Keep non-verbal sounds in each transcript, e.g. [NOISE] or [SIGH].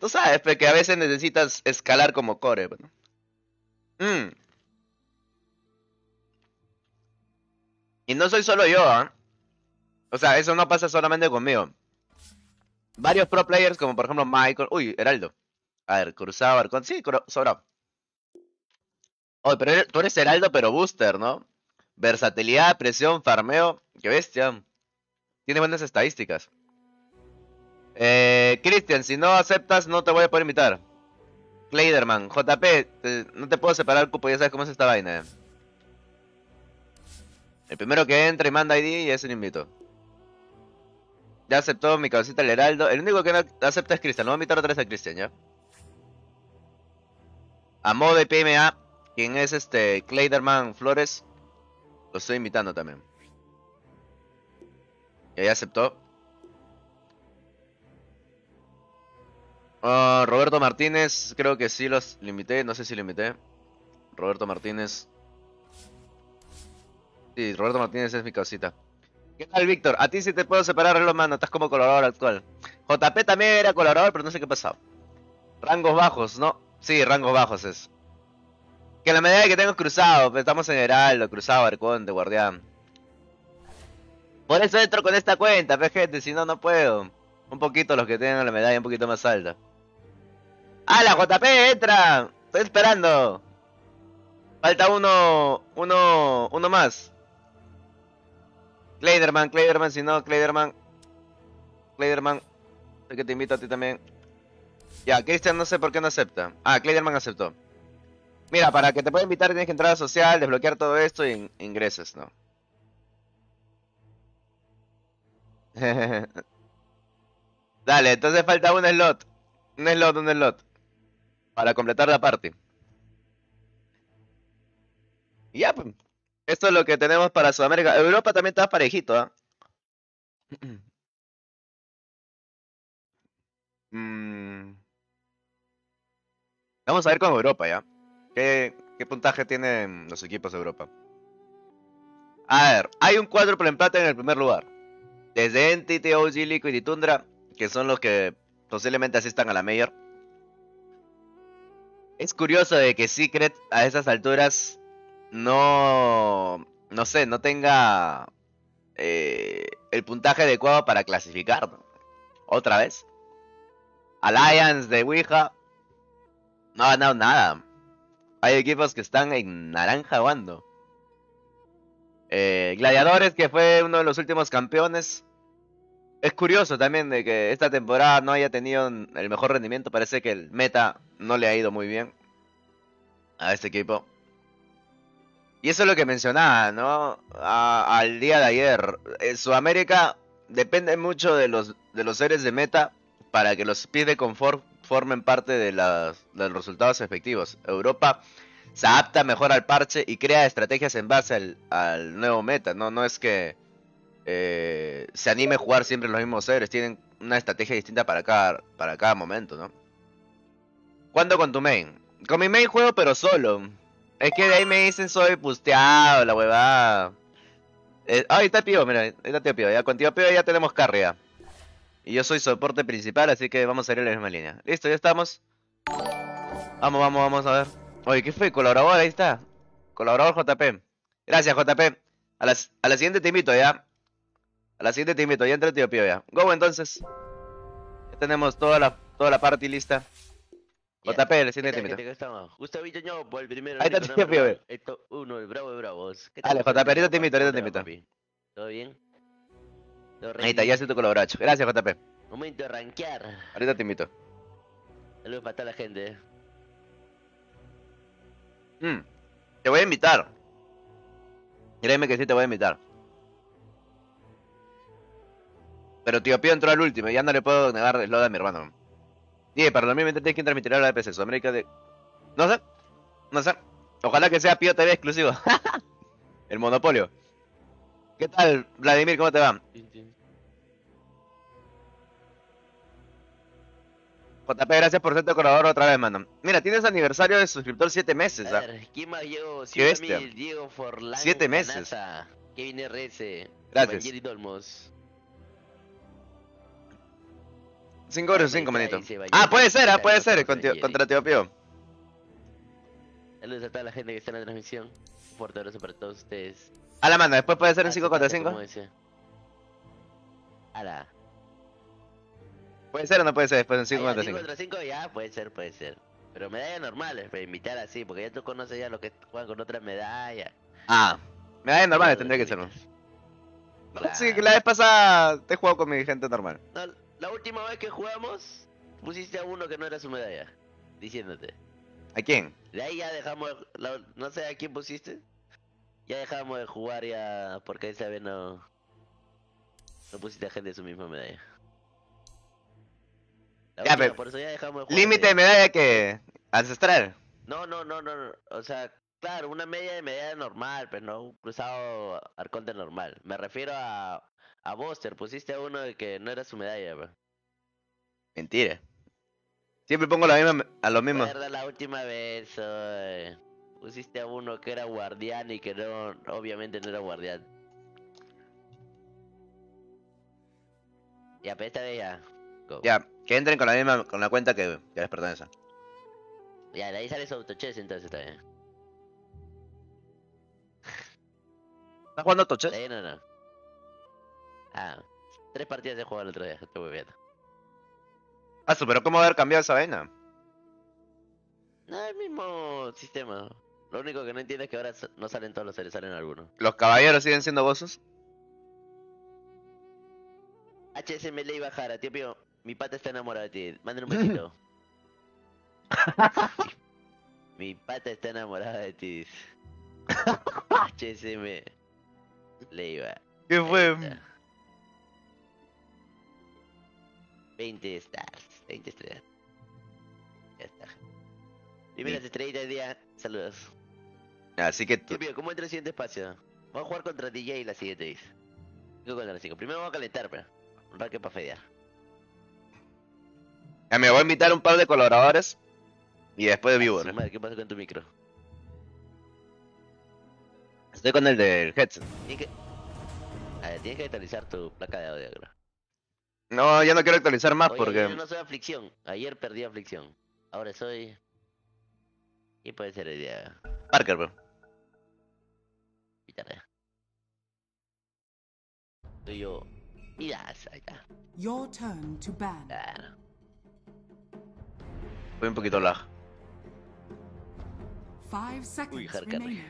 Tú sabes, pero que a veces necesitas escalar como core. Mm. Y no soy solo yo, ¿ah? O sea, eso no pasa solamente conmigo. Varios pro players, como por ejemplo Michael. Uy, Heraldo. A ver, cruzado, Arcón. Sí, sobrado. Oye, pero tú eres Heraldo, pero booster, ¿no? Versatilidad, presión, farmeo. Qué bestia. Tiene buenas estadísticas. Eh, Cristian, si no aceptas, no te voy a poder invitar. Clayderman, JP, no te puedo separar el cupo, ya sabes cómo es esta vaina. El primero que entra y manda ID y es el invito. Ya aceptó mi cabecita el heraldo. El único que no acepta es Cristian. No voy a invitar otra vez a Cristian, ¿ya? A modo de PMA, quien es este Clayderman Flores, lo estoy invitando también. Y ahí aceptó. Ah, Roberto Martínez, creo que sí los limité, no sé si limité. Roberto Martínez. Sí, Roberto Martínez es mi causita. ¿Qué tal, Víctor? A ti sí te puedo separar reloj mano, estás como colaborador actual. JP también era colaborador, pero no sé qué pasó. Rangos bajos, ¿no? Sí, rangos bajos es. Que la medalla que tengo es cruzado, pero estamos en Heraldo, cruzado, Arconte, guardián. Por eso entro con esta cuenta, pe gente, si no, no puedo. Un poquito los que tengan la medalla un poquito más alta. ¡Ah, la JP entra! Estoy esperando. Falta uno, uno, uno más. Clayderman, Clayderman, si no, Clayderman. Clayderman. Sé que te invito a ti también. Ya, Christian no sé por qué no acepta. Ah, Clayderman aceptó. Mira, para que te pueda invitar tienes que entrar a social, desbloquear todo esto y ingreses, ¿no? [LAUGHS] Dale, entonces falta un slot. Un slot, un slot para completar la parte. Ya, pues. Esto es lo que tenemos para Sudamérica. Europa también está parejito, ¿ah? [CLEARS THROAT] Mm. Vamos a ver con Europa, ¿ya? ¿Qué, ¿Qué, puntaje tienen los equipos de Europa? A ver, hay un cuádruple empate en el primer lugar. Desde Entity, OG, Liquid y Tundra, que son los que posiblemente asistan a la Mayor. Es curioso de que Secret a esas alturas no, no sé, no tenga eh, el puntaje adecuado para clasificar. Otra vez. Alliance de Ouija no ha ganado nada. Hay equipos que están en naranja jugando. Eh, Gladiadores, que fue uno de los últimos campeones. Es curioso también de que esta temporada no haya tenido el mejor rendimiento. Parece que el meta no le ha ido muy bien a este equipo. Y eso es lo que mencionaba, ¿no? al día de ayer. En Sudamérica depende mucho de los, de los seres de meta para que los pies de confort formen parte de, las, los resultados efectivos. Europa se adapta mejor al parche y crea estrategias en base al, nuevo meta. No, no es que eh, se anime a jugar siempre los mismos seres. Tienen una estrategia distinta para cada, para cada momento, ¿no? ¿Cuándo con tu main? Con mi main juego, pero solo. Es que de ahí me dicen soy pusteado, la huevada. Eh, ahí está Pío, mira, ahí está Tío Pío. Ya con Tío Pío ya tenemos carria. Y yo soy soporte principal, así que vamos a ir en la misma línea. Listo, ya estamos. Vamos, vamos, vamos a ver. Oye, ¿qué fue? Colaborador, ahí está. Colaborador JP. Gracias, JP. A la, a la siguiente te invito, ¿ya? A la siguiente te invito, ya entra Tío Pío, ya. Go, entonces. Ya tenemos toda la, toda la party lista. JP, el siguiente invito. Gustavo por el primero. Ahí está tío Pío. Esto, uno, el bravo de bravos. Dale, JP, ahorita te invito, ahorita te invito. ¿Todo bien? Ahí está, ya hace tu colaboracho. Gracias, JP. Momento de rankear. Ahorita te invito. Saludos para toda la gente. Mm, te voy a invitar. Créeme que sí te voy a invitar. Pero tío Pío entró al último, ya no le puedo negar el slot a mi hermano. Sí, para 2020 tienes que transmitir a la de PC Sudamérica de... No sé. No sé. Ojalá que sea Pío TV exclusivo. [LAUGHS] el monopolio. ¿Qué tal, Vladimir? ¿Cómo te va? JP, gracias por ser tu colaborador otra vez, mano. Mira, tienes aniversario de suscriptor 7 meses. ¿ah? ¿Quién más? Qué bestia. Diego Forlán. 7 meses. Kevin RS. Gracias. 5 versus Ah, 5, ahí manito. Ah, puede se ser, ah, puede los ser. contra Tío Pío. Saludos a toda la gente que está en la transmisión. Un fuerte abrazo para todos ustedes. A la mano, después puede ser en Ah, 5 sí, contra pasa, 5. como dice. Ala. Puede ser o no puede ser después en 5 Ah, ya, contra cinco 5. contra 5 ya, puede ser, puede ser. Pero medallas normales, para invitar así, porque ya tú conoces ya lo que juegan con otras medallas. Ah, medallas normales tendría que ser. ¿no? Sí, que la vez pasada te he jugado con mi gente normal. No, la última vez que jugamos, pusiste a uno que no era su medalla, diciéndote. ¿A quién? De ahí ya dejamos, la- no sé a quién pusiste. Ya dejamos de jugar ya, porque esa vez no, no pusiste a gente de su misma medalla. La Ya, última, pero- por eso ya dejamos de jugar. Límite de medalla que. Ancestral. No, no, no, no, no, o sea, claro, una media de medalla normal, pero no un cruzado arconte normal. Me refiero a, a Buster, pusiste a uno de que no era su medalla, bro. Mentira. Siempre pongo la misma, a lo mismo. Recuerda la última vez, oye, pusiste a uno que era guardián y que no, obviamente no era guardián. Ya, pero esta vez ya. go. Ya, que entren con la misma, con la cuenta que, que les pertenece. Ya, de ahí sale su autochess entonces bien. ¿Estás jugando Toches? De ahí no, no. Ah, tres partidas de juego el otro día, muy bien. Ah, pero ¿cómo haber cambiado esa vaina? No, el mismo sistema. Lo único que no entiendo es que ahora no salen todos los seres, salen algunos. ¿Los caballeros siguen siendo bossos? HSM Ley Bajara, tío Pío, mi pata está enamorado de ti. Manden un besito. [LAUGHS] mi pata está enamorado de ti. HSM [LAUGHS] Leiva. ¿Qué fue? 20 stars, 20 estrellas. Ya está. Primeras Sí. estrellitas del día, saludos. Así que tú- Tío ¿cómo entra el siguiente espacio? Vamos a jugar contra DJ la siguiente vez. Yo contra las 5. Primero vamos a calentar, pero. Un raque para fedear. Ya me voy a invitar un par de colaboradores y después de Su viewer. madre, ¿Qué pasa con tu micro? Estoy con el del headset. Tienes que... A ver, tienes que actualizar tu placa de audio, creo. No, ya no quiero actualizar más Oye, porque yo no soy aflicción. Ayer perdí aflicción. Ahora soy... ¿Quién puede ser el día? Parker, bro. Pítate. Soy yo. Mira, ahí está. Your turn to ban. Claro. Fue un poquito lag. Five seconds Harkar. remaining.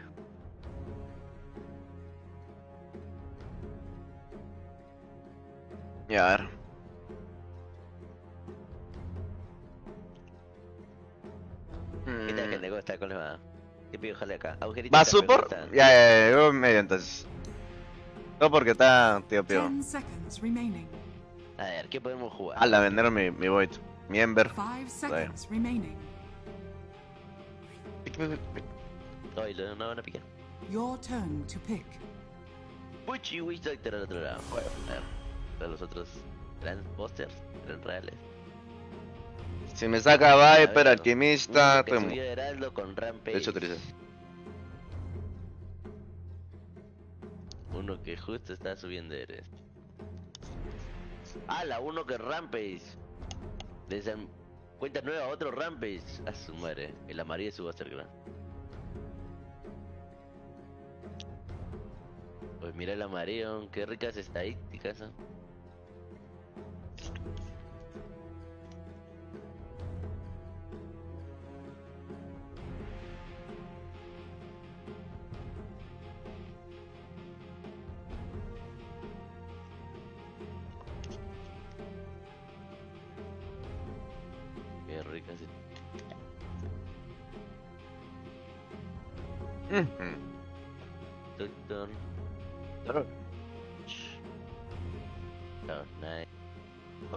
Ya, a ver. ¿Qué tal, Mm. gente? ¿Cómo está? ¿Cómo les va? ¿Qué pido? Jale acá. Agujerito. ¿cómo está? Ya, ya, ya, yo medio entonces. No porque está tío pío. A ver, ¿qué podemos jugar? A la vendieron mi, mi Void. Mi Ember. Lo no van a picar. Your turn to pick. Puchi Wish Doctor al otro lado. Bueno, a ver. Para los otros Grand Posters, eran reales. Si me saca Viper, Alquimista, Heraldo con Rampage. De hecho, utilicé. Uno que justo está subiendo Eres. ¡Hala! Uno que Rampage. Desde cuenta nueva otro Rampage. A su madre. El amarillo de su Buster Gran. Pues mira el amarillo. Qué ricas estadísticas. ¿eh?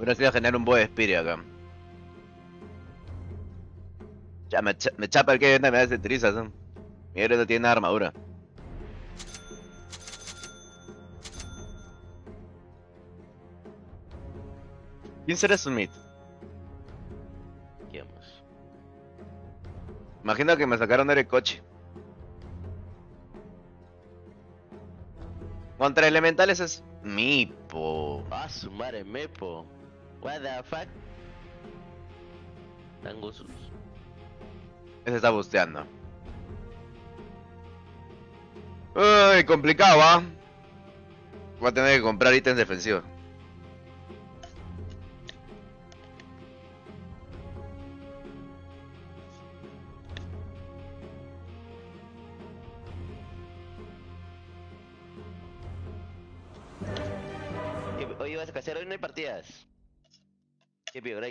Hubiera sido generar un buen Spirit acá. Ya, me, cha- me chapa el que viene, me ese trizas. ¿no? Mi héroe no tiene armadura. ¿Quién será Smith? ¿Qué vamos? Imagino que me sacaron el coche. Contra elementales es Mipo. Ah, su madre, Mepo. What the fuck? Tangosus. Ese está busteando. Uy, complicado, ¿ah? ¿eh? Voy a tener que comprar ítems defensivos.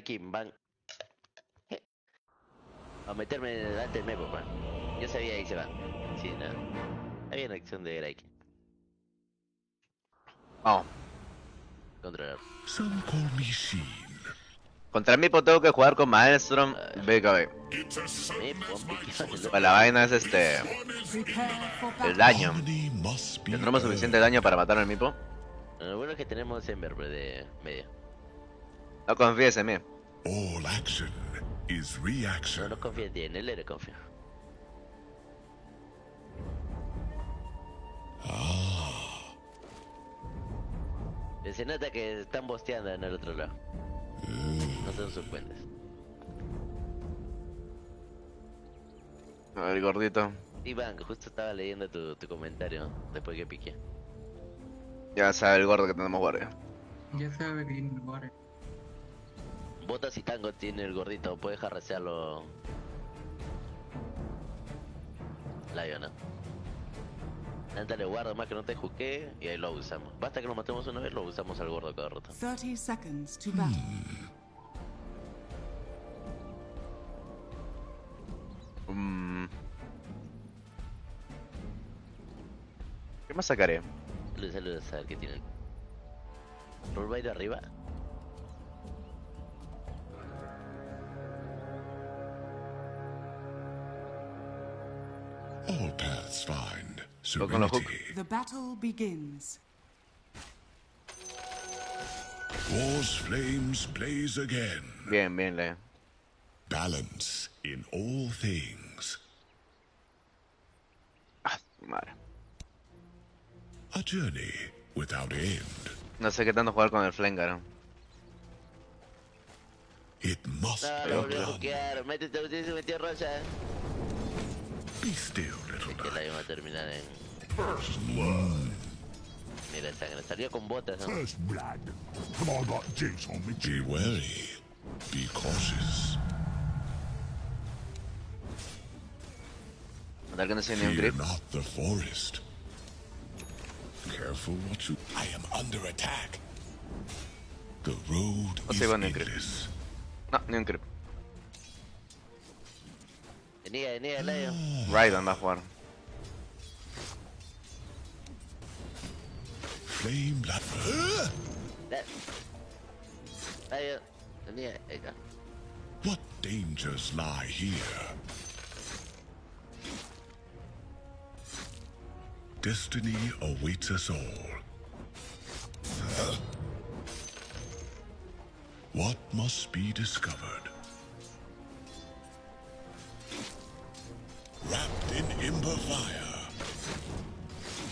¿Qué pio, Graykin? Van. A meterme delante del mepo, man. Yo sabía ahí se van. Sí, nada. Había una acción de Graykin. Vamos. Controlar. Some call me Sheen. Contra mí pues, tengo que jugar con Maelstrom BKB. Mepo, piqueado. Pues la vaina es este. El daño. ¿Tendremos suficiente daño para matar al Mipo? Lo bueno es que tenemos Ember de medio. No confíes en mí. All action is No, reaction. no confía en ti, en él le confío. Ah, Se nota que están bosteando en el otro lado. No son sus puentes. A ver, gordito. Iván, justo estaba leyendo tu, tu comentario después que piqué. Ya sabe el gordo que tenemos guardia. Ya sabe que el water. Botas y tango tiene el gordito, puedes jarrasearlo. Lion. Antes le guardo más que no te juque y ahí lo usamos. Basta que lo matemos una vez, lo usamos al gordo cada rato. 30 seconds to battle. Mm. ¿Qué más sacaré? Saludos, saludos a ver qué tienen. Roll de arriba. All paths find Go con la hook. serenity. The battle begins. War's flames blaze again. Bien, bien, le. Balance in all things. Ah, su madre. A journey without end. No sé qué tanto jugar con el Flengar. It must No, be lo volvió a done. juquear. Métete, usted se metió rosa. Be still, little Que la iba a terminar en. Mira, sangre. Salió con botas, ¿no? First blood. Have I got juice on me? Be wary. Be cautious. Matar que no sea ni un Fear grip. not the forest. Careful what you. I am under attack. The road is se van a creer. endless. No, ni un grip. Venía, venía, Lion. Raiden va a jugar. Flame black. La- Lion. Venía, ahí está. What dangers lie here? Destiny awaits us all. What must be discovered? Wrapped in ember fire.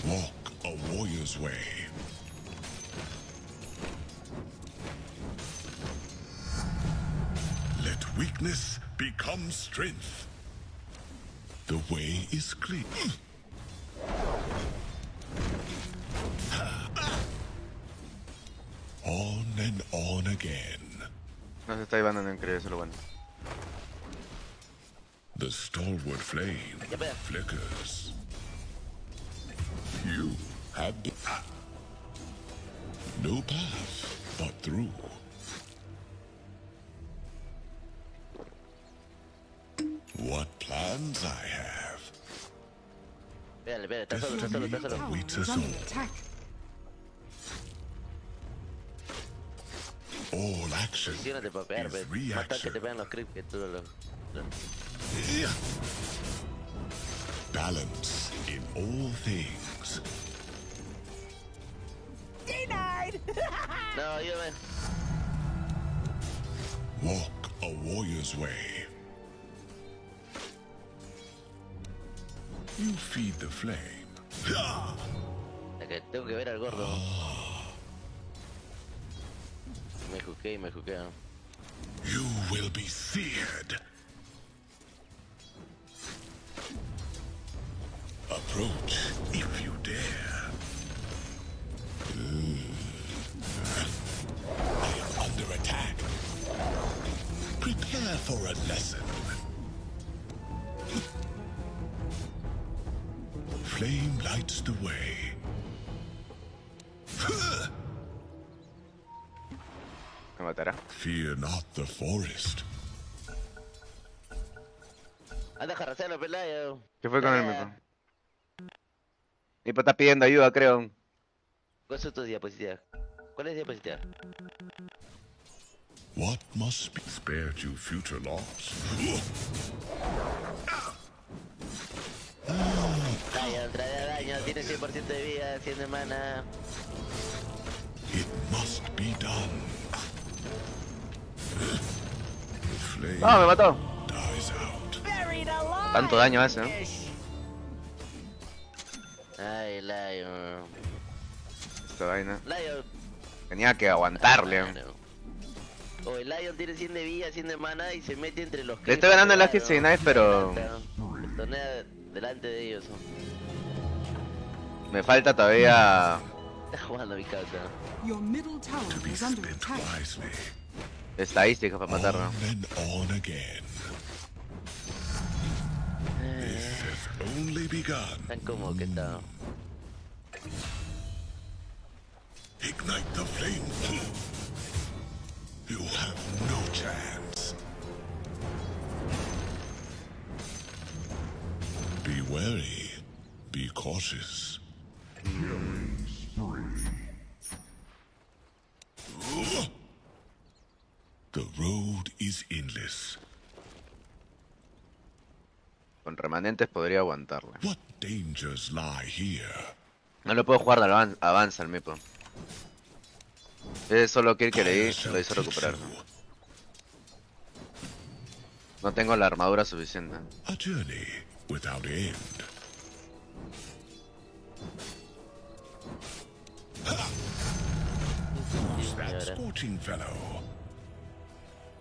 Walk a warrior's way. Let weakness become strength. The way is clear. [LAUGHS] On and on again. No se está llevando un grip, eso lo bueno. The stalwart flame Ya veo. flickers. You have been. No path but through. What plans I have. Pégale, pégale, está solo, está solo, está solo. Tower Awaits is us under all. attack. All action Posiciónate para pegar, is pe. Más tal que reaction. Te pegan los creeps que tú los. los- Balance in all things. Denied! [LAUGHS] No, ayúdame. Walk a warrior's way. You feed the flame. Ah! La que tengo que ver al gordo. Me juqué y me juqué. You will be seared. Approach if you dare. Hmm. I am under attack. Prepare for a lesson. Flame lights the way. Me matará. Fear not the forest. Anda, jarracelo, pelayo. ¿Qué fue con el eh, Pelea. Mipo? Mipo está pidiendo ayuda, creo. ¿Cuáles son tus diapositivas? ¿Cuál es diapositiva? What must be spared you future loss? Trae daño, tiene 100% de vida, 100 de mana. It must be done. The flame No, me mató. dies out. Tanto daño hace, ¿no? Ay, Lion. Esta vaina. Lion. Tenía que aguantarle. O el Lion tiene 100 de vida, 100 de mana y se mete entre los Le estoy ganando en la Hit Knife, pero Tonea delante de ellos. me falta todavía Está jugando mi causa. Your middle tower To be is under spent attack. wisely. estadísticas para On matarlo. And on again. This has only begun. Cómodo que está. Ignite the flame. You have no chance. Be wary. Be cautious. Killing spree. The road is endless. Con remanentes podría aguantarle. What dangers lie here? No lo puedo jugar de avan- avanza el Mipo. Ese solo kill que le di lo hizo recuperar. No tengo la armadura suficiente. A journey without end. Who's that scorching fellow?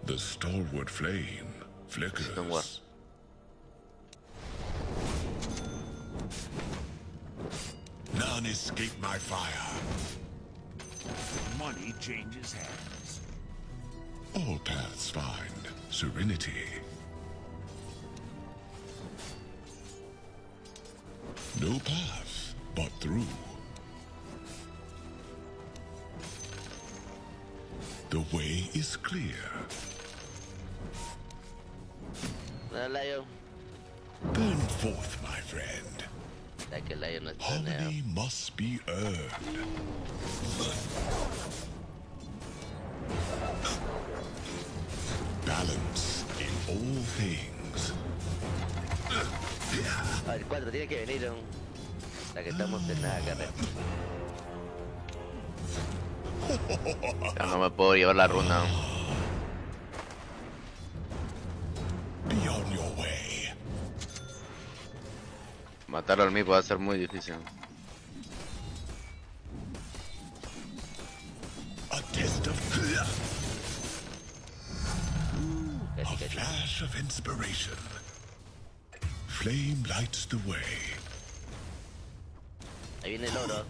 The stalwart flame flickers. None escape my fire. Money changes hands. All paths find serenity. No path but through. The way is clear. No, Lion. Burn forth, my friend. Ya que Lion no está nada. Harmony must be earned. Balance in all things. A ver, cuatro, tiene que venir. un- La que estamos en nada, carrera. Ya no me puedo llevar la runa. Be on your way. Matarlo al Mipo va a ser muy difícil. A test of a Casi, casi. flash of inspiration. Flame lights the way. Ahí viene el oro.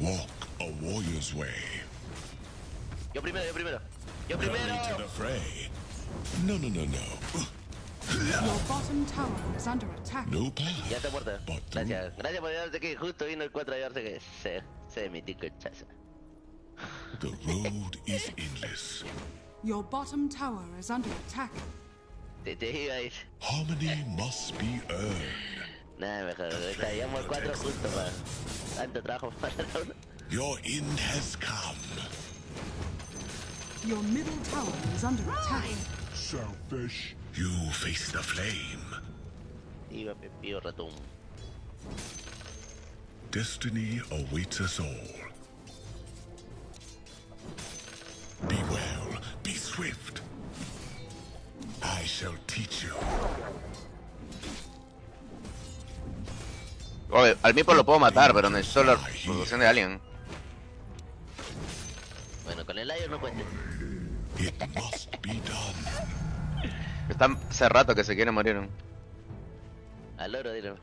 Walk a warrior's way. Yo primero, yo primero. Yo primero. the fray. No, no, no, no. Your bottom tower is under attack. No path. Ya está muerta. But through. Gracias. Gracias por ayudarte que justo vino el 4 a ayudarse que se, se metió con chaza. The road is endless. Your bottom tower is under attack. Te, te iba a ir. Harmony must be earned. Nada, mejor. Ahorita llevamos el 4 justo para. Tanto trabajo para la uno. Your end has come. Your middle tower is under attack. Selfish. You face the flame. Iba Pepillo ratón. Destiny awaits us all. Be well, be swift. I shall teach you. Oye, al Mipo lo puedo matar, pero necesito la resolución de alguien. Bueno, con Con el Lion no cuente. It must be done. Está hace rato que se quiere morir. ¿no? Al oro, dile.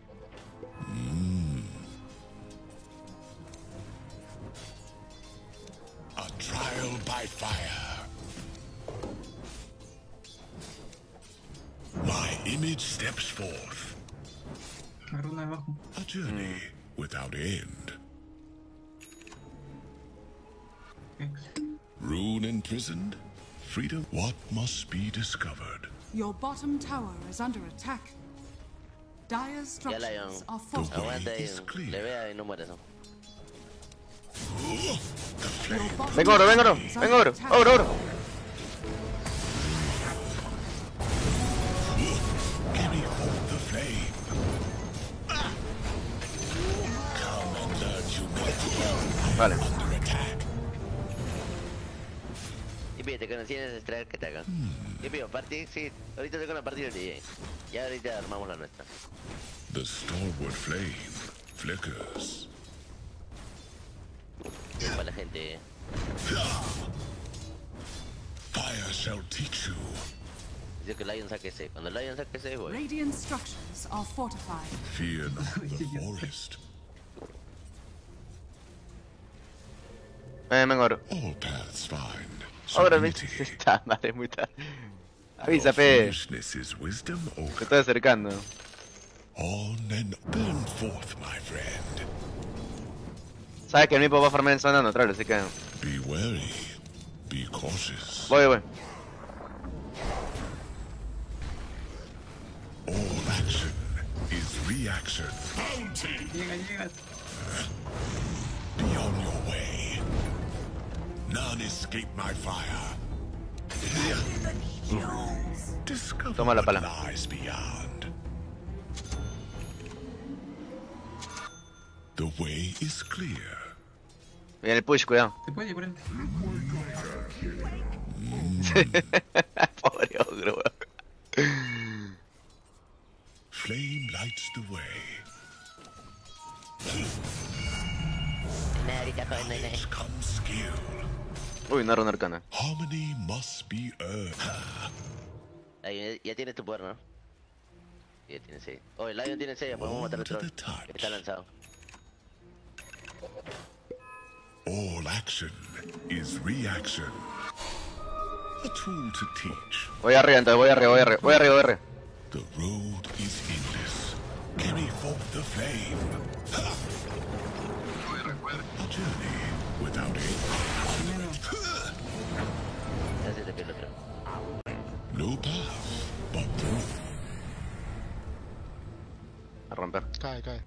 A trial by fire. My image steps forth. Agarra una abajo. A journey without end. Ex. Rune imprisoned. Freedom. What must be discovered? Your bottom tower is under attack. Dire's Ya structures are fortified. Aguanta ahí. Clear. Le vea y no mueres. ¿no? Venga, oro, venga, oro. tower Venga, oro. Oro, oro. Carry Pídete que nos tienes que extraer que te hagan. Y pido, partida, sí. Ahorita tengo una partida del DJ. Ya ahorita armamos la nuestra. The stalwart flame flickers. Bien para la gente. Fire shall teach you. Dice que el Lion saque ese. Cuando el Lion saque ese, voy. Radiant structures are fortified. Fear not the [LAUGHS] forest. Eh, venga, oro. All paths find Ahora me [LAUGHS] está madre muy tarde. Avisa, pe. foolishness is wisdom, Me Oak. estoy acercando. On and burn forth, my friend. Sabes que el Mipo va a farmar en zona neutral, así que. Be wary. Be cautious. Voy, voy. All action is reaction. Llega, llega. Be on your way. None escape my fire. Discover Toma la what pala. lies beyond. The way is clear. Viene el push, cuidado. ¿Se puede llevar el... [LAUGHS] Mm. [LAUGHS] Pobre ogro. Flame lights the way. Ahorita joven, no, no. Skill. Uy, una runa arcana. Harmony must be earned. Ahí, ya tienes tu poder, ¿no? Ya tienes 6. Oh, el Lion tiene 6, ya podemos matar the touch. Está lanzado. All action is reaction. A tool to teach. Voy arriba, entonces voy arriba, voy arriba, voy arriba, voy arriba. The road is endless. Carry forth the flame. A journey No path but through. A romper. Cae, cae.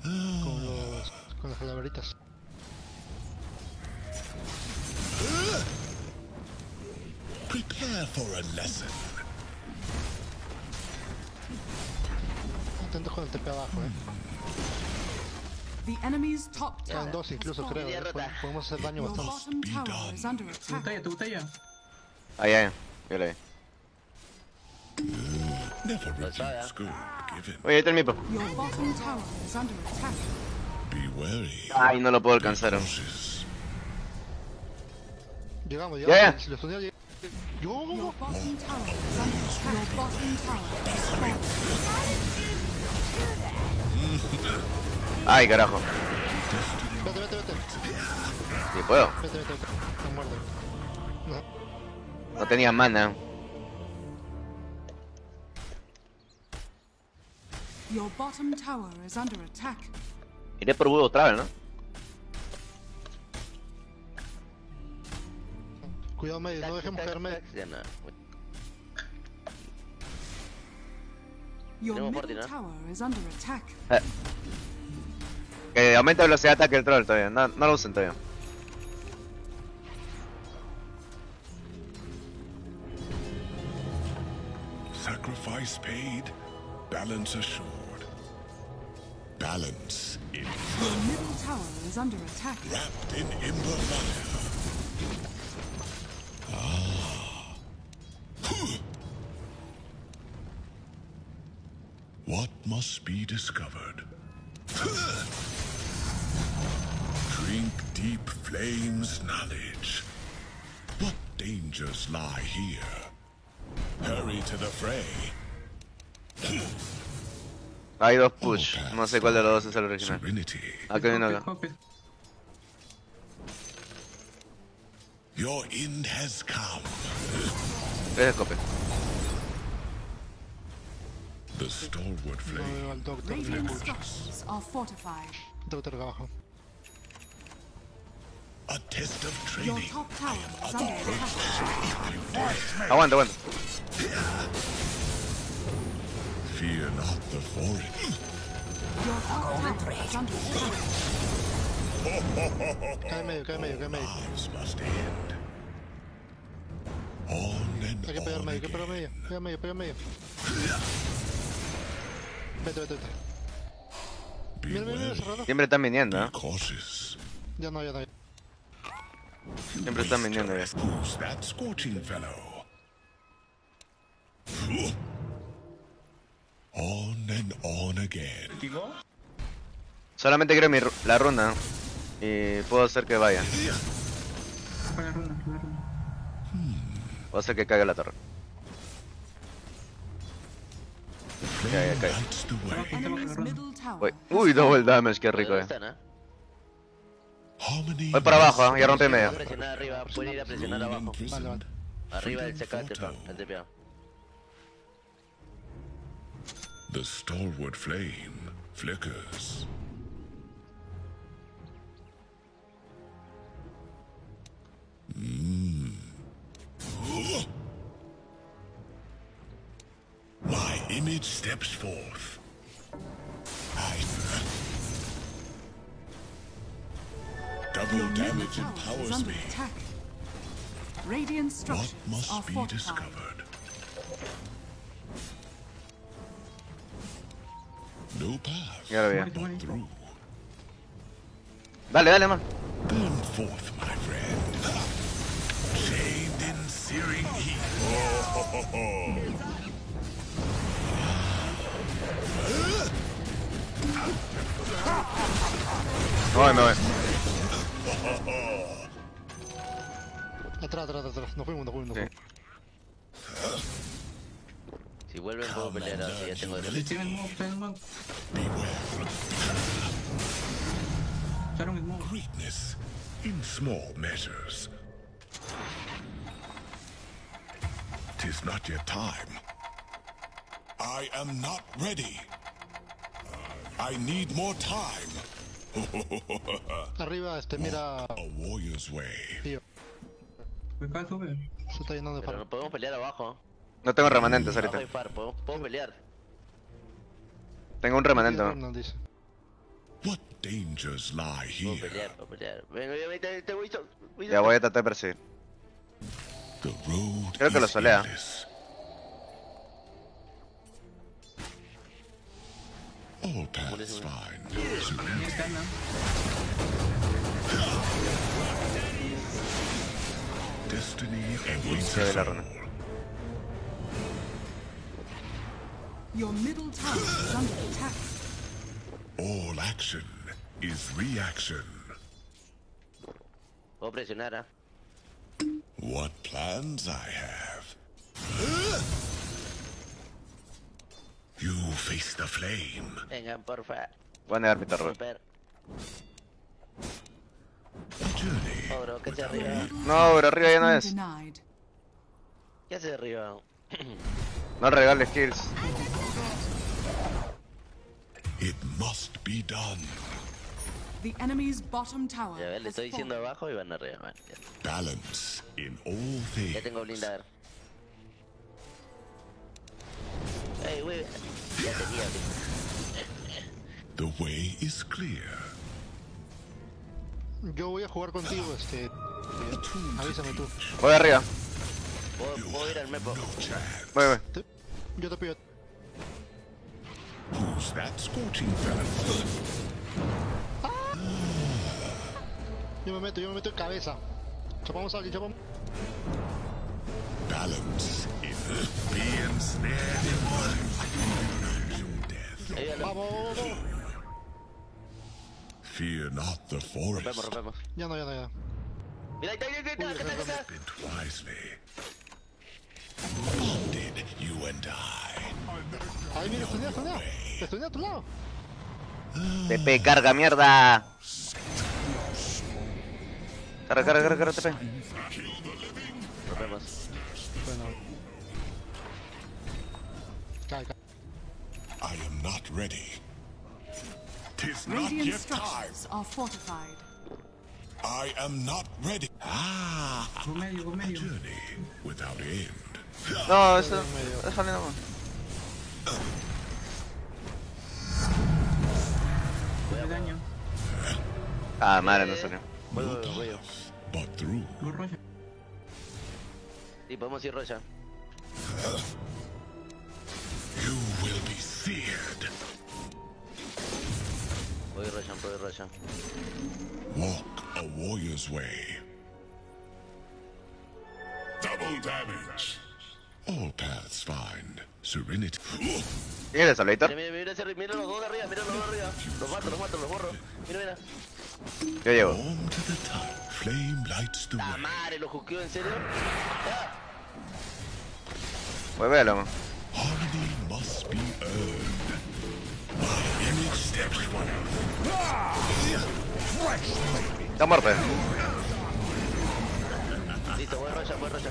Con los. con las calaveritas. Prepare for a lesson. Atento con el TP abajo, eh. The enemy's top tower dos incluso, creo. eh. Podemos hacer daño bastante. attack. botella, tu botella. Ahí, ahí. Yo le Oye, ahí está el Mipo. Ay, no lo puedo alcanzar. aún. Llegamos, Ya, llegamos. Si los. Ay, carajo. Vete, vete, vete. Sí, puedo. Vete, vete, vete. No. No tenía mana. Your bottom tower is under attack. Iré por Budo Travel, ¿no? Cuidado medio, no dejemos caer medio. Your Tenemos middle tower is under attack. Que aumenta la velocidad de ataque del troll todavía. No, no lo usen todavía. Sacrifice paid, balance assured. Balance in Your middle tower is under attack. wrapped in ember fire. Ah. [LAUGHS] What must be discovered? [LAUGHS] Drink deep flames knowledge. What dangers lie here? Hurry to the fray. [LAUGHS] Hay dos push. No sé cuál de los dos es el original. Acá viene acá. Your end has come. Es escope. The stalwart flame. doctor abajo. A test of Your training. top tower is under attack. Aguanta, aguanta. Fear not the. Cae en medio, cae en medio, cae en medio. Lives must end. On and Hay que pegar on medio, hay que pegar again. medio. Pega medio, pega medio. Vete, vete, vete. Mira, mira, mira, cerrado. Siempre están viniendo, ¿eh? Ah. cautious. Ya no, ya no. Siempre están viniendo ya. Who's that scorching fellow? On and on again. ¿Digo? Solamente quiero mi, la runa. Y puedo hacer que vaya. Para la runa, para la runa. Puedo hacer que caiga la torre. Voy. Uy, double damage, qué rico, ¿Dónde eh. Voy para abajo, ¿eh? ya rompí medio. Pueden ir a presionar abajo. Arriba del Freedom CK, The stalwart flame flickers. Mm. [GASPS] My image steps forth. I... Double damage empowers me. Radiant What structures are must be fortified. discovered? Ya lo through. Dale, dale, man. Oh, voy, me voy. Atrás, atrás, atrás. Nos fuimos, nos fuimos, nos Sí. Fuimos. Si vuelven puedo pelear ahora, sí, ya tengo derecho. Tienen mob, tienen mob. Beware. Echaron el mob. Greatness in small measures. Tis not yet time. I am not ready. I need more time. [LAUGHS] Arriba, este, mira. A warrior's way. Tío, Acá sube. se está llenando de Pero no podemos pelear abajo. No tengo remanentes ahorita. podemos pelear. Tengo un remanente. ¿no? What dangers lie Puedo here? pelear, puedo pelear. Venga, te, te voy a... Ya voy a tratar de perseguir. The road Creo que lo is solea. endless. All paths find destiny Your middle tower is under attack. All action is reaction. Puedo presionar. What plans I have. You face the flame. Venga, porfa. Voy a negar mi torre. Romper. Journey. Oh, bro, ¿qué hace arriba? No, pero arriba ya no Been es. ¿Qué hace arriba? No regales kills. It must be done. The enemy's bottom tower Ya ves, le has estoy diciendo fallen. abajo y van arriba. Vale, ya. Balance in all Ya things. tengo blindar. Ya tenía blindar. The way is clear. Yo voy a jugar contigo, este. Avísame tú. Voy arriba. ¿Puedo, puedo ir al mepo. No chance. Voy, voy. Yo te pido. Who's that scorching fellow? Yo me meto, yo me meto en cabeza. Chapamos a alguien, chapamos. Balance in be ensnared in. Your death. Vamos, vamos. Fear not the Rompemos, forest. rompemos. Ya no, ya no, ya. Mira, ahí está, ahí está, ahí está, acá está, acá está. Spent wisely. Bonded, you and I. Ahí, a tu lado. TP, carga, mierda. Carga, carga, carga, carga, TP. Bueno. Cae, cae. I am not ready. Tis not Radiant yet time. are fortified. I am not ready. Ah, Go medio, go a medio. journey without end. No, eso. Déjale nomás. Voy daño. Ah, madre, no salió. No. Go rocha. Sí, podemos ir Rocha. You will be seared. Voy Rocha, voy Rocha. Walk a warrior's way. Double damage. All paths find serenity. ¿Quién es el Mira, mira, mira, ese- mira los dos de arriba, mira los dos de arriba. Los mato, los mato, los borro. Mira, mira. Yo llevo. La madre, lo ¿en serio? Ya. Muévelo. man. Harmony must be earned. My image steps forward. Está muerto. Listo, voy Rocha, voy Rocha.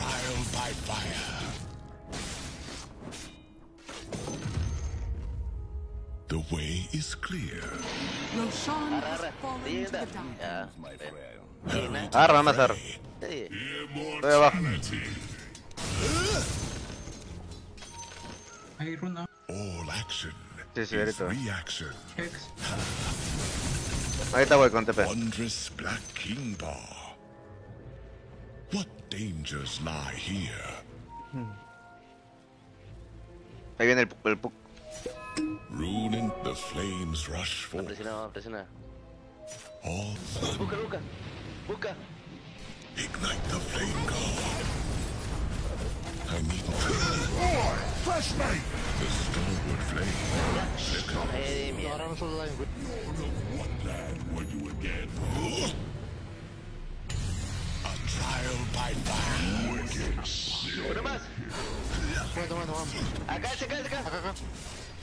trial by fire. The way is clear. Roshan Agarra, has agarra. fallen ah. to the anda. dark. Ya. Hurry Agarra, vamos a Estoy abajo. Ahí runa. All action Sí, sí, is ahorita. reaction. Hex. Ahorita voy con TP. Wondrous Black King Bar. What dangers lie here? Ahí viene el, el pu- Ruling the flames rush forth. Presiona, presiona. All Busca, busca. Busca. ignite the flame god. I need Fresh mate! the stalwart flame. Eh, mierda. Ahora no solo la güey. A trial by fire. Uno más. Bueno, bueno, vamos. Acá, acá, acá. Acá, acá.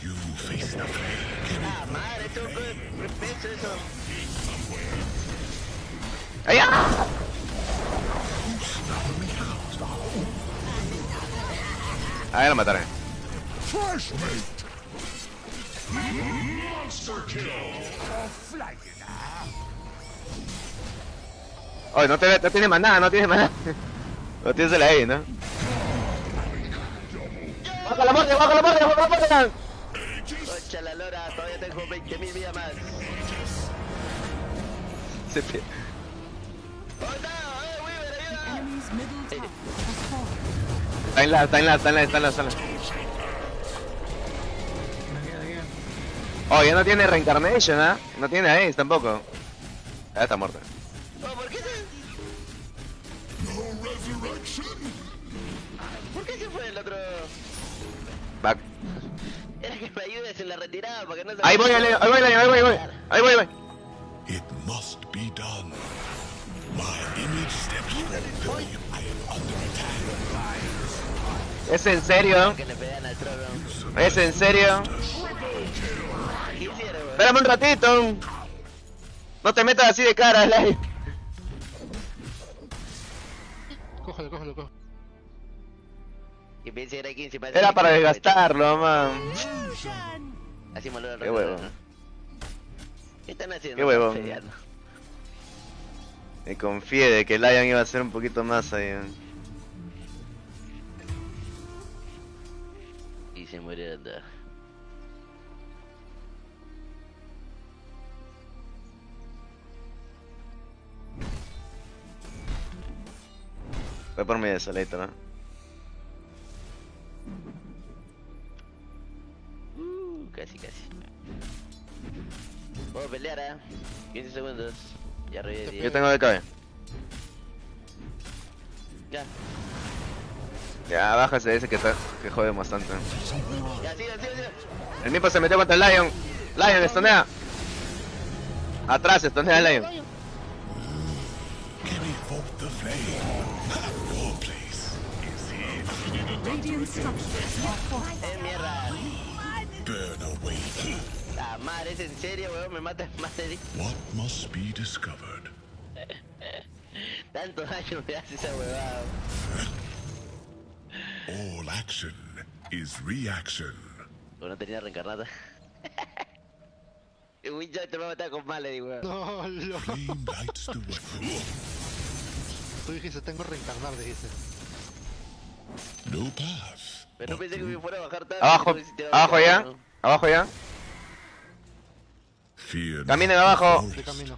You face the flame. Ah, madre, esto es peso eso. ¡Ay, ah! Ahí lo mataron. Fresh mate! Monster kill! Oye, no, te, no tiene más nada, no tiene más nada. [LAUGHS] No tienes el ahí, ¿no? ¡Baja la muerte, baja la muerte, baja la muerte! Concha la lora, todavía tengo 20.000 vidas más. Se ¿Dónde está? ¡Eh, en la, está en la, está en la, está en la, está en la. Oh, ya no tiene reincarnation, ¿ah? No tiene Ace tampoco. Ya está muerto. Back. Era que me ayudes en la retirada para que no se... Ahí voy, ahí voy, ahí voy, ahí voy, ahí voy. Ahí voy, ahí voy. It must be done. My image steps forward. I am under attack. ¿Es en serio? ¿Es en serio? Espérame un ratito. No te metas así de cara, Lai. Cógelo, cógelo, cógelo. Que pensé era 15 para Era para gastarlo, man. Así me lo Qué huevo. ¿Qué están haciendo? Qué huevo. Me confié de que Lion iba a ser un poquito más ahí. Y se muere andar. Voy por mi desolito, ¿no? Uh, casi, casi. Puedo pelear, eh. 15 segundos. Ya arriba de 10. Yo tengo BKB. Ya, Ya, bájase ese que, está, que jode bastante. ya, sigue, sigue, sigue. El Mipo se metió contra el Lion. Lion, estonea. Atrás, estonea el Lion. Eh, mierda. Burn away. La madre, ¿es en serio, weón? Me mata más de What must be discovered? [LAUGHS] tanto daño me hace esa huevada. All action is reaction. Pero no tenía reencarnada. [LAUGHS] Winchester te va a matar con Malady, weón. No, lo... Tú dijiste, tengo reencarnar, dijiste. No path. Pero no but pensé que me through. fuera a bajar tanto. Abajo, abajo ya. ¿no? Abajo ya. Caminen the abajo. Camino.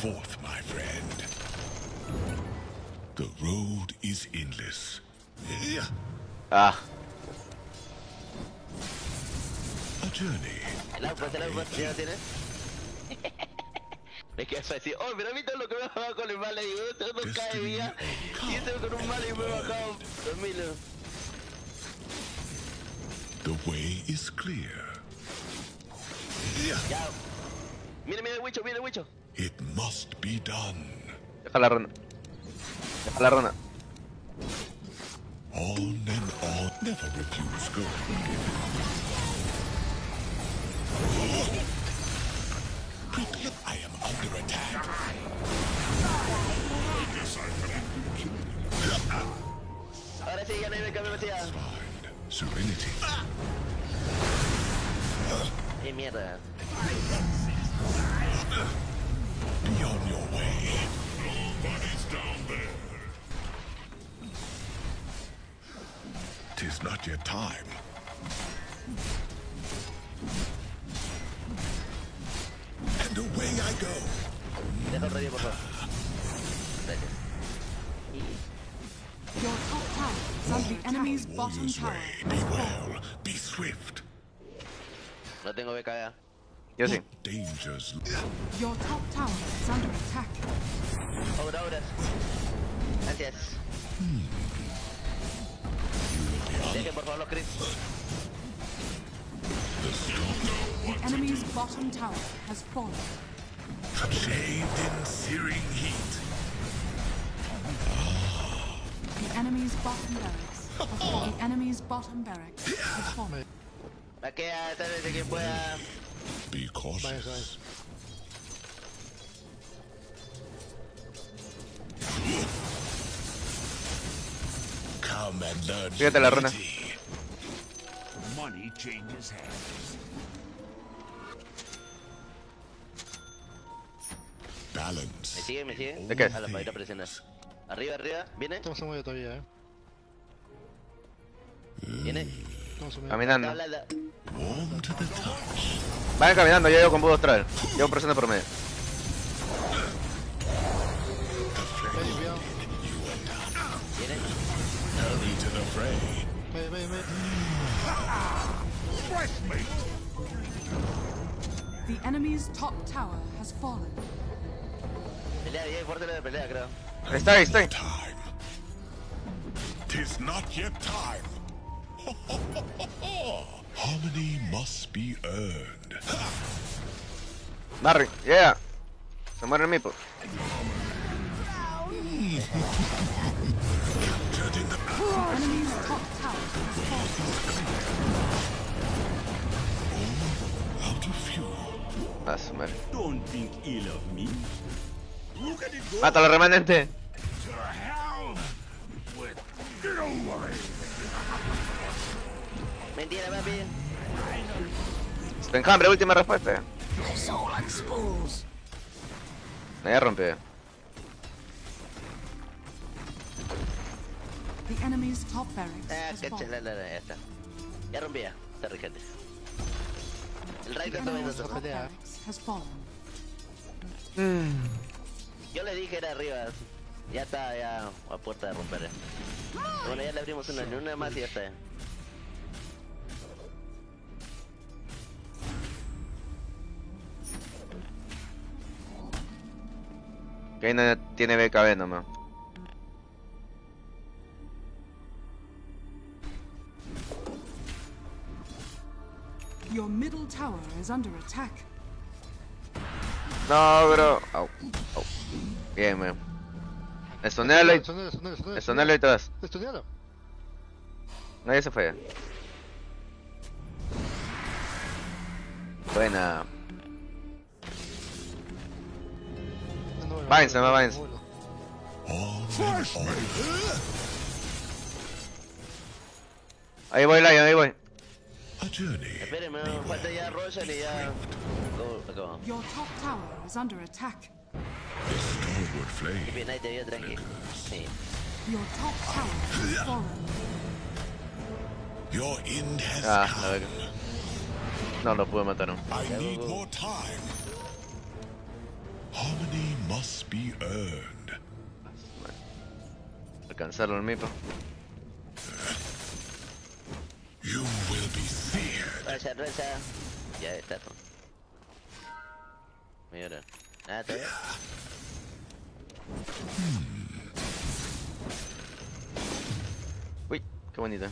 Forth, my friend. The road is endless. Ah, A journey. El agua, el agua, ¿ya [LAUGHS] lo tienes? Me quedé así, oh, pero a mí todo lo que me ha bajado con el Malady, weón. Todo no cae vida. Y este con un Malady me ha bajado 2000. The way is clear. Yeah. Ya. Mira, mira el Wicho, mira el Wicho. It must be done. deja la runa. Deja la runa. On and on. Never refuse gold. Quick, I am under attack. Ahora sí, ya no hay que me metía. Find serenity. Eh, mierda. Be on your way. Tis not yet time. And away I go. Deja el radio, por favor. Gracias. Your top tower is under the enemy's bottom tower. Be well. Be swift. No tengo BKB. Yo sí. Dangers. Your top tower is under attack. Obra, obras. Gracias. Hmm. Dejen por favor los crits. The enemy's bottom tower has fallen. Shaved in searing heat. The enemy's bottom barracks. The enemy's bottom barracks has fallen. La queda, de quien pueda. Be cautious. Come and learn. Fíjate la runa. Money changes hands. Me sigue, me sigue. ¿De qué? A la para ir a presionar. Arriba, arriba. ¿Viene? Estamos en medio todavía, eh. ¿Viene? Caminando. Vayan caminando, yo llego con Budo Astral. Llevo presionando por medio. Medio. Fresh meat. The enemy's top tower has fallen. Pelea, bien fuerte la de pelea, creo. Está ahí, está ahí. Time. Tis not yet time. [LAUGHS] Harmony must be earned. [LAUGHS] Barry, yeah. Se muere el Mipo. Captured in the The enemy's top tower has fallen. out of fuel. Ah, su madre. Don't think ill of me. Mátalo, remanente. Mentira, papi. Está enjambre, última respuesta. Me ya rompió. The enemy's top barracks Ah, la, la, ya está. Ya rompía. Está rigente. El raid está viendo Yo le dije era arriba. Ya está, ya a puerta de romper. Bueno, ya le abrimos una, una más y ya está. Que no tiene BKB nomás. Your middle tower is under attack. No, bro. Au, au. Bien, man. Estonealo y, estonealo y todas. Estonelo. Nadie se fue. Buena. No, no, honor. Ahí voy, Lion, ahí voy. Espérenme, falta ya Roshan y ya. Your top tower is under attack. Bien, ahí te vio tranqui. Sí. Your top tower fallen. Your end has Ah, la come. verga. No lo pude matar. I need more time. Harmony must be earned. Alcanzarlo el mipo. You will be Roshan. Ya está todo. Mira. Ah, bien. Uy, qué bonita.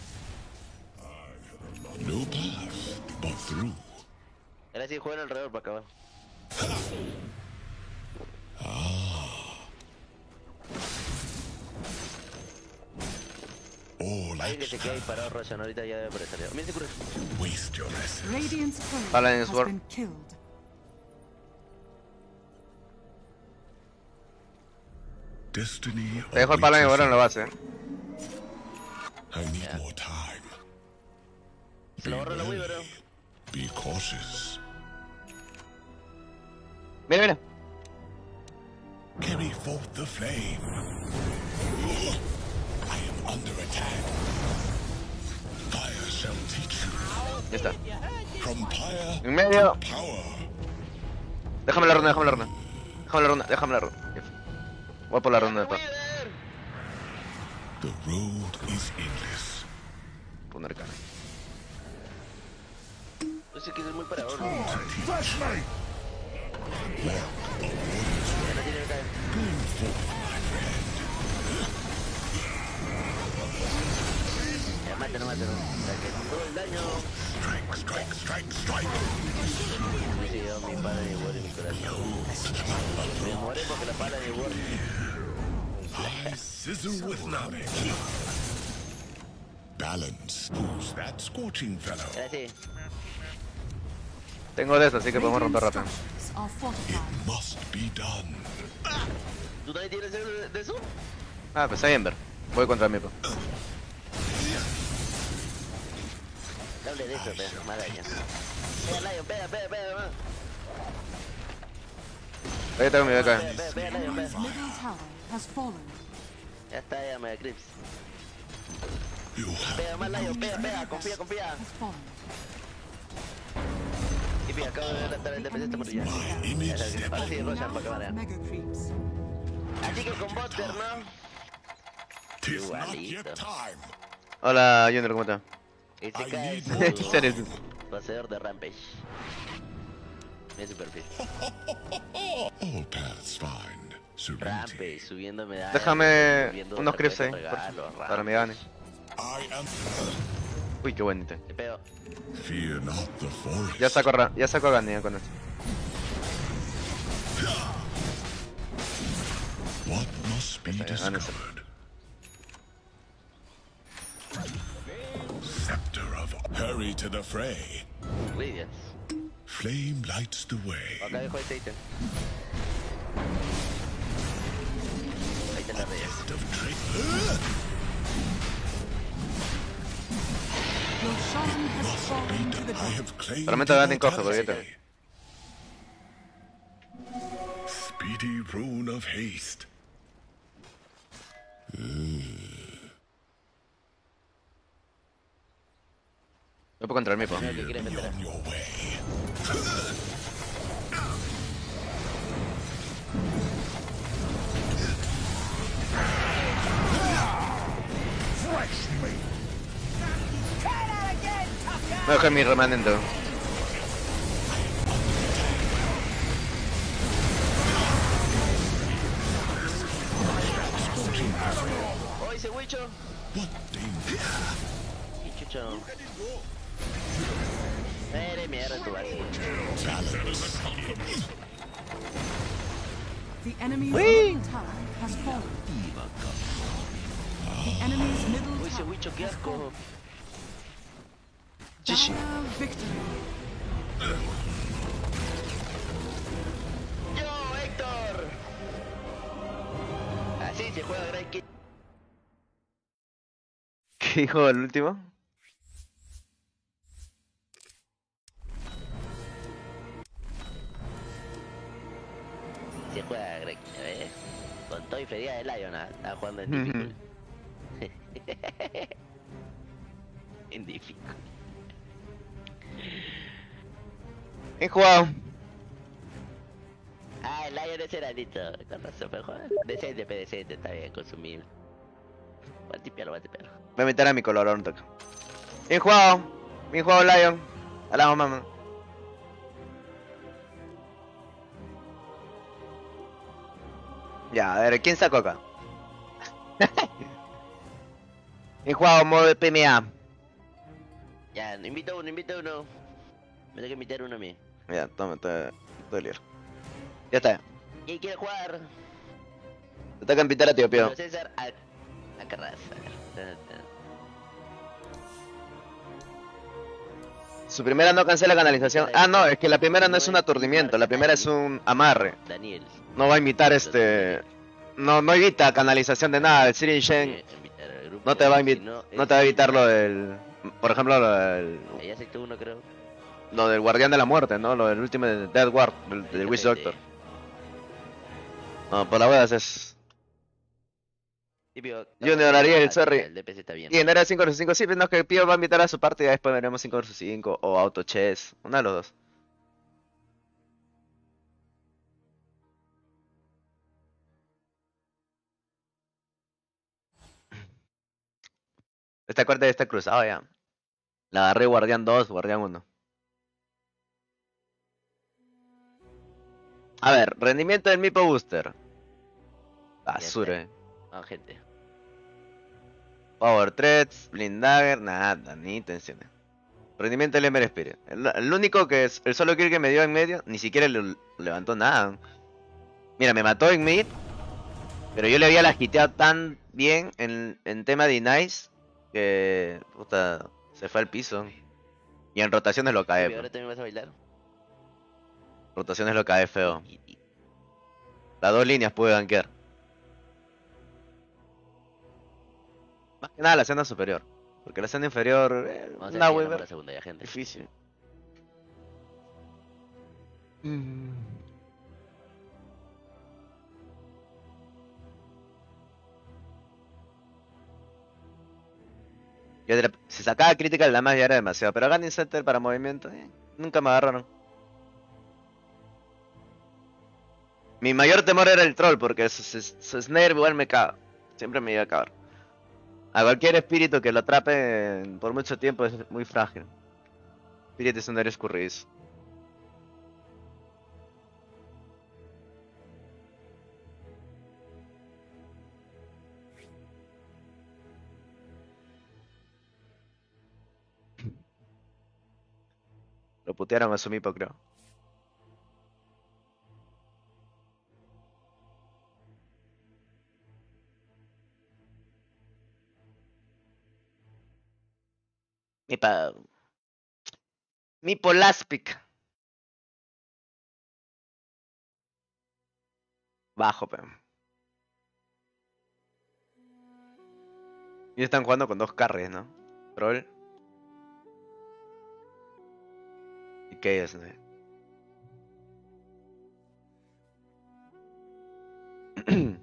No path, but through. Ahora sí juegan alrededor para acabar. All que action. parado Roshan, ahorita ya debe aparecer. Mira ese cura. Waste your essence. Radiant's courier Paladin's has War. been killed. Destiny Te dejo el ahora en la base, eh. I need more time. Se lo la. Be cautious. Mira, mira. Carry forth the flame. Under attack. Fire shall teach you. Ya está. From pyre En medio. Déjame la ronda, déjame la ronda. Déjame la ronda, déjame la ronda. Voy por la ronda de paz. The road is endless. Poner cara. Yo sé que es muy parador. ¿no? Flashlight. No que caer. Going forth, mátalo, mátalo. Para que todo el daño. Strike, strike, strike, strike. Me llevó mi padre de War en mi corazón. Me muere porque la pala de War. I sizzle with knowledge. Balance. Who's that scorching fellow? Sí. Tengo de eso, así que podemos romper rápido. fortified. Must be done. ¿Tú también tienes de de eso? Ah, pues ahí Ember. Voy contra el Hable de eso, pero más daño. Pega, Lion, pega, pega, pega, man. Ahí tengo mi fallen. Ya está, ya me have Pega más, Lion, pega, pega, confía, confía. Y mira, acabo de ver la tabla de por allá. Ahora sí. Roshan, para. Así que con Buster, ¿no? Igualito. Hola, Junior, ¿cómo estás? Y se I cae more ¿En serio? poseedor de Rampage. Mira su perfil. All paths find serenity. Rampage, subiendo medallas. Déjame subiendo unos creeps ahí, tarjetas, por para mi gane. Uy, qué the forest. Ya saco, ra- ya saco a Gandhi con esto. What must be understand. discovered? Scepter of hurry to the fray. Radiance. Flame lights the way. Acá dejo este ítem. Ahí está la Radiance. Gift of trade. Your shrine has fallen to the I ground. have claimed Solamente Gandhi coge, porque immortality. Speedy rune of haste. Voy por contra el mipo. Mi remán dentro. ese huicho. ¿Qué? The enemy's middle tower has fallen. The enemy's middle ¡Uy, ese tower Wicho, qué has asco! fallen. Chichi. Dire victory. ¡Yo, Héctor! Así se juega Kid. ¿Qué dijo el último? Juega Kid, ¿ves? Con todo y Feria de Lion, ¿ah? Está jugando en difícil. [LAUGHS] en difícil. Bien jugado. Ah, el Lion es heradito. Con razón, pero juega. Decente, decente, está bien, consumible. A tipearlo, voy a a meter a mi color un toque. Bien jugado. Bien jugado, Lion. Hablamos, mamá. Ya, a ver, ¿quién sacó acá? [LAUGHS] Bien jugado, modo de PMA. Ya, invita uno, invita uno. Me tengo que invitar uno a mí. Ya, toma, te, lío. Ya está. ¿Quién quiere jugar? Te toca invitar a tío Pío. César a, a Carraza. Su primera no cancela canalización. Ah, no, es que la primera no es un aturdimiento, la primera es un amarre. Daniel. No va a imitar este. No, no evita canalización de nada. El Sirin Shen no te va a invitar. no, te va a evitar lo del. Por ejemplo, lo del. Uno, creo. Lo del Guardián de la Muerte, ¿no? Lo del último de Dead Guard, del, del Witch Doctor. No, por la verdad es. Típico, Junior Ariel, sorry. El DPS está bien. Y en era 5 vs 5, sí, pero no, que Pío va a invitar a su parte y después veremos 5 vs 5 o Auto Chess. Una de los dos. Esta cuarta ya está cruzado ya. La agarré Guardián 2, Guardián 1. A ver, rendimiento del Mipo Booster. Basura. eh. No, gente. Power Threads, Blind Dagger, nada, ni intenciones. Rendimiento del Ember Spirit. El, el único que es el solo kill que me dio en medio, ni siquiera le levantó nada. Mira, me mató en mid, pero yo le había hiteado tan bien en, en tema de Nice que puta, se fue al piso. Y en rotaciones lo cae, ahora también vas a bailar. rotaciones lo cae feo. Las dos líneas puede gankear. Más que nada la escena superior. Porque la escena inferior, eh, Vamos a una ver la segunda ya, gente. difícil. Yo si sacaba crítica la más ya era demasiado, pero Gunning Center para movimiento, eh, nunca me agarraron. Mi mayor temor era el troll, porque su, su- snare igual me caga. Siempre me iba a cagar. A cualquier espíritu que lo atrape por mucho tiempo es muy frágil. Espíritu es un escurridizo. Putearon a su mipo, creo. Mipa. Mipo Laspic. Bajo, pero. Y están jugando con dos carries, ¿no? Troll. gay, isn't it?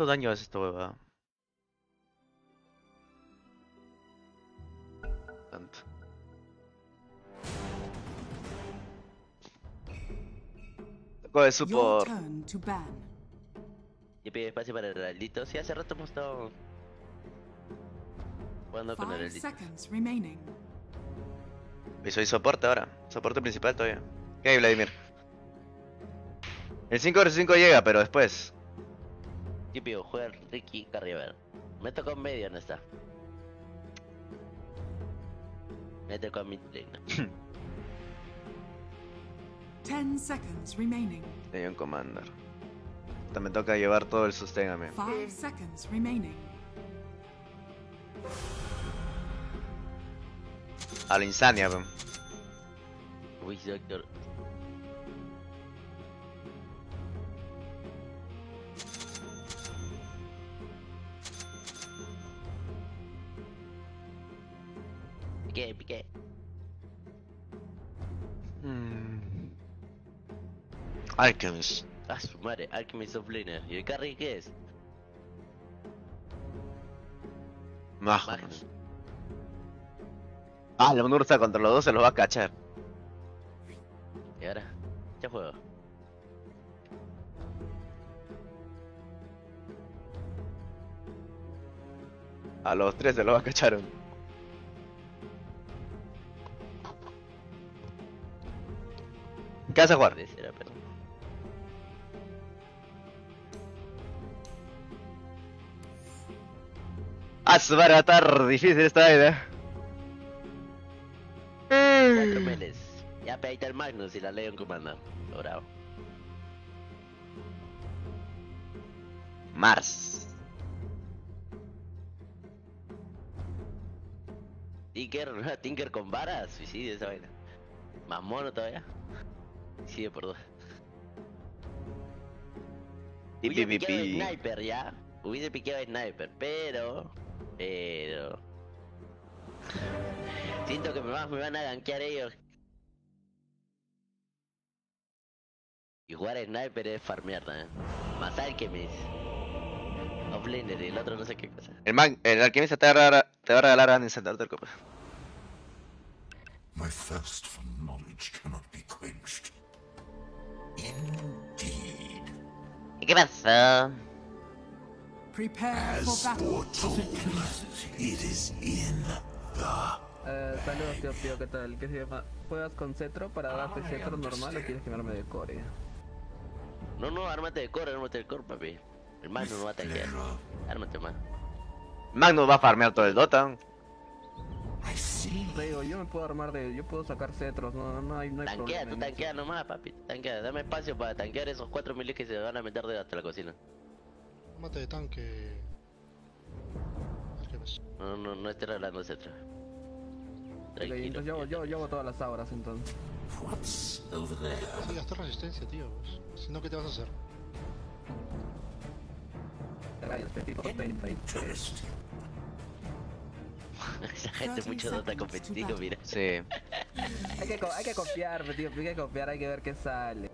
¿Cuánto daño hace esta huevada? Tanto. Tocó to ban. Y pide espacio para el heraldito. Sí, hace rato hemos estado jugando con el remaining. Y soy soporte ahora. Soporte principal todavía. ¿Qué hay, Vladimir? El 5 vs 5 llega, pero después. Típico, juega Ricky Carriver. Me tocó en medio, no está. Me tocó en mid lane. [LAUGHS] Ten seconds remaining. Tenía un commander. Hasta me toca llevar todo el sustain a mí. Five seconds remaining. A la insania, weón. Witch Doctor. Alchemist. Ah, su madre, Alchemist of Laner. ¿Y el carry qué es? Magnus. Magnus. Ah, la Unursa contra los dos se los va a cachar. Y ahora, ya juego. A los tres se los va a cachar. ¿Qué vas a jugar? A estar difícil esta idea. Cuatro meles. Ya pe, ahí está el Magnus y la Leon Commander. Bravo. Mars. Tinker, ¿no? [LAUGHS] Tinker con varas. Suicidio esa vaina. Más mono todavía. Suicidio por dos. Hubiese piqueado sniper ya. Hubiese piqueado sniper, pero. Pero. Siento que me, va- me van a gankear ellos. Y jugar a sniper es farmear también. Más Alchemist. Offlaner y el otro no sé qué cosa. El, mag el alquimista te va a regalar, te va a regalar a Anisendar del copa. My thirst for knowledge cannot be quenched. Indeed. ¿Qué pasó? Prepare for As battle. foretold, it is in the Eh, saludos tío, tío, ¿qué tal? ¿Qué se llama? ¿Juegas con cetro para darte cetro normal o quieres que me arme de core? No, no, ármate de core, ármate de core, papi. El Magnus no va a tanquear. Ármate más. Magnus va a farmear todo el Dota. I see. Te digo, yo me puedo armar de... Yo puedo sacar cetros, no, no hay, no hay Tanquea, problema. tú en eso. tanquea nomás, papi. Tanquea, dame espacio para tanquear esos 4 miles que se van a meter de hasta la cocina. Mate de tanque. Alchemist. No, no, no estés hablando de otra. Ok, Tranquilo. entonces yo, yo, yo hago todas las auras entonces. What's over there? Sí, hasta resistencia, tío. Si no, ¿qué te vas a hacer? Rayos, este tipo 33. Interesting. Esa gente mucho dota competitivo, mira. Sí. Hay que, hay que copiar, tío, hay que copiar, hay que ver qué sale.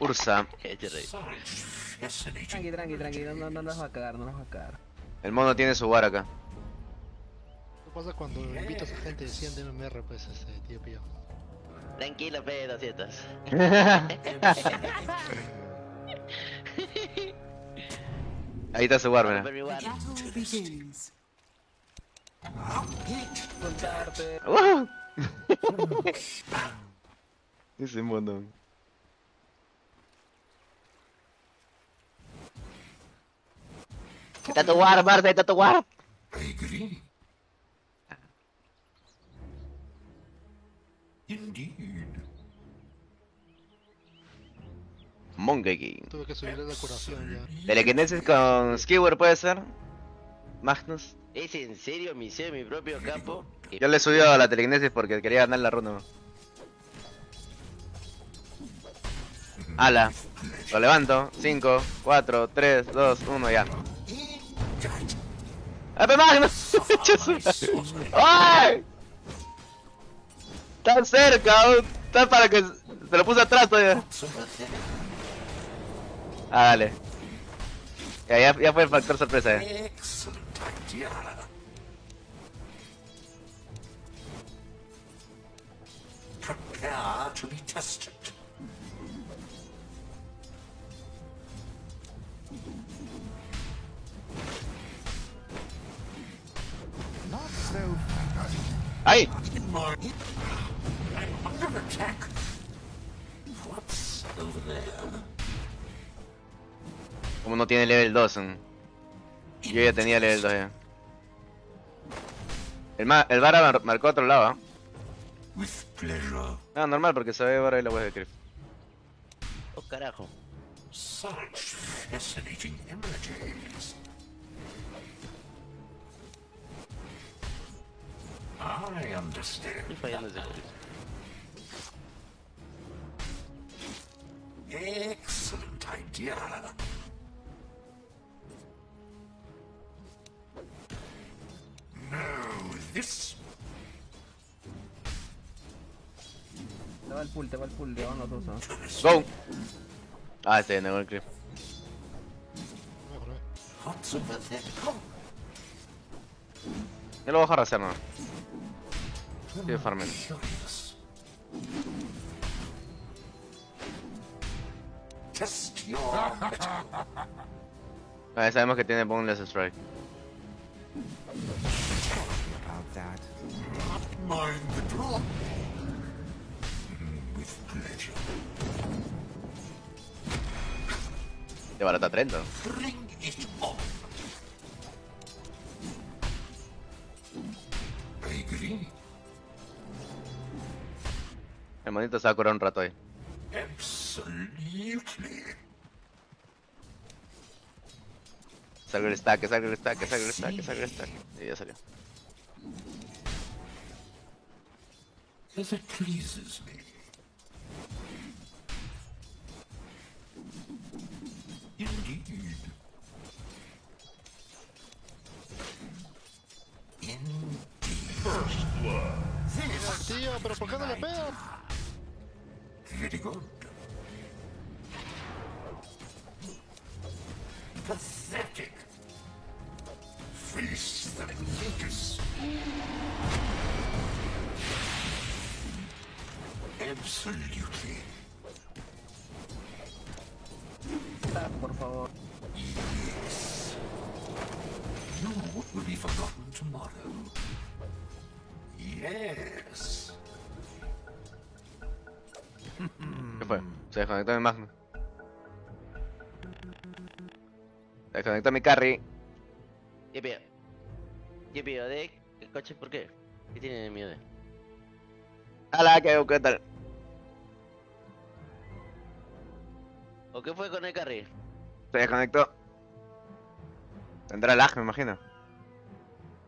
Ursa. [LAUGHS] Tranqui, tranqui, tranqui, no, no, no nos va a cagar, no nos va a cagar. El mono tiene su war acá. ¿Qué pasa cuando invitas a gente de 100 de MMR, pues, este, tío Pío? Tranquilo, P200. Ahí está su war, mira. Contarte. [LAUGHS] Ese mono. Está tu war, Marte, está tu war. I agree. Indeed. Mongeki. Tuve que subirle la curación ya. Telekinesis con Skewer puede ser. Magnus. ¿Es en serio mi de mi propio campo? Que- Yo le he subido a la telekinesis porque quería ganar la ronda. Ala. Lo levanto. 5, 4, 3, 2, 1, ya. ¡Epe Magnus! ¡Ay! Tan cerca, aún. Está para que. Se lo puse atrás todavía. Ah, dale. Ya, ya, ya fue el factor sorpresa. eh. Prepare to be tested. There? Como no tiene level 2. mm. Yo ya tenía level 2 ya. El, ma el Vara mar- marcó otro lado. pleasure. Ah, normal porque se ve Vara y la web de Cliff. Oh, carajo. Such fascinating images. I understand. Estoy fallando ese Excellent idea. No, this Te va el pool, te va el pool, te van los dos, ¿ah? ¡Go! Ah, este negó el Cliff. Mejor, eh. what's over there? Yo lo voy a dejar hacer, no. Your metal. Ah, sabemos que tiene Boneless Strike. De barata 30. El monito se va a curar un rato ahí. Absolutely. Salga el stack, que salga el stack, que salga el stack, que salga el stack. Y ya salió. As it pleases me. Indeed. First blood. This Tío, pero ¿por qué no le pegas? Very. Pathetic. Face the mucus. Absolutely. Se desconectó mi Magnum. Se desconectó mi carry. Yipi. Yipi, de ¿Qué coche? ¿Por qué? ¿Qué tiene miedo? ¡Hala! ¿Qué, qué tal? ¿O qué fue con el carry? Se desconectó. Tendrá lag, me imagino.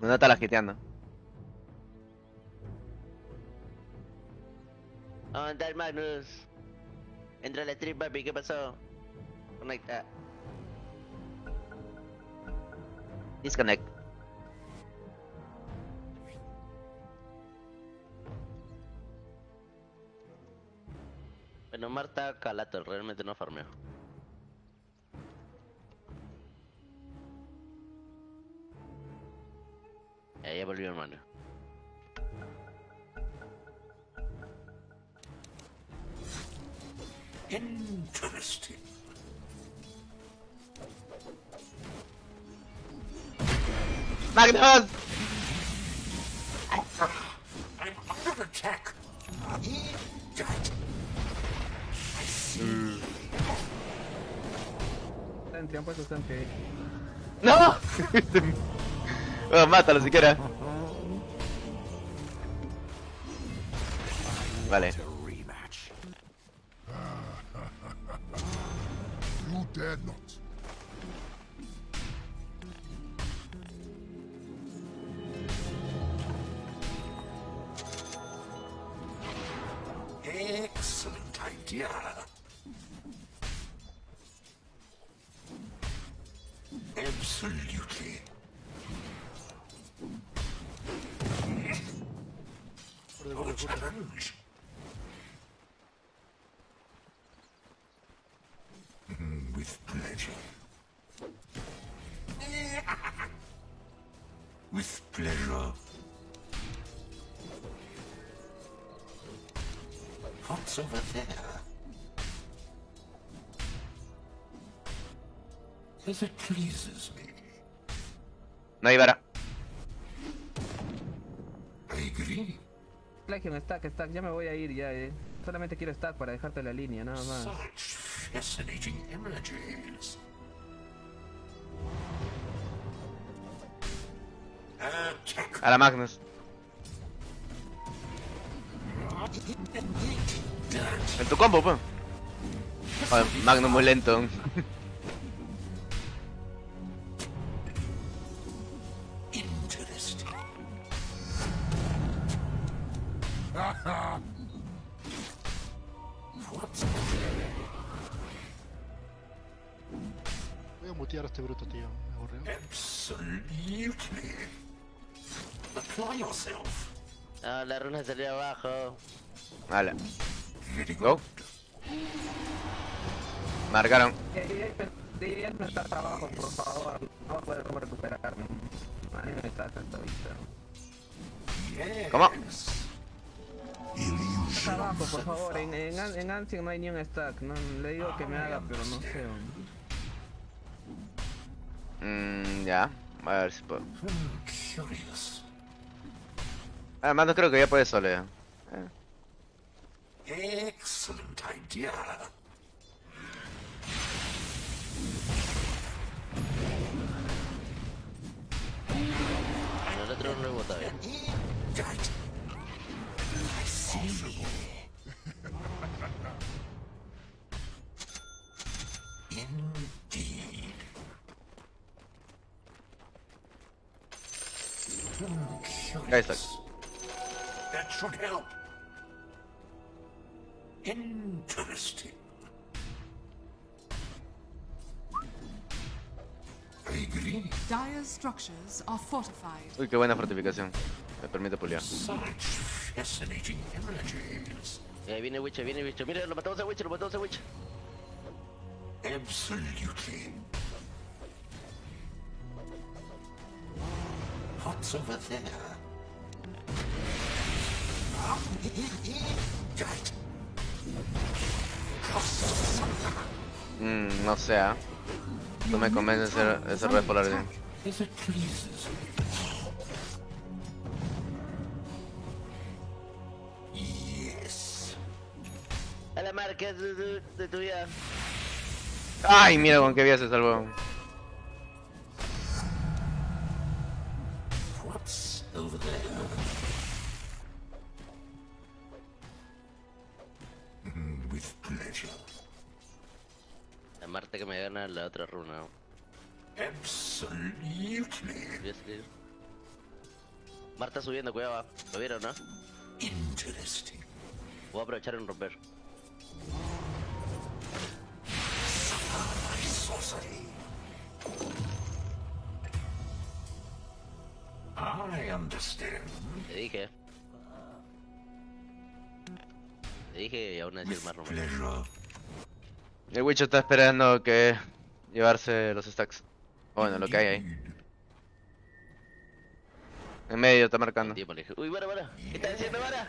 No está lagiteando. ¿Dónde está el Magnus? Entra al stream, papi, ¿qué pasó? Conecta. Disconnect. Bueno, Marta Calato, realmente no farmeo. Ya, ya volvió, hermano. Interesting. ¡Magnus! I'm under attack. Got Sentry, han puesto Sentry. ¡No! Bueno, mátalo siquiera. Vale. You dare not. Excellent idea. Absolutely. No challenge. What's over there? As it pleases me. No hay vara. I agree. Legion, stack, stack, ya me voy a ir ya, eh. Solamente quiero stack para dejarte la línea, nada más. Such fascinating images. A la Magnus. En tu combo, pues. Joder, Magnus muy lento. Voy a mutear a este bruto, tío. Me aburrió. absolutely? Apply yourself. Ah, la runa salió abajo. Vale. Go. Marcaron. No está abajo, por favor. No cómo recuperarme. Ahí me está. Yes. ¿Cómo? Está abajo, por favor. En, en, no hay ni un stack. Le digo que me haga, pero no sé. Mm, ya. A ver si puedo. Curious. Además, no creo que ya puede solo ya. Excellent idea. El otro no lo he botado bien. Right. I see. Indeed. Hmm, Ahí está. curious. That should help. Interesting. I agree. Structures are fortified. Uy, qué buena fortificación. Me permite puliar. Such fascinating images. Ahí viene Witcher, viene Witcher. Mira, lo matamos a Witcher, lo matamos a Witcher. Absolutely. What's over there? [LAUGHS] Right. Mm, no sé, ¿ah? No me convence ese, ese red polar. A la marca de, tu vida. Ay, mira con qué vía se salvó. What's over there? With pleasure. Que me gana la otra runa. Absolutely. Marta subiendo, cuidado. ¿Lo vieron, no? Interesting. Voy a aprovechar en romper. I understand. Te dije. Te dije y aún así el más. El Witcher está esperando que llevarse los stacks. O Bueno, lo que hay ahí. En medio está marcando. Tiempo le dije. Uy, vara, vara. ¿Qué estás haciendo, vara?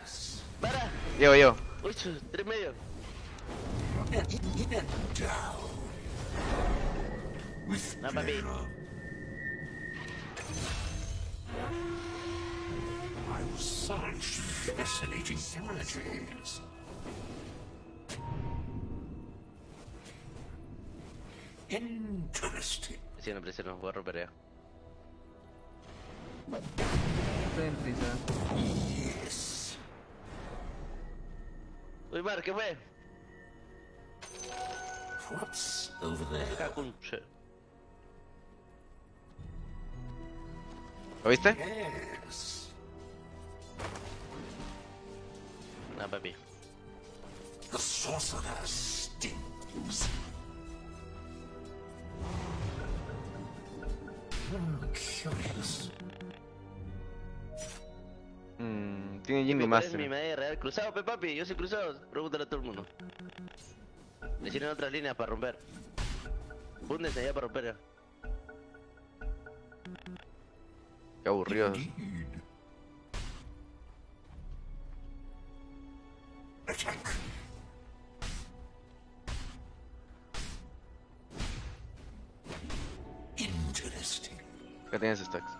Vara. Llego yo. Uy, tres medio. No, papi. pleasure. I was such fascinating images. Interesting. Presiona, presiona. Voy a romper ya. Estoy en prisa. Yes. Uy, Mar, ¿qué fue? What's over there? ¿Lo viste? Yes. No, papi. The sorcerer stings. Hmm, curious. Mm, tiene Jimmy ¿Cuál es mi Master. real? Cruzado, pe papi. Yo soy cruzado. Pregúntale a todo el mundo. Le hicieron otras líneas para romper. Búndense allá para romper. Qué aburrido. Indeed. Attack. ¿Qué tienes stacks?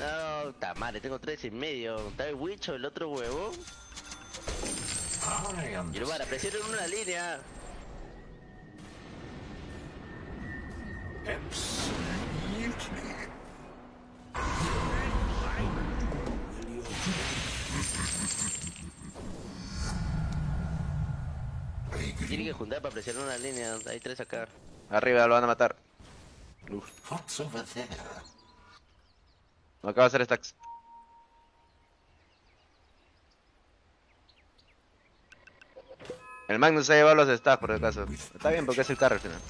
No, está madre, tengo tres y medio. Está el Wicho, el otro huevo. Y no understand. para, presionen una línea. Absolutely. Agree. que juntar para presionar una línea. Hay tres acá. Arriba lo van a matar. No acaba de hacer stacks. El Magnus se ha llevado los stacks por si acaso. Está bien porque es el carro al final.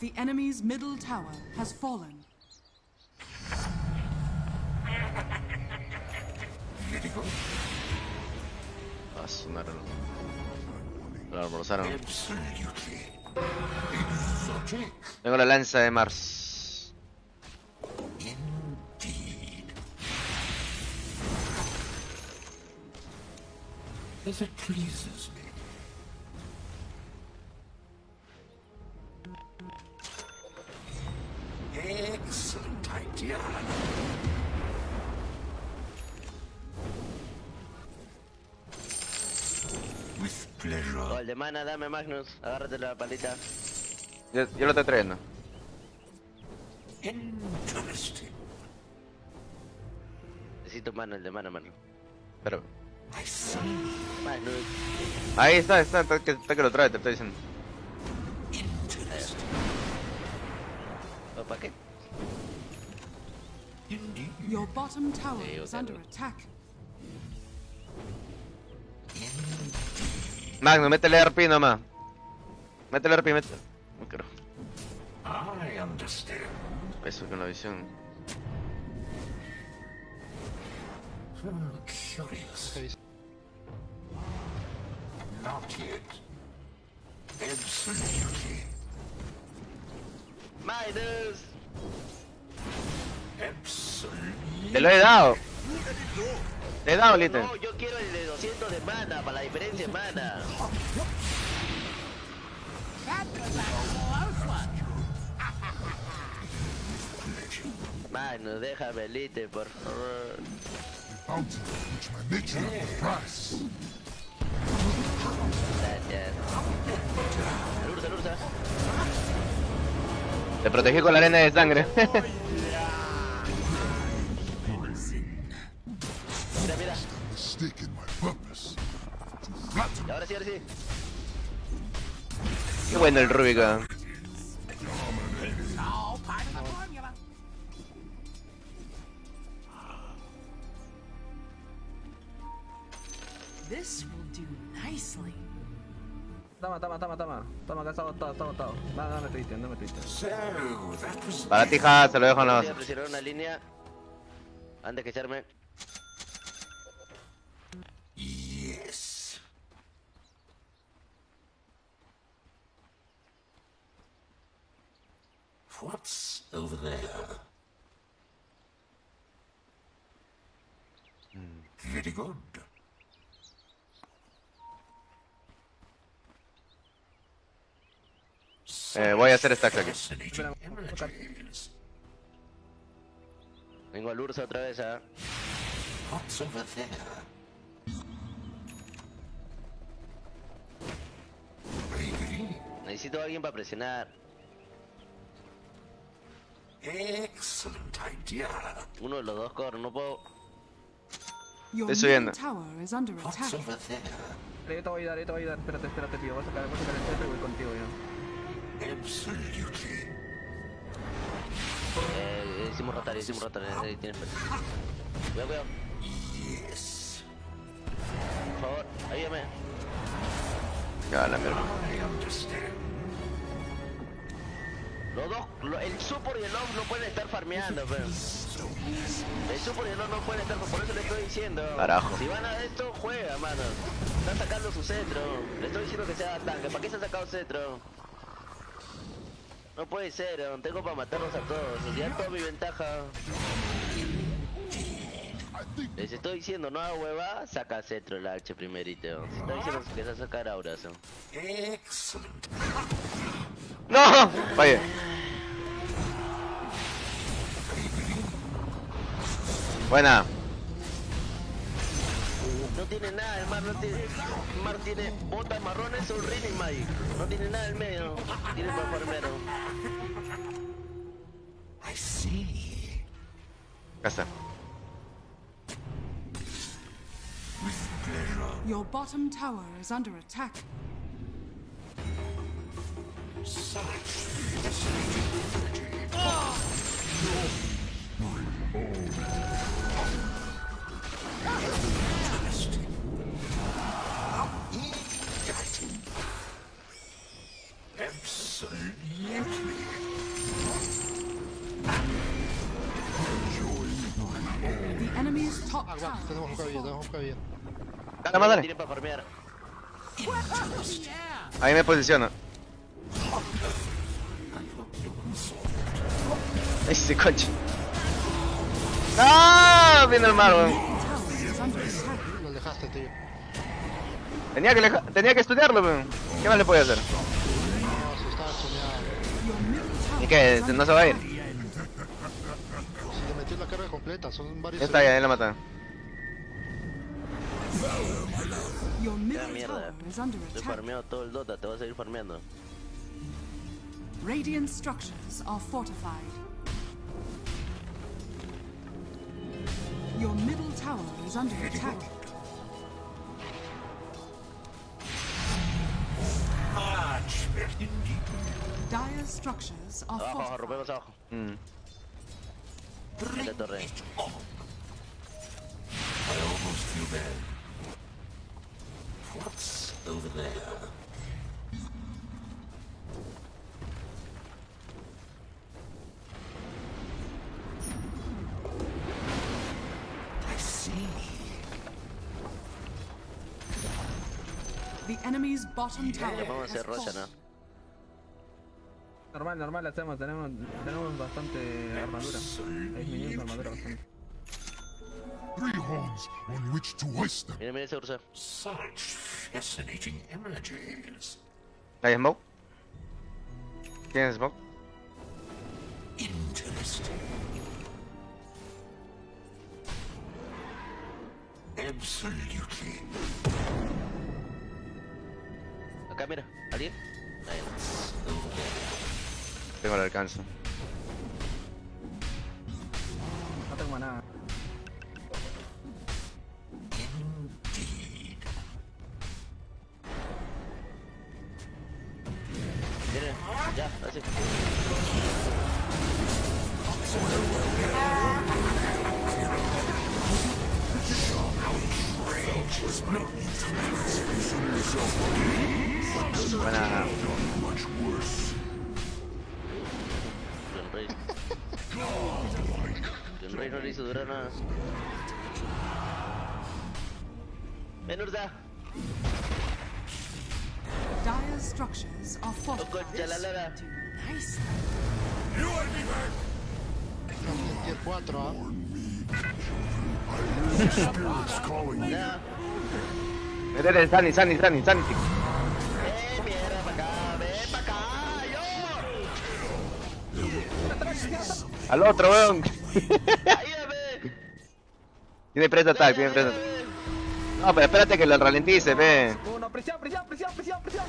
The enemy's middle tower has fallen. Good. Ah, madre. Lo almorzaron. Tengo la lanza de Mars. Excellent idea. Pleasure. el de mana, dame Magnus. Agárrate la palita. Yo, yo lo estoy trayendo. Interesting. Necesito mana, el de mana, mano. Pero. Magnus. Ahí está, está, está que, está que lo trae, te estoy diciendo. Interesting. ¿O para qué? Your bottom tower is under attack. Magnus, métele RP nomás. Métele RP, métele. No quiero. I understand. Eso con la visión. Hmm. Not yet. Absolutely. Magnus. Absolutely. Te lo he dado. Te he dado, Litten. No, yo quiero el de 200 de mana, para la diferencia de mana. Magnus, déjame elite, por favor. Gracias. El el. Te protegí con la arena de sangre. [LAUGHS] ahora sí, ahora sí. Qué bueno el Rubika. This will do nicely. Toma, toma, toma, toma. Toma, que está agotado, está. Dame, dame Twitter, dame Twitter. So, that was Para ti, ja, se lo dejo en la Voy a presionar una línea. Antes que echarme. Yes. What's over there? Very good. Eh, voy a hacer stacks aquí. Vengo al Ursa otra vez, ¿ah? What's over there? Necesito a alguien para presionar. Excellent idea. Uno de los dos corre, no puedo. Your Estoy subiendo. tower is under What's attack. over there? Yo te voy a ayudar, yo te voy a ayudar. Espérate, espérate, tío. Voy a sacar, voy a sacar el centro y voy contigo ya. Absolutely. Eh, hicimos rotar, hicimos rotar. Ahí tienes Cuidado, cuidado. Yes. Por favor, ayúdame. Ya, la mierda. Los dos, lo- el support y el off no pueden estar farmeando, pero. El support y el off no pueden estar, por eso le estoy diciendo. Carajo. Si van a esto, juega, mano. Están sacando su centro. Le estoy diciendo que sea tanque. ¿Para qué se ha sacado centro? No puede ser, tengo para matarlos a todos. Ya toda mi ventaja. Les estoy diciendo, no haga hueva, saca cetro el H primerito. Si estoy diciendo que se va a sacar weón. Excellent. ¡No! Vaya. Buena. No tiene nada, el mar no tiene. El mar tiene botas marrones, un ring y Magic. No tiene nada en medio. Tiene para primero. I see. Acá está. With pleasure. Your bottom tower is under attack. Absolutely. The enemy's top Aguanta, tower tenemos is poca vida, fallen. tenemos poca vida. Dale, más, dale. Ahí me posiciono. Ese concha. ¡Ah! Viene el mar, weón. Lo dejaste, tío. Tenía que, leja- tenía que estudiarlo, weón. ¿Qué más le puede hacer? No, si estaba tower ¿Y qué? ¿No se va a ir? Si le metió la carga completa, son varios. Ya está, ya, ya la mataron. Your Ya middle mierda. tower is under Estoy attack. farmeado todo el Dota, te voy a seguir farmeando. Radiant structures are fortified. Your middle tower is under attack. Much. Dire structures are Abajo, abajo, fortified. rompemos abajo. Mm. La torre. I almost feel bad. What's over there? I see. The enemy's bottom tower vamos a hacer Rocha, ¿no? Normal, normal hacemos, tenemos, tenemos bastante armadura. 6 minutos armadura bastante. Three horns on which to hoist them. Mira, mira ese Ursa. Such fascinating images. ¿Hay smoke? ¿Tienes smoke? Interesting. Absolutely. Acá, mira. ¿Alguien? Ahí. Tengo el alcance. No tengo nada. Ya, así. Buena. Much worse. El rey. El rey no le hizo durar nada. Ven, Ursa. Dire structures are Oh, concha fortified. Nice. Estamos en tier 4, ¿ah? Métete Sunny. Ven, mierda, para acá. Ven, para acá. Yo. Al otro, weón. [LAUGHS] Tiene presa attack, tiene presa Ayúdame. No, pero espérate que lo ralentice, ve. Uno, presión, presión, presión, presión, presión.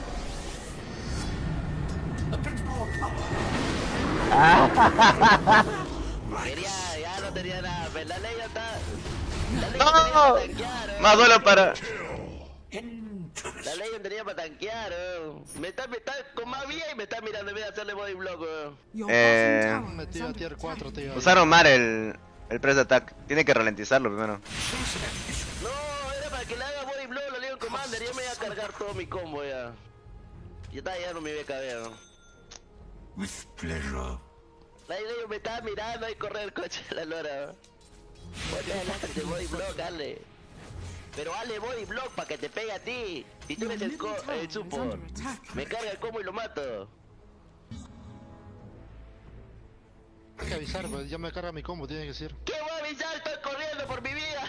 Quería, ya no tenía nada, pero la ley ya está. No. tanquear, eh. Más duelo para. La ley no tenía para tanquear, eh. Me está, me está con más vida y me está mirando, voy a hacerle body block, eh. Eh, Metido a under tier 4, attack. tío. Usaron mal el, el press attack. Tiene que ralentizarlo primero. No, era para que le haga body block, lo Leon Commander, ya me voy a cargar todo mi combo ya. Ya está, ya no me voy a caber, ¿no? With pleasure. La me estaba mirando y correr coche la lora. Ponle adelante body block, dale. Pero dale body block para que te pegue a ti. Si tú eres el, co el support. Me carga el combo y lo mato. Hay que avisar, pues ya me carga mi combo, tiene que decir. ¿Qué voy a avisar? Estoy corriendo por mi vida.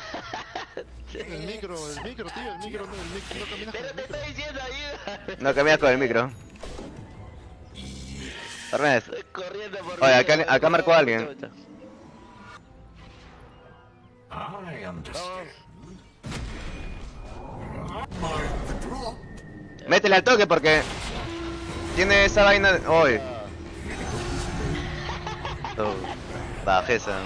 El micro, el micro, tío, el micro, no, el micro, no caminas con Pero el te micro. estoy diciendo ayuda. No caminas con el micro. Ernest, Estoy corriendo por Oye, acá- acá marcó alguien. I understand. métele al toque porque tiene esa vaina. de- ¡Uy! [LAUGHS] Oh, bajeza.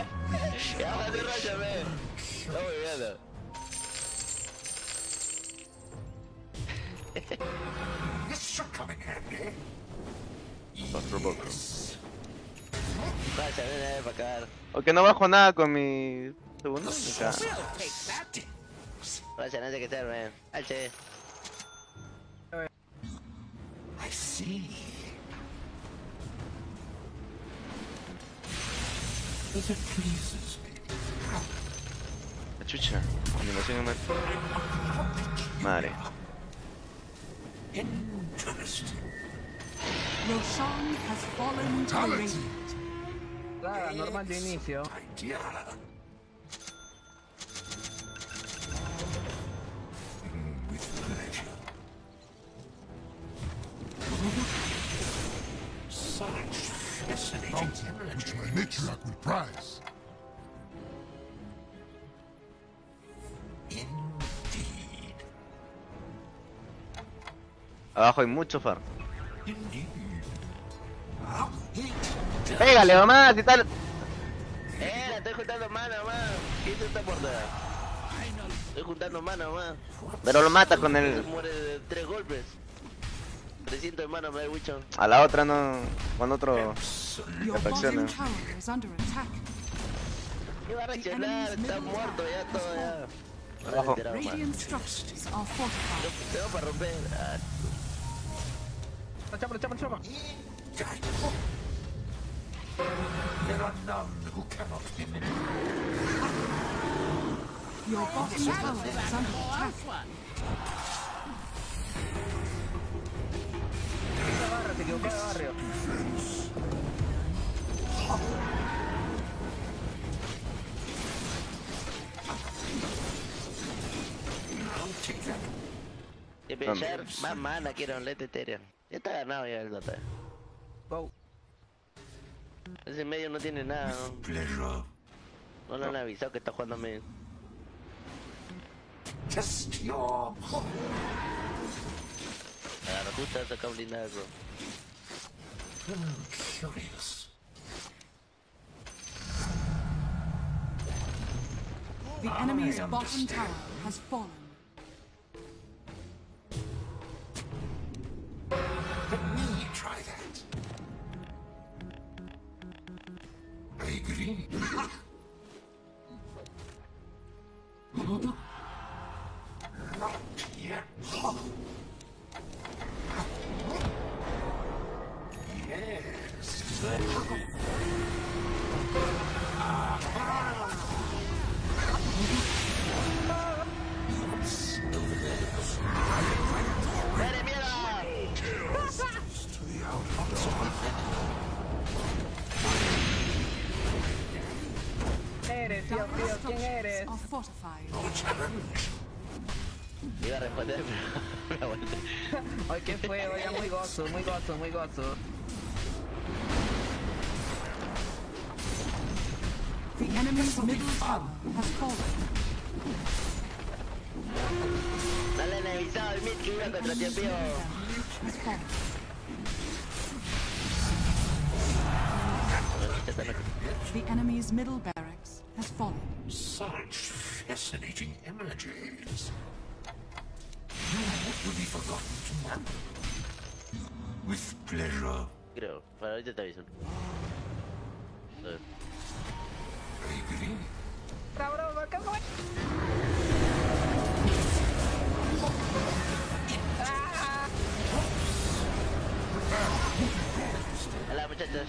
Ven ver para no bajo nada con mi segundo. Racha, no sé qué hacer, ven. H. I see. As it pleases me. Chucha, animación en Madre. Interesting. Roshan has fallen to the radiant. Nada, normal de inicio. Idea. With pleasure. Such fascinating Which my imagery. matriarch will prize. Indeed. Abajo hay mucho far. Pégale nomás y tal. Eh, la estoy juntando mano, man. ¿Qué es esta portada? Estoy juntando mano, man. Pero lo mata con el. muere de tres golpes. 300 de mano me Wichon. A la otra no. Con otro. Attack. ¿Qué va a reaccionar? Está muerto ya todo ya. Abajo. fortified. Tengo para romper. Ah, Chapa, chapa, chapa. There are none who cannot be manipulated. Your bottom tower is under attack. Barrio, se equivocó de barrio. I'll take that. De pensar, más mana quiero un Lete Ethereum. Ya está ganado ya el Dota. Go. Ese medio no tiene nada, ¿no? Pleasure. No le han avisado que está jugando medio. Test your Agarra justo a sacar blindado, bro. Curious. The enemy's bottom tower has fallen. I [LAUGHS] Iba a responder, [LAUGHS] pero... [LAUGHS] Ay, qué fue, oiga, muy gozo, muy gozo, muy gozo. The enemy's middle tower has fallen. No le han avisado al mid que iba contra Pío. Has fallen. The enemy's middle barracks has fallen. Such fascinating images. You will be forgotten tomorrow. With pleasure. Creo, para ahorita te aviso. A ver. I agree. ¿qué fue? Hola muchachos.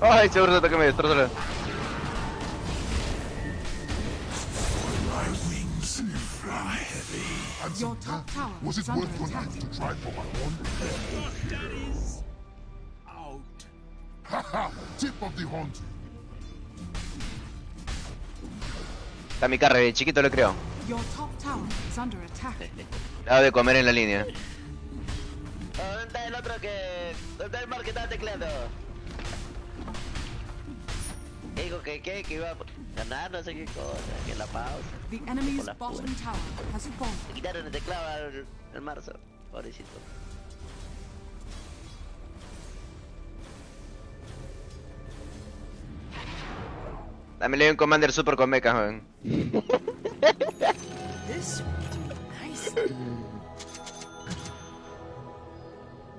Ay, seguro se toca me destroza la- Your top tower Was it worth your attack. life to try for my horn? Daddy's out. Haha! Tip of the haunted. Está mi carry, chiquito lo creo. Your top tower is under attack. [LAUGHS] Dado de comer en la línea. ¿Dónde está el otro que... ¿Dónde está el mar que estaba tecleando? Dijo que, que, que iba a ganar, no sé qué cosa, que la pausa. The enemy's bottom tower has fallen. Le quitaron el teclado al, al marzo, pobrecito. Dame un Commander Super con mecha, joven. [LAUGHS]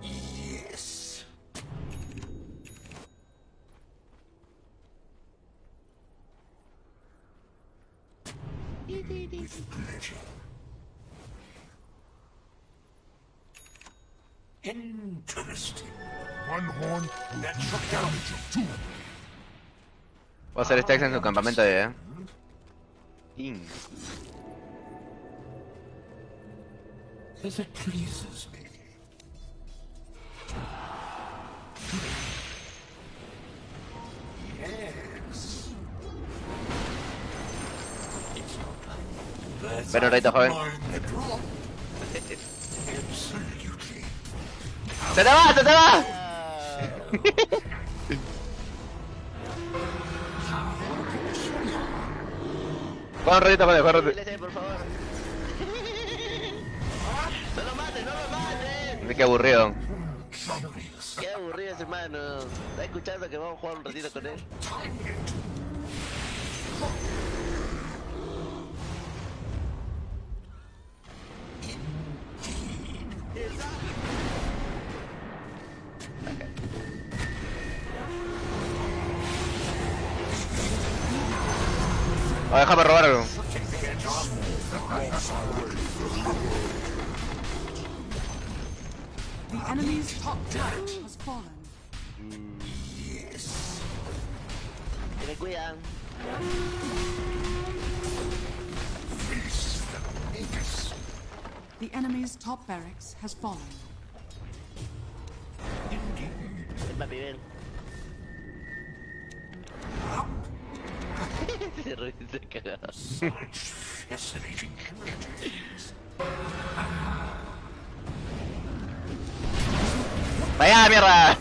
Yes. With pleasure. Interesting. One horn will that shock damage of two. Voy a hacer stacks en su campamento de... Ing. As it pleases me. Yes. Joven. ¡Se te va! ¡Se te va! [LAUGHS] Juega un ratito, joder, juega un ratito. Qué aburrido. Qué aburrido ese hermano. ¿Está escuchando que vamos a jugar un ratito con él? Oh, déjame robar The enemy's top tower has fallen. Que me cuidan. The enemy's top barracks has fallen. El papi, ven. Se ríe, se caga. Such [LAUGHS] fascinating entities. ¡Vaya mierda!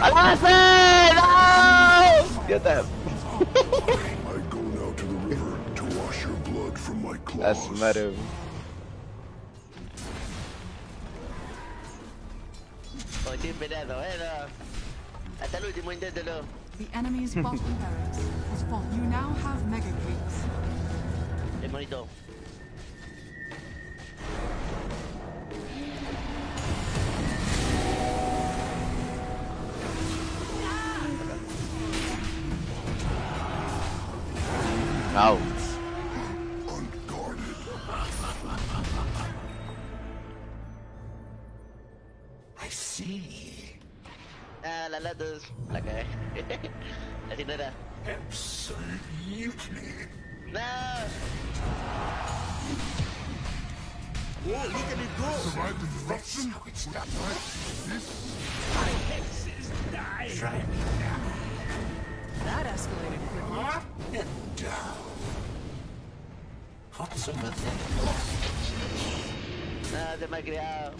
¡Avance! ¡No! Idiota. I go now to the river to wash your blood from my claws. Las madre. Hoy estoy peleando, bueno. Hasta el último, inténtelo. The enemy's bottom barracks has fallen. You now have mega creeps. El monito. Au. Unguarded. I see. Ah. La cagué. Así no era. Absolutely. No. Oh, look at it go. Survive the disruption? How it's done, right? This Hexes die. That escalated quickly. and down. Hot sympathetic. No, se me ha criado.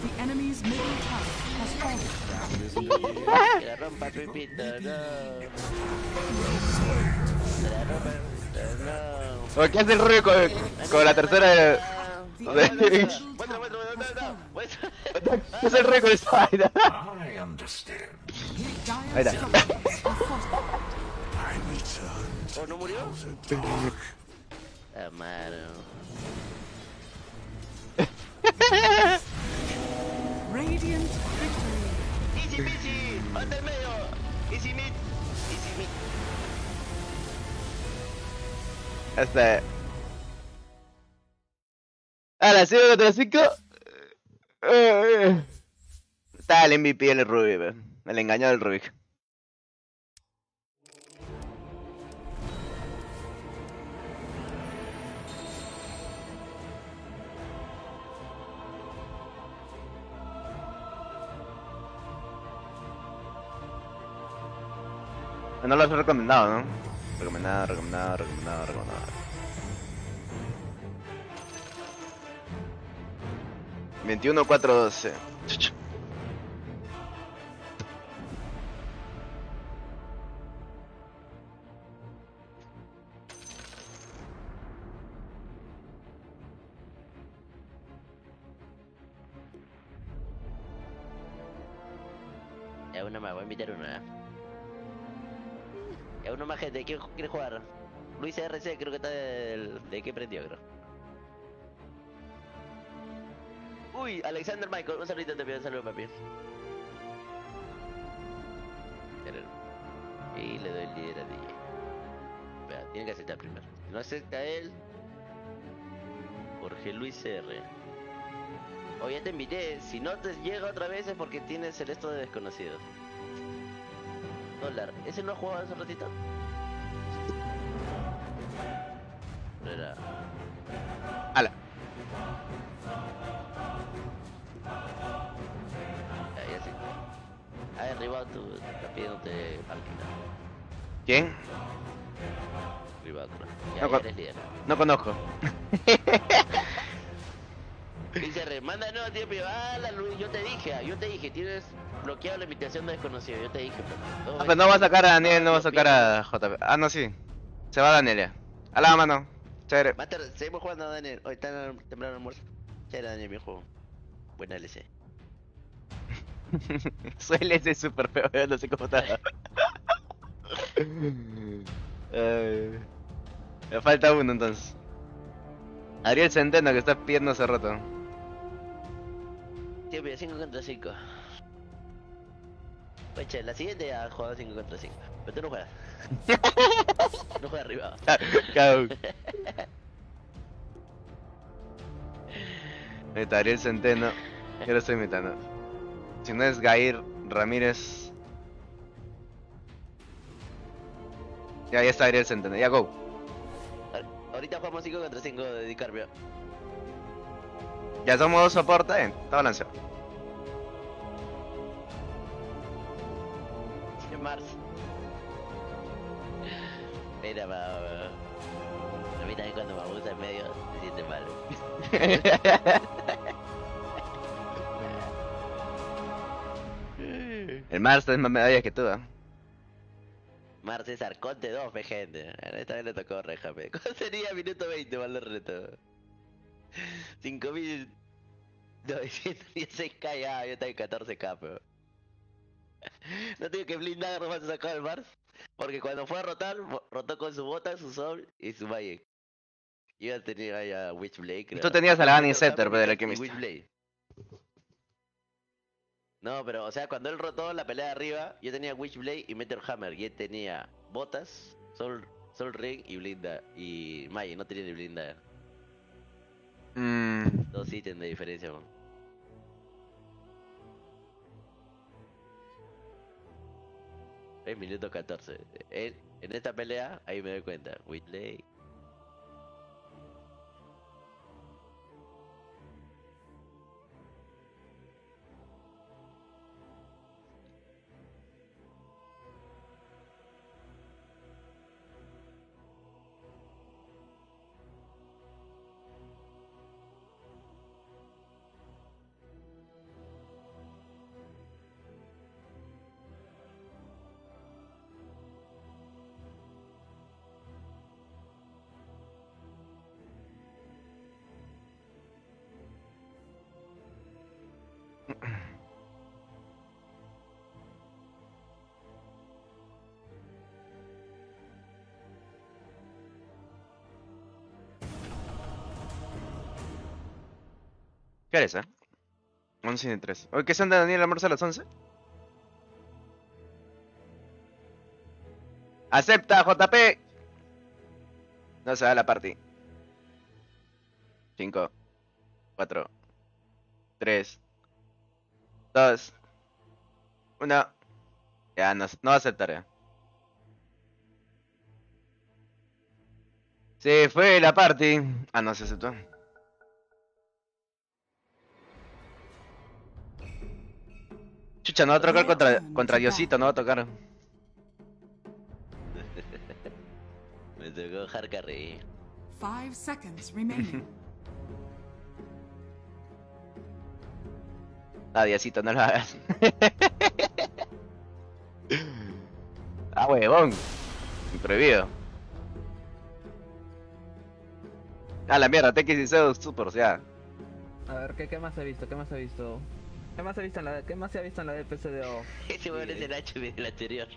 The enemy's middle tower has fallen. Que la rompa Pipito, no. Que la rompa, no. ¿Por qué hace el ruido con, con la tercera de... ¿Qué es el ruido con vaina? Understand. Ahí está. ¿O no murió? mano. [LAUGHS] Radiant victory. Easy peasy. Medio. Hasta. A las 5 contra 5. Está el MVP en el el engaño del Rubik. No lo has recomendado, ¿no? Recomendado, recomendado, recomendado, recomendado. Veintiuno, cuatro, doce. Una más, voy a invitar una. Ya uno más gente, ¿quién quiere jugar? Luis RC creo que está del... ¿De qué prendió creo? Uy, Alexander Michael, un saludito pido un saludo papi. Y le doy el líder a DJ. Espera, tiene que aceptar primero. Si no acepta él. Jorge Luis R. O ya te invité, si no te llega otra vez es porque tienes el esto de desconocidos. Dólar, ¿ese no ha jugado hace ratito? No era. Ala. Ya, ya sé. A ver, Ribao, tú estás pidiéndote máquina. ¿Quién? Ribao, No ya, ya con- eres líder. No conozco. [LAUGHS] Dice Re, manda nuevo tiempo. Ah, la Luis, yo te dije, yo te dije, tienes bloqueado la invitación de desconocido. Yo te dije, pero. Ah, pues no va a sacar a Daniel, no va a sacar a JP. Ah, no, sí. Se va Daniel ya. A la mano. Chévere. Seguimos jugando Daniel. Hoy está temprano almuerzo. Chévere, Daniel, bien juego. Buena LC. Suele ser súper feo, yo no sé cómo está. [LAUGHS] Ay. Me falta uno entonces. Ariel Centeno que está pidiendo hace rato. Siempre 5 contra 5. Pues che, la siguiente ha jugado 5 contra 5. Pero tú no juegas. [LAUGHS] no juegas arriba. Cabrón. [LAUGHS] Ariel Centeno. Yo lo estoy imitando. Si no es Gair Ramírez. Ya, ya está Ariel Centeno. Ya, go. Ahorita jugamos 5 contra 5 de Dicarbio. Ya somos dos soportes. eh, Está balanceado. En Mars. Mira, va. A mí también cuando me abusa en medio se siente mal. [LAUGHS] El Mars es más medallas que tú, ¿ah? Mars es Arconte 2, fe gente. Esta vez le tocó reja, pe. ¿Cuál sería minuto 20, mal reto? 5916k ya, yo tengo 14k, pero. [LAUGHS] No tengo que blindar nomás se sacó el Mars. Porque cuando fue a rotar, ro- rotó con su bota, su Soul y su Magic. Yo ya tenía ya Witchblade, creo. Tú tenías a la Annie Scepter, pe, del y alquimista. Witchblade. No, pero, o sea, cuando él rotó la pelea de arriba, yo tenía Witchblade y Meteor Hammer. Y él tenía botas, Soul, Soul Ring y Blinda. Y Magic, no tenía ni Blinda. Mm, Dos ítems de diferencia, man. Es minuto 14. En, en esta pelea, ahí me doy cuenta. Whitley. ¿Qué eres, eh? 11 y 3. Oye, ¿qué son de Daniel almuerzo a las 11? ¡Acepta, JP! No se da la party. 5, 4, 3, 2, 1. Ya, no, no aceptaré. Se fue la party. Ah, no se aceptó. Chucha, no va a tocar contra, contra Diosito, no va a tocar. [LAUGHS] Me tocó dejar carry. Five seconds remaining. [LAUGHS] Ah, Diosito, no lo hagas. [LAUGHS] ah, huevón. Prohibido. Ah, la mierda, TX y Zeus Super, o sea. A ver, ¿qué, ¿qué más he visto? ¿Qué más he visto? ¿Qué más he visto en la, qué más se ha visto en la DPCDO? Ese weón es el HB del anterior.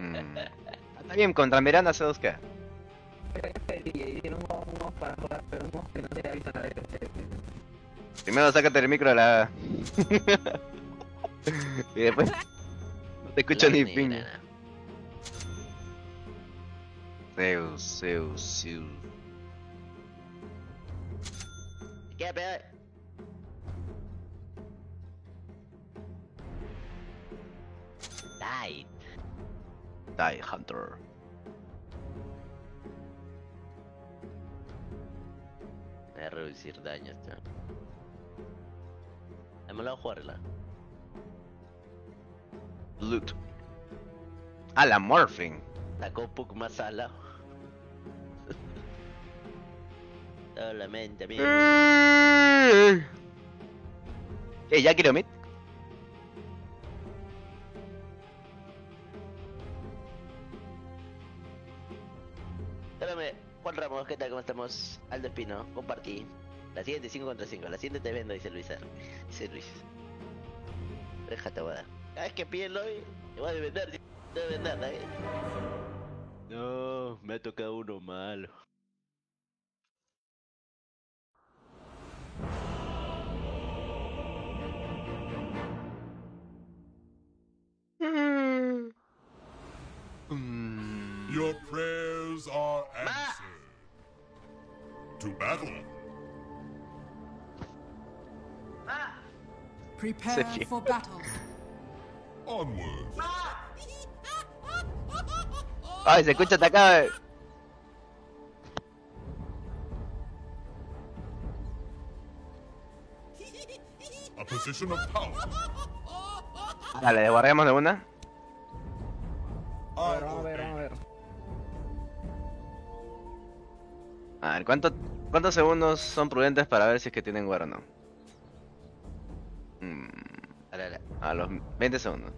Mm. [LAUGHS] Está bien, contra Miranda se había visto en la DPC. Primero sácate el micro de la. [LAUGHS] y después. No te escucho ni Negra. piña. Zeus, Zeus, Zeus. ¿Qué peor? Die. Die Hunter. Voy a reducir daño esto. Hemos a jugarla. Loot. Ah, la Morphing. Sacó Puck más ala. Solamente a mí. ¿Qué? ¿Ya quiero mid? Juan Ramos, ¿qué tal? ¿Cómo estamos? Aldo Espino, compartí. La siguiente 5 contra 5, la siguiente te vendo, dice Luis. R. Dice Luis. Déjate, boda. Cada vez que pide el lobby, te voy a vender, te voy a vender, ¿eh? No, me ha tocado uno malo. Mm. Your prayers To battle. Prepare for battle. Onward. Ay, se escucha atacado. A position of power. Dale, de una. A I ver, vamos a ver, vamos a obey. ver. A ver, ¿cuánto, ¿cuántos segundos son prudentes para ver si es que tienen guard o no? Mm, a los 20 segundos.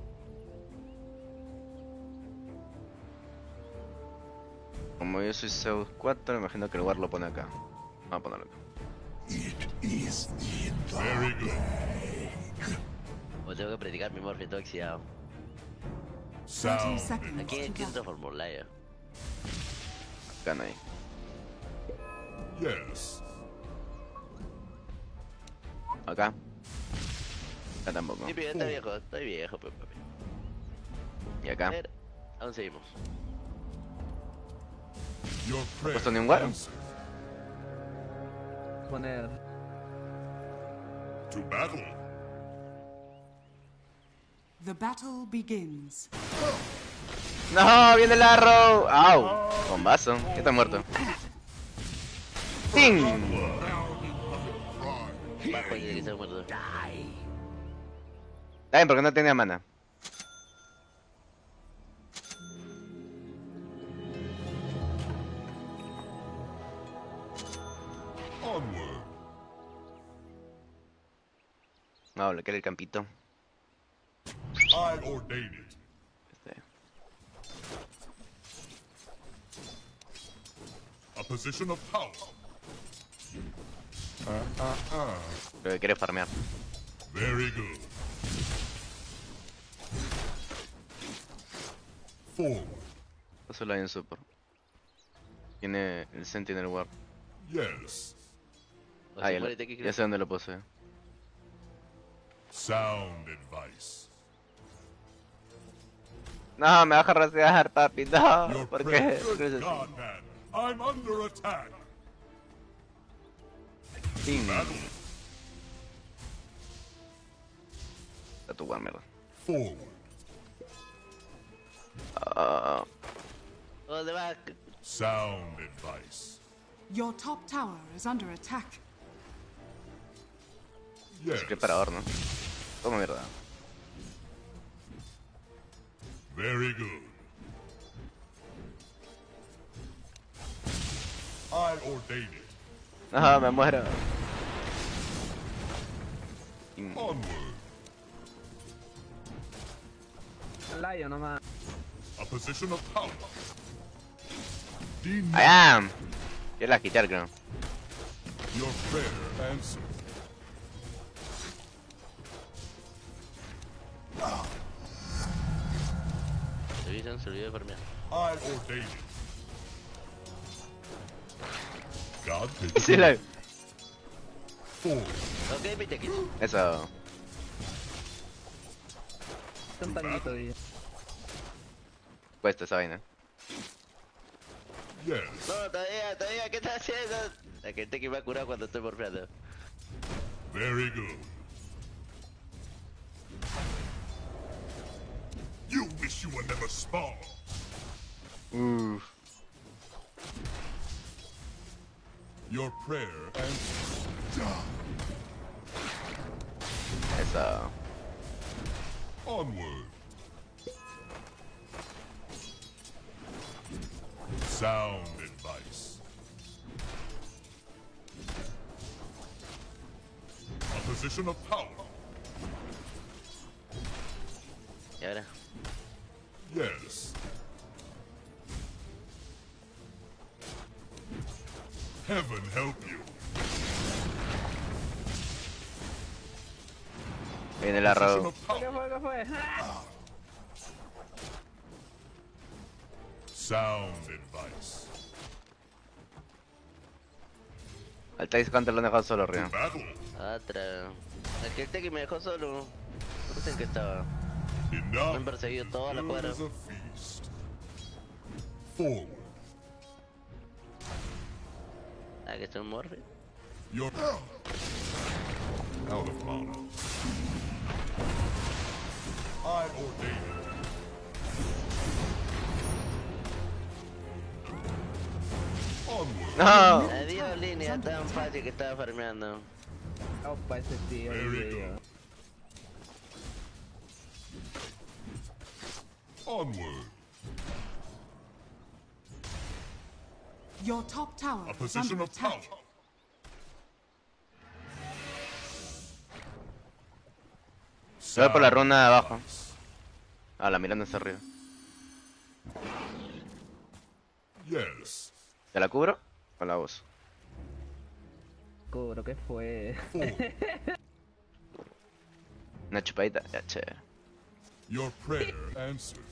Como yo soy Zeus 4, me imagino que el guard lo pone acá. Vamos a ponerlo acá. O tengo que practicar mi morfio todo oxidado. 30 Sound. seconds Aquí entiendo battle. formulario. Acá no hay. Yes. Acá. Acá tampoco. Sí, está viejo, estoy viejo, papi. Y A acá. ver, aún seguimos. Puesto ni un answered. Poner. To battle. The battle begins. ¡No! ¡Viene el arrow! ¡Au! Bombazo. Ya está muerto. ¡Ting! Está bien, porque no tenía mana. No, le queda el campito. Este. A position of power. Creo que quiere farmear. Very good. Forward. Solo hay un super. Tiene el Sentinel War. Yes. O Ah, ya, lo- sé dónde lo puse. Sound advice. No, me vas a rasear, papi. No, ¿por qué? under attack. Ting. Battle. A tu mierda. Forward. Ah, ¿Dónde va? Sound advice. Your top tower is under attack. Yes. es preparador, ¿no? Toma mierda. Very good. ordain it. No, me muero. Onward. Lion nomás. A position of power. I am. Yo la quitar, creo. Your prayer answered. I ordain God sí, la... Eso. Un Cuesta esa vaina. Yes. No, todavía, todavía, ¿qué estás haciendo? La gente que me ha curado cuando estoy morfeando. Very good. You wish you were never spawned. Uff. Your prayer answered. Eso. Onward. Sound advice. A position of power. Y ahora, Yes. Heaven help you. Viene el arrow. of ¿Qué fue? ¿Qué fue? Sound advice. Al Tice Hunter lo han dejado solo, Río. Battle. otra. Aquel que me dejó solo. No sé en qué estaba. Me han perseguido toda la cuadra. Forward. Ah, que es un morfe. Your out of mana. I ordain it. Onward. No. Adiós, línea tan fácil que estaba farmeando. Opa, ese tío. Onward. Your top tower A position of power. attack. Voy por la runa de abajo. Ah, la mirando hacia arriba. Yes. ¿Te la cubro? O la uso. Cubro, ¿qué fue? [LAUGHS] Una chupadita. Ya. Your prayer answered.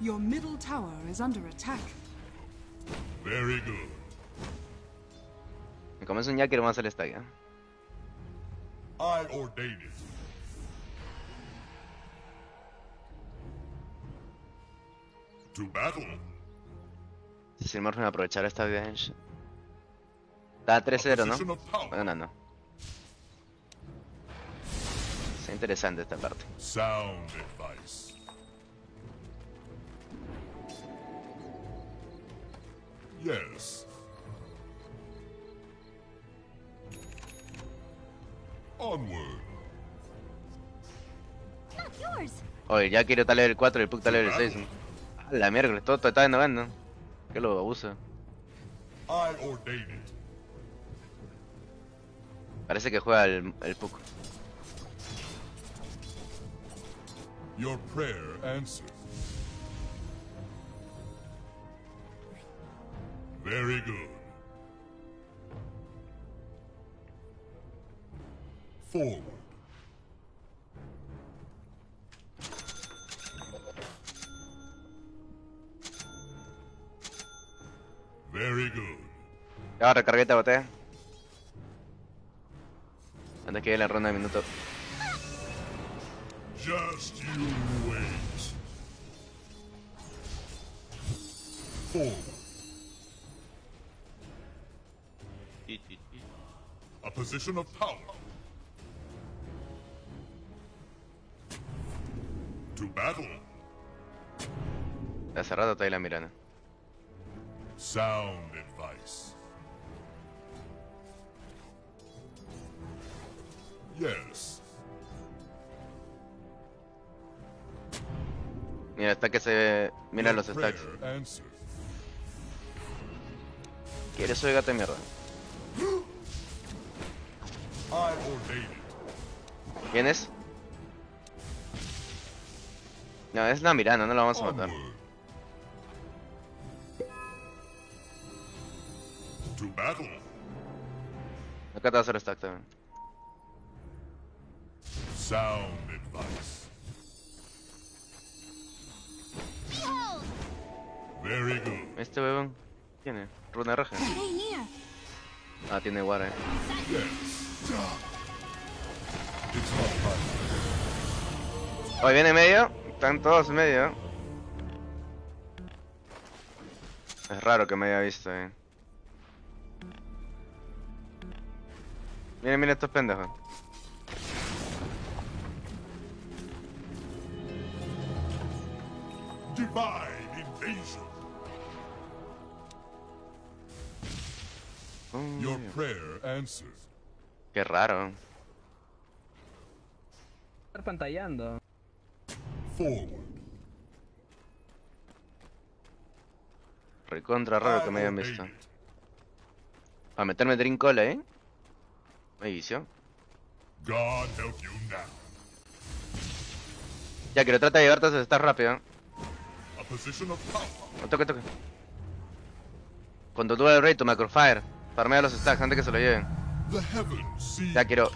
Your middle tower is under attack. Very good. Me comienzo un yaque y vamos a hacer stack. I ordain it. To battle. Si el Morphin aprovechar esta bench. Está 3-0, Position ¿no? power. Bueno, no, no. Está interesante esta parte. Sound Yes. Onward. Oye, ya quiero tal level 4 y el Puck tal level 6. Ah, La miércoles, todo, todo está innovando. Que lo abusa. Parece que juega el, el Puck. Your prayer answered. Very good. Forward. Very good. Ya recargué esta botella. Antes que llegue la ronda de minutos. Just you wait. Forward. A position of power. To battle. De hace rato está ahí la mirando. Sound advice. Yes. Mira, está que se. Mira los stacks. ¿Quieres de mierda? [GASPS] [GASPS] [GASPS] ¿Quién es? No, es la Miranda, no la vamos a matar. Acá te va a hacer stack también. Sound advice. Very good. Este huevón. ¿Quién es? Runa Roja. Ah, tiene War, eh. Hoy viene medio. Están todos medio. Es raro que me haya visto, eh. Miren, miren estos pendejos. Divine invasion. Your prayer answers. Qué raro. Estar pantallando. Forward. Recontra raro que me hayan visto. ordain it. A meterme trincola, eh. Me vicio. God help you now. Ya que lo trata de llevarte a estar rápido. A position of power. No toque, toque. Cuando tú el rey, tu macrofire. Farmea los stacks antes que se lo lleven. Ya quiero,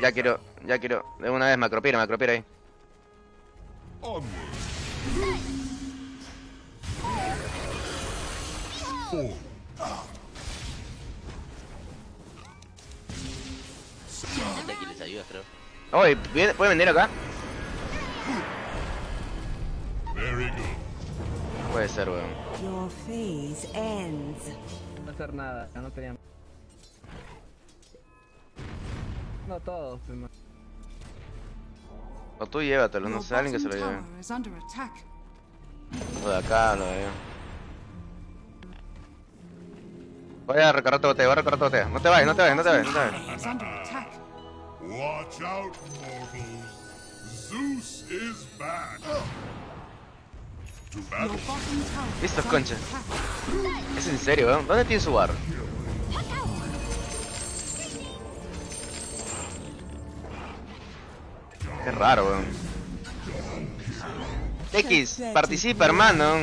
ya quiero, ya quiero. De una vez macropira, macropira ahí. Aquí les ayuda, creo. Oye, ¿viene- ¿puede venir acá? Puede ser, weón. Hacer nada, ya no teníamos. No todos, pues. O tú llévatelo, no sé, alguien que se lo lleve. Lo de acá, lo de allá. Voy a recargar tu botella, voy a recargar tu botella. No te vayas, no te vayas, no te vayas, no te vayas. Watch out, mortals. Zeus is back. To Your battle. bottom tower is Listos, under concha. attack. Es en serio, weón. ¿Dónde tiene su bar? Qué raro, weón. TX, participa, hermano.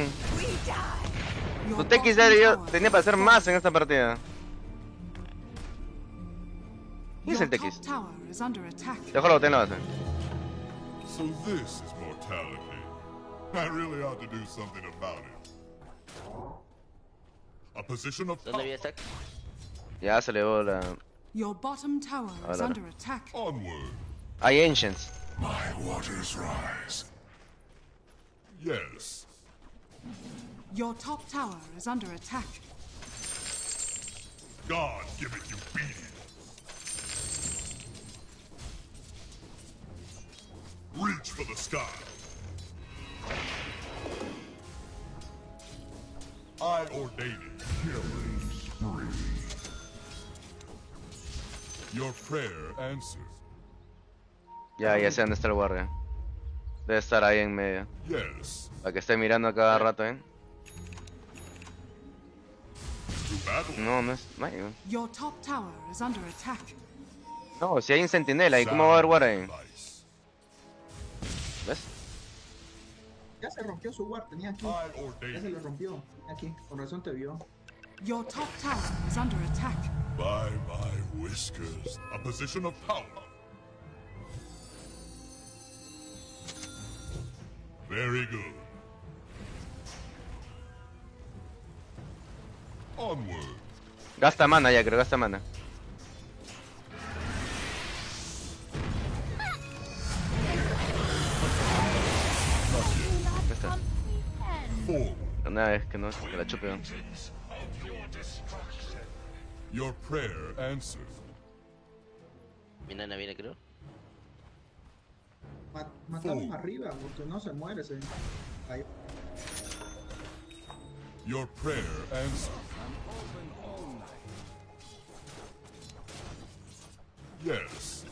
Tu TX bottom ya debió- tenía para hacer más en esta partida. ¿Quién es el attack. Dejo la botella en la base. I really ought to do something about it. A position of ¿Dónde power. había stack? Ya se elevó la... Your bottom tower is Ahora. under attack. Onward. Hay Ancients. My waters rise. Yes. Your top tower is under attack. God give it you beating. Reach for the sky. I ordain it. Killing spree. Your prayer answers. Ya, ya sé dónde está el guardia. Debe estar ahí en medio. Yes. Para que esté mirando a cada rato, ¿eh? No, no es... No, hay, weón. Your top tower is under attack. no, si hay un centinela, ¿y cómo va a haber guardia ahí? Ya se rompió su guard, tenía aquí. I Ya se lo rompió. Tenía aquí, con razón te vio. Your top tower is under attack. By my whiskers. A position of power. Very good. Onward. Gasta mana ya, creo, gasta mana. Una vez que no, que la chupe. Your prayer answers. Mi nana viene, creo. Ma- Mataron arriba, porque no se muere ese. Ahí. Your prayer answers. Yes.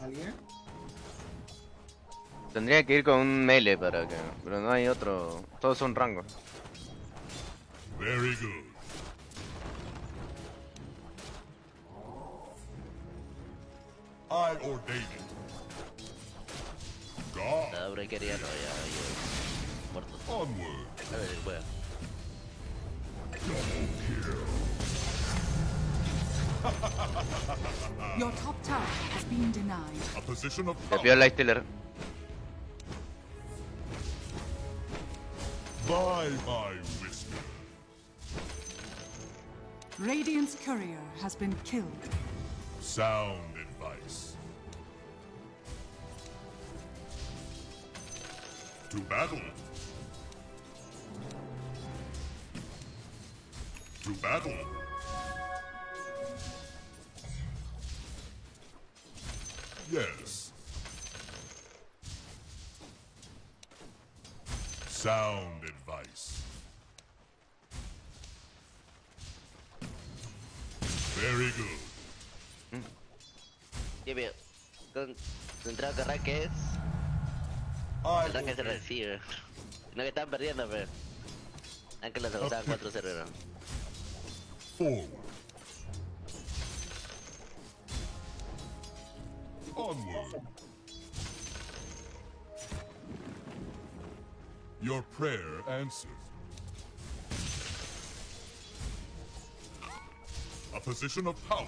¿Alguien? Tendría que ir con un melee para que... Pero no hay otro... Todos son rangos. Very good. I ordain it. God, La breaker ya no, ya, ya. Muerto. onward. A ver, bueno. Your top tower has been denied. A position of power pido al by my whisper. Radiant's courier has been killed. Sound advice. To battle. To battle. Yes. Sound Very good. Veo. Con, contra que arranque es. I El se ordain- recibe. No que están perdiendo, pero. Aunque los usaban 4-0, ¿no? Forward. Onward. Your prayer answered. Position of power.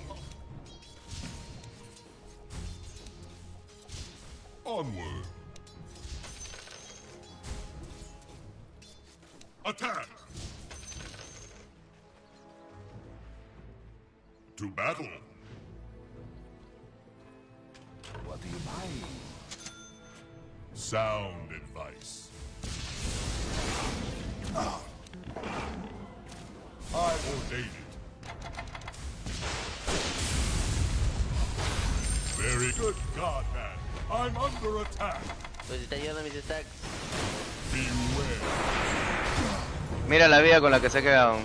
Onward. Attack! To battle! What do you buy? Sound advice. Ah. I ordain Very good God, man. I'm under attack. Pues está ayudando a mis stacks. Beware. Mira la vida con la que se ha quedado.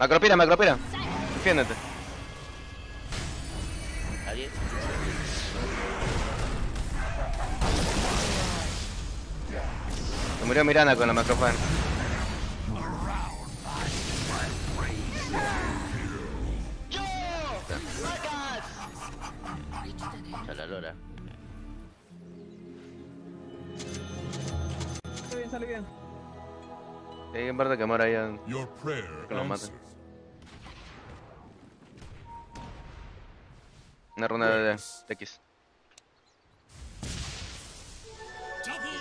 Macropira, macropira. Defiéndete. ¿Alguien? Se murió Mirana con la macrofan. Que muera ya. Que lo maten. Una ronda de X.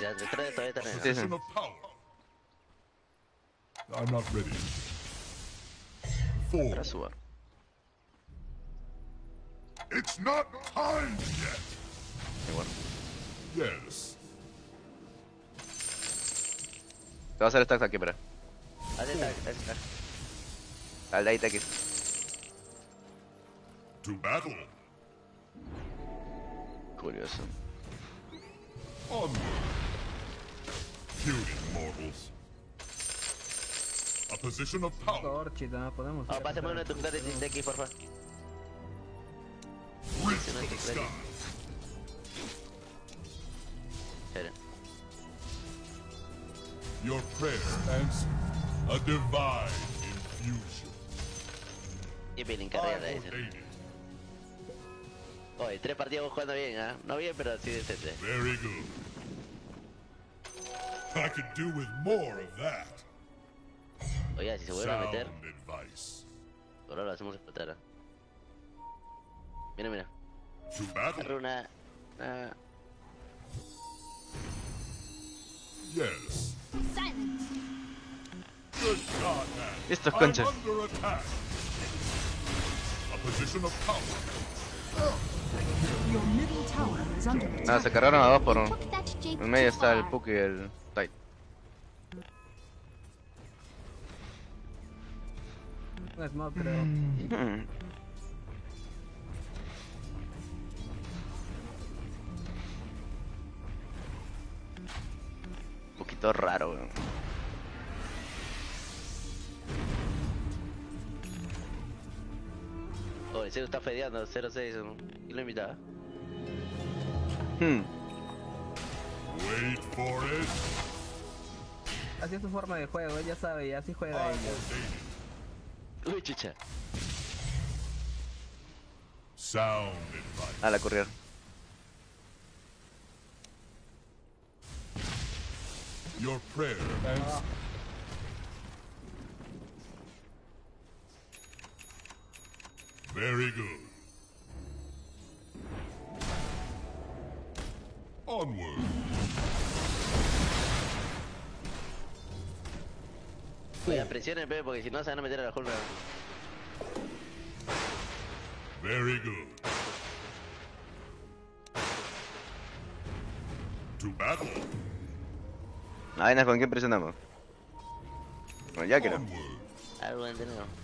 Ya detrás de todavía. I'm not ready. Para subar. It's not time yet. Igual. Yes. Te va a hacer stacks aquí, espera. Haz esta, haz esta. Al Light X. To battle. Curioso. Onward. Puny mortals. A position of power. Torchita, podemos. Oh, pásame uno de tus clares de aquí, porfa. Rift no to the te creo. sky. Espera. Your prayer answers. A divine infusion. Y Pilín I carrera ese. Oye, tres partidos jugando bien, ¿ah? No bien, pero sí decente. Very good. I could do with more of that. Oye, si se vuelven a meter, advice. ahora lo hacemos explotar. ¿ah? Mira, mira. Runa. Ah, Yes. Man. Estos conchas. Nada, se cargaron a dos por uno. En medio está el Puck y el Tight. Un smoke, creo. Hmm. Un poquito raro, weón. Oye, Cero está fedeando, 0-6. ¿no? ¿Quién lo invitaba? Hmm. Wait for it. Así es su forma de juego, ella sabe y así juega ella. Uy, chucha. Sound advice. A la correr. Your prayer answers. Very good. Onward. Oigan, presionen, pe, porque si no se van a meter a la Hulk. Very good. To battle. La vaina es con quién presionamos. Con ya que no. Algo entendido.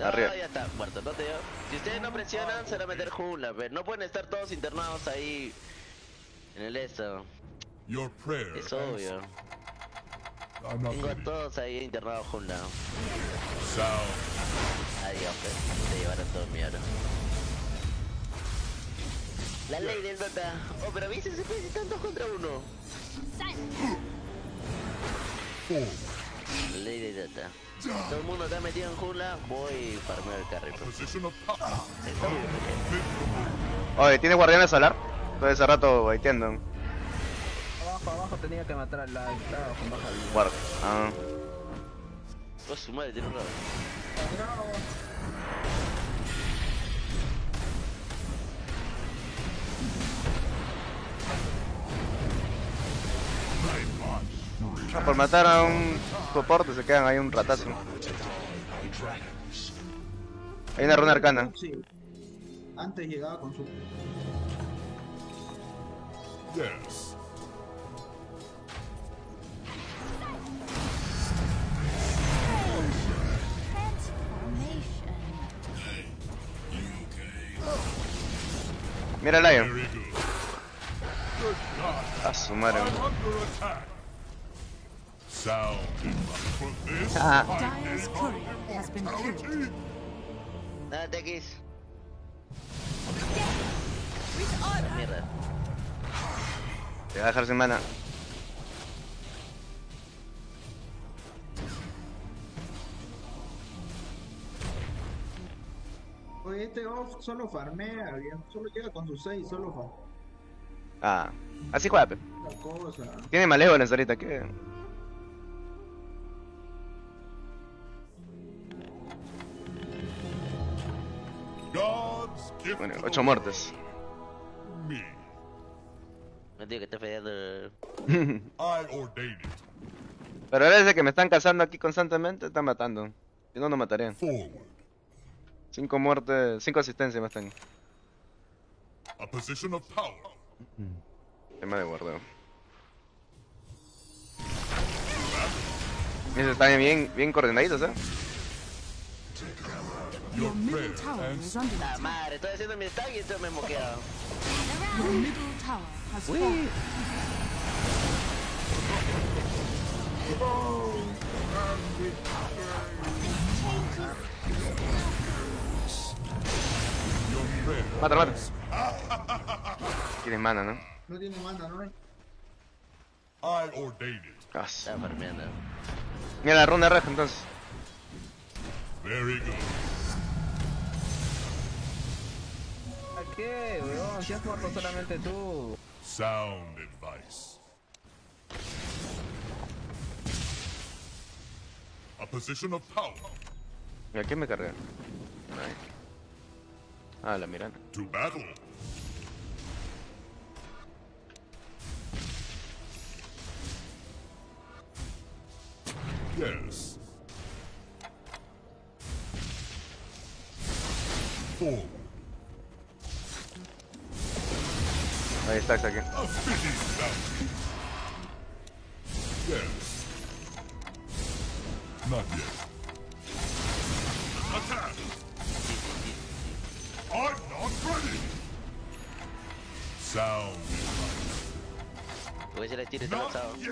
No, Arriba. ya está, muerto, no te digo. Si ustedes no presionan, se van a meter jungla, pero no pueden estar todos internados ahí en el. Your prayer Es obvio. answers. I'm not Tengo a todos ahí internados jungla. Sound. Adiós, pues. Se llevaron todo mi oro. La ley del Dota. Oh, pero a veces se puede estar dos contra uno. Del Dota. Todo el mundo está metido en jungla, voy a farmeo el carry. pues. Position of power. Está bien, Oye, ¿tiene guardián solar? Todo ese rato baiteando. Abajo, abajo tenía que matar la estaba con baja vida. Guarda. Ah. Oh, su madre, tiene un raro. Por matar a un soporte se quedan ahí un ratazo. Hay una runa arcana. Sí. Antes llegaba con su. Yes. Mira el Lion. A su madre. Sound advice. For this, Ah. I Dyer's name courier has been killed. brutality. Nada, TX. Mierda. Te va a dejar sin mana. Oye, este off solo farmea, bien. Solo llega con sus 6, solo farmea. Ah. Así juega, pe. Tiene malévolas ahorita, ¿qué? Bueno, ocho muertes. No digo que [LAUGHS] ordain it. Pero ahora desde que me están cazando aquí constantemente, están matando. Si no, no matarían. Cinco muertes, cinco asistencias me están. A position of power. Tema de guardeo. Están bien, bien coordinaditos, ¿eh? Your middle tower is under La attack. madre, estoy haciendo mi stack y esto me he moqueado. Your middle tower has fallen. Your prayer. Mátalo, mátalo. Tienen mana, ¿no? No tiene manda, ¿no? I ordain it. Ah, su- Está farmeando. Mira la runa red entonces. Very good. Qué, weón? Si has muerto solamente tú. Sound advice. A position of power. ¿Y a quién me cargué? Ahí. Ah, la mirana. To battle. Yes. Forward. Ahí está, está aquí. Voy a hacer el tiro lanzado. Y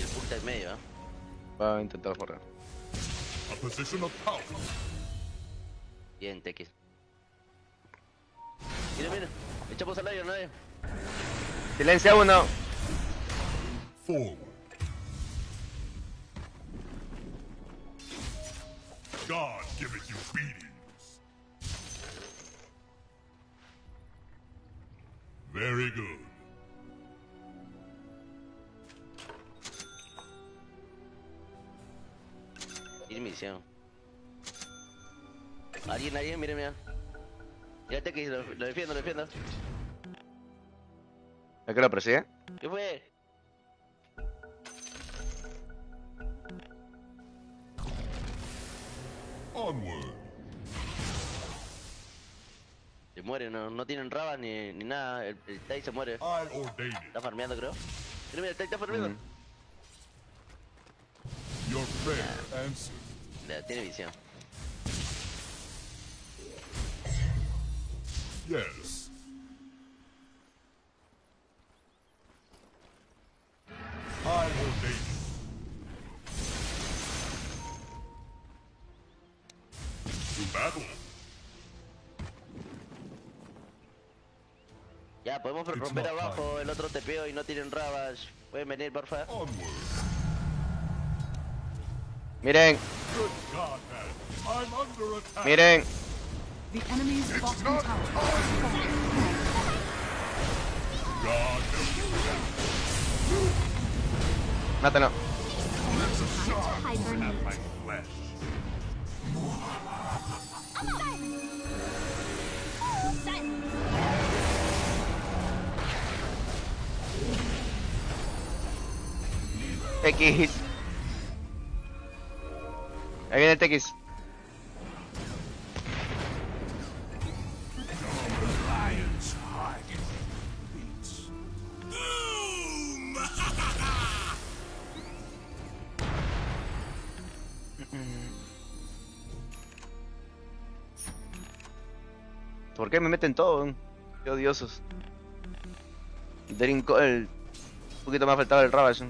el punta en medio, ¿eh? Va a intentar correr. A position of power. Bien, TX. Mira, mira. Echamos al aire, nadie. Silencia uno. Forward. God giveth you beatings. Very good. Misión. Alguien, alguien, mire, mira. Lo, lo defiendo, lo defiendo. ¿Es que lo persigue? ¿Qué fue? Onward. Se muere, no, no tienen rabas ni, ni nada. El, el Tai se muere. Está farmeando, creo. Mira, mira, el Tai está farmeando. Mm. Your prayer answered. Ya, tiene visión. Yes. I ordain it. To battle. Ya, podemos It's romper abajo el otro tepeo y no tienen rabas. Pueden venir, porfa. Onward. Miren, miren. The enemy's bottom not tower has fallen. God help Mátalo. you have my flesh. TX. Ahí viene el TX. ¿Por qué me meten todo? Qué odiosos. El Daring el... Un poquito más faltaba el Ravage.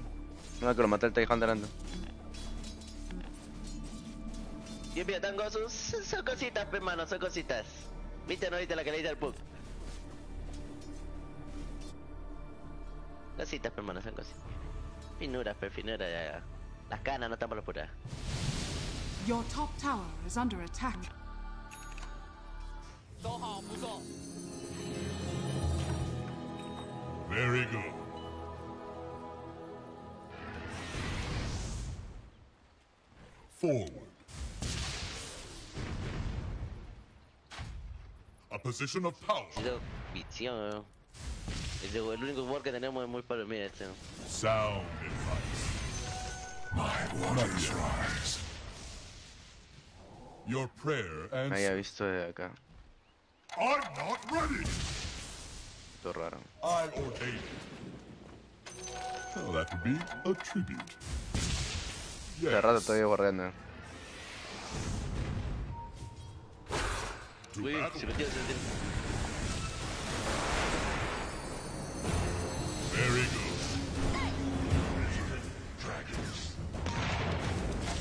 No que lo maté el Tide Hunter antes. Bien, bien, tango, son, son cositas, pe mano, son cositas. ¿Viste o no viste la que le di al pug? Cositas, pe mano, son cositas. Finuras, pe, finuras, ya, ya. Las canas no están por las puras. Your top tower is under attack. Very good. Forward. A position of power. Visión, weón. Es el único jugador que tenemos es muy para este. Sound advice. My waters rise. Your prayer Ahí answered. ha visto de acá. I'm not ready. Esto es raro. I ordain it. Well, that would be a tribute. Hace rato Yes, estoy guardando. to Uy, battle. se metió, se metió. Very good. Dragons.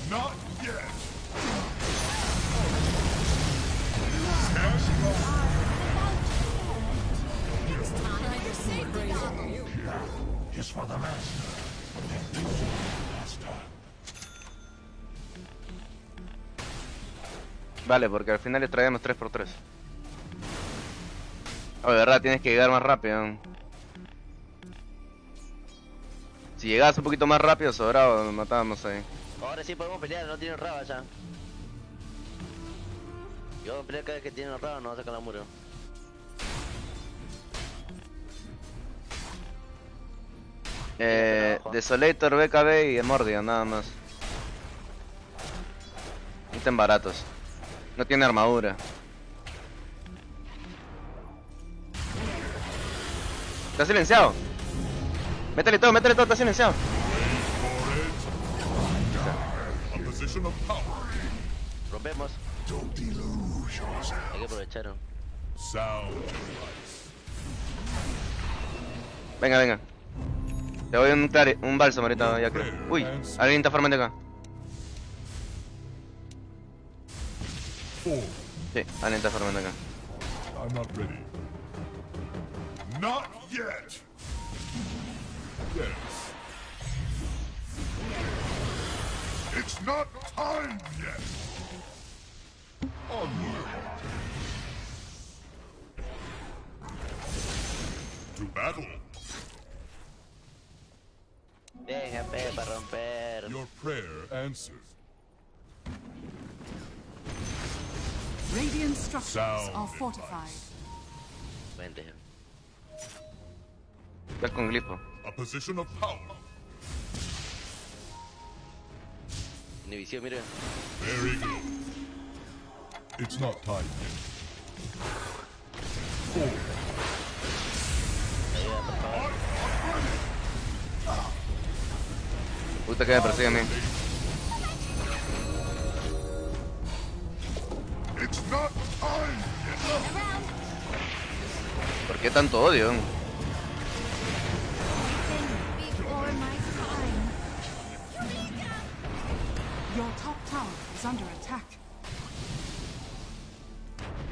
Not Is for the master. Master. Vale, porque al final le traemos 3x3. Oh, de verdad, tienes que llegar más rápido. Si llegabas un poquito más rápido, sobrado, nos matábamos ahí. Ahora sí podemos pelear, no tienen raba ya. Yo voy a pelear cada vez que tienen raba, no va a sacar la muro. Eh, Desolator, BKB y Emordian, nada más. Ítem baratos. No tiene armadura. Está silenciado. Métele todo, métele todo, está silenciado. Rompemos, Don't deluge yourself. hay que aprovechar. Venga, venga. Te doy un, clari- un bálsamo ahorita, ya creo. Uy, alguien está formando acá. Forward. Sí, alguien está formando acá. I'm not ready. Not yet. Yes. It's not time yet. Onward. To battle. Venga, pe, para romper. Your prayer answered. Radiant structures Sound are fortified. Vente. Estás con glipo. A position of power. Inhibición, mira. Very good. It's not time yet. Puta que me persigue a mí. ¿Por qué tanto odio?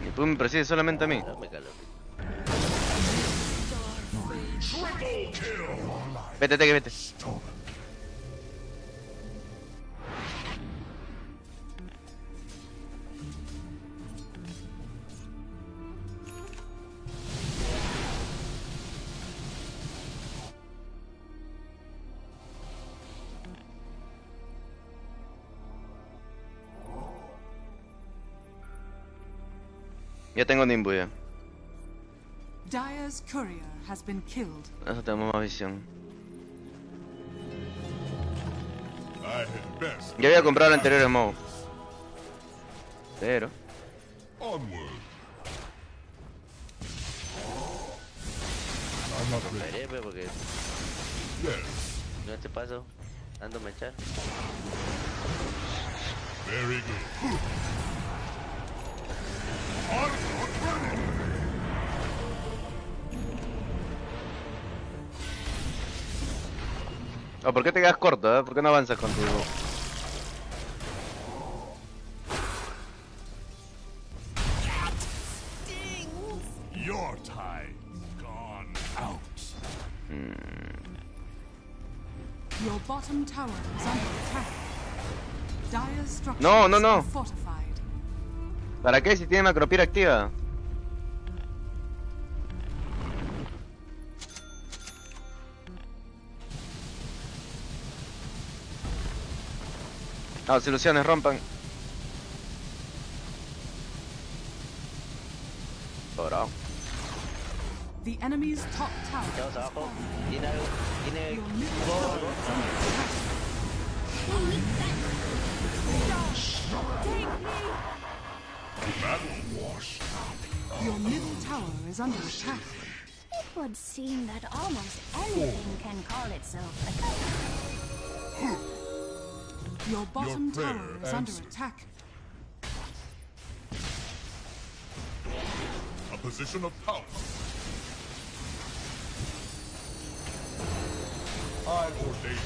Y tú me persigues solamente a mí. Vete, vete, vete. Ya tengo Nimbu ya. Dyer's courier has been killed. Eso tenemos más visión. Ya había comprado el anterior Smoke. Pero. Onward. I'm not ready. Veré, pe, porque no te paso. Ando a echar. Very good. Oh, ¿Por qué te quedas corto? Eh? ¿Por qué no avanzas con tu... Your time gone out. Your bottom tower is under attack. Dyer's structures No, no, no. ¿Para qué si tiene macropira activa? Ah, las ilusiones rompan. Sobrado. The enemy's top tower abajo. Tiene algo. Tiene. Your middle tower is under attack. It would seem that almost anything can call itself a tower. Your bottom prayer tower is under attack. A position of power. I ordain it.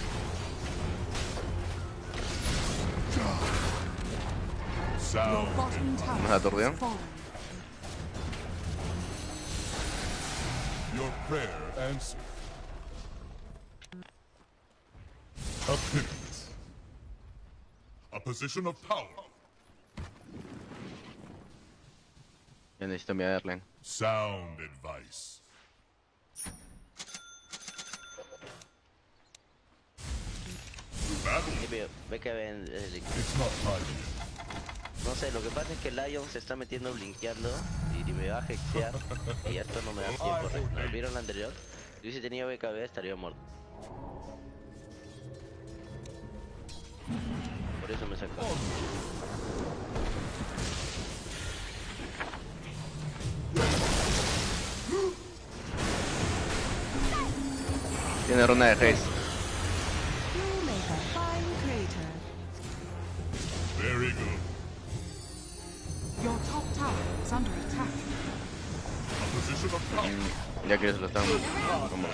Your Sound. bottom tower Nos aturdió. is fallen. Your prayer answered. A pivot. A position of power. Ya necesito mi Airline. Sound advice. Battle. Ahí veo, ve que ven el- It's not time yet. No sé, lo que pasa es que Lion se está metiendo blinkeando y me va a hexear y esto no me da [LAUGHS] tiempo. re- ¿Vieron la anterior? Yo si tenía BKB estaría muerto. Por eso me sacó. Tiene runa de haste.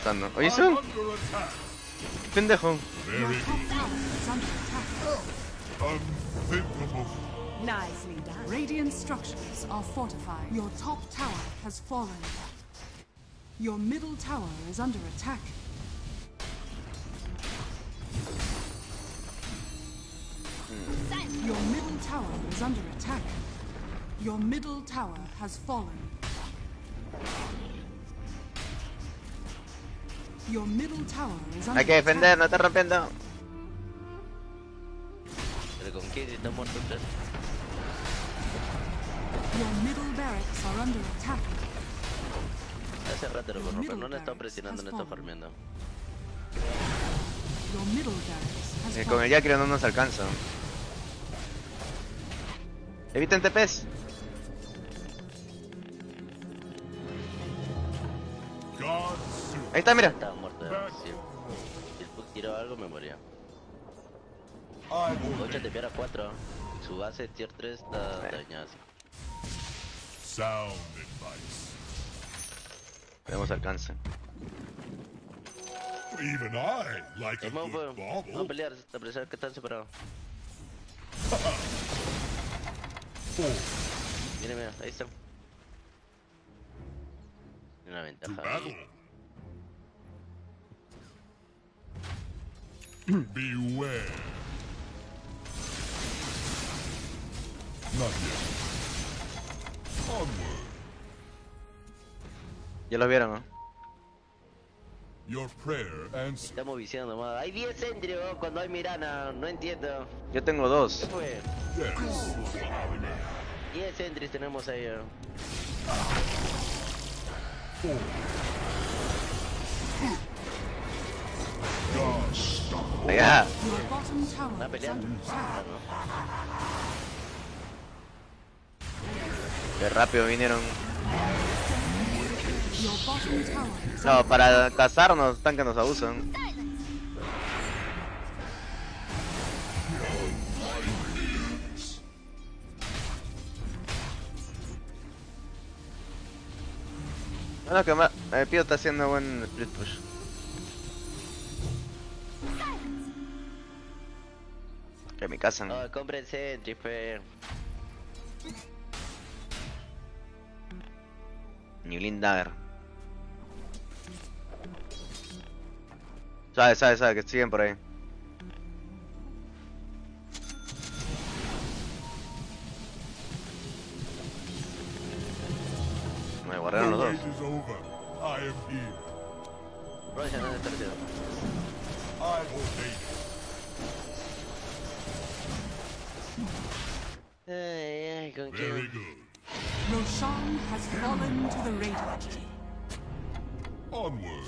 Under attack. Unthinkable. Nicely done. Radiant structures are fortified. Your top tower has fallen. Your middle tower is under attack. Your middle tower is under attack. Your middle tower has fallen. Hay que defender, attack. no está rompiendo. Pero con are under attack. Hace rato lo conozco, no le está presionando, no está farmeando. Eh, con el. Yakiro no nos alcanza. Eviten TPs. God's Ahí está, mira. Estaba muerto. Si el Puck tiró algo, me moría. I will 8 te pierde 4. Su base tier 3 está dañada. sound advice. Tenemos alcance. Even I like a good. Vamos a pelear, a pesar que están separados. [LAUGHS] Mira, mira, ahí están. Una ventaja ahí. Beware. Not yet. Onward. Ya lo vieron, ¿no? Your prayer answered. Estamos viciando nomás. Hay 10 Sentry oh, cuando hay Mirana, no entiendo. Yo tengo dos. ¿Qué fue? Yes. 10 Sentries tenemos ahí. oh. Peleando. under attack. Qué rápido vinieron. No, para cazarnos, están que nos abusan. Bueno, que ma- el Pío está haciendo buen split push. Que me casan. No, compren Sentry, fe. New Dagger. Sabe, sabe, sabe, que siguen por ahí. Me guardaron los dos. here. Rocha, no está haciendo. I obey. Ay, ay, Very quién. good. Roshan has fallen to the Radiant. Onward.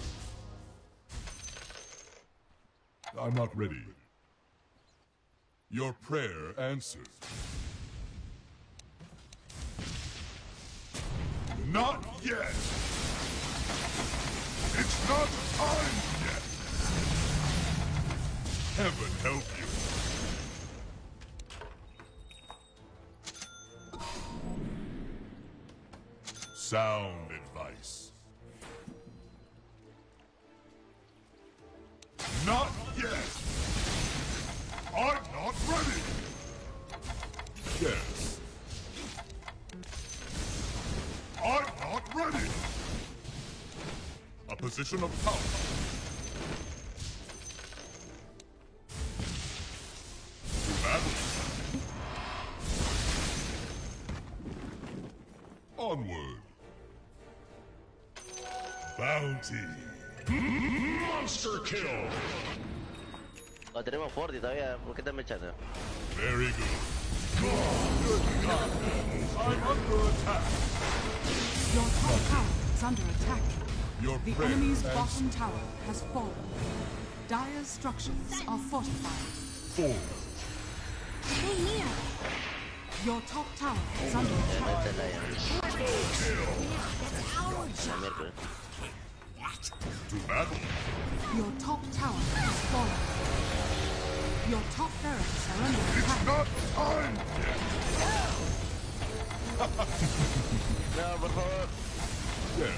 I'm not ready. Your prayer answered. Not yet. It's not time yet. Heaven help you. Sound advice. Not yet. I'm not ready. Yes. I'm not ready. A position of power. To. Onward. Bounty. Monster kill. Oh, tenemos Forti todavía, ¿por qué están echando? Very good. Good God. I'm under attack. Your top tower is under attack. Your The enemy's answered. bottom tower has fallen. Dire's structures are fortified. Four. Your top tower is under Ya no attack. está la La miércoles. To battle. Your top tower has fallen. Your top barracks are under attack. It's Not time yet. No, por favor. Yes.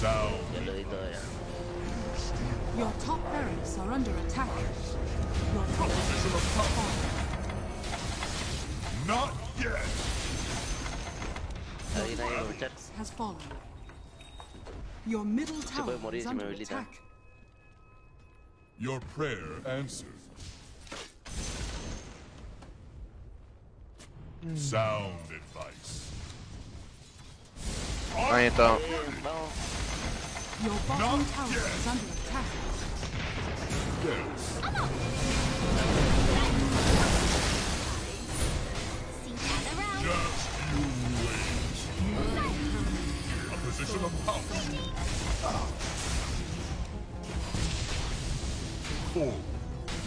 Sound. Ya lo di todo ya. Your top barracks are under attack. Your top barracks has fallen. Not yet. Has fallen. Your middle tower is under attack. Your prayer answered. Sound advice. Ahí está. Bien. Your bottom tower is under attack. Yes. Just position of power. Four.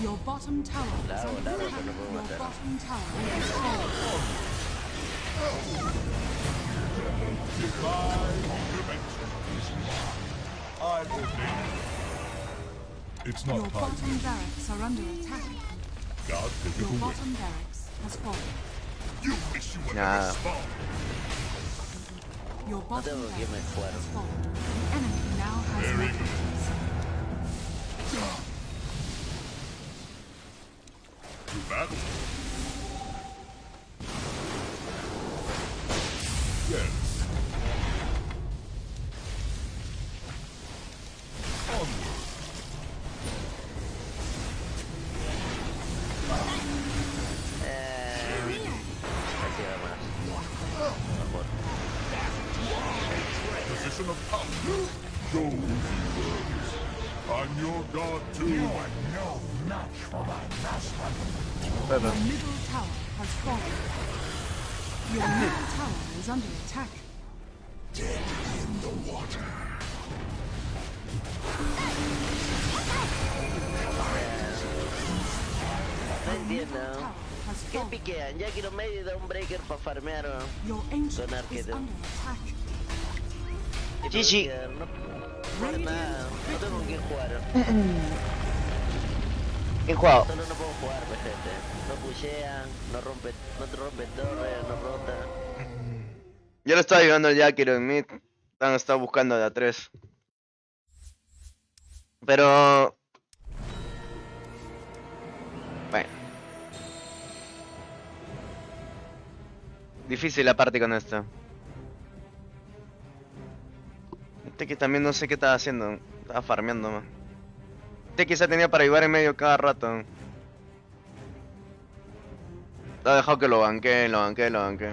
Your bottom tower is Claro, under claro, attack. que no puedo Your matar. bottom tower has fallen. My intervention. I obey. It's Your not time. bottom barracks are under attack. God take it Your away. bottom barracks has fallen. You wish you were Nah. never spawned. Your bottom tengo que barracks jugar. has fallen. The enemy now has Very mega good. To battle. Yes. Ya quiero medio de un breaker para farmear. Con arquero. breaker, No puedo nada. No tengo con quién jugar. ¿Quién jugado? Solo no puedo jugar, pues, gente. No pushean, no rompe, no te rompe torre, no rota. Yo lo estaba ayudando al Yakiro en mid. Han estado buscando de a 3. Pero. Difícil la parte con esto. Este que también no sé qué estaba haciendo. Estaba farmeando más. Este quizá tenía para ayudar en medio cada rato. Ha dejado que lo banquee, lo banquee, lo banquee.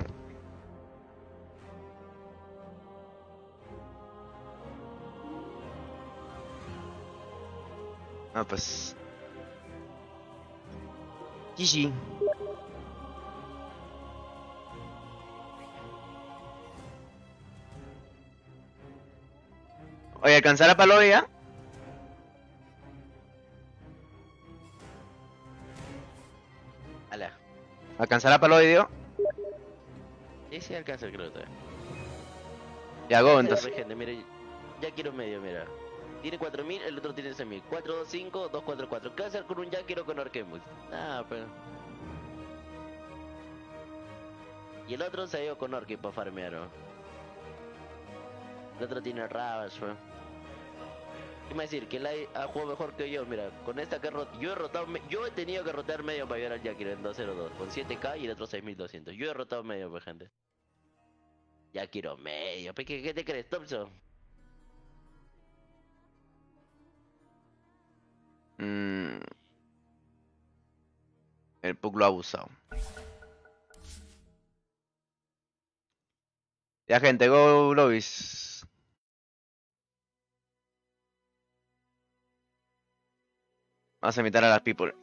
Ah, pues. GG. Oye, ¿alcanzará para ya? Ala. ¿Alcanzará para dio? Sí, sí alcanza el creo todavía. Ya go entonces. gente, mire, ya quiero medio, mira. Tiene 4000, el otro tiene 6000. 425, 244. ¿Qué hacer con un ya quiero con Arquemus? Ah, pero. Y el otro se ha ido con Orki para farmear, ¿no? El otro tiene Ravage, weón. ¿Qué me decir? Que él ha, jugado mejor que yo, mira, con esta que rot yo he rotado, yo he tenido que rotar medio para llegar al Yakiro en 202, con 7k y el otro 6200. Yo he rotado medio, pues gente. Ya medio, ¿qué, te crees, Thompson? Mm. El Puck lo ha abusado. Ya gente, go lobbies. Vamos a invitar a las people.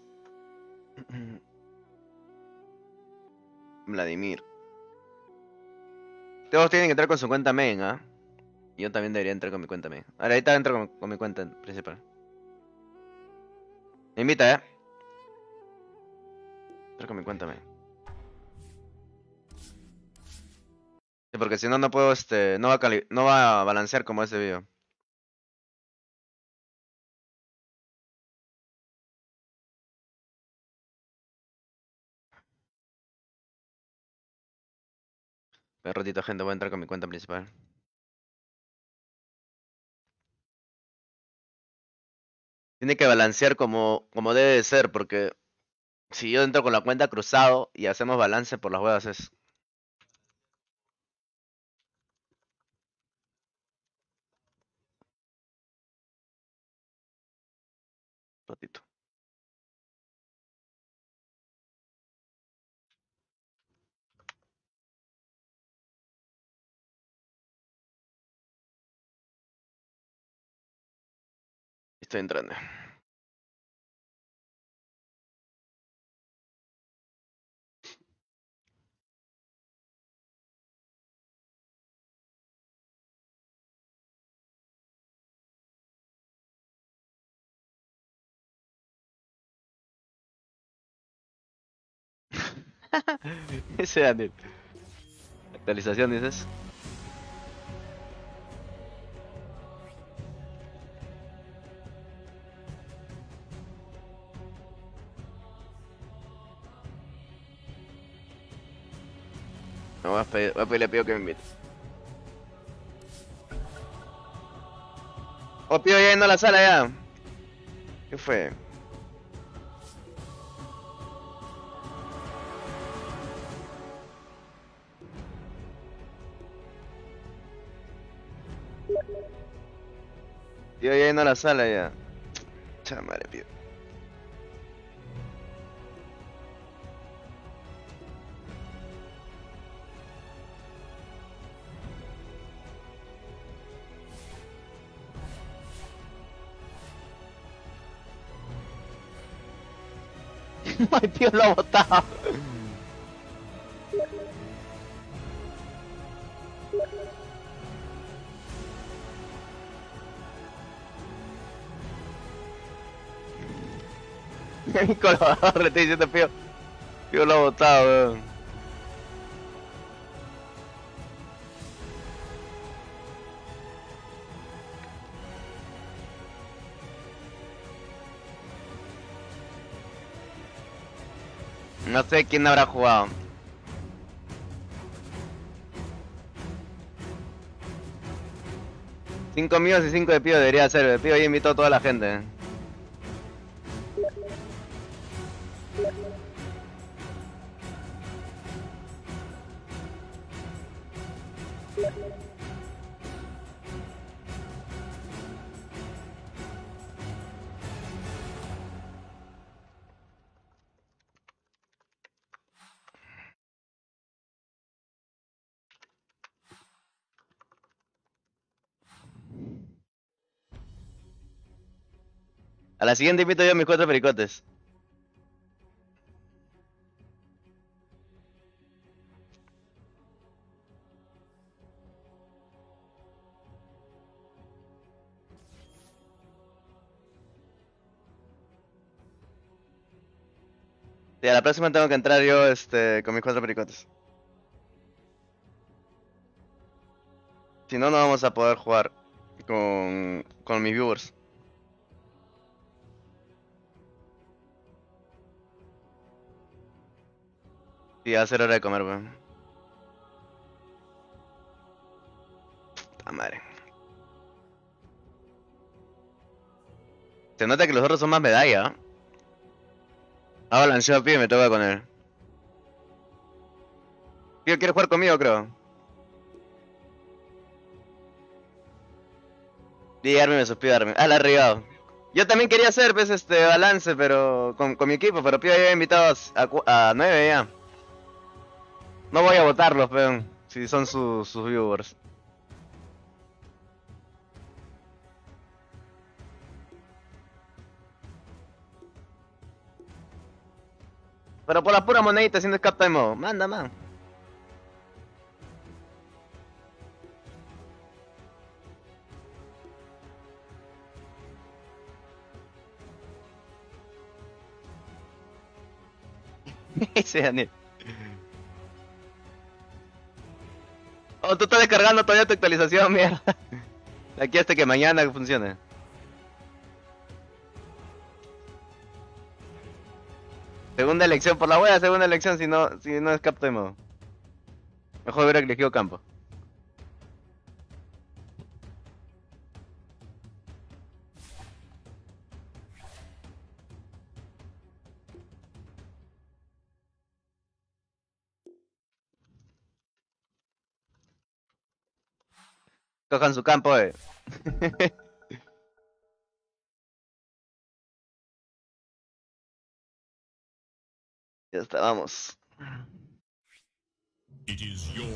Vladimir. Todos tienen que entrar con su cuenta main, ¿ah? Yo también debería entrar con mi cuenta main. Ahora ahorita entro con, con mi cuenta principal. Me invita, ¿eh? Entro con mi cuenta main. Porque si no, no puedo, este, no va a, no va a balancear como este video. Un ratito, gente, voy a entrar con mi cuenta principal. Tiene que balancear como, como debe de ser, porque si yo entro con la cuenta cruzado y hacemos balance por las huevas es... estoy entrando. [LAUGHS] Ese Daniel. Actualización dices. No, voy a pedir, a pedirle Pío que me invite. Oh, Pío ya yendo a la sala ya. ¿Qué fue? Pío ya yendo a la sala ya. Chamare, Pío. [LAUGHS] Ay, tío, lo ha botado. [LAUGHS] Mi colaborador le estoy diciendo, Pío. Pío lo ha botado, weón. No sé quién habrá jugado. Cinco míos y cinco de Pío debería ser. El Pío ya invitó a toda la gente. A la siguiente invito yo a mis cuatro pericotes. Sí, a la próxima tengo que entrar yo este, con mis cuatro pericotes. Si no, no vamos a poder jugar con, con mis viewers. Sí, va a ser hora de comer, weón. Puta madre. Se nota que los otros son más medalla. ¿eh? Ah, balanceó a pie me toca con él. Tío, ¿quieres jugar conmigo, creo? Armin me suspiro Armin. Ah, la arribado. Yo también quería hacer pues este balance, pero con, con mi equipo, pero Pío ya había invitado a, cu- a 9 ya. No voy a votarlos, peón, si son sus sus viewers. Pero por la pura monedita haciendo escape time mode. Manda, man. [LAUGHS] Ese Daniel. Oh, tú estás descargando todavía tu actualización, mierda. [LAUGHS] Aquí hasta que mañana funcione. Segunda elección, por la buena segunda elección si no, si no es modo. Mejor hubiera elegido campo. Cojan su campo, eh. [LAUGHS] ya está, vamos. It is your.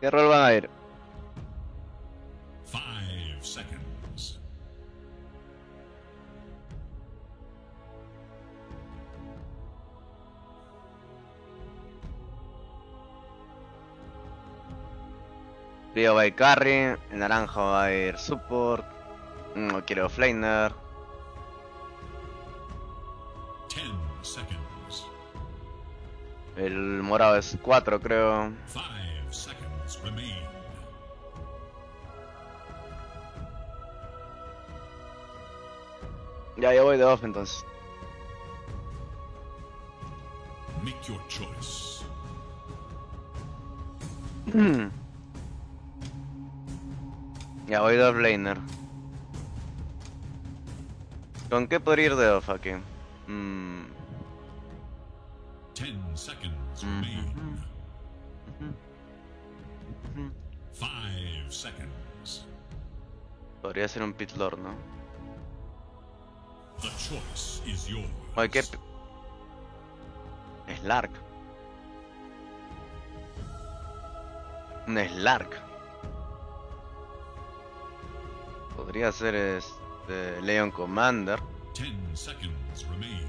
¿Qué rol van a ir? Five, seconds. Río va a ir carry, el naranja va a ir support, no quiero flamer, Ten seconds. el morado es 4 creo, Five seconds remain. ya ya voy de off entonces. Make your choice. Ya voy de offlaner. ¿Con qué podría ir de off aquí? Mm, Ten seconds remain. Five seconds. podría ser un pit lord, ¿no? The choice is yours. Oye, ¿qué? pi- Slark. Un Slark. Podría ser este Leon Commander, Ten seconds remain.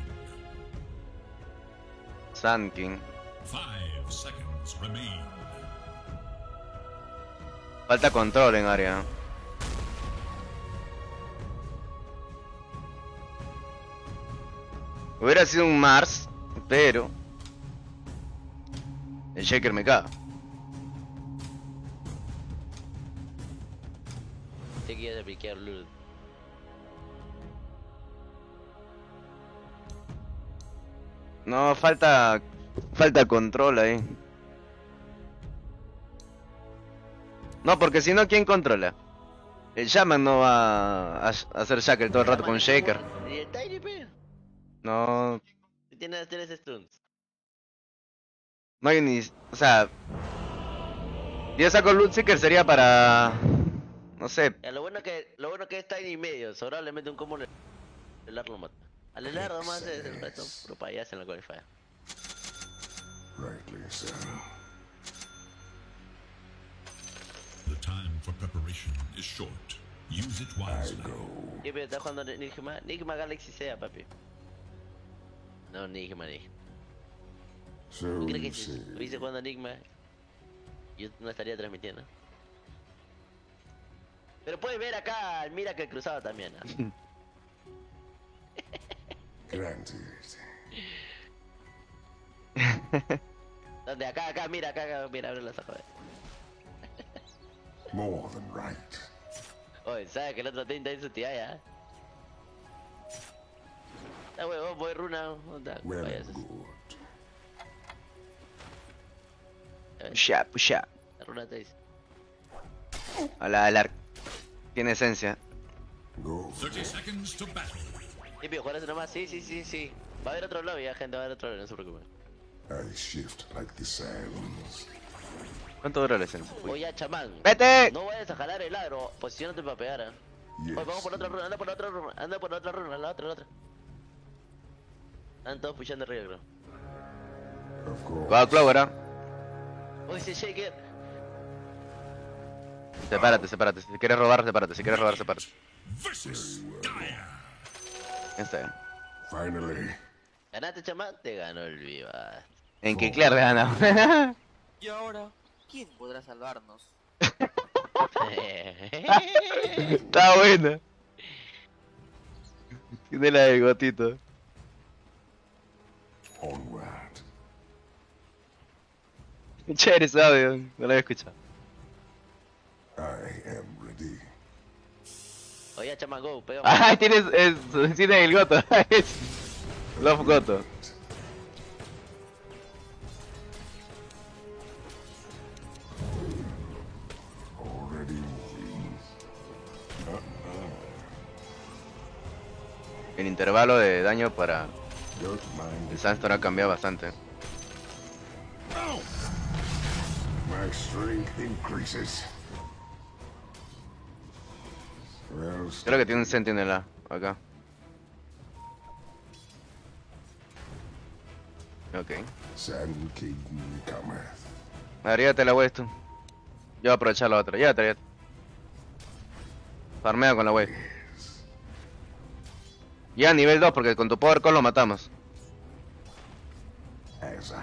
Sand King. Five seconds remain. Falta control en área. Hubiera sido un Mars, pero el Shaker me caga. Te quiere piquear Lul. No, falta falta control ahí. No, porque si no, ¿quién controla? El Shaman no va a, a hacer Shackle todo el rato con Shaker. ¿Y el Tiny? No, Tienes tres stunts. no hay ni... O sea... Yo saco Loot Seeker sería para... No sé, Ya, lo bueno que lo bueno que es Tiny y medio. Probablemente un combo le el Lar lo mata. Al Lar nomás es el resto. Puro payaso en la qualifier. Rightly so. The time for preparation is short. Use it wisely. ¿Qué pero está jugando Nigma? Nigma Galaxy sea, papi. No, Nigma, Nigma. So ¿Tú crees que si estuviese jugando Enigma, yo no estaría transmitiendo? Pero puedes ver acá al Mira que cruzado también. [LAUGHS] Granted. Donde acá, acá, mira, acá, acá, mira, abre los ojos. More than right. Oye, ¿sabes que el otro en su tía ya? Ah, huevón, voy runa. push up, push up. La runa te dice. Hola, Alark. Tiene esencia. Go. 30 seconds to battle. ¿Qué pido? ¿Juegas nomás? Sí, sí, sí, sí. Va a haber otro lobby, ya, gente, va a haber otro lobby, no se preocupen. I shift like the sands. ¿Cuánto dura la esencia? Oye, chamán. ¡Vete! No vayas a jalar el agro, posicionate para pegar, ¿eh? Oye, vamos por otra runa, anda por otra runa, anda por otra runa, la otra, la otra. Están todos pushando arriba, creo. Of course. Va Clover, ¿ah? Oye, ese Shaker. Sepárate, sepárate. Si quieres robar, sepárate. Si quieres robar, sepárate. Está. Finally. ¿Ganaste, chamán? Te ganó el viva. En que Claire gana. [LAUGHS] Y ahora, ¿quién podrá salvarnos? [LAUGHS] Está buena. Tiene la del gotito. Onward. Chévere audio, no lo había escuchado. I am ready. Oye, chamán, go, pega. [LAUGHS] Ah, tienes, es, tiene el goto. [LAUGHS] Es Love goto. El intervalo de daño para el Sandstorm ha cambiado bastante. My strength increases. Creo que tiene un Sentinel acá. Ok. Sand King cometh. A ver, llévate la Weston. Yo voy a aprovechar la otra. Llévate, llévate. Farmea con la wave. Ya nivel 2 porque con tu power call lo matamos. As.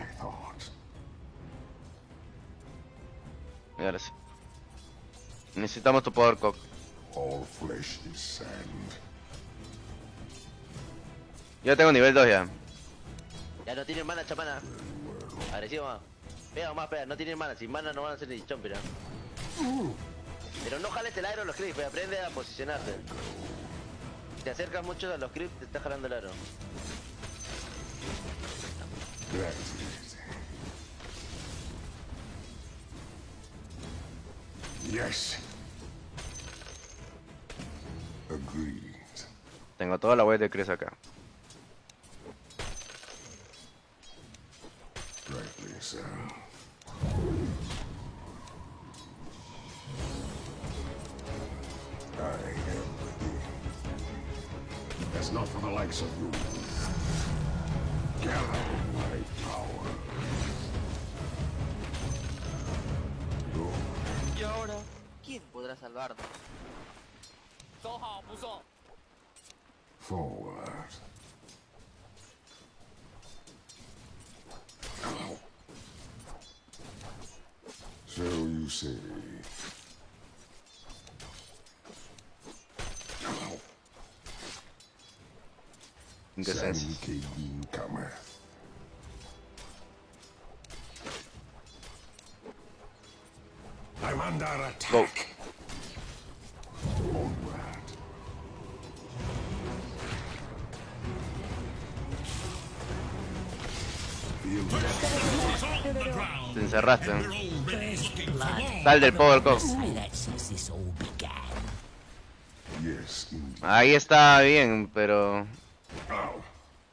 Necesitamos tu power cock. All flesh is sand. Yo tengo nivel 2 ya. Ya no tienen mana, chamana. Agresivo más. Pega más, pega. No tienen mana. Sin mana no van a hacer ni chompera. Pero no jales el aero a los creeps, aprende a posicionarte. Si te acercas mucho a los creeps, te estás jalando el aro. Yes. Agreed. Tengo toda la wave de Chris acá. Rightly so. I am ready. That's not for the likes of you. Gather my power. Go. ¿Y ahora? ¿Quién podrá salvarnos? Forward. So you say. ¿En qué senso? San Kayin cometh. I'm under attack. Onward. Te encerraste. Sal del power indeed. Ahí está bien, pero...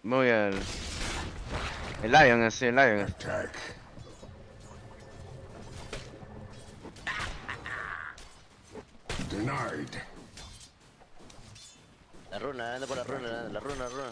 Muy el... El Lion, así, el Lion. La runa, anda por la runa, la runa, la runa.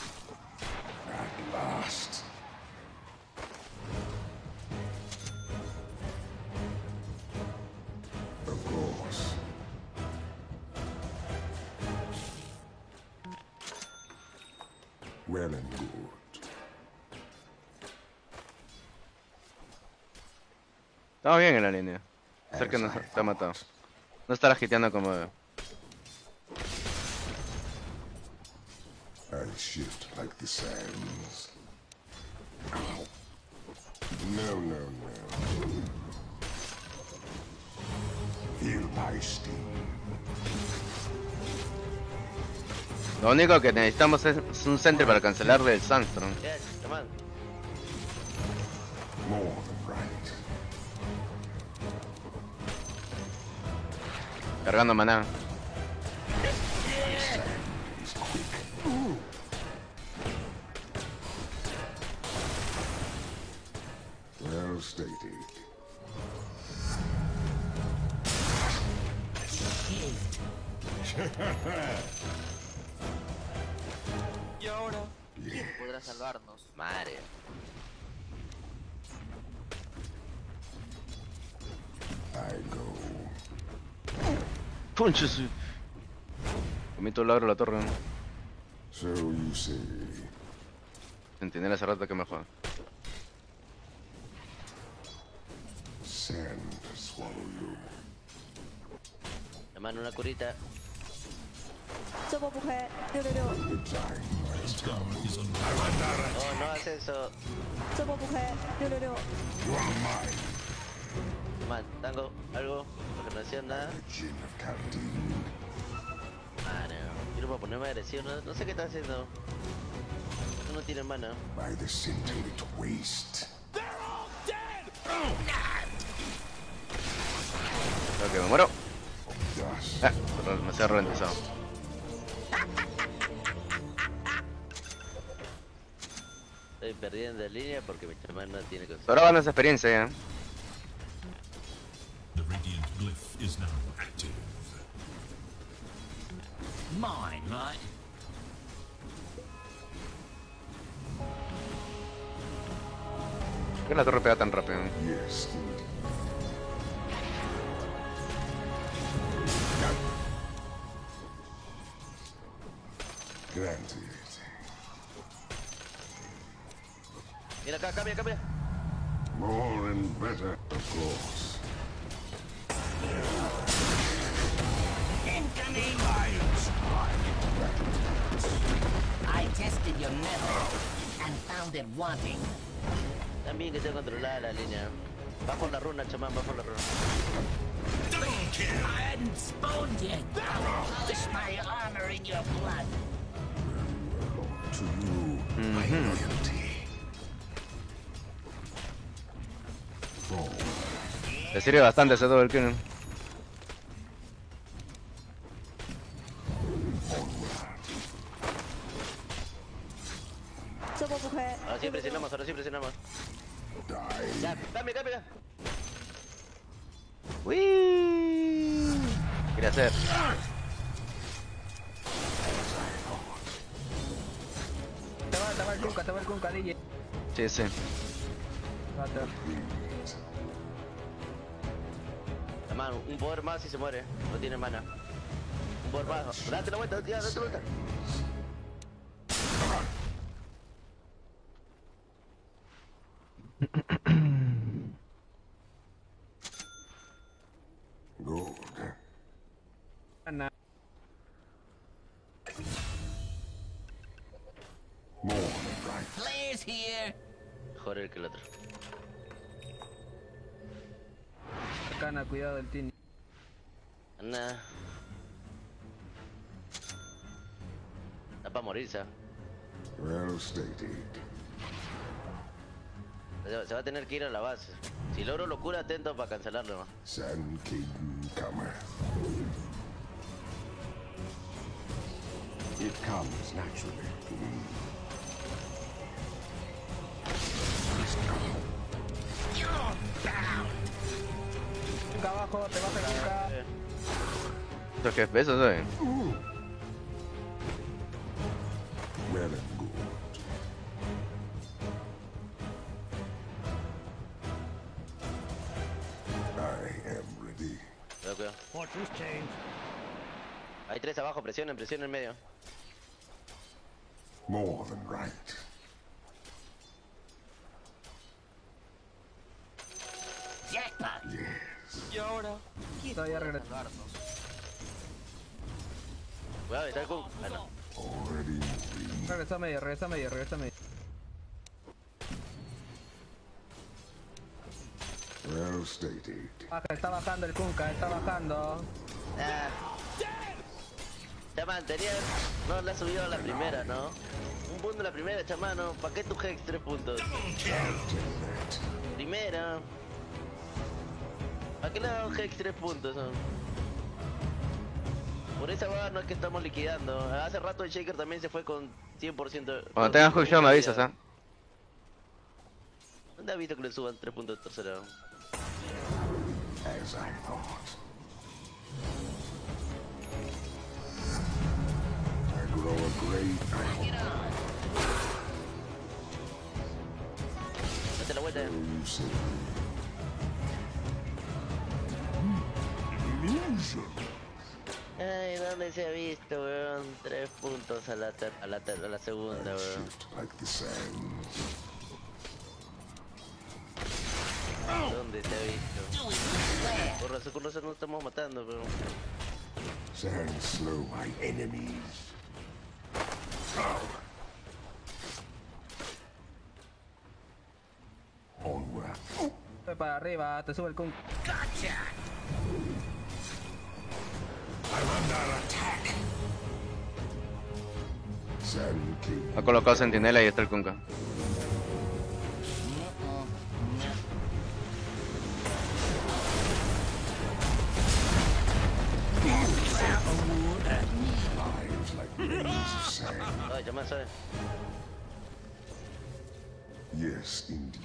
Estamos bien en la línea. Cerca nos está matado. No estará hiteando como... I shift like the sands. No, no, no. Feel my steam. Lo único que necesitamos es, es un center para cancelarle el Sandstorm. Yes, chamán. More Cargando maná. [LAUGHS] ¿Y ahora? ¿Quién podrá salvarnos? Madre. I go. Concha su... Comito el ladro la torre. So you say. Sentinela hace que me juega. Sand La mano, una curita. Sopo. Yo. No, no haces eso. 六六，You are mine. Chamán, tango, algo. Regeneración, nada. The gin of Khaldin. Madre. Quiero para ponerme agresivo, no, no sé qué está haciendo. No tiene mana. By the scintillate waste. Creo que me muero. Ah, me se ha ralentizado. estoy perdiendo en línea porque mi chamán no tiene consola. Ahora van esa experiencia ya. The radiant glyph is now active. Mine, right? ¿Por qué la torre pega tan rápido? Yes, Granted. Mira acá, cambia, cambia. More and better, of course. Incoming! I tested your metal and found it wanting. También que tengo controlada la línea. Va por la runa, chamán, va por la runa. I hadn't spawned yet. Push my armor in your blood. To you, my loyalty. Forward. Le sirve bastante ese double kill. Ahora sí presionamos, ahora sí presionamos. Ya, cambia, cambia. Uy. Quería hacer. Te va, te va el Kunka, te va el Kunka, DJ. Sí, sí. Mata. Un poder más y se muere. No tiene mana. Poder más. Date la vuelta, ya, date la vuelta. Good. Ana. More than right. Players here. Mejor el que el otro. Cana, cuidado del Tini. Anda. Para morirse. Well stated. Se se va a tener que ir a la base. Si logro locura, atento para cancelarlo. ¿no? Sand King. It comes naturally to me. Kunka abajo, te el Kunka. ¿Esto qué es besos, eh? Well and good. I am ready. Cuidado, cuidado. Hay tres abajo, presionen, presionen en medio. More than right. Jackpot. Yes. Y ahora. Todavía regresa. Cuidado, está el. Ah. Already. Regresa medio, regresa medio, regresa medio. Well stated. Baja, está bajando el Kunka, está bajando. Ah. Chamán, tenías. No le has subido a la primera, ¿no? Un punto en la primera, chamán, ¿no? ¿Para qué tu Hex tres puntos? Primera. ¿Para qué le da un Hex tres puntos? no? Por esa hueá no es que estamos liquidando. Hace rato el Shaker también se fue con 100%. Cuando tengas hook me avisas, ¿ah? ¿Dónde has visto que le suban 3 puntos de tercera? As I thought. I grow a great Date la vuelta. illusion. Ay, ¿dónde se ha visto, weón? 3 puntos a la, ter- a la, ter- a la segunda, weón. ¿Dónde se ha visto? Con razón, con razón no estamos matando, pero... Sand slow my enemies. Onward. Sube para arriba, te sube el. I'm Ha colocado sentinela y está el Kunka. Ay. Yes, indeed.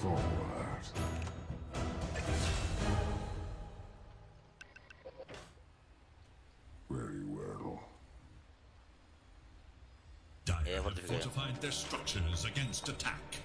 Forward. Very well. Yeah, have fortified their structures against attack.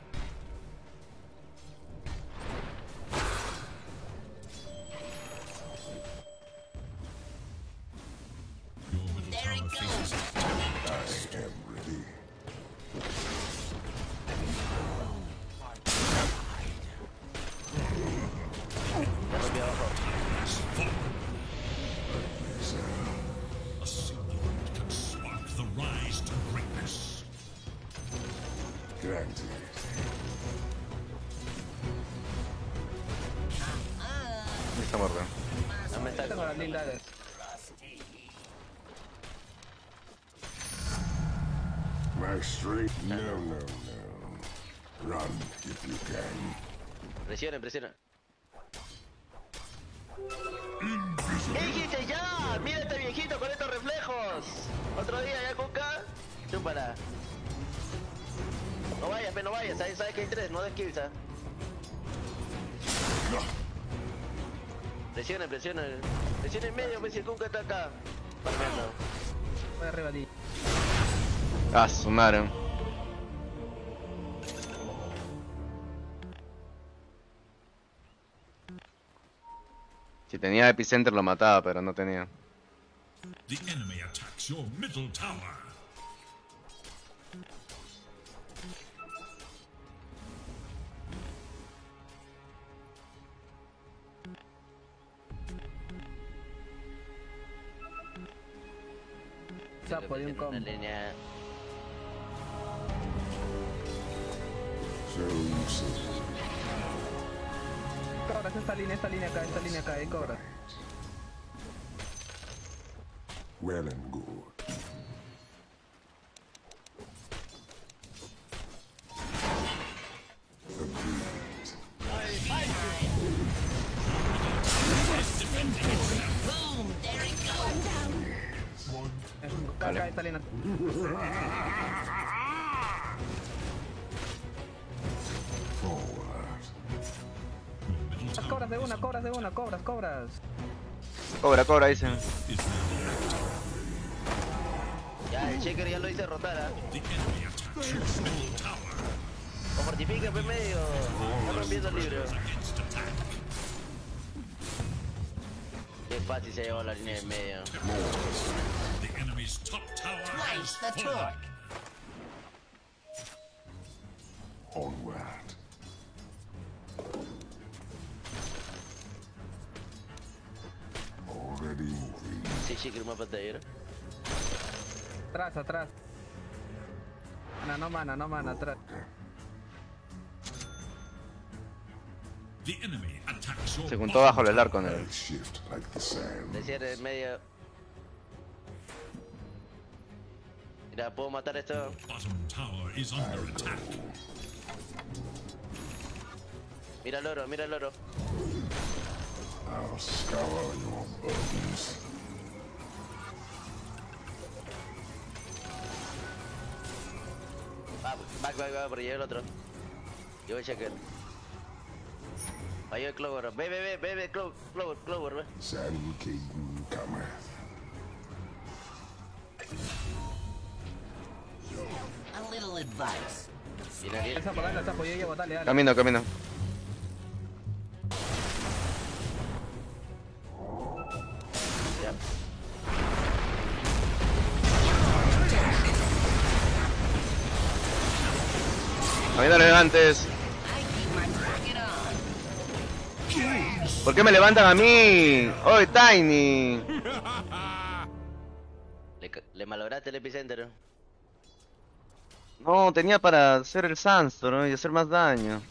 Presiona, presiona. Presiona en medio, pues si el Cuca está acá. Farmeando. Voy arriba ti. Ah, madre. Si tenía epicenter lo mataba, pero no tenía. The enemy attacks your middle tower. Sapo de un combo. línea. Cobras, esta línea, esta línea acá, esta línea acá, ahí cobras. Well and good. Una, cobras cobras. Cobra, cobra, dicen. Ya, el Shaker ya lo hice rotar, ¿ah? Middle tower. O fortifica por medio. Está rompiendo el libro. Qué fácil se llevó la línea de medio. Twice the torque! Onward. Un mapa taller. Atrás, atrás. Mana, no mana, no mana, atrás. Se juntó bajo el arco con él. shift like the sand. De cierre en medio. Mira, ¿puedo matar esto? Mira el oro, mira el oro. Va, back, back, back, por allá el otro. Yo voy a checker. Ahí el Clover. Ve, ve, ve, ve, ve, Clo- Clover, Clover, ve. Sand King cometh. A little advice. Mira, Ariel. Camino elegantes. ¿Por qué me levantan a mí? ¡Oy, Tiny! Le, le malograste el epicenter. No, tenía para hacer el Sandstorm y hacer más daño.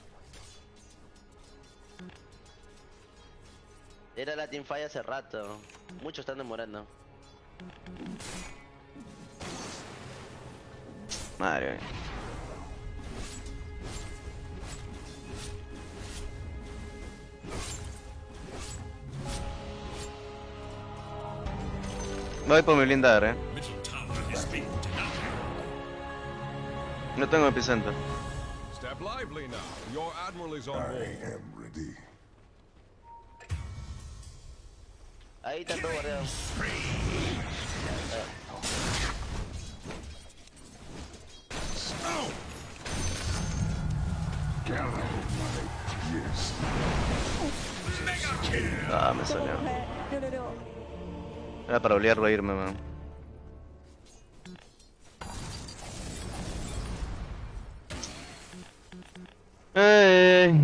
Era la teamfight hace rato. Muchos están demorando. Madre mía. Voy por mi blindar, eh. No tengo epicentro. Step lively now. Your admiral is on I board. am ready. Ahí está todo guardado. My. Ah, me salió. Era para obligarlo a irme, man. Eh,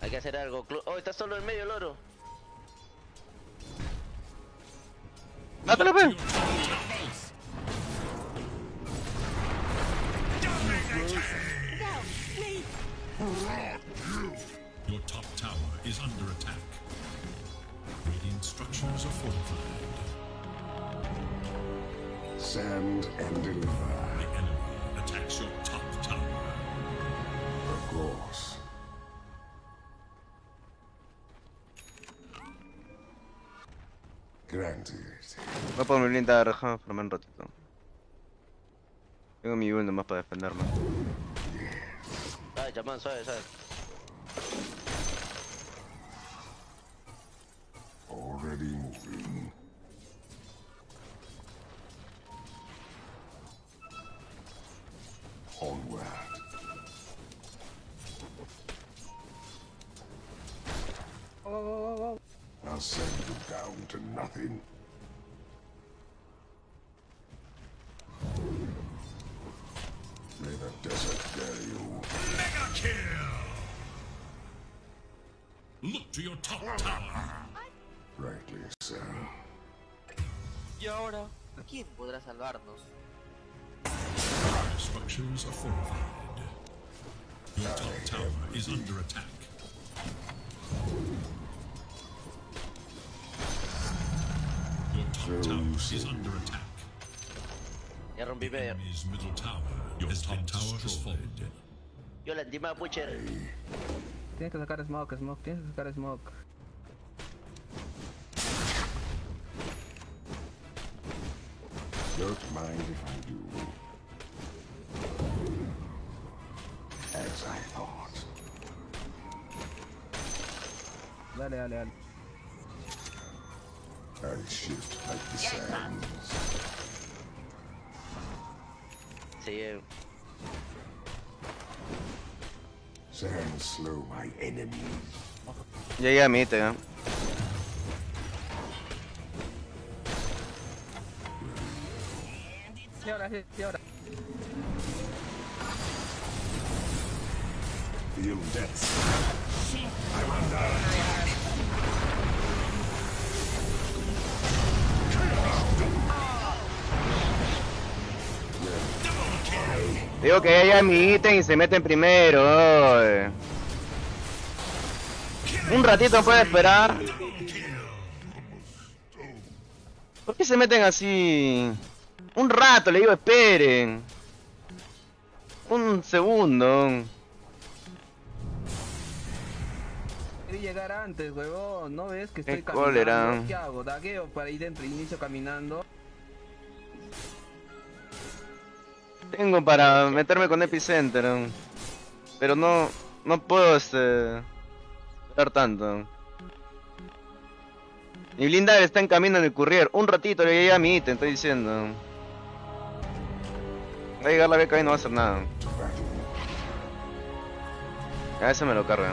Hay que hacer algo. Oh, está solo en medio el oro. mátalo, pe. Your top tower is under attack. Radiant structures are fortified. Send and deliver. The enemy attacks your top tower. Of course. Granted. Voy por mi blindar, déjame formar un ratito. Tengo mi build nomás para defenderme. Ay, chamán, suave, suave. Already moving. Onward. I'll send you down to nothing. May the desert bear you. Mega kill! Look to your top tower. Rightly so. Y ahora, ¿quién podrá salvarnos? Structures are fortified. Your top tower is under attack. Your top tower is under attack. Ya rompí medio. Enemy's middle tower. Your top tower has fallen. Yo la antimaba Butcher. Tienes que sacar smoke, smoke, tienes que sacar smoke. Don't mind if I do. As I thought. Dale, dale, dale. I shift like the sands. Sí, eh. Sands slow my enemies. Llegué a mí, te. ¿eh? Sí, ahora, sí, sí, ahora. Feel death. I'm under. Digo que ya mi ítem y se meten primero. oy. Un ratito puede esperar. ¿Por qué se meten así? Un rato, le digo, esperen. Un segundo. Quería llegar antes, huevón. ¿No ves que estoy caminando? cólera. ¿Qué hago? ¿Dagueo para ir dentro? Inicio caminando. Tengo para meterme con Epicenter. Pero no, no puedo este, esperar tanto. Mi blindar está en camino en el courier. Un ratito le llegué a mi ítem, estoy diciendo. Va a llegar la beca y no va a hacer nada. A veces me lo carga.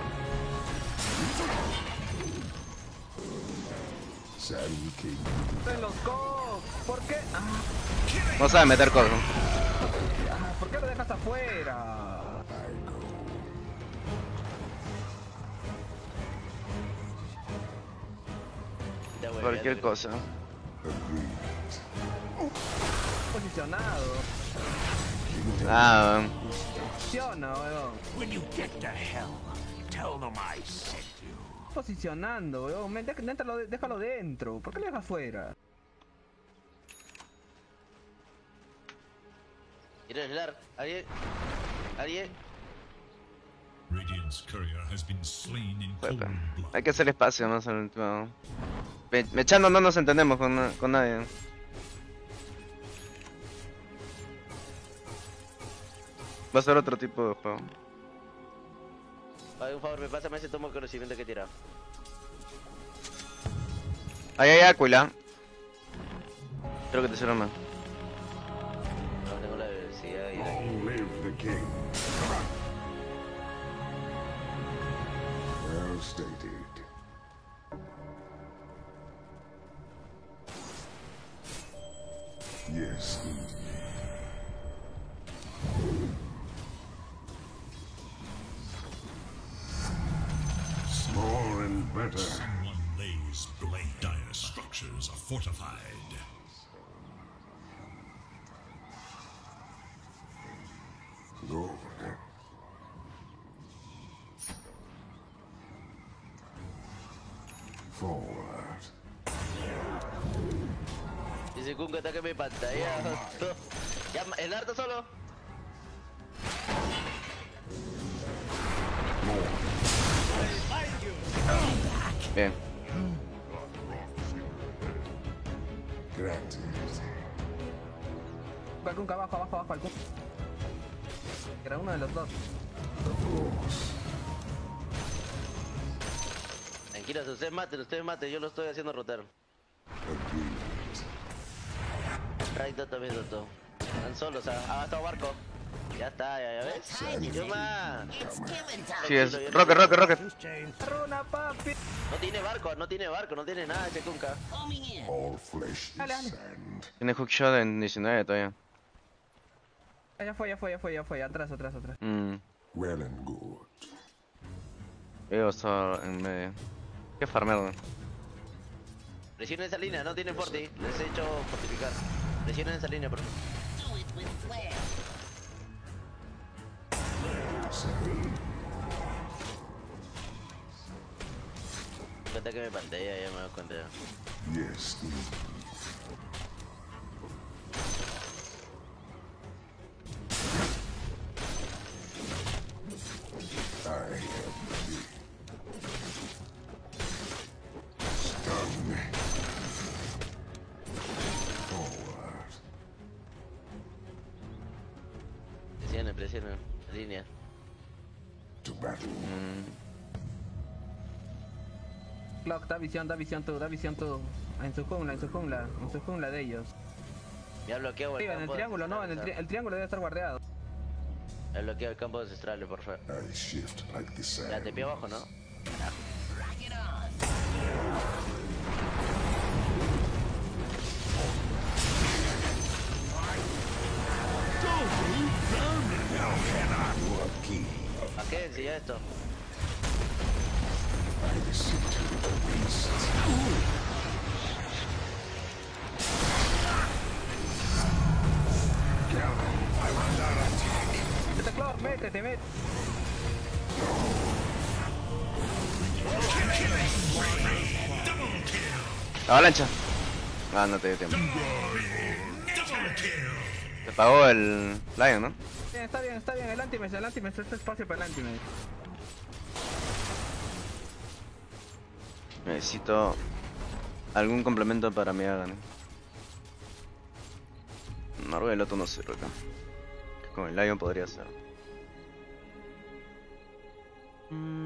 No sabe meter cosas. Güey, Cualquier cosa. Posicionado. Ah, Posiciona, weón. Posicionando, weón. Déjalo, déjalo dentro. ¿Por qué lo dejas afuera? Quiero aislar. ¿Alguien? ¿Alguien? Radiant's courier has been slain in cold blood. hay que hacer espacio más al último. Me- Mechando no nos entendemos con, con nadie. Va a ser otro tipo de juego. Ay, un favor, me pásame ese tomo de conocimiento que he tirado. Ahí hay Aquila. Creo que te sirve más. No tengo la velocidad. Long live the king. Well stated. Yes, indeed. More and better. Someone lays blade dire structures are fortified. Forward. Dice Kun que ataque mi pantalla. [LAUGHS] ya, el harto solo. Bien. Granted. Balcón, abajo, abajo, abajo, balcón. Era uno de los dos. Tranquilos, ustedes maten, ustedes maten, yo lo estoy haciendo rotar. Raito también rotó. Están solos, ah, ah, está barco. Ya está, ya, ya ves. Yo más. Sí, es. Rocket, Rocket, Rocket. Runa, papi. No tiene barco, no tiene barco, no tiene nada ese Kunka. Tiene hookshot en 19 todavía. Ya fue, ya fue, ya fue, ya fue. Atrás, atrás, atrás. Mm. Well and good. Yo estaba en medio. Qué farmero. Presionen esa línea, no tienen forti. Les he hecho fortificar. Presionen esa línea, por favor. Cuenta que mi pantalla ya me doy cuenta. ya. Yes, Clock, da visión, da visión tú, da visión tú. En su jungla, en su jungla, en su jungla de ellos. Ya bloqueo el Arriba, en el campo triángulo, no, en el, tri- el triángulo debe estar guardeado. Ya bloqueo el campo ancestral, por favor. Ya te pie abajo, ¿no? ¿A qué enseña esto? I listen to the beast. Vete, Clock, métete, métete. Avalancha. Ah, no te dio tiempo. Te pagó el Lion, ¿no? Bien, está bien, está bien. El anti-mage, el anti-mage, este espacio para el anti-mage. Necesito algún complemento para mi Agan. No, el otro no sirve acá. Con el Lion podría ser. Mm.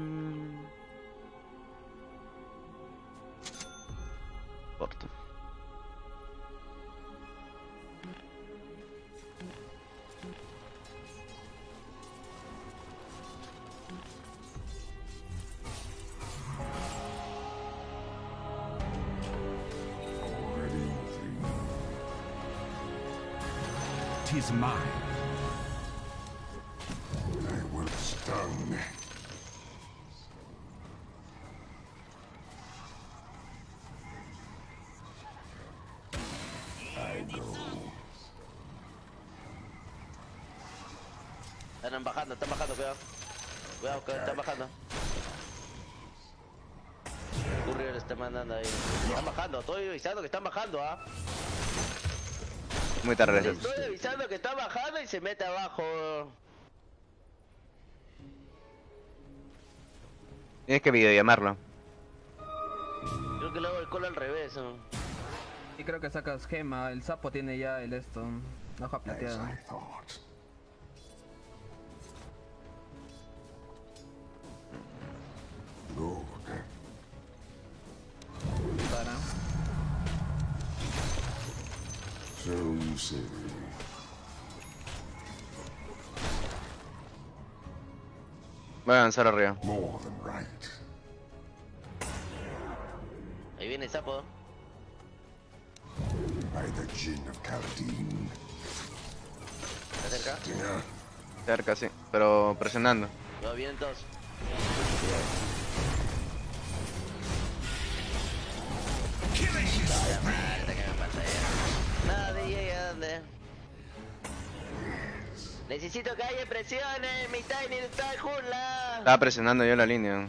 Mine. I will stun. I go. Están bajando, están bajando, cuidado. Cuidado, que están bajando. Courier está mandando ahí. Están bajando, estoy avisando que están bajando, ¿ah? Muy tarde. Estoy avisando que está bajando y se mete abajo. Tienes que videollamarlo. Yo Creo que le hago el colo al revés. ¿no? Y creo que sacas gema, el sapo tiene ya el esto, la hoja plateada. You. Voy a avanzar arriba. More than right. Ahí viene el sapo. By the gin of Khaldin. ¿Está cerca? Sí. Pero presionando. No, vienen todos. A. Necesito que haya presiones, mi Tiny está jula. Estaba presionando yo la línea.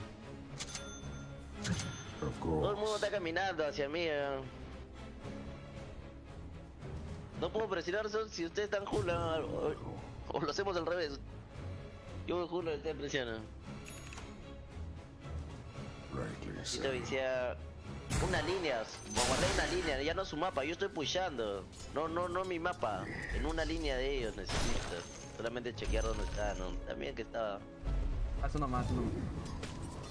Todo el mundo está caminando hacia mí. eh. No puedo presionar solo si ustedes están jula. O, o lo hacemos al revés. Yo voy jula y ustedes presionan. Te decía una línea, bombardea una línea, ya no su mapa, yo estoy pushando. No, no, no mi mapa. En una línea de ellos necesito. Solamente chequear dónde está, ¿no? También que estaba. Haz uno más, uno.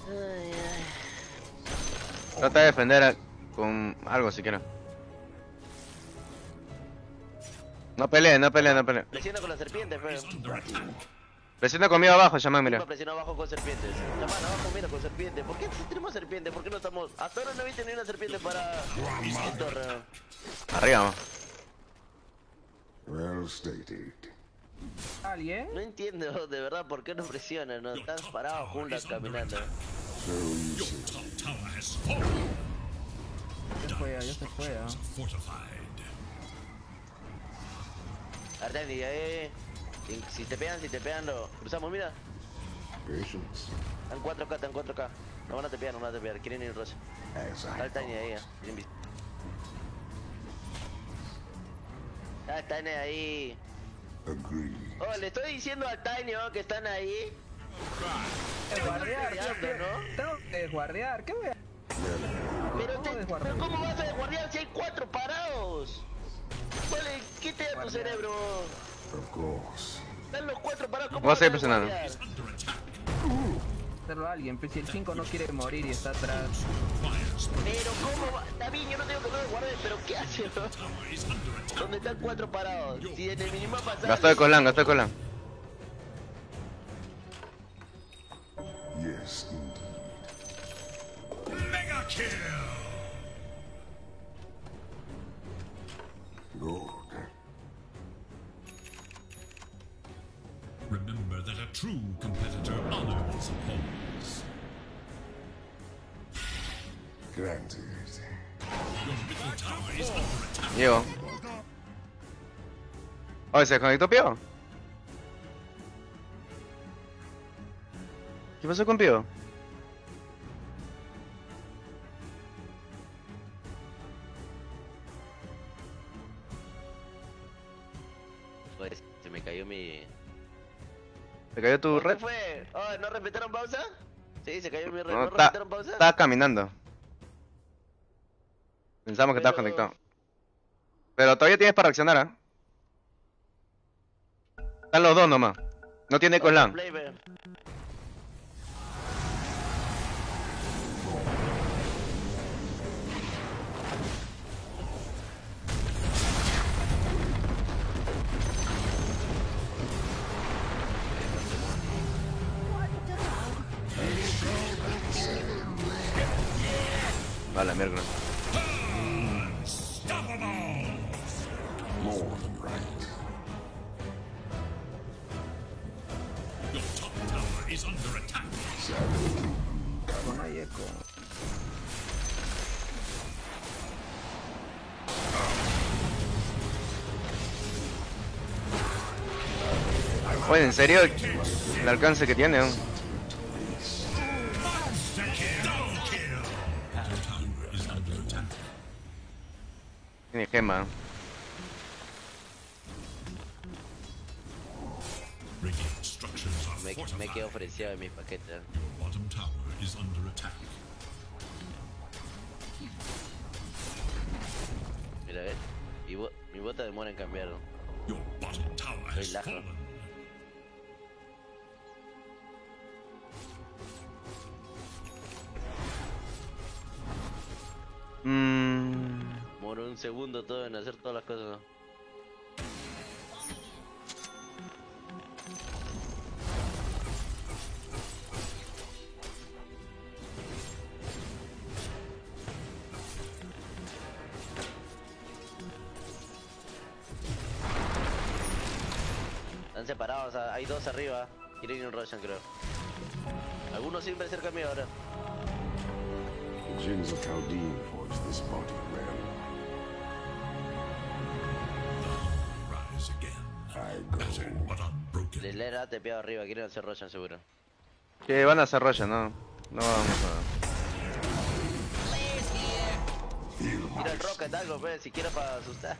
Ay, ay. Trata de defender a- con algo si quieres. No pelee, no pelee, no pelee. Presiona con la serpiente, pues. Presiona conmigo abajo, mira. Presiona abajo con serpientes. Llaman abajo, mira, con serpiente. ¿Por qué tenemos serpiente? ¿Por qué no estamos.? Hasta ahora no viste ni una serpiente para. Arriba, vamos. Well stated. ¿Alguien? No entiendo de verdad por qué no presionan, ¿no? Están parados juntos caminando. Fallen. Ya fue, ya se fue. ah. Arteni, eh. Si, si te pegan, si te pegan, lo cruzamos, mira. Están 4K, están 4K. No van a tepear, no van a tepear. Quieren ir rosa. Está el Tiny ahí, ah. Vis- Está el Tiny ahí. Oh, le estoy diciendo al Tiny oh, que están ahí. Es ¿qué? ¿no? Tengo que desguardiar, ¿qué voy a Pero, ¿Cómo te- pero ¿cómo vas a desguardiar si hay cuatro parados? Vale, quite a tu Guardiar. cerebro. Of course. Están los cuatro parados. ¿Cómo Voy a vas seguir presionando. hacerlo a alguien? Pues si el 5 no quiere morir y está atrás. Pero ¿cómo va? David, yo no tengo que no desguarde, pero ¿qué hace? no? [LAUGHS] ¿Dónde están cuatro parados? Si en el minimapa sale... Gastó de colán, gastó de colán. Yes, indeed. Mega kill. Good. Remember that a true competitor honors opponents. Granted. Your middle tower is under attack. Llego. Oye, ¿se desconectó Pío? ¿Qué pasó con Pío? Pues, se me cayó mi... ¿Se cayó tu ¿Qué red? fue? Oh, ¿No respetaron pausa? Sí, se cayó mi red. No, ¿No, respetaron pausa? estaba caminando. Pensamos que estabas conectado. Pero todavía tienes para reaccionar, ¿ah? Están los dos nomás. No tiene. Play, ¿en serio? El alcance que tiene. Tiene gema. Me, me quedé ofrecido en mis paquetes. Your bottom tower is under attack. a ver. Mi, bo- mi bota demora en cambiar. Your bottom tower Soy has separados, hay dos arriba. Quieren ir un Roshan, creo. Algunos siempre cerca mío ahora. The Jinns of Chaldean forged this body. Rise again. I go. Arriba, quieren hacer Roshan seguro. Que van a hacer Rocha, ¿no? No vamos Tira el rocket algo, pues, siquiera para asustar.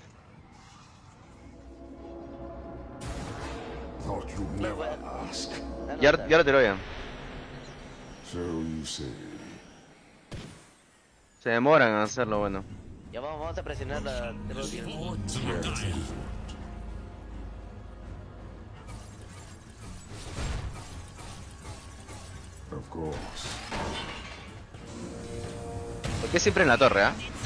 Ya, ya lo tiró ya. So you say. Se demoran en hacerlo, bueno. Ya vamos, vamos a presionar la. Of course. ¿Por qué siempre en la torre, ah? Pelean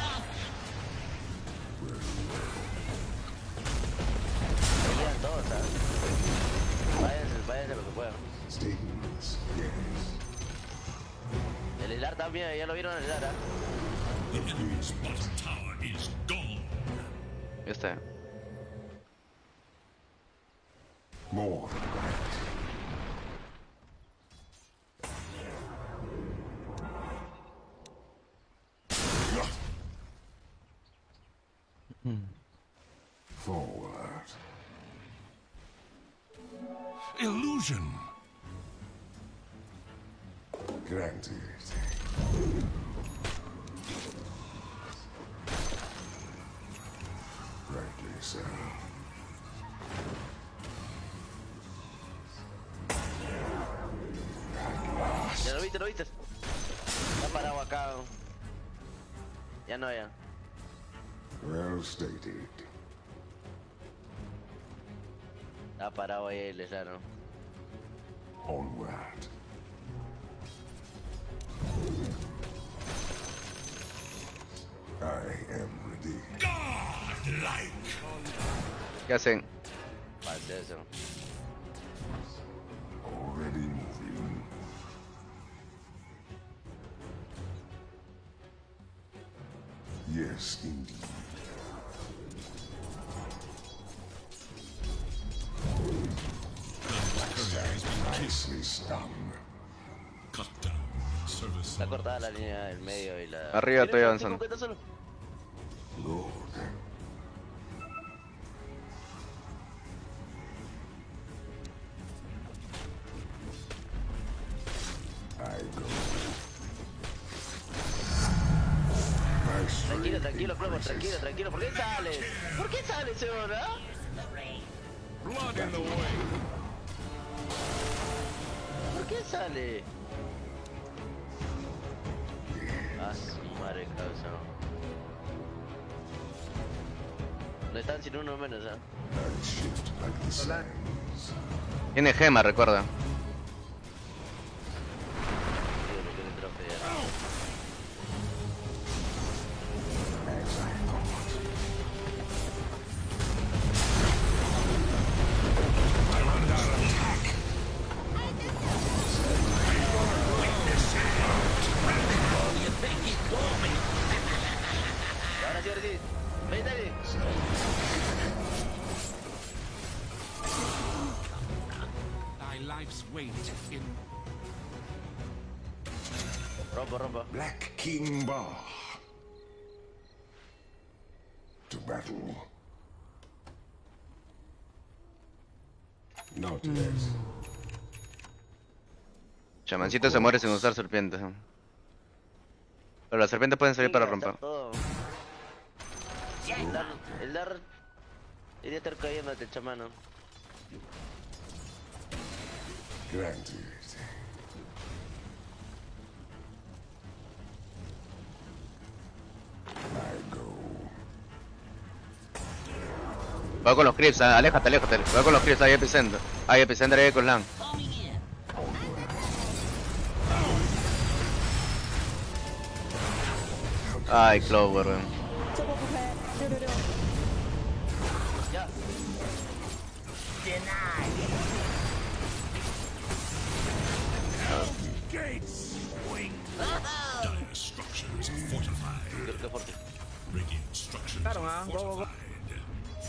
Hilar también, ya lo vieron el Hilar, ¿ah? The enemy's bottom tower is gone. Ya está. More than that. Forward. Illusion. Granted. Ya lo viste, lo viste. Está parado acá. Ya no, ya. Well stated. Está parado ahí el Hilar, ¿no? Onward. I am. ¿Qué hacen? Eso. Yes, indeed. Está cortada la línea del medio y la... Arriba estoy Mira, avanzando. Lord. Tiene gema, recuerda. Chamancito se muere sin usar serpientes. ¿eh? Pero las serpientes pueden salir para romper. El dar, el dar debería estar el chamano. Granted. Cuidado con los creeps, ah, aléjate, aléjate. Cuidado con los creeps, hay epicenter. Hay epicenter ahí con LAN. Ah, go, go, go.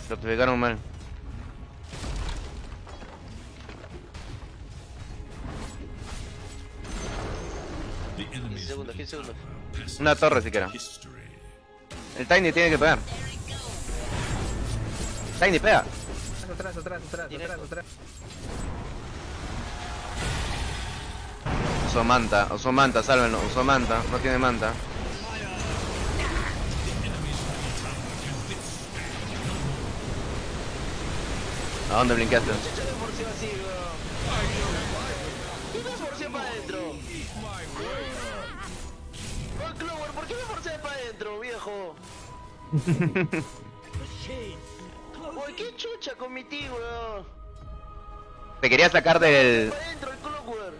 Fortificaron mal. The 15 enemy's segundos, 15 segundos. Una torre siquiera. El Tiny tiene que pegar. Tiny, pega. Atrás, atrás, atrás, atrás, atrás. Usó manta, usó manta, sálvenlo, usó manta, no tiene manta. ¿A dónde. ¿Qué me forcé para adentro? Viejo? [LAUGHS] Uy, qué chucha con mi tío, weón. Te quería sacar del... Para adentro el Clover.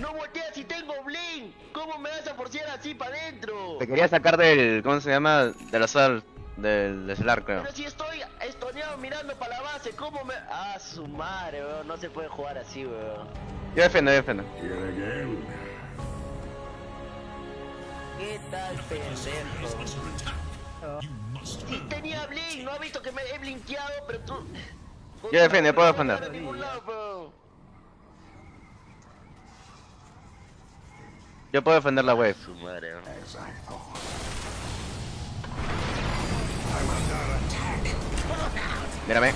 No volteas si tengo bling. ¿Cómo me vas a forcear así para adentro? Te quería sacar del... ¿Cómo se llama? Del azar... Del Slar, creo. Pero si estoy estoneado mirando para la base, ¿cómo me...? Ah, su madre, weón. No se puede jugar así, weón. Yo defiendo, yo defiendo. ¿Qué tal, pendejo? Si tenía blink, no ha visto que me he blinkeado, pero tú... Yo defiendo, yo puedo defender. Yo puedo defender la wave. Su madre. Mírame.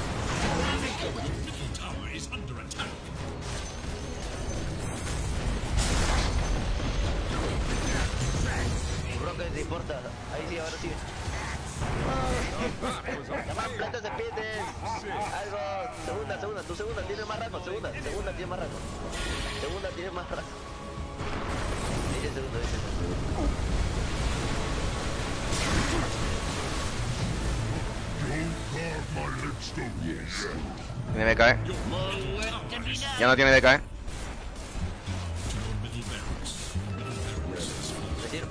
Te importa. Ahí sí, ahora sí. Llaman plantas serpientes. Algo. Segunda, segunda. Tu segunda tiene más rango. Segunda, segunda tiene más rango. Segunda tiene más rango. Dice segundo, dice segundo. Tiene DK, eh. Ya no tiene DK, eh.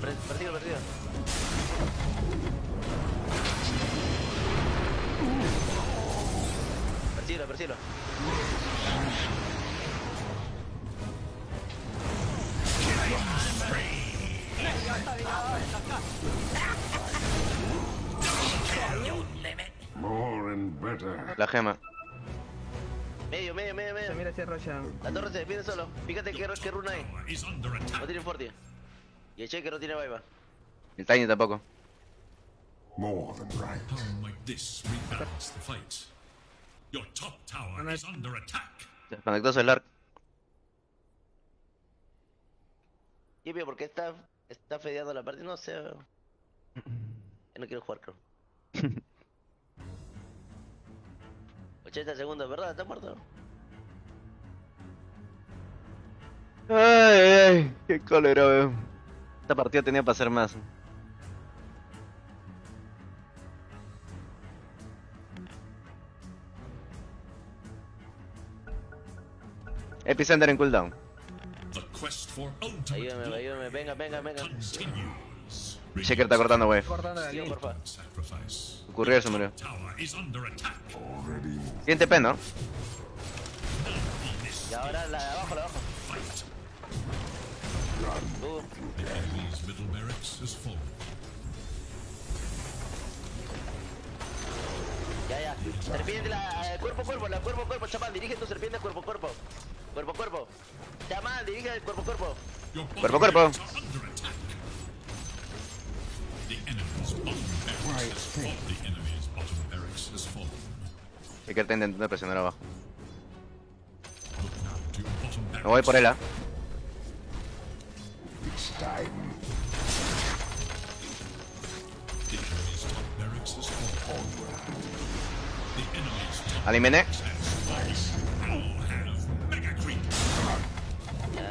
Full. Persigue, per- persigue, persigue. Persíguelo, persíguelo. More and better. La gema. Medio, medio, medio, medio. Mira Roshan. La torre se defiende solo. Fíjate que, que runa hay. No tiene forti. Y el cheque no tiene viva. El Tiny tampoco. More than right. How might this rebalance the fight? Your top tower is under attack. Desconectó Slar. Kipio, ¿por qué está, está fedeando la partida? No sé. Yo no quiero jugar, creo. [LAUGHS] 80 segundos, ¿verdad? ¿Está muerto? Ay, ay, qué cólera, weón. Esta partida tenía para hacer más. Epicenter en cooldown. The quest for ultimate Ayúdame, ayúdame. Venga, venga, venga. continues. Checker está cortando, wey. Ocurrió eso, murió. Siguiente P, ¿no? Y ahora la de abajo, la de abajo. Uh, enemy's middle barracks is full. ya, ya. Serpiente, la, eh, cuerpo cuerpo, la cuerpo a cuerpo. Chamán, dirige tu serpiente cuerpo a cuerpo. Cuerpo a cuerpo. Chamán, dirige el cuerpo a cuerpo. Cuerpo cuerpo. full. Checker está intentando presionar abajo. Me voy por él, ¿ah? It's time. The enemy's top barracks is full. The enemy's top Alimené. has fallen. I'll have mega creep. Ya,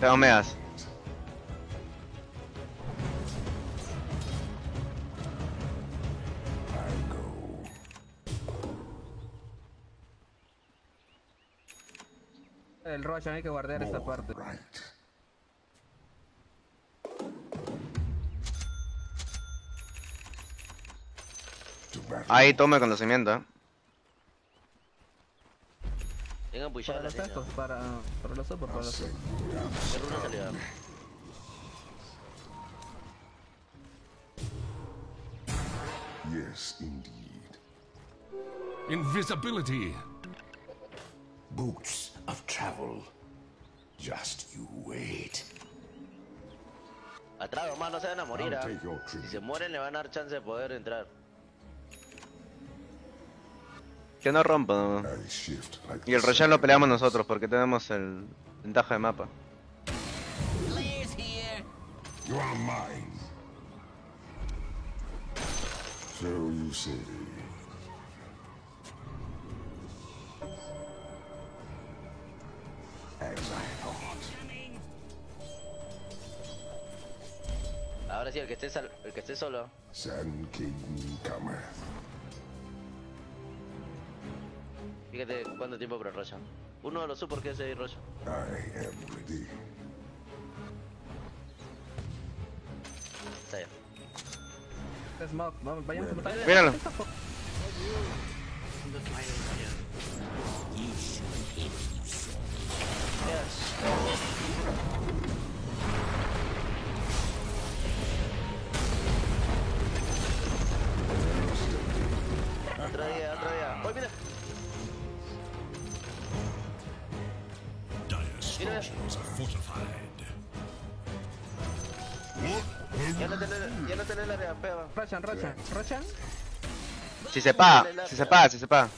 madre. El Roshan hay que guardar esa parte. Ahí tome conocimiento, eh. Tengan pushar Para la los tacos, para, para los super, para los. ¿Qué runa salió? Yes, indeed. Invisibility. Boots of travel. Just you wait. Atrás, nomás no se van a morir. Ah. Si se mueren, le van a dar chance de poder entrar. Que no rompa. no. Y el Roshan lo peleamos nosotros porque tenemos el ventaja de mapa. You are mine. So you say. Ahora sí, el que esté, sal- el que esté solo. Sand King cometh. Fíjate cuánto tiempo para Roshan. Uno de los super que es ahí Roshan. I am ready. Está bien. Vayamos a matar. Míralo. Ya no tenés, ya no tenés la reampea. Roshan, Roshan, Roshan. Si se pa, si se pa, si se pa.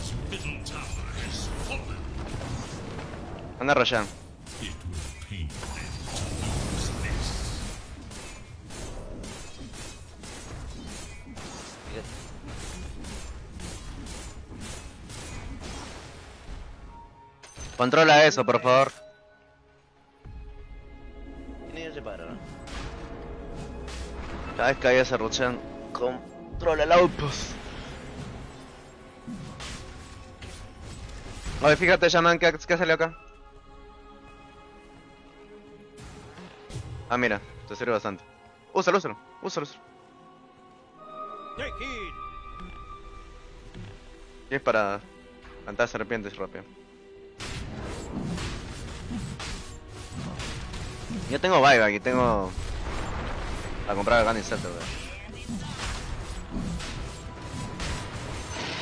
Its middle tower has fallen. Anda Roshan. Controla eso, por favor. Tiene ya se para, ¿no? Cada vez que haya ese Roshan, controla el outpost. Oye, fíjate, Shaman, ¿qué, qué salió acá? Ah, mira, te sirve bastante. Úsalo, úsalo, úsalo, úsalo. Y es para cantar serpientes rápido. Yo tengo buyback y tengo... A comprar el Gun Inserter, weón.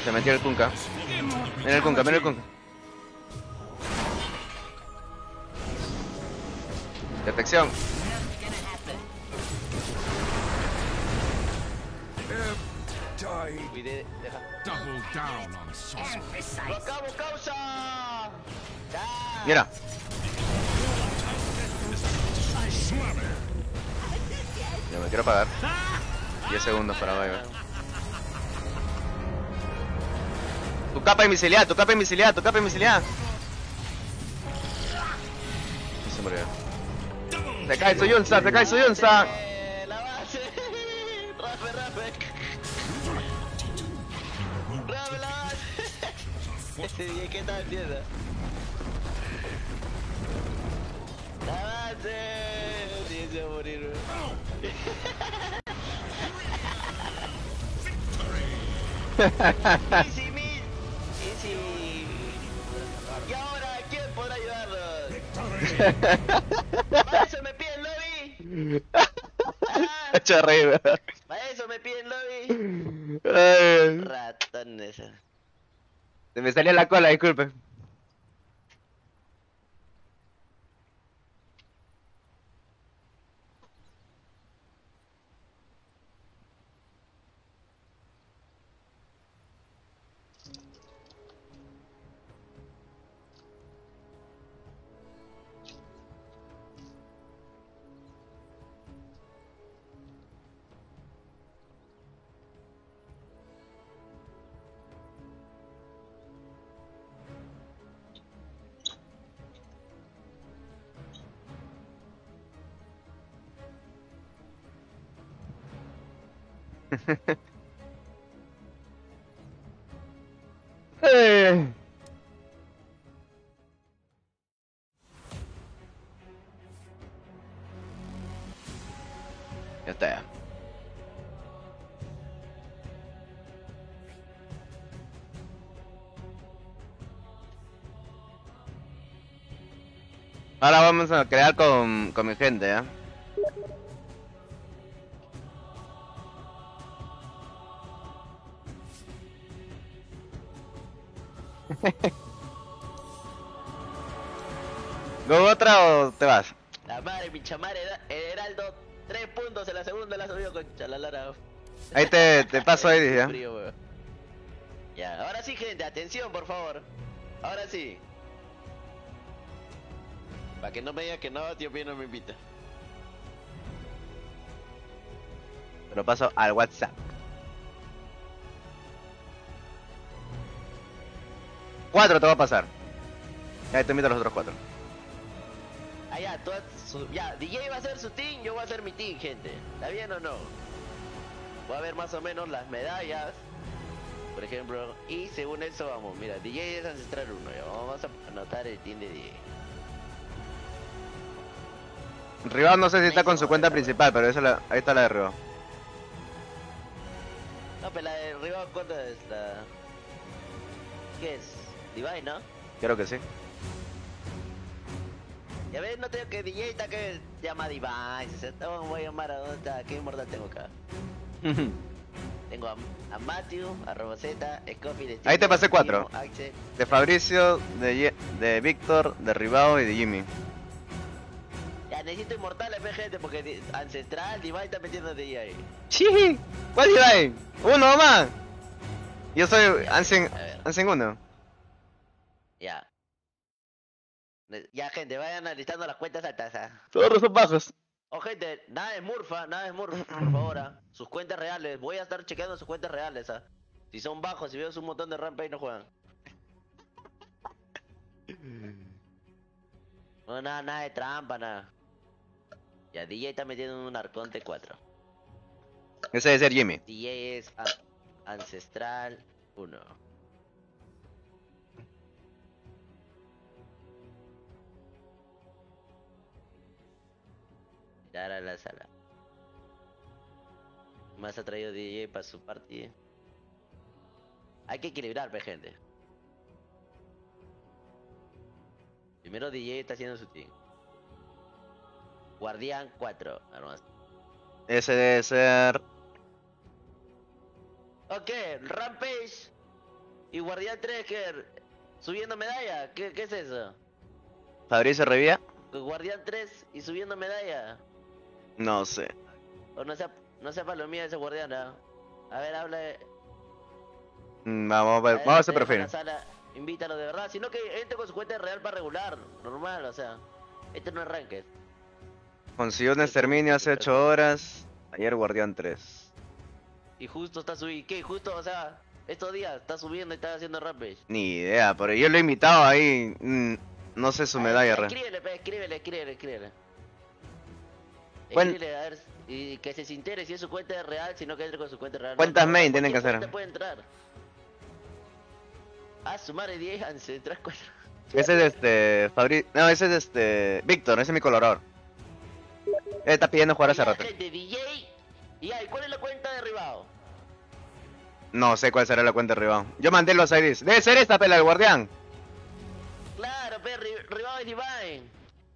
Se metió el Kunka. Mira el Kunka, mira el Kunka. Detección. Cuide, deja. Mira. Yo me quiero pagar. 10 segundos para buyback. Tu capa invisibilidad, tu capa invisibilidad, tu capa invisibilidad. Y se murió. Se cae Soyunsa, se cae Soyunsa. Eh, ¡La base! ¡Rafe, rafe! ¡Rafe, la base! Este ¿qué tal haciendo? ¡La base! Va a morir. Easy, Miss. Easy. ¿Y ahora quién podrá ayudarnos? ¿Para eso me piden lobby? ¿Para eso me piden lobby? Esa. Se me salía la cola, disculpe. Eh. Ya está. Ahora vamos a crear con, con mi gente, ¿ya? [LAUGHS] ¿Go otra o te vas? La madre, mi chamare, Heraldo, tres puntos en la segunda la subió con Chalalara. Ahí te, te paso ahí, ya. [LAUGHS] Weón. Ya, ahora sí, gente, atención, por favor. Ahora sí. Para que no me diga que no, tío Pío no me invita. Te lo paso al WhatsApp. Cuatro te va a pasar. Ya te invito a los otros cuatro. Ah, ya, tú, su- ya, DJ va a hacer su team, yo voy a hacer mi team, gente. ¿Está bien o no? Voy a ver más o menos las medallas, por ejemplo, y según eso vamos. Mira, DJ es Ancestral 1, ya vamos a anotar el team de DJ. Ribao no sé si está con su cuenta principal, pero esa la- ahí está la de Ribao. No, pero la de Rival, ¿cuánto es? La... ¿Qué es? Divine, ¿no? Creo que sí. Ya ves, no tengo que DJ está que llama Divine. Se está, voy a llamar a dónde está, qué inmortal tengo acá. [LAUGHS] Tengo a, a Matthew, a Roboceta, Scoffy de Ahí te pasé cuatro. Axel. De Fabricio, de, Ye- de Víctor, de Ribao y de Jimmy. Ya necesito inmortales, ve, gente, porque Ancestral, Divine está metiendo DJ. ¡Sí! ¿Cuál ahí? ¡Uno más! Yo soy Ansem. Ansem 1. Ya. Ya, gente, vayan analizando las cuentas altas. ¿ah? Todos son bajos. Oh, gente, nada de Murfa, nada de Murfa, por favor. ah. Sus cuentas reales, voy a estar chequeando sus cuentas reales. ¿ah? Si son bajos, si veo un montón de Rampage, no juegan. No, nada, nada de trampa, nada. Ya, DJ está metiendo un Arconte 4. Ese debe ser Jimmy. DJ es a- Ancestral 1. Mirar a la sala. Más ha traído DJ para su party. Hay que equilibrar, gente. Primero DJ está haciendo su team. Guardián 4. Armas. Ese debe ser. Ok, Rampage y Guardián 3 que subiendo medalla. ¿Qué, qué es eso? Fabricio Revía. Guardián 3 y subiendo medalla. No sé. O no sea, no sea palomía ese guardián, ¿ah? A ver, habla. de- Mm, Vamos a ver, ver, vamos a hacer perfil. invítalo de verdad. Sino que entre con su cuenta real para regular. Normal, o sea. Este no es ranked. Consiguió un exterminio hace 8 horas. Ayer Guardián 3. Y justo está subiendo. ¿Qué? Justo, o sea, estos días está subiendo y está haciendo Rampage. Ni idea, pero yo lo he invitado ahí. mm, No sé su medalla, re. Escríbele, escríbele, escríbele, escríbele. Cuen- Escríbele, a ver, y que se sintere si es su cuenta real, sino que entre con su cuenta real. Cuentas No, main tienen que hacer. puede entrar. Ah, su madre 10 ancestras 4. Ese es este. Fabri... No, ese es este. Víctor, ese es mi colorador. Él está pidiendo jugar hace rato. Gente, DJ. Y ay, ¿cuál es la cuenta de? No sé cuál será la cuenta de Ribao. Yo mandé los IDs. Debe ser esta pela del guardián. Claro, pe, Ri- Ribao es Divine.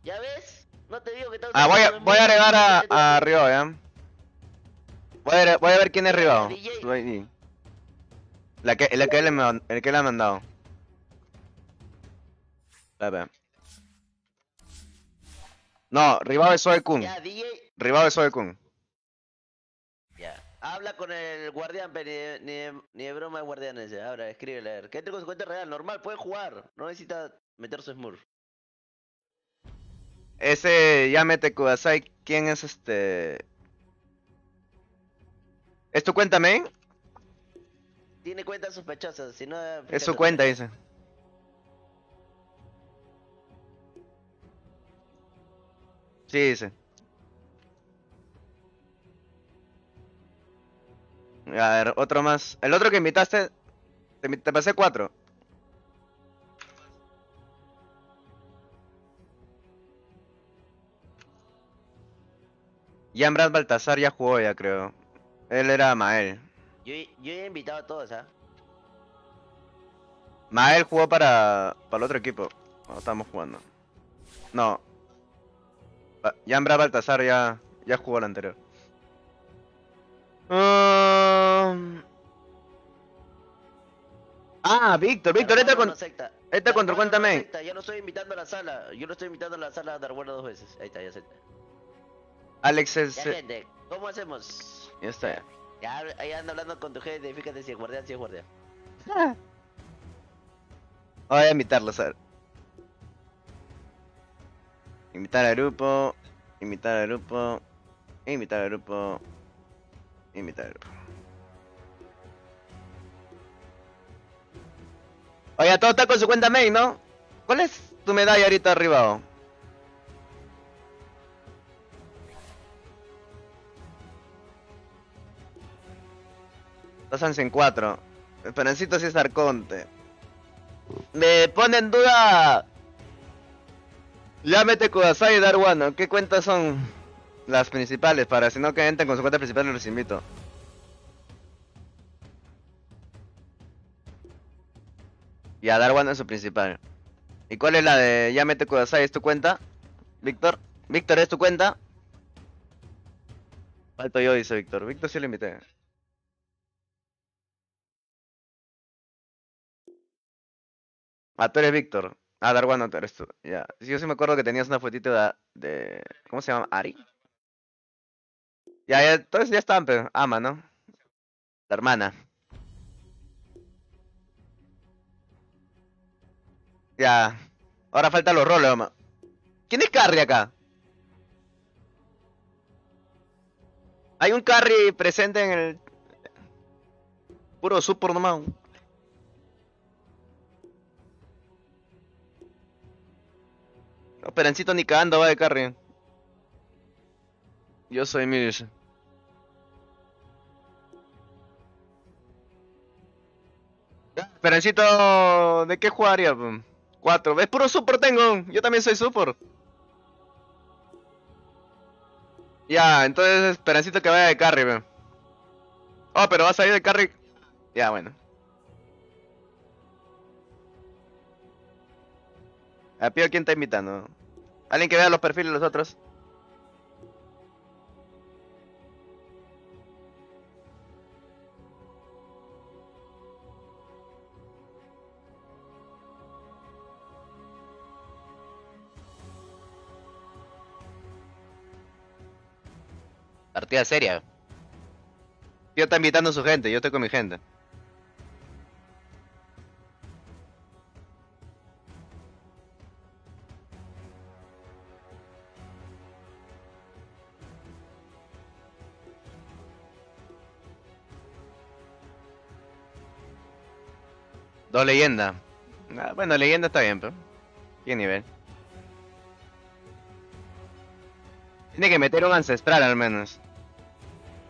¿Ya ves? No te digo que Ah, voy a, voy a agregar a, a Ribao, ¿ya? Voy a, voy a ver quién es ID. La que, la que él, me, el que le ha mandado. A ver. No, Ribao es Zoe Kun. Ya, DJ. Ribao es Zoe Kun. Ya. Habla con el guardián, pero ni, de- ni, de- ni de broma de guardián ese. Ahora, escríbele a ver. Que entre con su cuenta real, normal, puede jugar. No necesita meter su smurf. Ese Yamete Kudasai, ¿quién es este? ¿Es tu cuenta main? Tiene cuentas sospechosas, si no... Es su cuenta, dice. Sí, dice. A ver, otro más. El otro que invitaste, te, te pasé cuatro. Jan Brad Baltasar ya jugó ya, creo. Él era Mael. Yo, yo he invitado a todos, ¿ah? Mael jugó para, para el otro equipo. No, estamos jugando. No. Jan Brad Baltasar ya, ya jugó el anterior. Um, Ah, Víctor, Víctor, este con, este contra cuéntame. Ya no estoy invitando a la sala. Yo no estoy invitando a la sala a Darwano dos veces. Ahí está, ya acepta. Alex es. Ya, gente, ¿cómo hacemos? Ya está. Ya, ahí anda hablando con tu gente. Fíjate si es guardián, si es guardián. [LAUGHS] Voy a invitarlos a ver. Invitar al grupo. Invitar al grupo. Invitar al grupo. Invitar al grupo. Oye, todo está con su cuenta main, ¿no? ¿Cuál es tu medalla ahorita arriba? Dos en 4. Esperancito es Arconte. Me pone en duda. Llámete Kudasai y Darwano. ¿Qué cuentas son las principales? Para si no que entren con su cuenta principal los invito. Y a Darwano es su principal. ¿Y cuál es la de Llámete Kudasai? ¿Es tu cuenta? Víctor. Víctor, ¿es tu cuenta? Falto yo, dice Víctor. Víctor sí lo invité. Ah, tú eres Víctor. Ah, Darwano, tú eres tú. Ya. Yo sí me acuerdo que tenías una fotito de, de... ¿Cómo se llama? ¿Ari? Ya, ya, entonces ya están, pero... Ama, ¿no? La hermana. Ya. Ahora faltan los roles, Ama. ¿Quién es Carry acá? Hay un Carry presente en el... Puro super nomás. No, Perancito ni cagando va de carry. Yo soy Mish. Perancito, ¿de qué jugaría? Cuatro. ¿Ves? Puro super tengo. Yo también soy super. Ya, entonces Perancito que vaya de carry. Oh, pero vas a ir de carry. Ya, bueno. A Pío, ¿quién está invitando? ¿Alguien que vea los perfiles de los otros? Partida seria. Pío está invitando a su gente, yo estoy con mi gente. Dos leyendas. Ah, bueno, leyenda está bien, pero. ¿Qué nivel? Tiene que meter un ancestral al menos.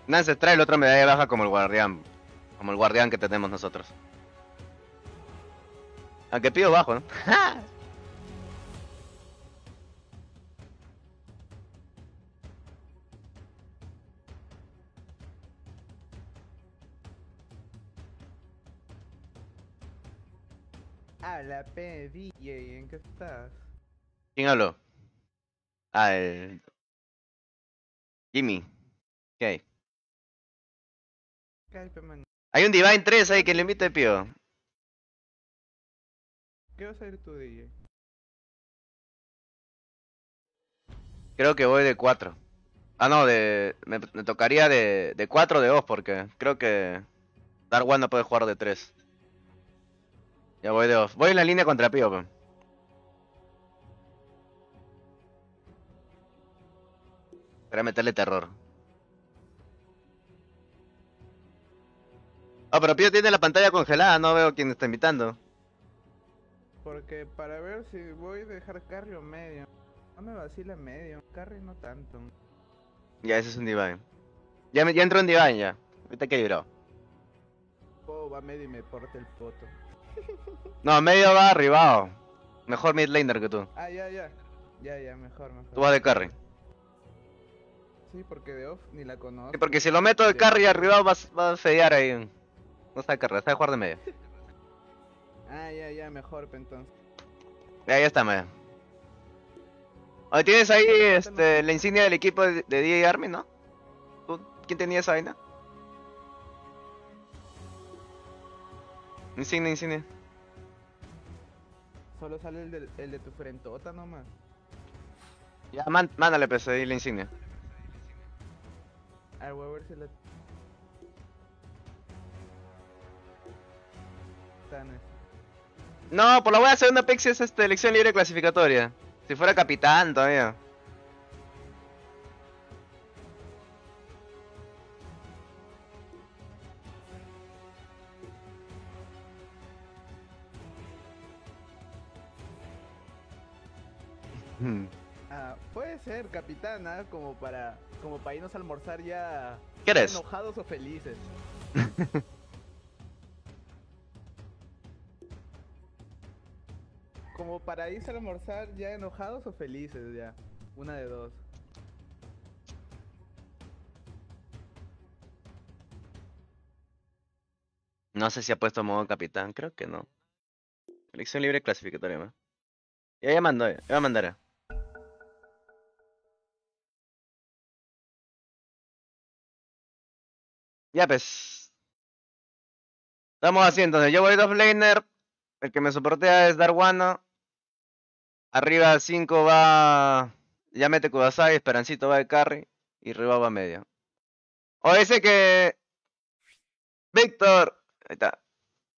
Un ancestral y el otro medalla baja como el guardián. Como el guardián que tenemos nosotros. Aunque pido bajo, ¿no? [LAUGHS] A la P, DJ, ¿en qué estás? ¿Quién habló? Ah, el... Jimmy. Calpe, man. Hay un Divine 3 ahí que le invite Pío. ¿Qué vas a ir tú, DJ? Creo que voy de 4. Ah, no, de. Me, me tocaría de, de 4 de 2 porque creo que. Dark One no puede jugar de 3. Ya voy de 2. Voy en la línea contra Pío, pe. Para meterle terror. Ah, pero Pío tiene la pantalla congelada, no veo quién está invitando. Porque para ver si voy a dejar carry o medio. No me vacila medio, carry no tanto. Ya, ese es un Divine. Ya, me- ya entró un Divine ya. Ahorita que libró. Po va medio y me porta el poto. [LAUGHS] No, medio va arribado. Mejor mid laner que tú. Ah, ya, ya. Ya, ya, mejor, mejor. Tú vas de carry. Sí, porque de off ni la conozco. Sí, porque si lo meto de carry arribado vas, va a fedear ahí. No está de carry, está de jugar de medio. [LAUGHS] Ah, ya, ya, mejor, entonces. Ya, ya está, medio. Oye, tienes ahí este, la insignia del equipo de, de DJ Army, ¿no? ¿Tú- ¿Quién tenía esa vaina? Insignia, insignia. Solo sale el de, el de tu frentota nomás. Ya, man- mándale pues ahí la insignia. A ver, voy a ver si la... Ese. No, por la buena segunda Pixie es este, elección libre clasificatoria. Si fuera capitán todavía. Hmm. Ah, puede ser, capitana, como para como para irnos a almorzar ya ¿Qué eres? enojados o felices. [LAUGHS] como para irse a almorzar ya enojados o felices ya. Una de dos. No sé si ha puesto modo capitán, creo que no. Elección libre clasificatoria, ¿no? Ya, ya mandó, ya va a ya. Pues. Estamos así, entonces. Yo voy de offlaner. El que me soportea es Darwano. Arriba 5 va. Ya mete Kudasai. Esperancito va de carry. Y arriba va medio. O dice que. Víctor. Ahí está.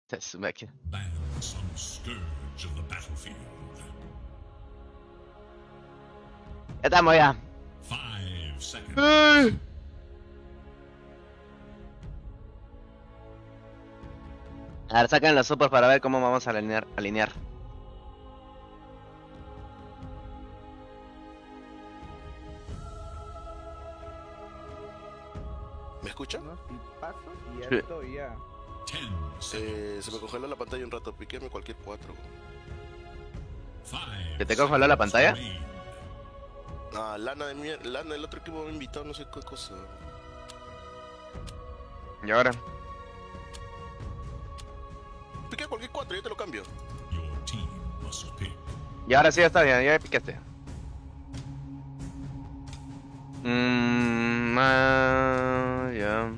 Se sube aquí. Ya estamos ya. Five seconds. A ver, sacan las sopas para ver cómo vamos a alinear. alinear. ¿Me escuchan? Unos tipazos y ya Sí. estoy ya. Eh, se me congeló la pantalla un rato, piquéme cualquier cuatro. ¿Que te congeló la pantalla? Ah, lana de mierda, lana del otro equipo me ha invitado, no sé qué cosa. Y ahora. Piqué cualquier cuatro, yo te lo cambio. Your team must pick. Y ahora sí ya está bien, ya piquaste. Mmm. ah, ya.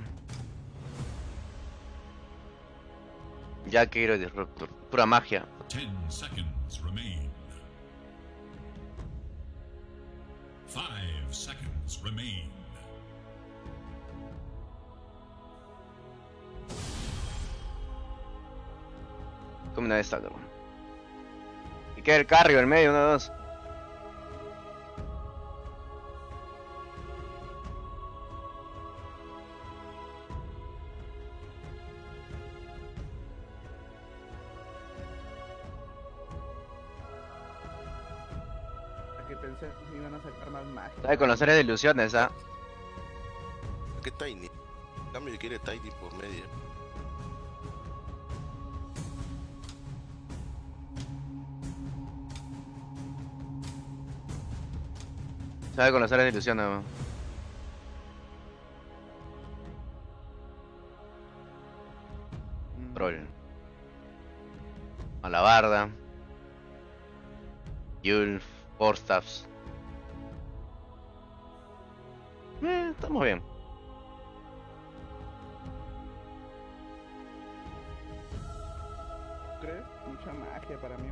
Ya quiero Disruptor. Pura magia. Ten seconds remain. Five seconds remain. Como una de estas, cabrón. Y queda el carrio, el medio, uno, dos. Que pensé que iban a sacar más magia. Sabe conocer de ilusiones, ¿ah? ¿Qué Tiny? Cambio si quiere Tiny por medio. Sabe conocer de ilusiones, ¿no? Troll. Alabarda. Yulf. Forstaffs. Eh, estamos bien. ¿Crees? Mucha magia para mí.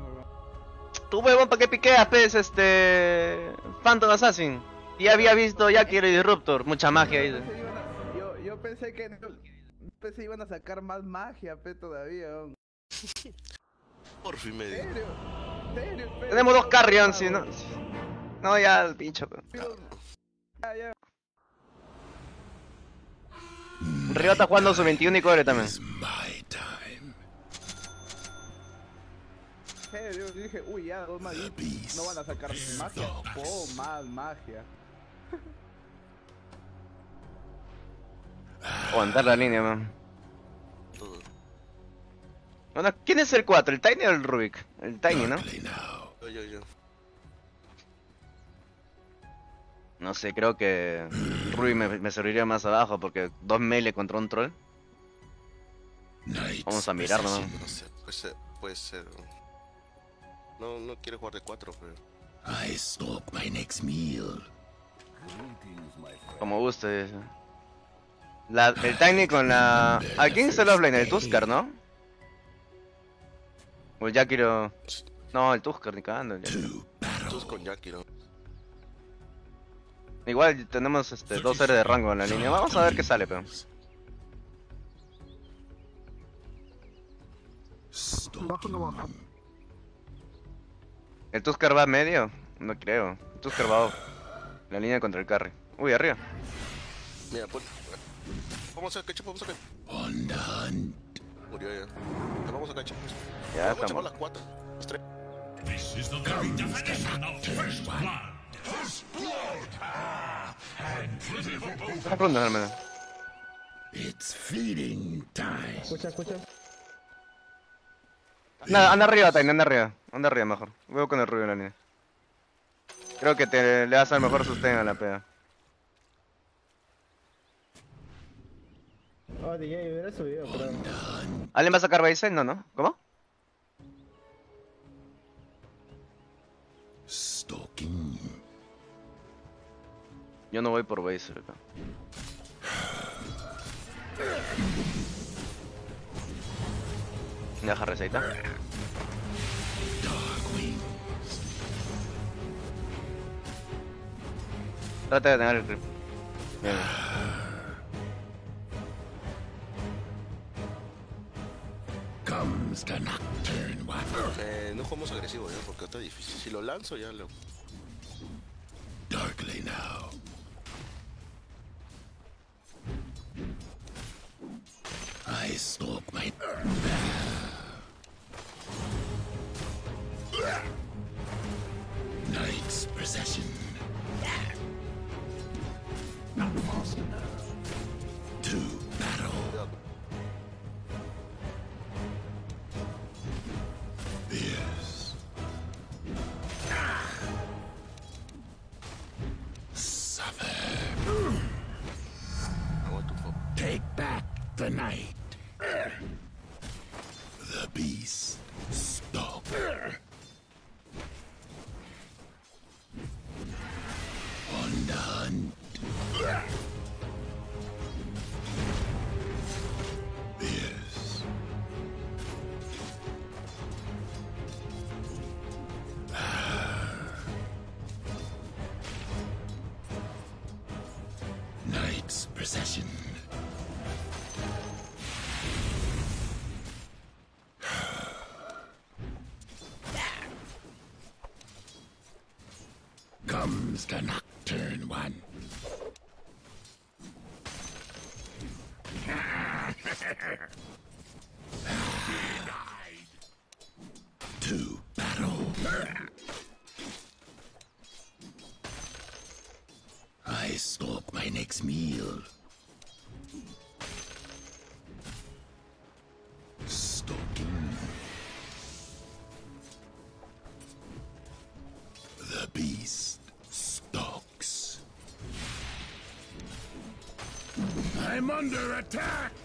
Tú, huevón, ¿para qué piqueas, pues, este... Phantom Assassin? Ya había visto ya quiero Disruptor. Mucha magia ahí. Pensé iban a- Yo, yo pensé que no- pensé iban a sacar más magia, pe, todavía. Por fin medio. ¿Serio? ¿Serio? pe? Tenemos dos carrions, si no... No, ya, el pincho. pues. Ya, ya. Río está jugando su 21 y cobre también. Serio, yo dije, uy, ya, dos. No van a sacar magia. Oh, más magia. [LAUGHS] Aguantar la línea, man. Todo. Bueno, ¿quién es el 4? ¿El Tiny o el Rubik? El Tiny, ¿no? Yo, yo, yo. No sé, creo que Rubik me, me serviría más abajo porque dos melee contra un troll. Vamos a mirar, ¿no? No sé, puede ser. Puede ser. No, no quiere jugar de 4, pero. I stalk my next meal. Como guste. La, el Tiny con la... ¿A quién se lo offlane? El Tuskar, ¿no? O el Yakiro... No, el Tuskar, ni cagando. Yakiro. Con Jackie, ¿no? Igual tenemos este, dos seres de rango en la línea. Vamos a ver qué sale, pero. Bajo no baja. ¿El Tuskar va a medio? No creo. El va off. La línea contra el carry. Uy, arriba. Mira, pon. Vamos a cachar, vamos a. Murió ya. Vamos a cachar. Ya vamos a estamos. las 4. Las 3. This is the very definition of first blood. Una pregunta, hermano. It's feeding time. Escucha, escucha. Anda, anda arriba, Tiny, anda arriba. Anda arriba mejor. Voy con el rubio en la línea. Creo que te le vas a dar mejor sostén a la pega. Oh, DJ, hubiera subido, pero. ¿Alguien va a sacar base? No, ¿no? ¿Cómo? Stalking. Yo no voy por base acá. Deja receta. Trata de tener el creep. Bien. Comes the nocturne one. Eh, no jugamos agresivo ya, porque está difícil. Si lo lanzo ya lo. Darkly now. I stalk my. Night's procession. Not fast enough. Next meal. Stalking. The beast stalks. I'm under attack!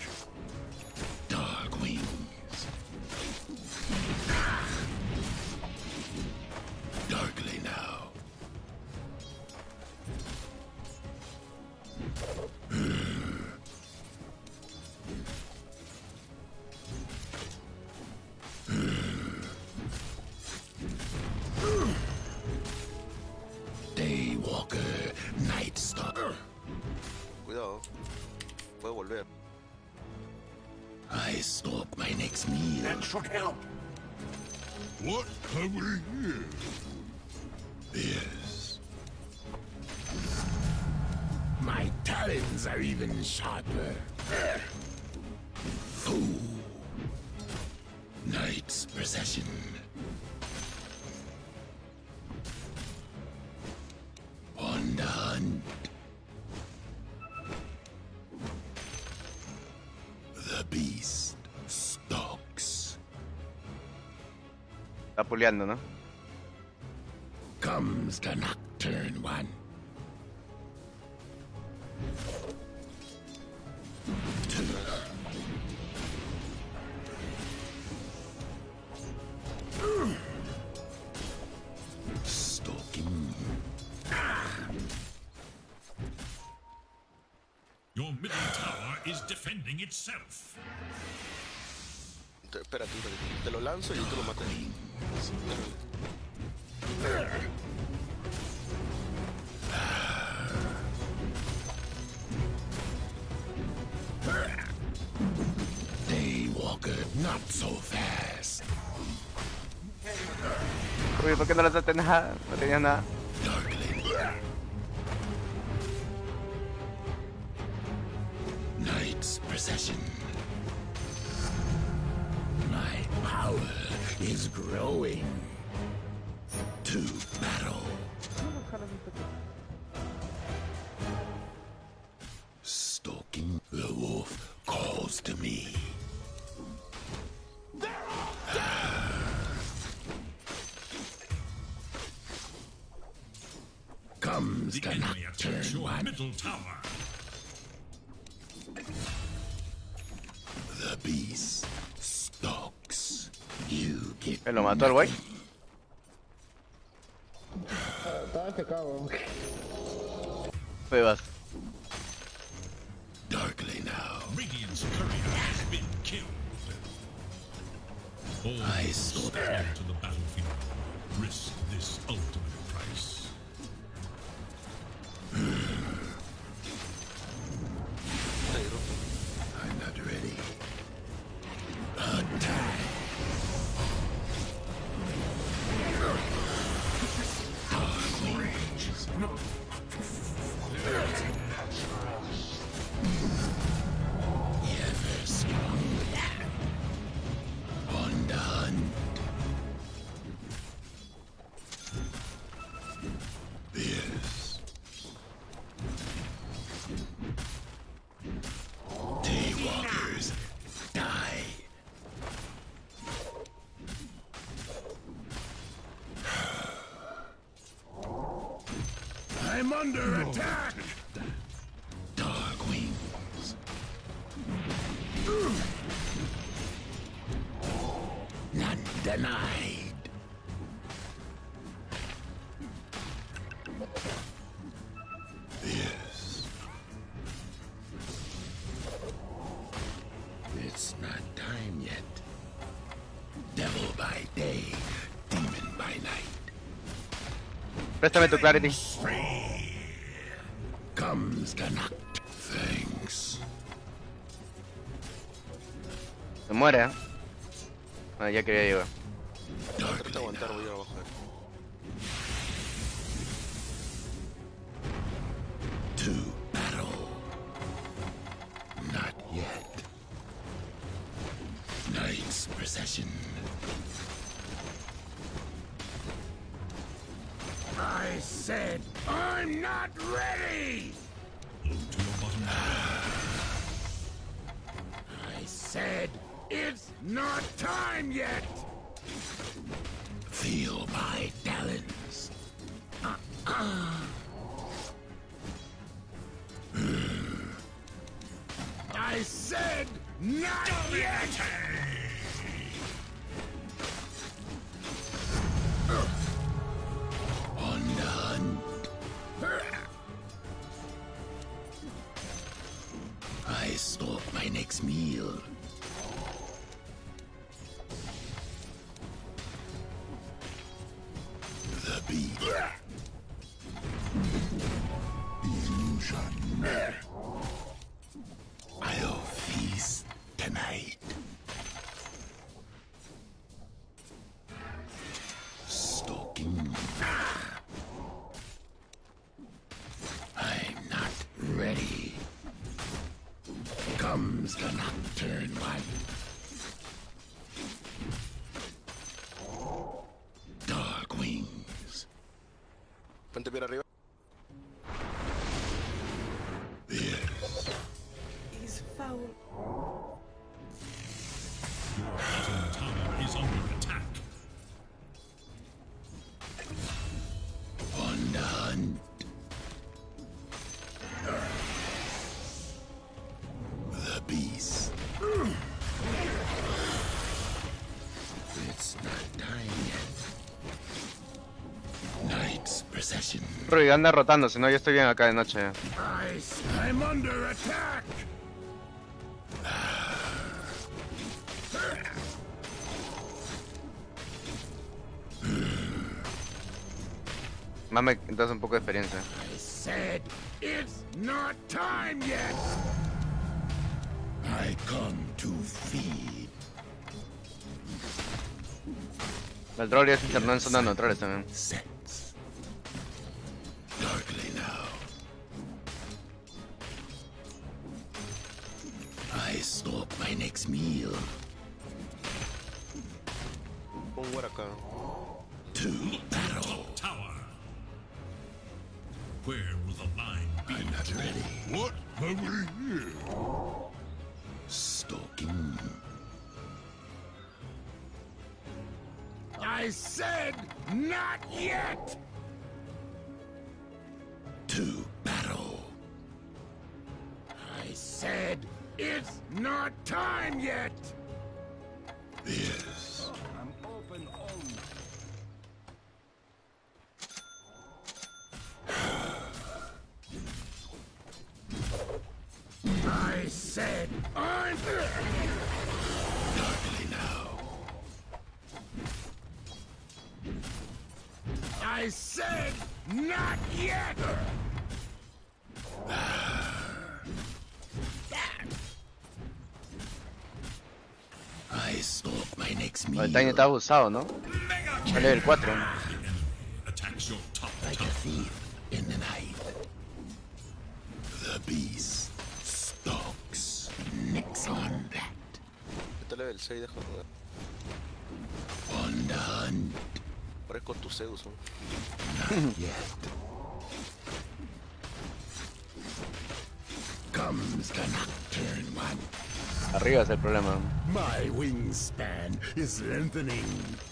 beast stalks. Está puleando, ¿no? Comes the nocturne one. no lo nada, no tenía nada. mató al? Préstame tu Clarity. Se muere, ¿eh? Ah, ya quería llegar. Stalks. Rui, anda rotando, si no yo estoy bien acá de noche. Attack. Mame, entonces un poco de experiencia. I come to feed. El troll ya se internó en zona neutrales también. El Tiny está abusado, ¿no? Sale del 4. Attacks your top like a thief in the night. The beast stalks. Nix on that. Este level 6, deja one. Arriba es el problema. My wingspan is lengthening.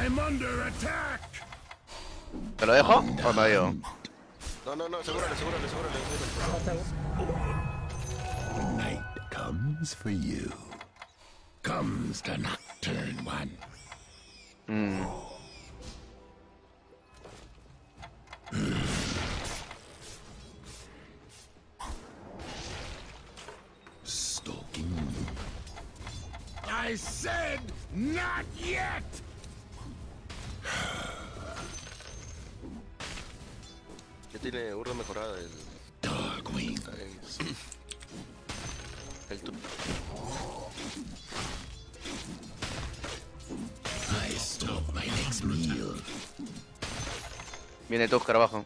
I'm under attack. ¿Te lo dejo? ¿O me digo? No, no, no, asegúrale, asegúrale, asegúrale. The night comes for you. Comes the nocturne one. Mm. I said not yet. Ya tiene urna mejorada el. Darkwing. El tu. I stalk my next meal. Viene Tuskar abajo.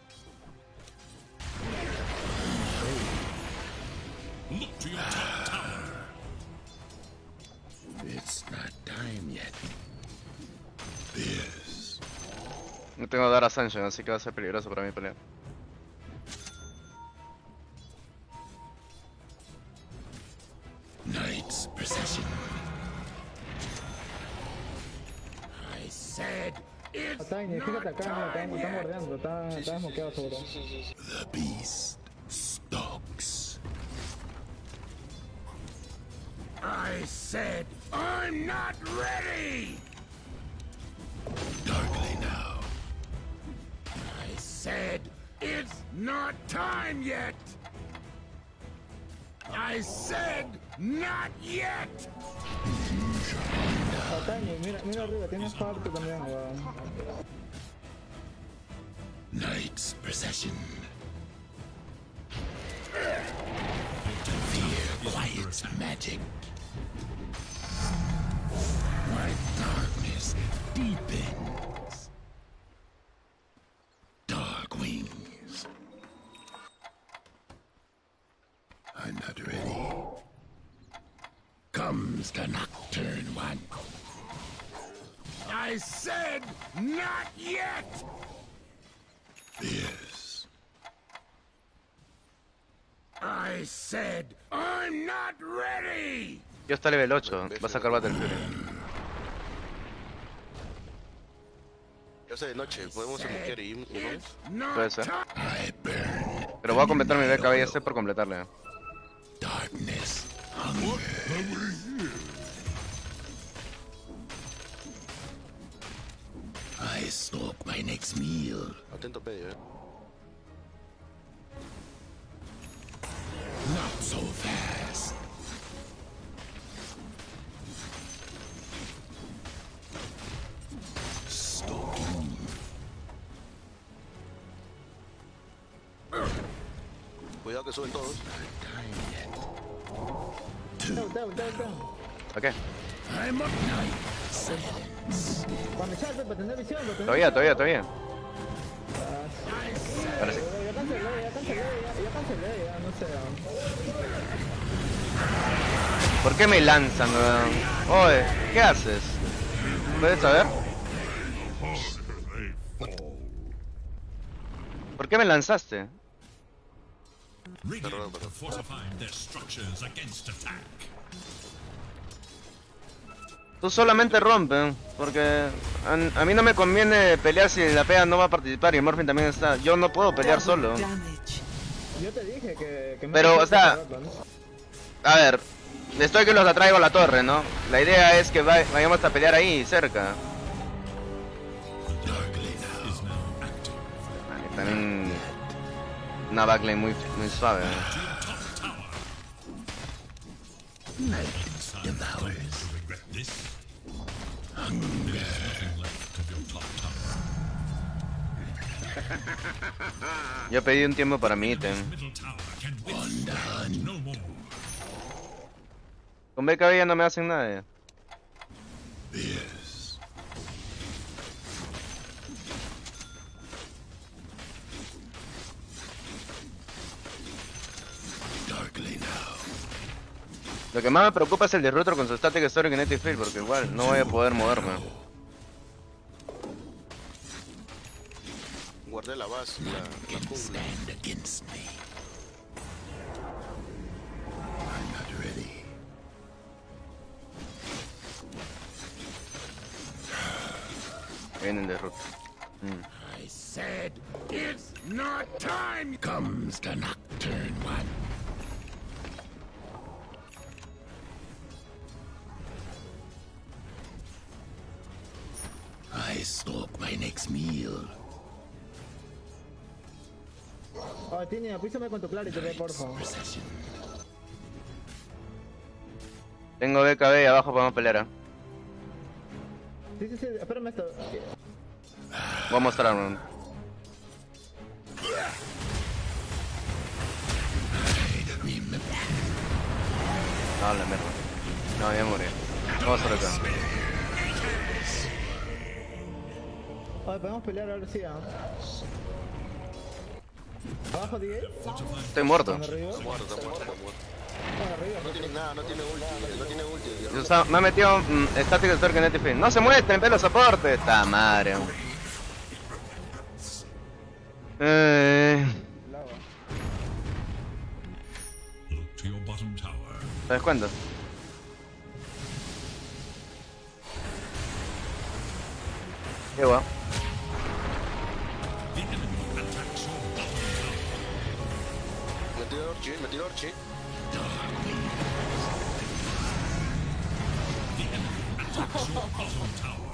No tengo dar Ascension, así que va a ser peligroso para mí pelear. Night's procession. I said it's Tiny, fíjate not acá, no, está, time está yet. bordeando, está, está desmoqueado seguro. The beast stalks. I said I'm not ready. Darkly now. I said it's not time yet. I said not yet. Illusion. Otani, mira, mira arriba, tienes parte también, weón. Knight's procession. Fear quiets magic. The nocturne one. I said not yet! This. I said I'm not ready! Yo está level 8, va a sacar Battlefield. Ya sea de noche, podemos iniciar y, y no. Puede ser. Pero voy a completar mi BKB, ya estoy por completarle. Darkness. I stalk my next meal. Atento pedio, eh. Not so fast. Stalking. Cuidado que suben todos. Down, down, down, down. Ok. I'm up night. Silence. Todavía, todavía, todavía. ¿Por qué me lanzan? Oye, ¿qué haces? ¿Puedes saber? ¿Por qué me lanzaste? Tú solamente rompen, porque a, a mí no me conviene pelear si la pega no va a participar y Morphin también está. Yo no puedo pelear solo. Yo te dije que... que me Pero, o sea. A ver, estoy que los atraigo a la torre, ¿no? La idea es que vay- vayamos a pelear ahí, cerca. Vale, También una backline muy, muy suave. Yo pedí un tiempo para mi ítem. Con BKB ya no me hacen nada. ya. Yes. Darkly now. Lo que más me preocupa es el derrotor con su static story kinetic field, porque igual no voy a poder moverme. Guardé la base, la, la jungla. Stand against me. I'm not ready. Viene el derrotor. Mm. I said it's not time. Comes the nocturne one. I stalk my next meal. Oh, Tini, apísame con tu clarity, ve, por favor. Tengo BKB y abajo podemos pelear. ¿eh? Sí, sí, sí, espérame esto. Voy a mostrar, man. No, la mierda. No, ya morí. Vamos por acá. Oye, podemos pelear ahora sí, ¿ah? ¿Abajo, DJ? Estoy muerto. ¿Arriba? Está muerto, está muerto, está muerto. No tiene nada, no tiene ulti, no tiene ulti. Me ha metido mm, Static Story Kinetic Field. No se muestren, ve los soportes. Está madre. Eh, Look to your bottom tower. ¿Te das cuenta? Qué guay. Tower. Me tiró Orchi, me tiró Orchi. The enemy attacks your bottom tower.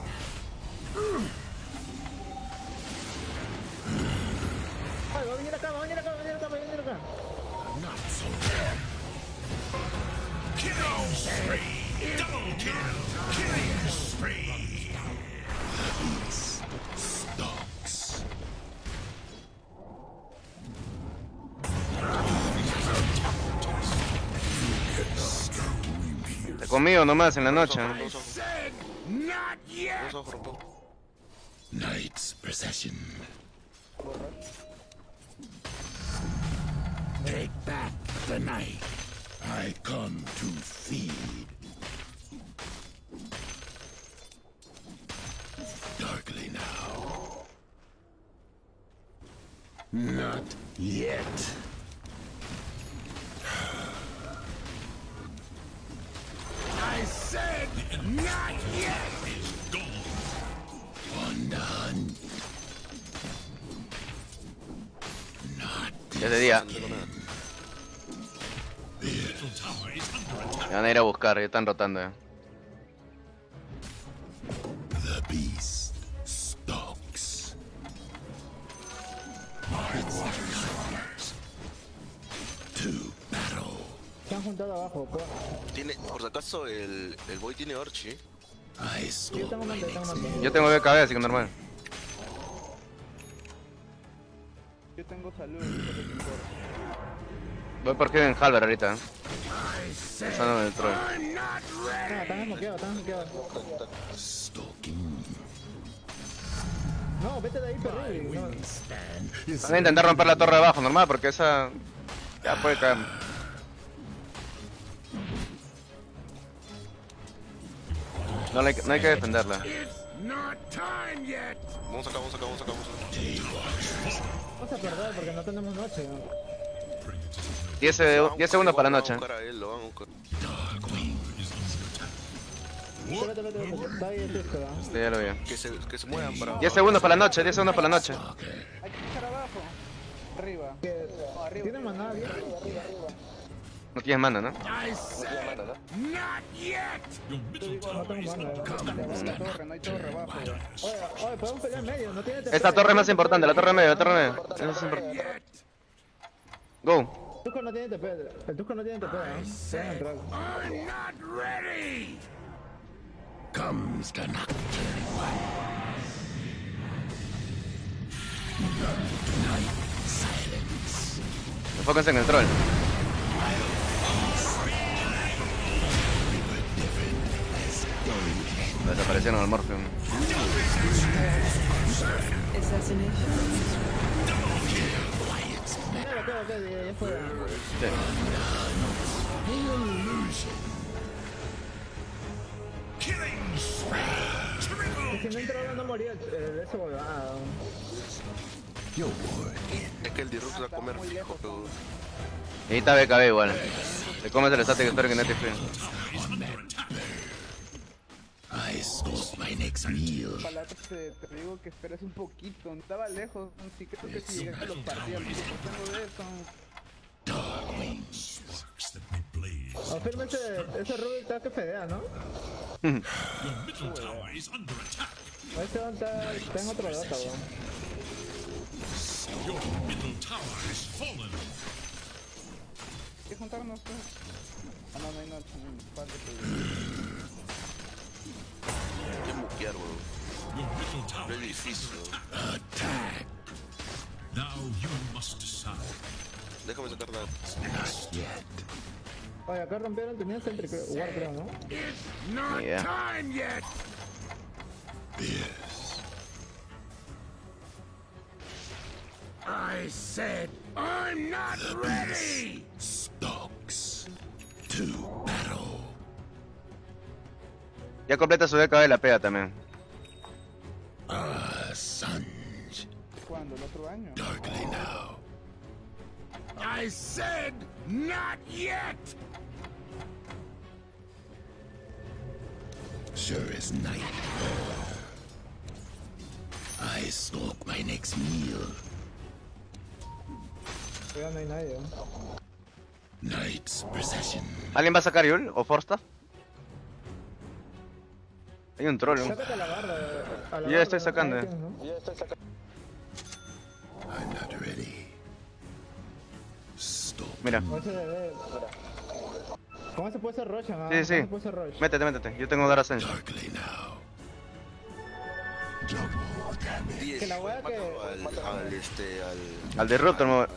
Ay, va a venir acá, va a venir acá, va a venir acá, va a venir acá. Not so Killing spree. Double kill. Killing Conmigo nomás en la noche. Dos ojos. Dos ojos, rompo. Night's procession. Take back the night. I come to feed. Darkly now. Not yet. [SIGHS] I said not yet. Is gone. Ya. Me van a ir a buscar, ya están rotando. ya. The beast stalks. Se han juntado abajo, pues. Tiene, por si acaso, el, el boy tiene Orchi. I Yo tengo mando, tengo mando. Yo tengo BKB, así que normal. Yo tengo salud. Voy por Hidden Halber ahorita. Pasándome el troll. No, están desmoqueados, están desmoqueados. No, vete de ahí, perrillo. No. Van a intentar romper la torre de abajo, normal, porque esa. Ya puede caer. No, hay, que- no hay que defenderla. Not time yet. Vamos acá, vamos acá, vamos acá, vamos acá. Vamos a perder porque no tenemos noche. ¿no? 10, se- 10 segundos para la noche. Sí, ya lo vi. Que se, que se muevan para. 10 segundos para la noche, 10 segundos para la noche. Hay que abajo. Arriba. ¿Tiene maná bien? Arriba, arriba. No ¿no? No No no medio. No tiene Esta torre es más importante, la torre medio, la torre medio. Go. El no tiene TP. El Tusco no tiene TP. Comes the nocturne one. Silence. En el troll. Desaparecieron al Morpheum. Si no no moría eh, ese huevado. Es que el D-Rook va a comer fijo, pero. Necesita BKB igual. El que. I stalk my next meal. Te, te digo que esperes un poquito. Estaba lejos. Sí, creo que si llegas los partidos. Tengo de. Afirma ese, ese Rubik está que fedea, ¿no? Your middle tower is under attack. A este va está, está en otro data, weón. Your middle tower has fallen. Que juntarnos, pues. Ah, no, no hay noche. no, falta que- Hay que muquear, weón. Your middle tower Es is difícil. under attack. Now you must decide. Déjame sacar la. Not yet. Oye, acá rompieron, tenían Sentry creo- War, creo, ¿no? Not Ni idea. time yet. This. I said I'm not ready. Stalks to battle. Ya completa su BKB y la pega también. Ah, ¿Cuándo? ¿El otro año? darkly now. I said not yet. Sure as night. I stalk my next meal. Ya no hay nadie, ¿eh? Night's procession. ¿Alguien va a sacar Yul o Forsta? Hay un troll. ¿no? Sácate a la barra. A la Yo ya estoy sacando, eh. I'm not ready. Stalk. Mira. ¿Cómo se puede ser Rocha, no? Sí, sí. ¿Cómo se puede ser Rocha? Métete, métete. Yo tengo Dar Ascension. Que la wea que- Al, al este, al. Al Disruptor, mo- Al,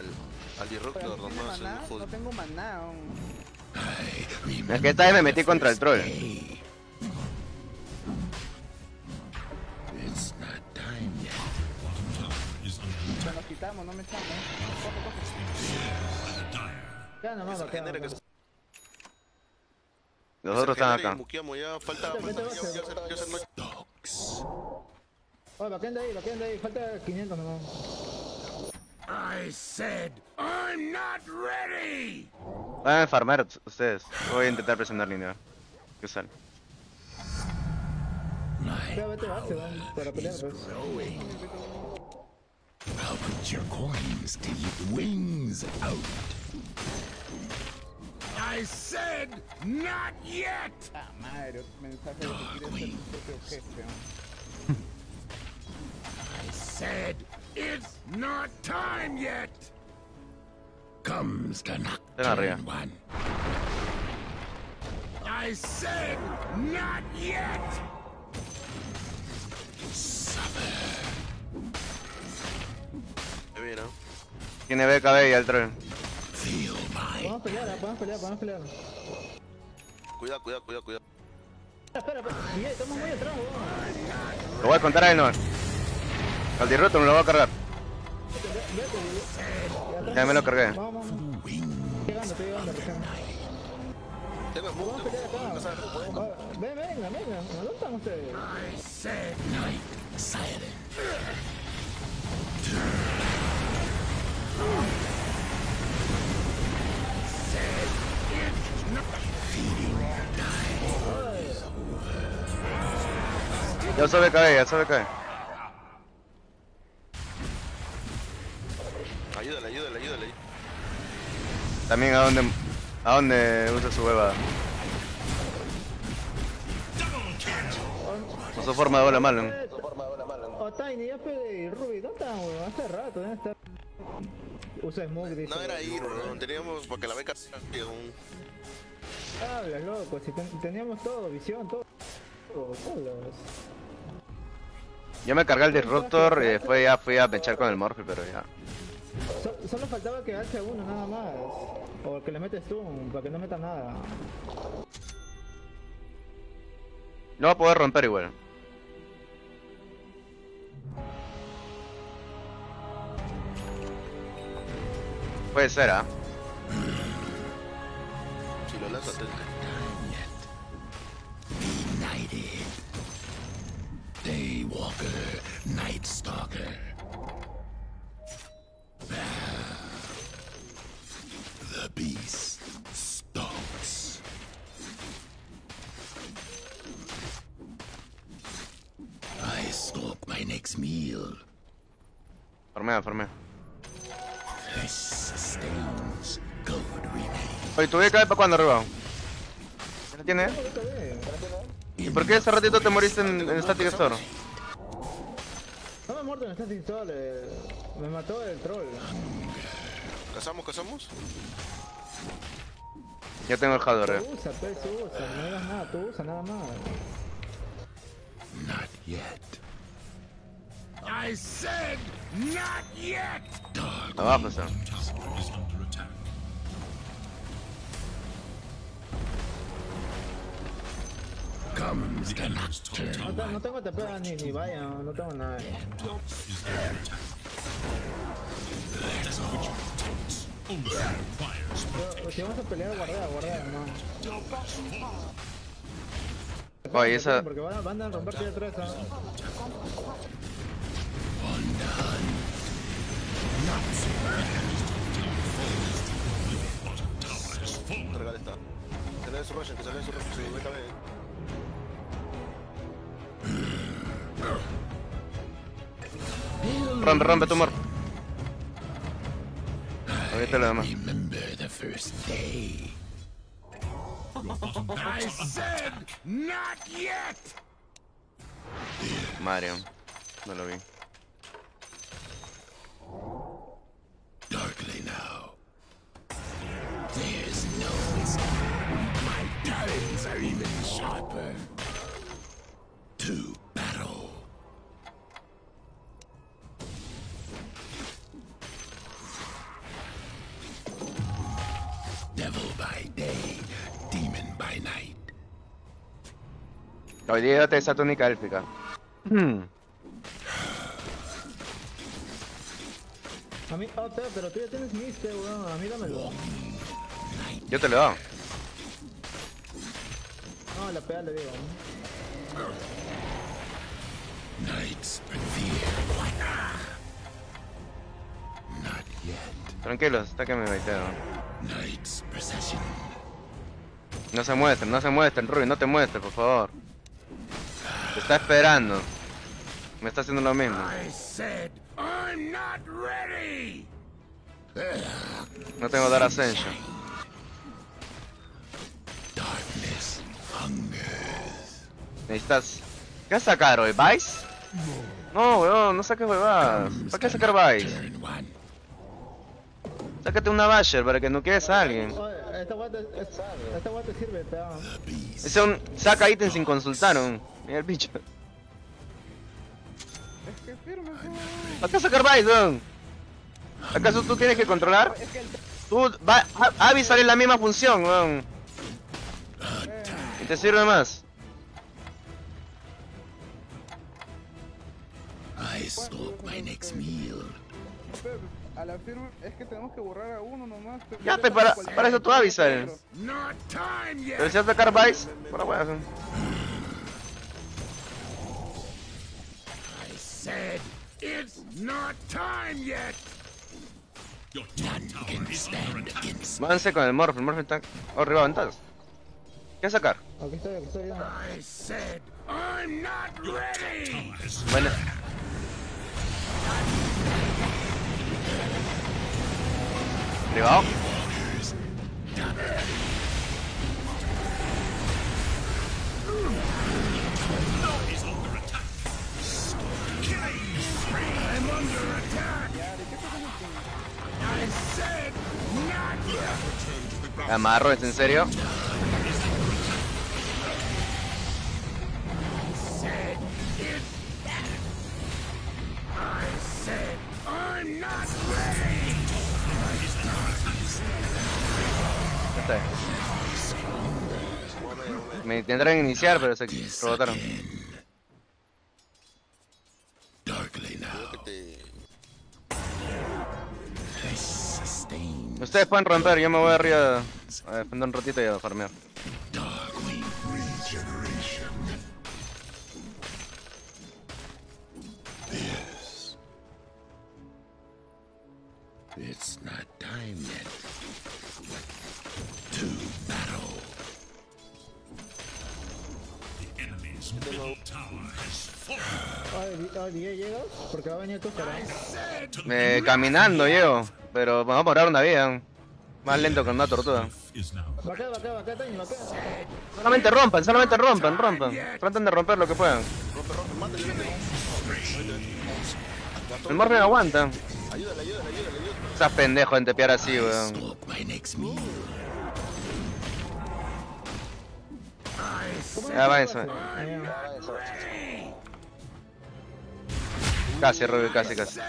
al Disruptor, Pero no maná, tengo maná. Es que esta vez me metí contra el troll. Quitamos, no me. Coge, coge. Ya otros están acá. Muqueamos ya, falta. Vete, falta- vete, ya- vete. ya se- ya se noche. Oye, baquen de ahí, baquen de ahí. Falta 500 nomás. I said I'm not ready. Van a farmar ustedes. Voy a intentar presionar línea. ¿Qué sale? Vete base, vamos, para pelear, pues. I'll put your coins till your wings out. I said not yet. Ah, madre, mensaje de que quieres ser tu propio jefe. I said it's not time yet. Comes the Están arriba. nocturne one. I said not yet. Ahí Tiene BKB y el troll. Podemos pelear, ah, podemos pelear, podemos pelear. Cuidado, cuidado, cuidado, cuidado. Espera, espera, Miguel, estamos muy atrás, weón. Lo voy a contar a él, no. Al disruto me lo voy a cargar. Ya me lo cargué. Vamos, vamos. Llegando, estoy llegando, recién. Vamos a pelear acá. Va- Ven, venga, venga. ¿Dónde están ustedes? Ya soy BKB, ya soy BKB. Ayúdale, ayúdale, ayúdale. También a dónde, a dónde usa su hueva. No su forma de bola malo. Oh, Tiny, ya pedí. Ruby, ¿dónde están, weón? Hace rato, ¿dónde está? Usa Smoke, dice. No era ir, weón. Teníamos porque la beca. un- Hablas, loco. Si ten- teníamos todo, visión, todo. Yo me cargué el disruptor y después ya fui a pechar con el Morphe, pero ya. So- solo faltaba que alce a uno, nada más. O que le metes tú, para que no meta nada. No va a poder romper igual. Puede ser, ¿ah? Si lo lanzas, te- Daywalker, Night Stalker. The beast stalks. I stalk my next meal. Formea, formea. Oye, ¿tu BKB para cuándo arriba? ¿Ya la tiene? ¿Y por qué ese ratito te moriste en, en Static Store? No me he muerto en Static Store, eh, me mató el troll. ¿Cazamos, cazamos? Ya tengo el. Tú usa, pues, usa, no digas nada, tú usa nada más. Not yet. I said not yet. Abajo está. Comes the No, no tengo TP ni, ni vaya, no tengo nada. Si vamos a pelear, guardar, guardar, no. Oye, esa... Porque van, a- van a romper aquí atrás. Regala esta. Que su que su. Rompe, rompe tu Morphe. Ahorita lo demás. Remember the first day. I said not yet. Mario. No lo vi. Darkly now. There's no escape. My talons are even sharper. To battle. Devil by day, demon by night. Olvídate esa túnica élfica. Hmm. A mí, oh, Teo, pero tú ya tienes Mist, eh, weón. A mí dámelo. Yo te lo doy. No, la pega le digo. Knights fear. Not yet. Tranquilos, hasta que me baiteo. Knights procession. No se muestren, no se muestren, Ruby, no te muestres, por favor. Te está esperando. Me está haciendo lo mismo. I said I'm not ready. No tengo Dar Ascension. Darkness hungers. Necesitas... ¿Qué vas a sacar hoy? ¿Vice? No, weón, no saques huevadas. ¿Para qué sacar Vice? Sácate una Basher para que no quedes a alguien. Esta guata, sirve. Ese un saca ítems sin consultar, un. Mira el bicho. ¿Para sacar Vice, weón? ¿Acaso tú tienes que controlar? Tú, va, a- Avi sale la misma función, weón. Y te sirve más. I stalk my next meal. A la firma es que tenemos que borrar a uno nomás. pero Ya, pe, damos para, para eso tú Avi sale. otro. Not time yet. Pero si vas a sacar Vice, por la weá, son. I said it's not time yet. None can stand against Avance con el Morph, el Morph está arriba ventajas. ¿Qué sacar? Aquí estoy, aquí estoy. I said I'm not ready. Bueno. Privado. Amarro, ¿es en serio? Me intentaron iniciar, pero se rebotaron. Darkly now. Sustain Ustedes pueden romper, yo me voy arriba eh, a defender un ratito y a farmear. Darkwing regeneration. This. It's not time yet. To battle. The enemy's middle tower has Porque va a venir tu caminando llego, pero vamos a parar una vida. Más lento que una tortuga. Va va va va. Solamente rompan, solamente rompan, rompan. Traten de romper lo que puedan. El Morphin aguanta. Ayúdale, ayúdale, pendejo en tepear así, weón. My next meal. Ya va eso. Casi, Ruby, casi, casi.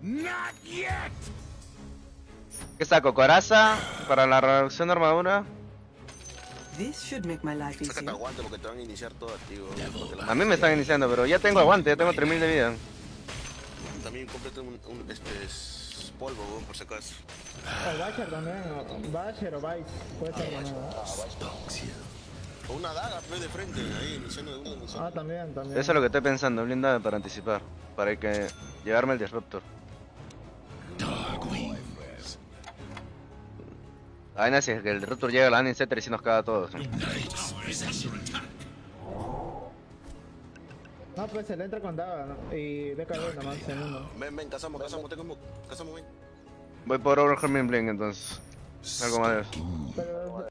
Not yet. ¿Qué saco? ¿Coraza? ¿Para la reducción de armadura? Sácate aguante porque te van a iniciar todo a ti, weón. A mí me están iniciando, pero ya tengo aguante, ya tengo 3000 de vida. También cómprate un, un este, polvo, por si acaso. O Basher también, o Basher o Vice. Puede ser O una daga, pues, de frente, ahí, iniciando de una, iniciando. Ah, también, también. Eso es lo que estoy pensando, blindada para anticipar. Para que llevarme el disruptor. La vaina si es que el disruptor llega a la Annie Setter y si nos caga a todos. No, pues se le entra con daga, ¿no? Y ve cabrón nomás en uno. Ven, ven, cazamos, cazamos, tengo, cazamos, ven. Voy por Overhermin Blink entonces. Algo más de eso. Pero,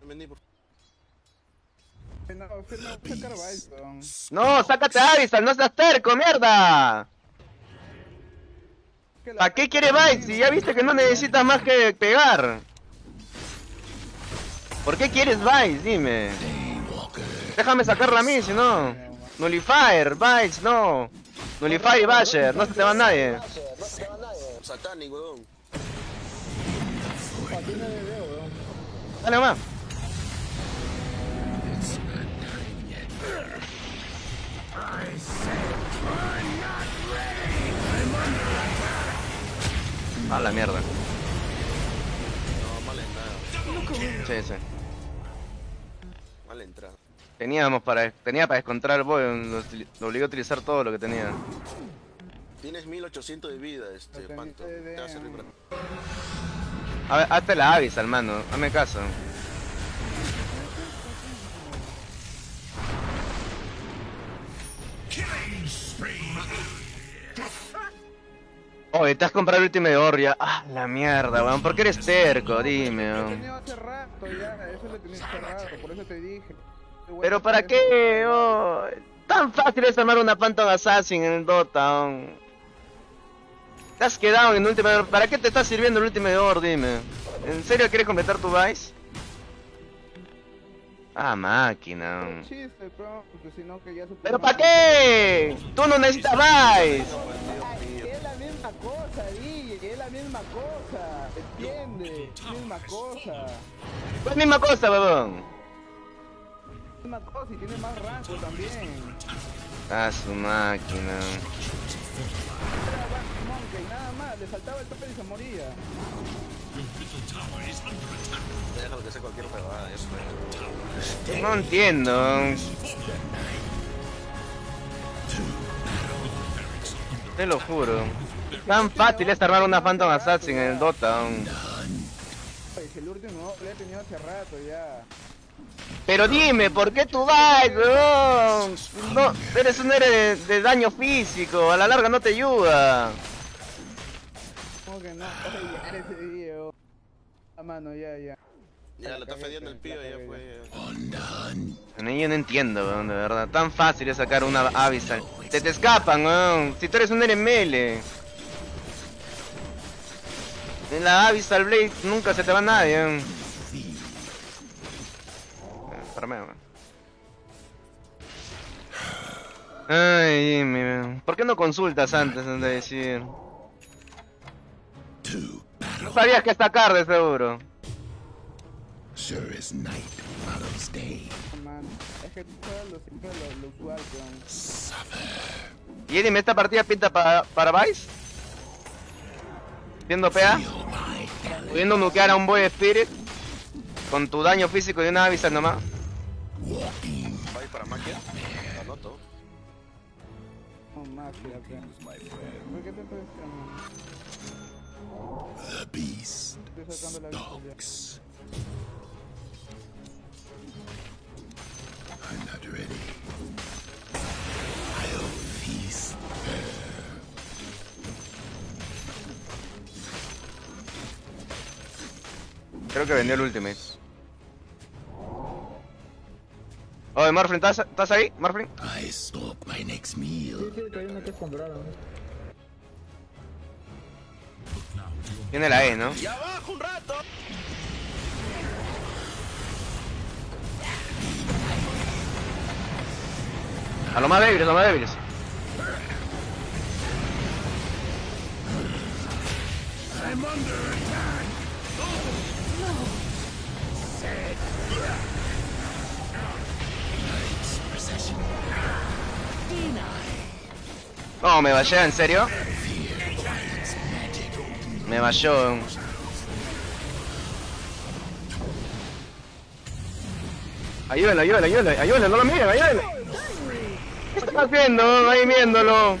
Ven, vení, por No. ¡Sácate a Avisal! ¡No seas terco, mierda! ¿Para qué quiere Vice si ya viste que no necesitas más que pegar? ¿Por qué quieres Vice? Dime. Déjame sacarla a mí, si no. Nullifier, Vice, no. Nullifier y Basher, no se te va nadie. Satanic, weón. Dale más. A la mierda. No, mal entrada. Sí, sí. Mal entrada. Teníamos para, tenía para descontar el boy, lo obligó a utilizar todo lo que tenía. Tienes 1800 de vida, este, Panto. Te va a servir para... A ver, hazte la avis, hermano, hazme caso. Oye, te has comprado el último de Orria. Ah, la mierda, weón. ¿Por qué eres terco? Dime, weón. Pero ¿para qué? Oh, tan fácil es armar una Phantom Assassin en el Dota. oh. Te has quedado en última Door. ¿Para qué te está sirviendo el último Door? Dime. ¿En serio quieres completar tu Vice? Ah, máquina. oh. Chiste, pero, porque si no que ya su ¿Pero para qué? Tú no necesitas Vice. Es la misma cosa, DJ, es la misma cosa, ¿entiendes? Misma cosa. Pues misma cosa, huevón. Misma cosa y tiene más rango también. Ah, su máquina. Monkey, nada más, le saltaba el tope y se moría. Déjalo que sea cualquier huevada, eso es. No entiendo. Te lo juro. Tan fácil es armar una Phantom Assassin en el Dota. Pues el último lo he tenido hace rato ya. Pero dime, ¿por qué tú vas, weón? No, eres un héroe de, de daño físico, a la larga no te ayuda. ¿Cómo que no? Oye, ese video. A mano, ya, ya. Ya, lo está fediendo el pío, ya fue. Yo no entiendo, weón, de verdad. Tan fácil es sacar una Abyssal. Se te escapan, weón. Si tú eres un mele. En la Abyssal Blade nunca se te va nadie, weón. Ay, Jimmy, weón. ¿por qué no consultas antes de decir? No sabías que esta tarde, seguro. Sure as night follows day. Man, es que lo, siempre lo, lo usual, plan. Y dime, ¿esta partida pinta para, para Vice? Siendo PA, pudiendo nukear a un Boy Spirit con tu daño físico y una Abyssal nomás. ¿Va a ir para magia? Lo anoto. No, más, ya, plan. ¿Por qué te esperando? The beast Estoy sacando la vista ya. stalks. Creo que vendió el Ultimate. Oye, Morflin, ¿estás, ¿estás ahí? Morflin. I stalk my next meal. Tiene la E, ¿no? ¡Ya bajo un rato! A lo más débiles, a lo más débiles. I'm under attack. Procession. No, me vallé, ¿en serio? Me valló. Ayúdenlo, ayúdenlo, ayúdenlo, ayúdenlo, no lo miren, ayúdenlo. ¿Qué están haciendo? Ahí viéndolo.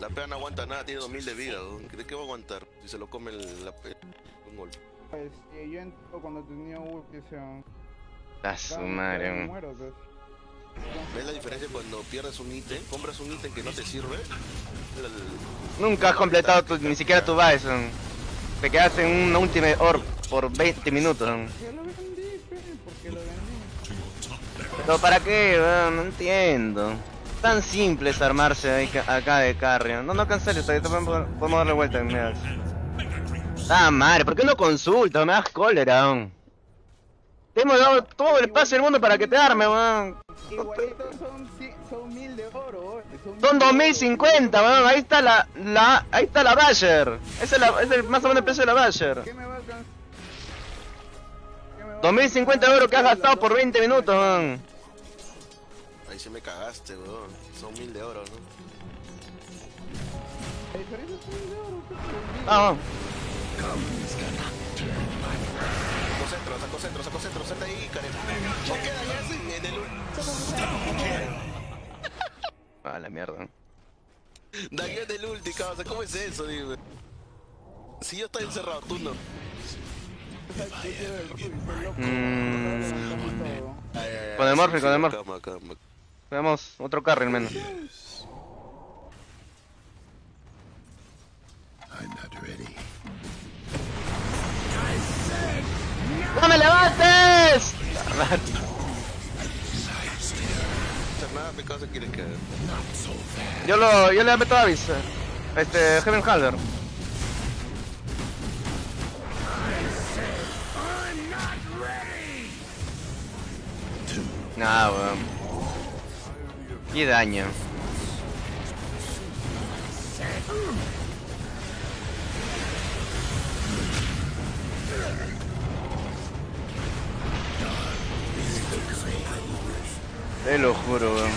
La pea no aguanta nada, tiene 2000 de vida. ¿no? ¿De qué va a aguantar si se lo come el, la pea? Un golpe. Pues eh, yo entro cuando tenía ulti, o sea. A su claro, madre. me man. muero, pues. ¿Ves la diferencia cuando pierdes un ítem? Compras un ítem que no te sirve. El- Nunca has completado tu- ni siquiera tu Bison. Te quedas en un Ultimate Orb por 20 minutos. Yo lo vendí, porque lo vendí. ¿Pero para qué? weón? No entiendo. Tan simple es armarse ahí acá de carry. No, no canceles, ahorita podemos, podemos darle vuelta en medias. Ah, madre, ¿por qué no consultas? Me das cólera. weón. Hemos dado todo el espacio del mundo para que te arme, weón. Igualitos son, son mil de oro, son Son de oro. 2050, weón. Ahí está la, la, ahí está la Bayer. Ese es, la- es el más o menos el precio de la Bayer. ¿Qué me va a alcanzar? 2050 euros que has gastado por 20 minutos, weón. Sí me cagaste, weón. Son mil de oro, ¿no? La diferencia es mil de oro. ¿qué te digo? Ah. Saco centro, saco centro, saco centro, salta ahí, Karen. No queda ya así, en el... Ah, la mierda. Dañó en el ulti, causa. ¿Cómo es eso, dime? Si yo estoy encerrado, tú no. Mm, Con el sí, con el acá. Veamos otro carry al menos. I'm not ready. ¡No me levantes! Yo lo, yo le meto a Avis. Este, Heaven Halder. Nah, weón. Qué daño. Te lo juro, weón.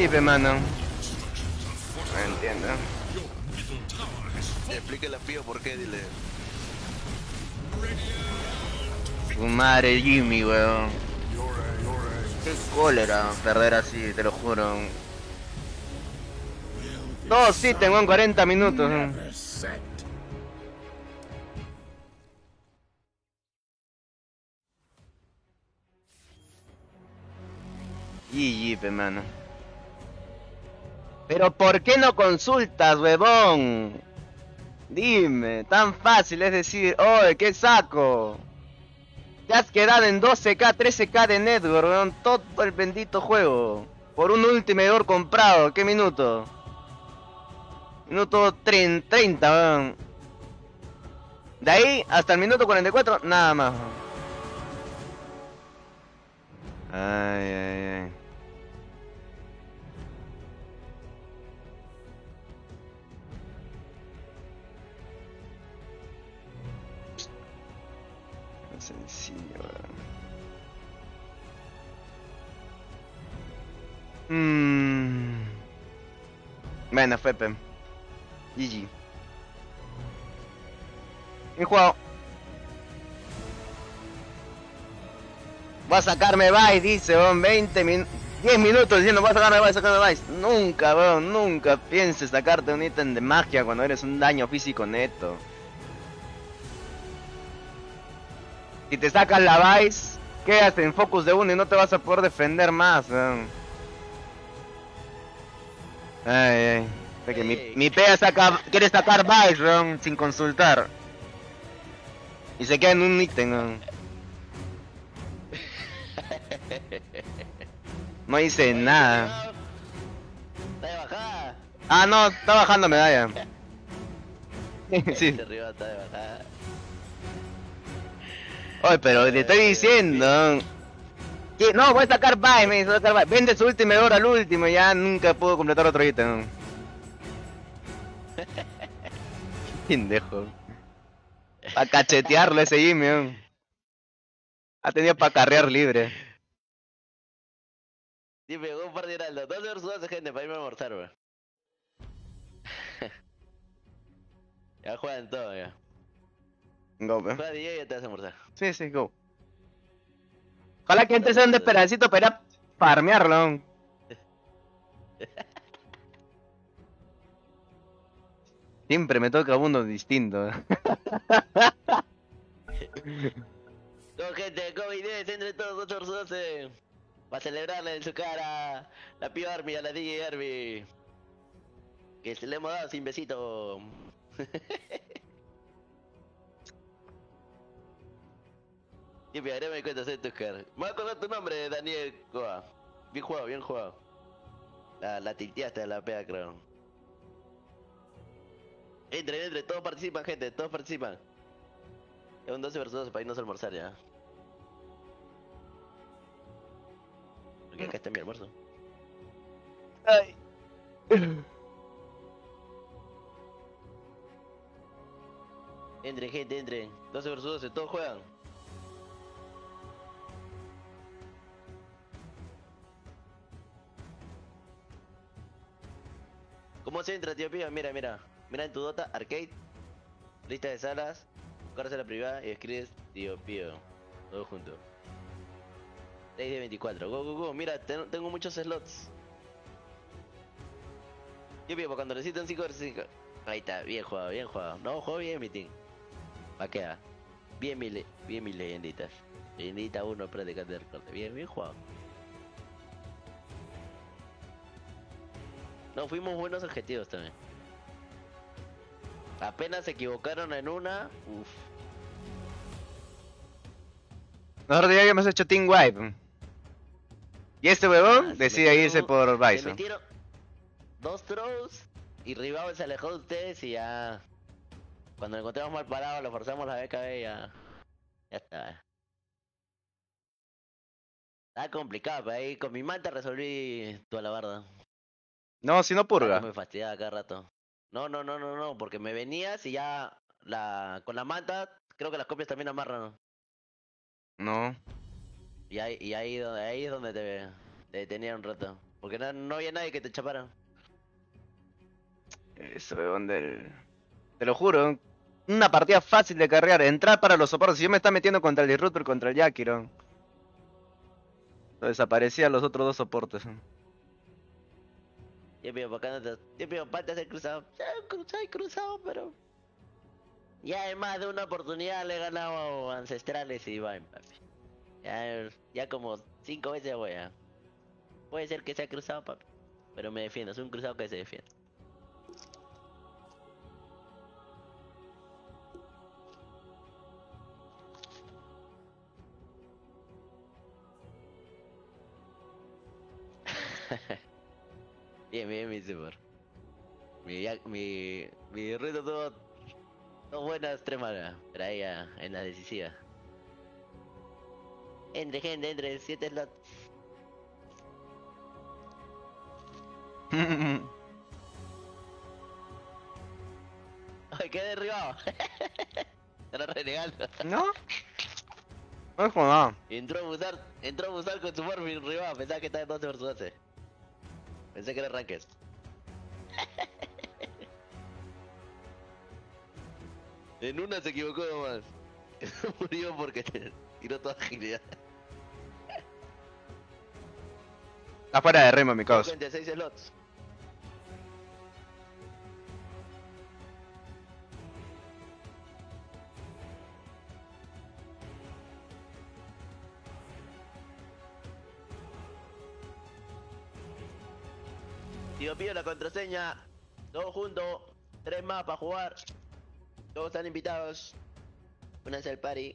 Y pe mano. No entiendo. Explique la pío por qué, dile. Tu madre Jimmy, weón. Qué cólera perder así, te lo juro. Dos sí tengo en 40 minutos. GG, pe mano. Pero ¿por qué no consultas, huevón? Dime, tan fácil es decir, oye, ¿qué saco? Te has quedado en 12k, 13k de network, weón, todo el bendito juego. Por un ultimidor comprado, ¿qué minuto? Minuto 30, 30 weón. De ahí hasta el minuto 44, nada más. Ay, ay, ay. Weón. Mm. Bueno, fue Pem. GG. Bien jugado. Va a sacarme Vice, dice, weón, 20 min 10 minutos diciendo va a sacarme Vice, sacarme Vice. Nunca, weón, nunca pienses sacarte un ítem de magia cuando eres un daño físico neto. Si te sacas la Vice, quedas en focus de uno y no te vas a poder defender más, weón. Ay, ay. Que mi, mi pea saca, quiere sacar weón, sin consultar. Y se queda en un ítem, weón. [LAUGHS] No hice nada. Está de bajada. Ah, no, está bajando medalla. [LAUGHS] sí. De arriba está de bajada. Oye, pero te estoy diciendo. No, voy a sacar Vice, me dice, voy a sacar Vice. Vende su último hora al último, ya nunca pudo completar otro ítem. [LAUGHS] Pendejo. Para cachetearlo ese Jimmy. weón. Ha tenido para carrear libre. Dime, un par de heraldos. ¿Dónde versus 12 gente para irme a almorzar, weón? [LAUGHS] ya juegan todo, ya. Go, weón. Juega DJ y ya te vas a almorzar. Sí, sí, go. Ojalá que entres en un esperancito para ir a farmearlo. [LAUGHS] Siempre me toca uno distinto. [LAUGHS] No, gente, COVID-10, entre todos 8 versus 12. Para celebrarle en su cara la Pio Army a la DJ Army. Que se le hemos dado sin besito. [LAUGHS] Y me haré me cuenta, soy tu cara. Me voy a acordar tu nombre, Daniel Goa. Bien jugado, bien jugado. La, la tilteaste a la pea, creo. Entre, entre, todos participan, gente, todos participan. Es un 12 versus 12 para irnos a almorzar ya. Porque acá está mi almuerzo. Ay. Entren, gente, entren. 12 versus 12, todos juegan. ¿Cómo se entra, tío Pío? Mira, mira. Mira en tu Dota, Arcade, lista de salas, la privada y escribes tío Pío. Todo junto. 6 de 24. Go, go, go. Mira, ten- tengo muchos slots. Tío Pío, cuando necesiten 5 versus 5. Ahí está, bien jugado, bien jugado. No, juego bien mi team. Va queda. Bien mi, bien mis leyenditas. Leyendita 1, practicante de recorte. Bien, bien jugado. No, fuimos buenos objetivos también. Apenas se equivocaron en una. Uff. Nosotros ya habíamos hecho Team Wipe. Y este huevón decide irse por Se Bison. metieron dos throws y Ribao se alejó de ustedes y ya. Cuando lo encontramos mal parado, lo forzamos la BKB y ya. Ya está. Está complicado, pero ahí con mi manta resolví tu alabarda. No, si no purga. Me fastidiaba cada rato. No, no, no, no, no, porque me venías y ya la con la manta, creo que las copias también amarran. No. Y ahí, y ahí, donde- ahí es donde te, te detenía un rato. Porque no, no había nadie que te chapara. Ese huevón del... Te lo juro, una partida fácil de carrear, entrar para los soportes. Si yo me estaba metiendo contra el Disruptor y contra el Yakiron. Desaparecían los otros dos soportes. Yo no te... Yo pido para hacer cruzado. Ya cruzado cruzado, pero... Ya en más de una oportunidad le he ganado a ancestrales y va, papi. Ya, ya como cinco veces voy a... Puede ser que sea cruzado, papi. Pero me defiendo, es un cruzado que se defiende. [LAUGHS] bien, bien, mi super. Mi, mi, mi reto tuvo dos buenas, tres malas. Pero ahí ya, en la decisiva. Entre, gente, entre, siete slots. [LAUGHS] Ay, quedé derribado. [LAUGHS] Están renegando. ¿No? No es como nada. Entró a buscar, entró a buscar con su Morphin derribado. Pensaba que estaba en 12 versus 12. Pensé que era Ranked. [LAUGHS] en una se equivocó nomás. [LAUGHS] Murió porque te tiró toda agilidad. Está fuera de ritmo, mi causa. 26 slots. Pido la contraseña. Todos juntos. Tres más para jugar. Todos están invitados. Únanse al party.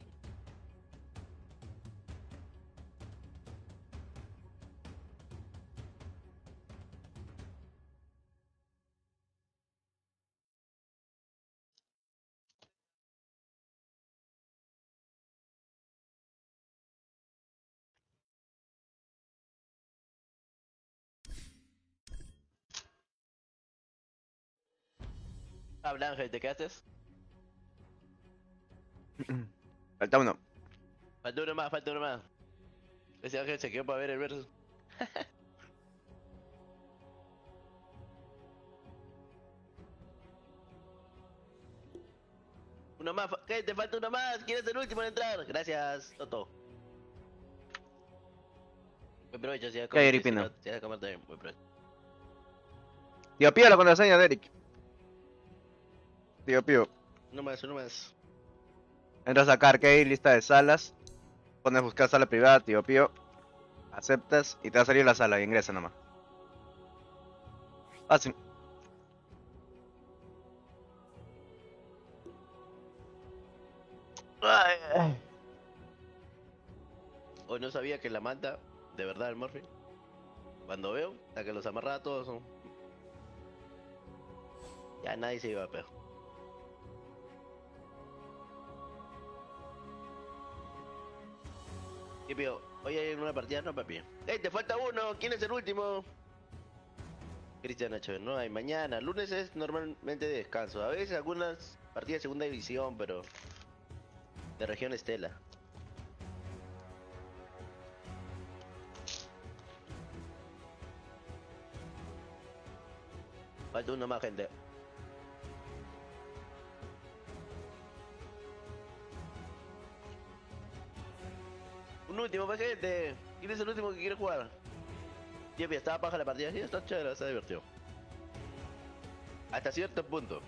Habla Ángel, ¿te quedaste? Falta uno. Falta uno más, falta uno más. Ese Ángel se quedó para ver el verso. [LAUGHS] uno más, ¿qué? Te falta uno más. ¿Quién es el último en entrar? Gracias, Toto. Buen provecho, si vas a ¿Qué hay, comer, si vas a comer también, buen provecho. Tío Pío, la contraseña de Eric. Tío Pío. Uno más, uno más. Entras a Arcade, lista de salas. Pones buscar sala privada, tío Pío. Aceptas y te va a salir la sala. Ingresa nomás. Fácil. Hoy no sabía que la manta, de verdad, el Morphy. Cuando veo, hasta que los amarraba a todos. ¿no? Ya nadie se iba, pero. ¿Qué pío? Hoy hay una partida, no, papi. ¡Ey, te falta uno! ¿Quién es el último? Cristian Nacho, no hay mañana. Lunes es normalmente de descanso. A veces algunas partidas de segunda división, pero. De región Estela. Falta uno más, gente. Un último, pues, gente. ¿Quién es el último que quiere jugar? Jeff, estaba baja la partida. Sí, está chévere, se ha divertido. Hasta cierto punto.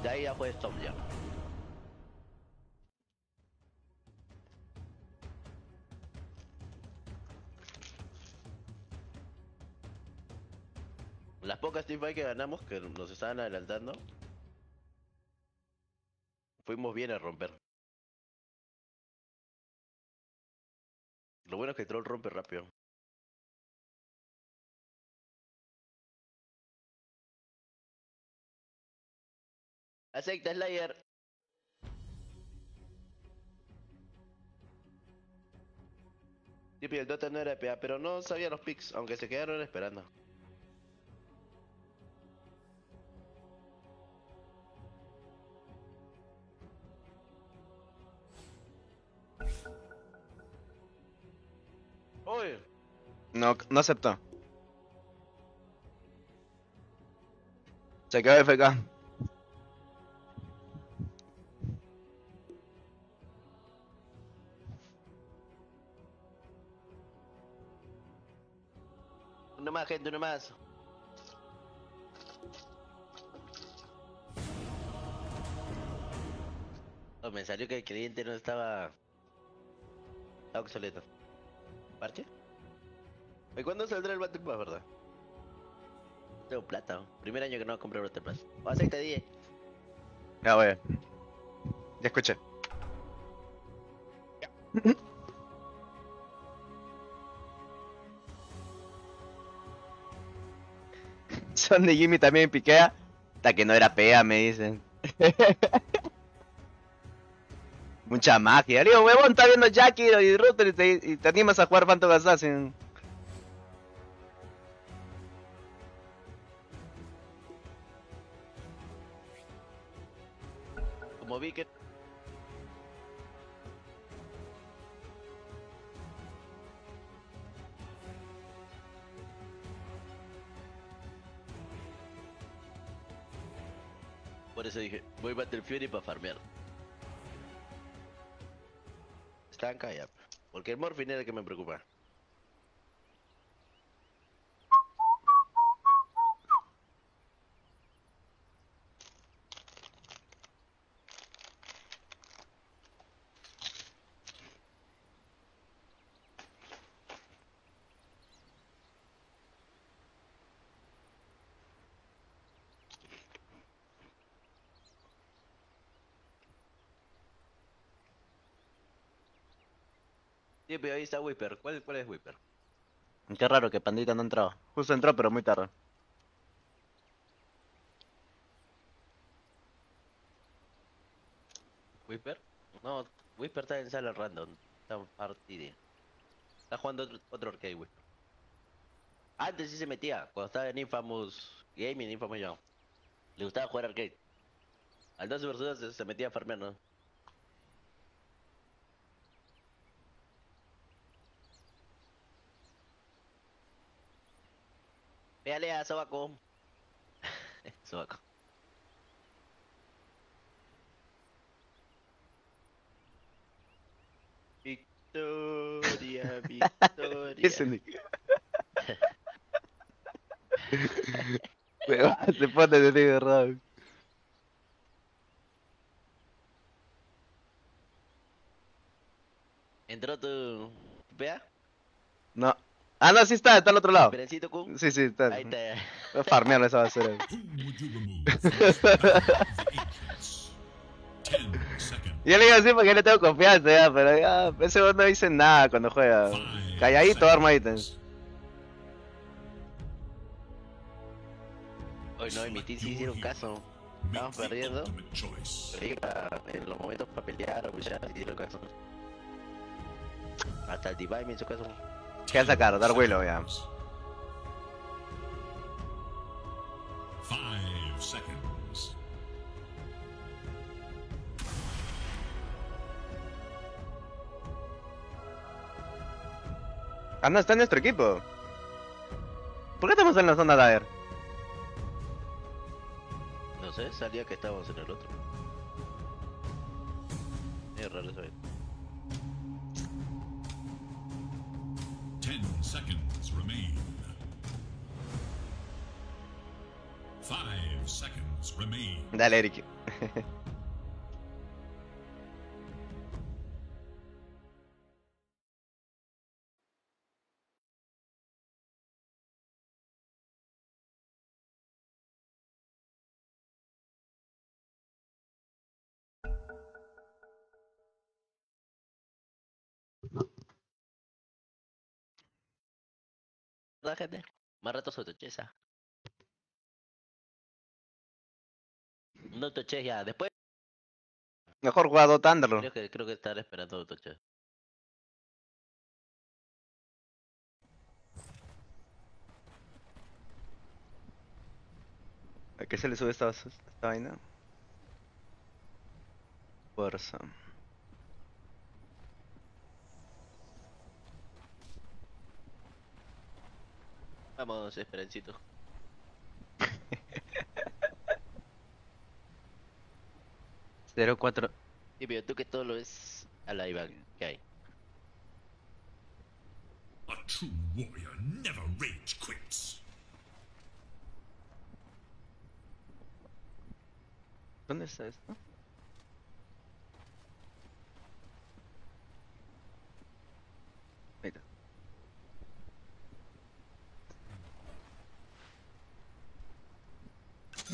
De ahí ya fue stop ya. Las pocas teamfights que ganamos, que nos estaban adelantando, fuimos bien a romper. Lo bueno es que Troll rompe rápido. Acepta Slayer. Tipi, el Dota no era PA, pero no sabía los picks, aunque se quedaron esperando. Oye, No, no aceptó. Se quedó FK. uno más, gente, uno más. Oh, me salió que el cliente no estaba... Estaba obsoleto. ¿Parche? ¿Y cuándo saldrá el Battle Pass, verdad? Tengo plata. ¿no? Primer año que no compré Battle Pass. O aceite 10. Ya voy. Ya escuché. [LAUGHS] Son de Jimmy también piquea. Hasta que no era pea, me dicen. [LAUGHS] Mucha magia. Le digo, huevón, está viendo Jackie y Router y te, y te animas a jugar Phantom Assassin. Como vi que... Por eso dije, voy Battle Fury para farmear. Estanca ya. Porque el Morphin era el que me preocupa. Sí, pero ahí está Whipper. ¿Cuál, cuál es Whipper? Qué raro que Pandita no entró. Justo entró, pero muy tarde. ¿Whipper? No, Whisper está en sala random. Está en partida. Está jugando otro, otro arcade, Whisper. Antes sí se metía, cuando estaba en Infamous Gaming, Infamous Young. Le gustaba jugar arcade. Al 12 vs 12 se metía a farmear, ¿no? Véale a Sobaco. [LAUGHS] Sobaco. Victoria, [LAUGHS] Victoria. [LAUGHS] Se pone de negro. ¿Entró tu PA? No. Ah, no, sí está, está al otro lado. Perencito Kun. Sí, sí, está. Ahí está. Voy a farmear esa basura. [LAUGHS] Yo le digo así porque le tengo confianza ya, pero ya, ese no dice nada cuando juega. Calladito, arma ítems. Hoy no, en mi team sí hicieron caso. Estábamos perdiendo. Iba en los momentos para pelear o sí hicieron caso. Hasta el Divine me hizo caso. ¿Qué va a sacar? Dar vuelo ya. Five seconds. Ah, no, está en nuestro equipo. ¿Por qué estamos en la zona Daer? No sé, salía que estábamos en el otro. Es raro eso. Seconds remain. Five seconds remain. Dale, Eric. [LAUGHS] ¿Verdad, gente? Más rato su tocheza. No toches ya, después Mejor jugado Thunderlord. creo que, creo que estará esperando toche. ¿A qué se le sube esta, esta vaina? Fuerza. Vamos, Esperancito. [LAUGHS] Cero cuatro. Y pero tú que todo lo ves a la Iván, ¿qué hay? A true warrior never rage quits. ¿Dónde está esto?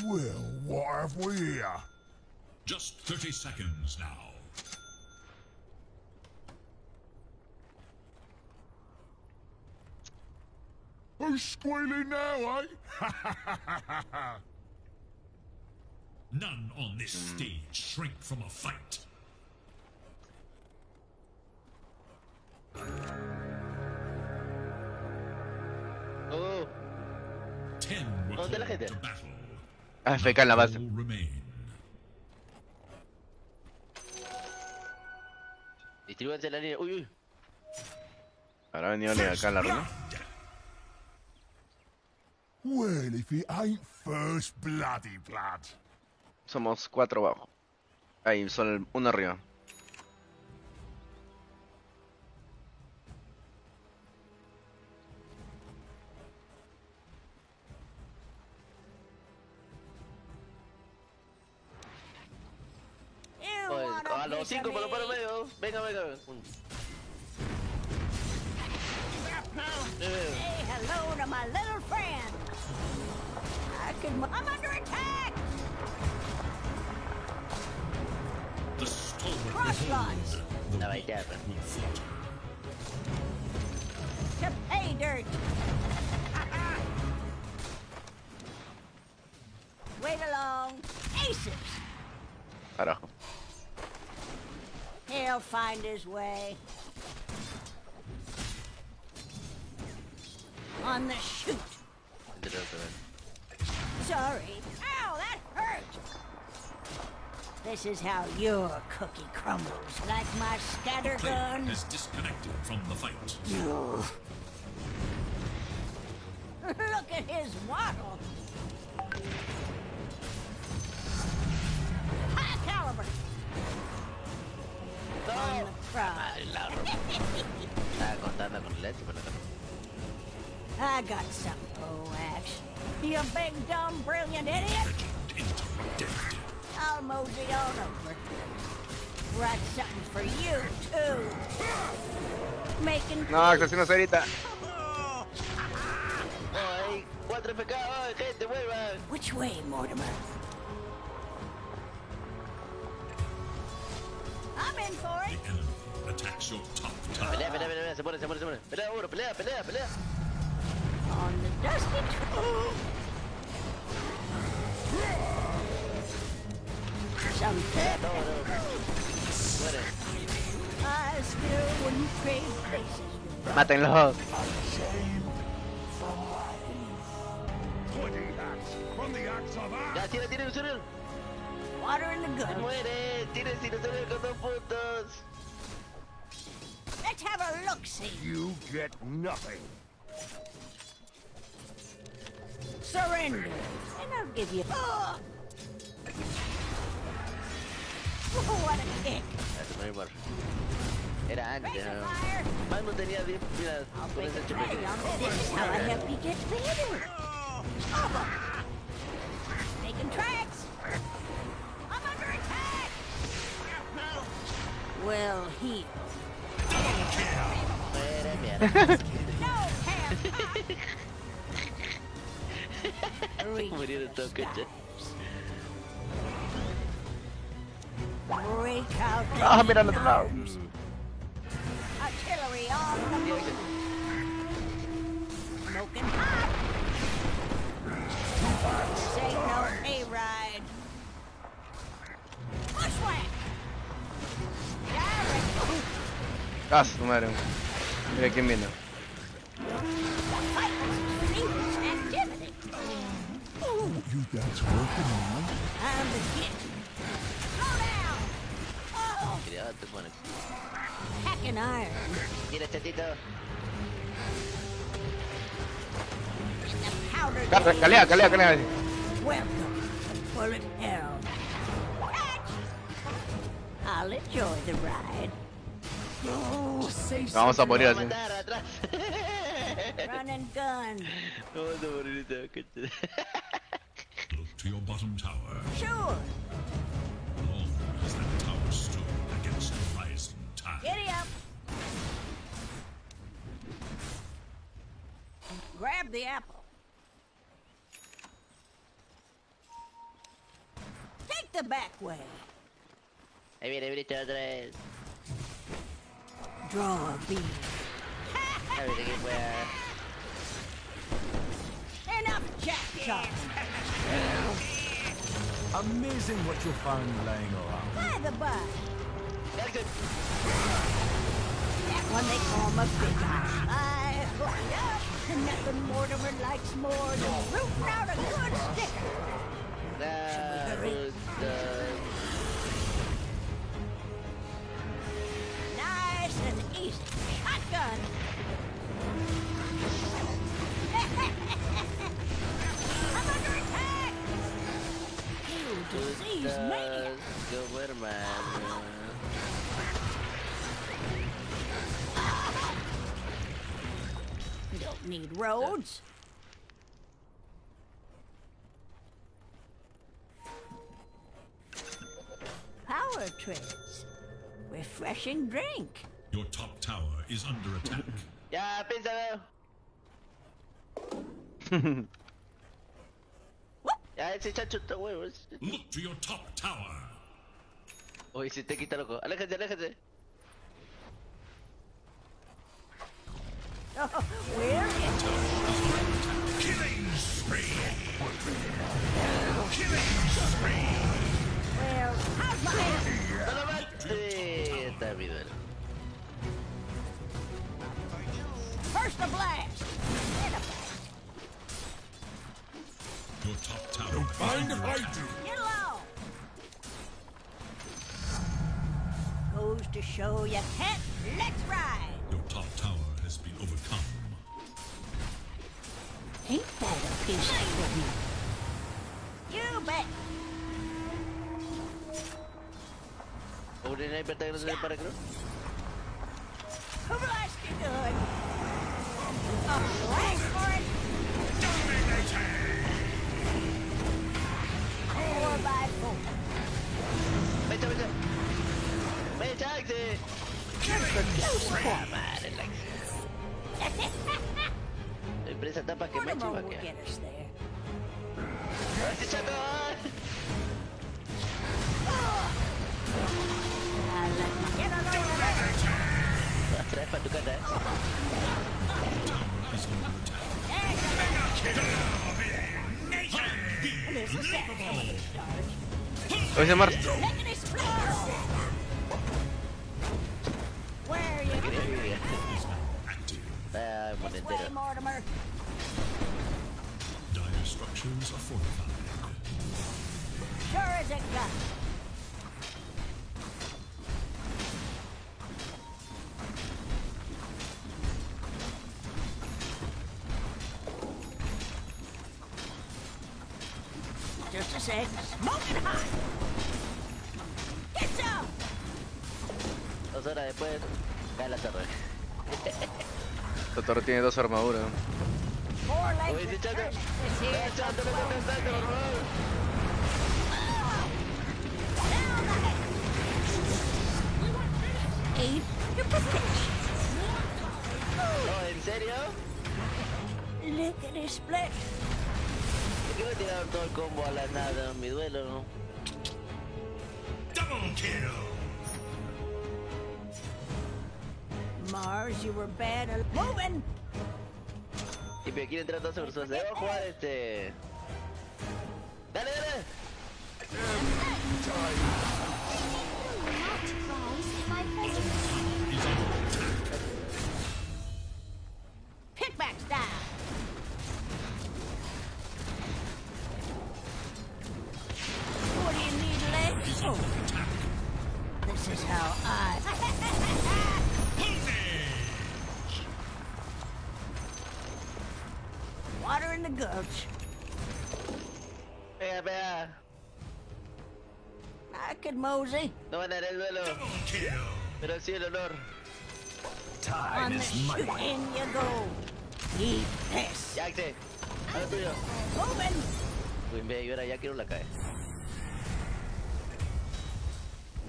Well, what have we here? Just 30 seconds now. Who's squealing now, eh? [LAUGHS] None on this stage shrink from a fight. Oh, Ten were ¿Dónde la called to battle. Ah, FK en la base. Distribúyanse la línea. Uy, uy. Ahora ha venido alguien acá en la runa. Well, if it ain't first bloody blood. Somos cuatro abajo. Ahí, son el- uno arriba. 5 para medio. Venga, venga. Un... Say eh, eh. hello to my little friend. I can. I'm under attack. The storm. Crosslights. No, I can't. To pay dirt. Wait along, aces. Carajo. He'll find his way. On the shoot. Entre otro, ven. Sorry. Ow, that hurt. This is how your cookie crumbles. Like my scatter Player gun. has disconnected from the fight. [LAUGHS] Look at his waddle. On the prod. Ay, Laura. Estaba contando con pero no. I got something, Poax. You big, dumb, brilliant idiot. I'll mosey on over. Brought something for you, too. Making No, asesino ahorita. Ay, 4 FK, gente, vuelvan. Which way, Mortimer? Pelea, pelea, pelea, pelea, se muere, se muere, se muere. Pelea, uno, pelea, pelea, pelea. On the dusty trail. Something. Muere. I still wouldn't trade places. Mátenlo. Ya, tiene, tiene dinosaurio. Water in the Se gun. muere, tiene dinosaurio con dos puntos. Let's have a look see. You get nothing. Surrender. And I'll give you. Oh! [LAUGHS] what a kick. Ya se muere, muere. Era antes, Raise a ¿no? fire. Más no tenía 10 mira, con ese chupe que... This is how I help you get better. [LAUGHS] Making tracks. Well, he. Muere, mierda. No, Pam. Reach Murieron todos, coche. Break out the Ah, mira al otro lado. artillery on the move. Smoking hot. This ain't no hayride. Bushwhack. Ah, su madre. Mira quién vino. Chatito. Powder. Ca- Calea, calea, calea. Welcome to Bullet Hell. Catch. I'll enjoy the ride. Oh, Vamos a morir así. Run and gun. Vamos a morir todo, coche. Look to your bottom tower. Sure. Long has that tower stood against the rising tide. Giddy up. Grab the apple. Take the back way. Ahí viene, Brito otra. Draw a bead. A ver qué pueda. Enough jack talk. Amazing what you'll find laying around. By the by, Jackson. that one they call my big eye. I hooked up. Nothing Mortimer likes more than rooting out a good sticker. Naruto. Nice You disease maniac. Como hermano. Don't need roads. Power trips. Refreshing drink. Your top tower is under attack. [LAUGHS] Ya, piénsalo. [LAUGHS] Ya, ese chancho está huevo. Look to your top tower. Uy, si te quita loco. Aléjate, aléjate. [LAUGHS] Oh, we're in. Killing spree. Well, how's my ¡No lo mate! Está mi duelo. First a blast. Then a Your top tower is Find under a attack. fight. Get low. Goes to show you can't. Let's ride. Your top tower has been overcome. Ain't that a piece of equipment? You bet. ¿Un sniper está que no se le para, creo? Blast you good. A flag for it. Vete, vete. Vete, Axel. La madre, la Empresa tapa que me Mortimer will chivaquea. get us there. ¡Ese chato! I let my get para tu casa, eh. Oye, ese Mar. Where are you? Ah, This way, monetero. Mortimer. Dire structures are fortified. Sure as it gun. Smoking hot. Get some. Dos horas después, cae la torre. Esta torre tiene dos armaduras. Oye, chato. chato, no te cansaste, por favor. Eight. You're pathetic. No, ¿en serio? Lickety split. ¿Por qué me tiraron todo el combo a la nada? Mi duelo, ¿no? Double kill. Mars, you were bad. at Moving. Y me quieren entrar dos personas. Debo jugar este. Dale, dale. Kickback style. What do you need? Oh. This is how I. Water in the gulch. Pega, pega. I could mosey. No dar el. Pero sí el honor. Time On the shoot, in you go. Eat this. Ya, Axe. A lo tuyo. En vez de llorar, ya quiero la cae.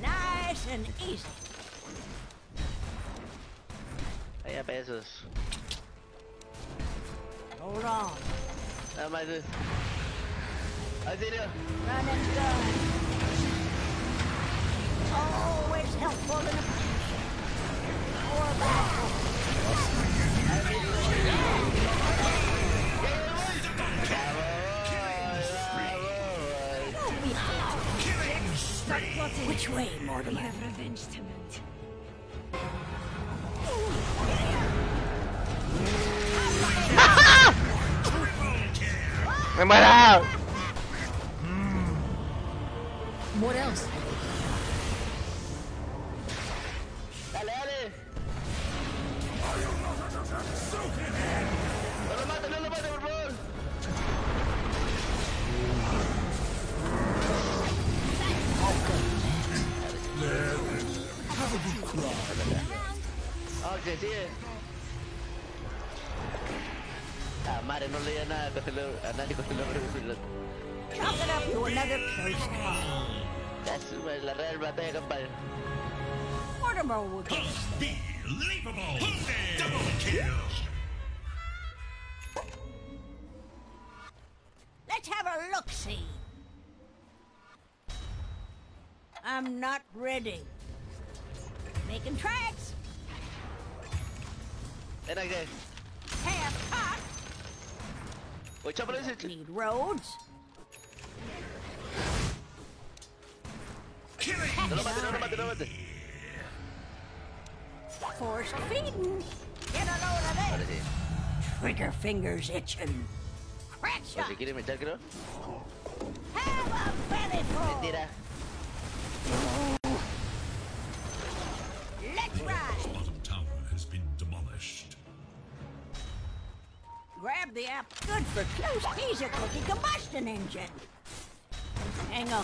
Nice and easy. Allá pesos. Hold on. Nada más es. Auxilio. Run and gun. Always helpful in a pinch. Or battle. Which way, Mortimer? I have revenge to mount. ¡Me muera! What else? Sigue. Ah, no nada con el. Chalk it up to another close call. Sube la real batalla campal. Mortimer will get Unbelievable. Double kill. Let's have a look-see. I'm not ready. Making tracks. Ven aquí. Half cocked. Oye, chápalo ese. Need roads. No lo mate, no lo mate, no lo mate. Forced feeding. Get a load of Ahora sí. Trigger fingers itching. Crack O shot. si quiere mechar, creo. Have a belly full. Mentira. Let's ride. Grab the app. Good for close. A cookie combustion engine. Hang on.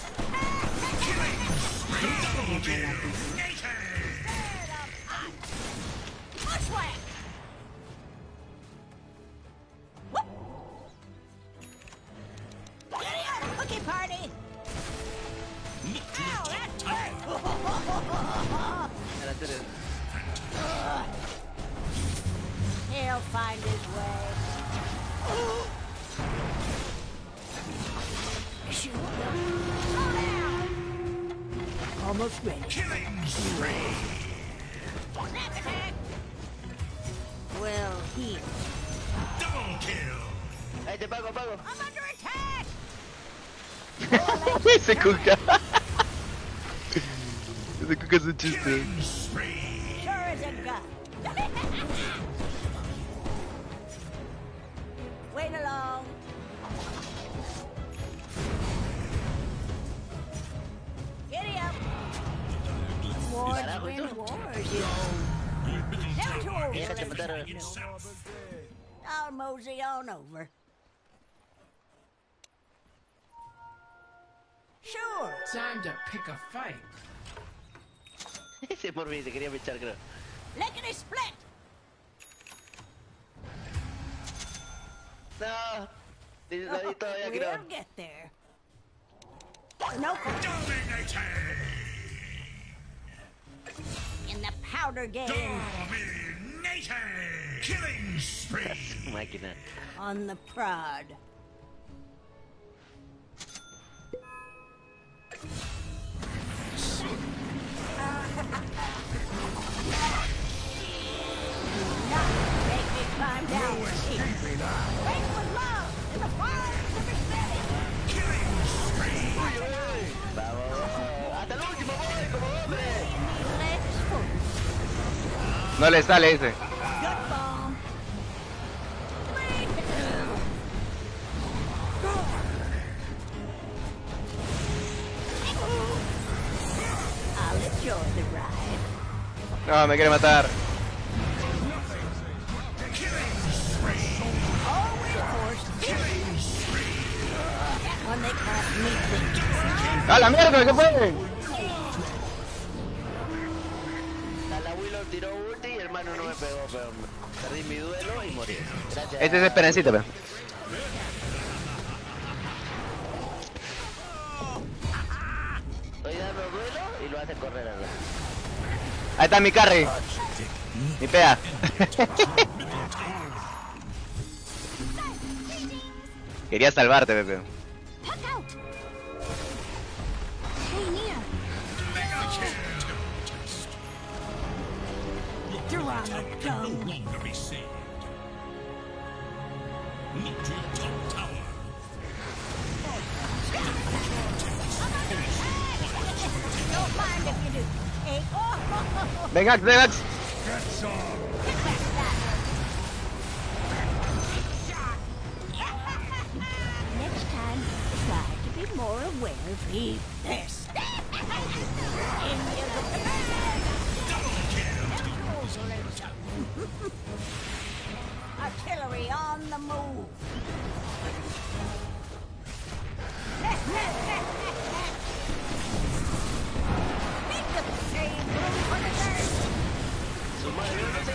Party. Ow, that hurt. He'll find his way. Shoot. Slow down. Almost ready. Killing spree. Snap attack. well healed. Double kill. Ahí te pago, pago. I'm under attack! Ese Kuka. Ese Kuka es un chiste. Sure I'll mosey on over. Sure. Time to pick a fight. Ese por mí se quería echar, creo. Lickety split. No. Dice todavía creo. We'll get there. No. In the powder game. Dominating. Killing spree. [LAUGHS] Máquina. On the prod. [LAUGHS] Make me climb down the steep. No le sale ese. No, me quiere matar. ¡A la mierda! ¿Qué fue? Pegó, pero perdí mi duelo y morí. Gracias. Este es Esperancita, pe. Estoy dando duelo y lo hace correr a la. Ahí está mi carry. Mi pea. [LAUGHS] Quería salvarte, Pepe. Geronimo. longer be saved. Look your top tower. Don't mind if you do. Hey, oh. Next time, try to be more aware of he this. On the move. Make them save room for the dirt. Su madre, no sé.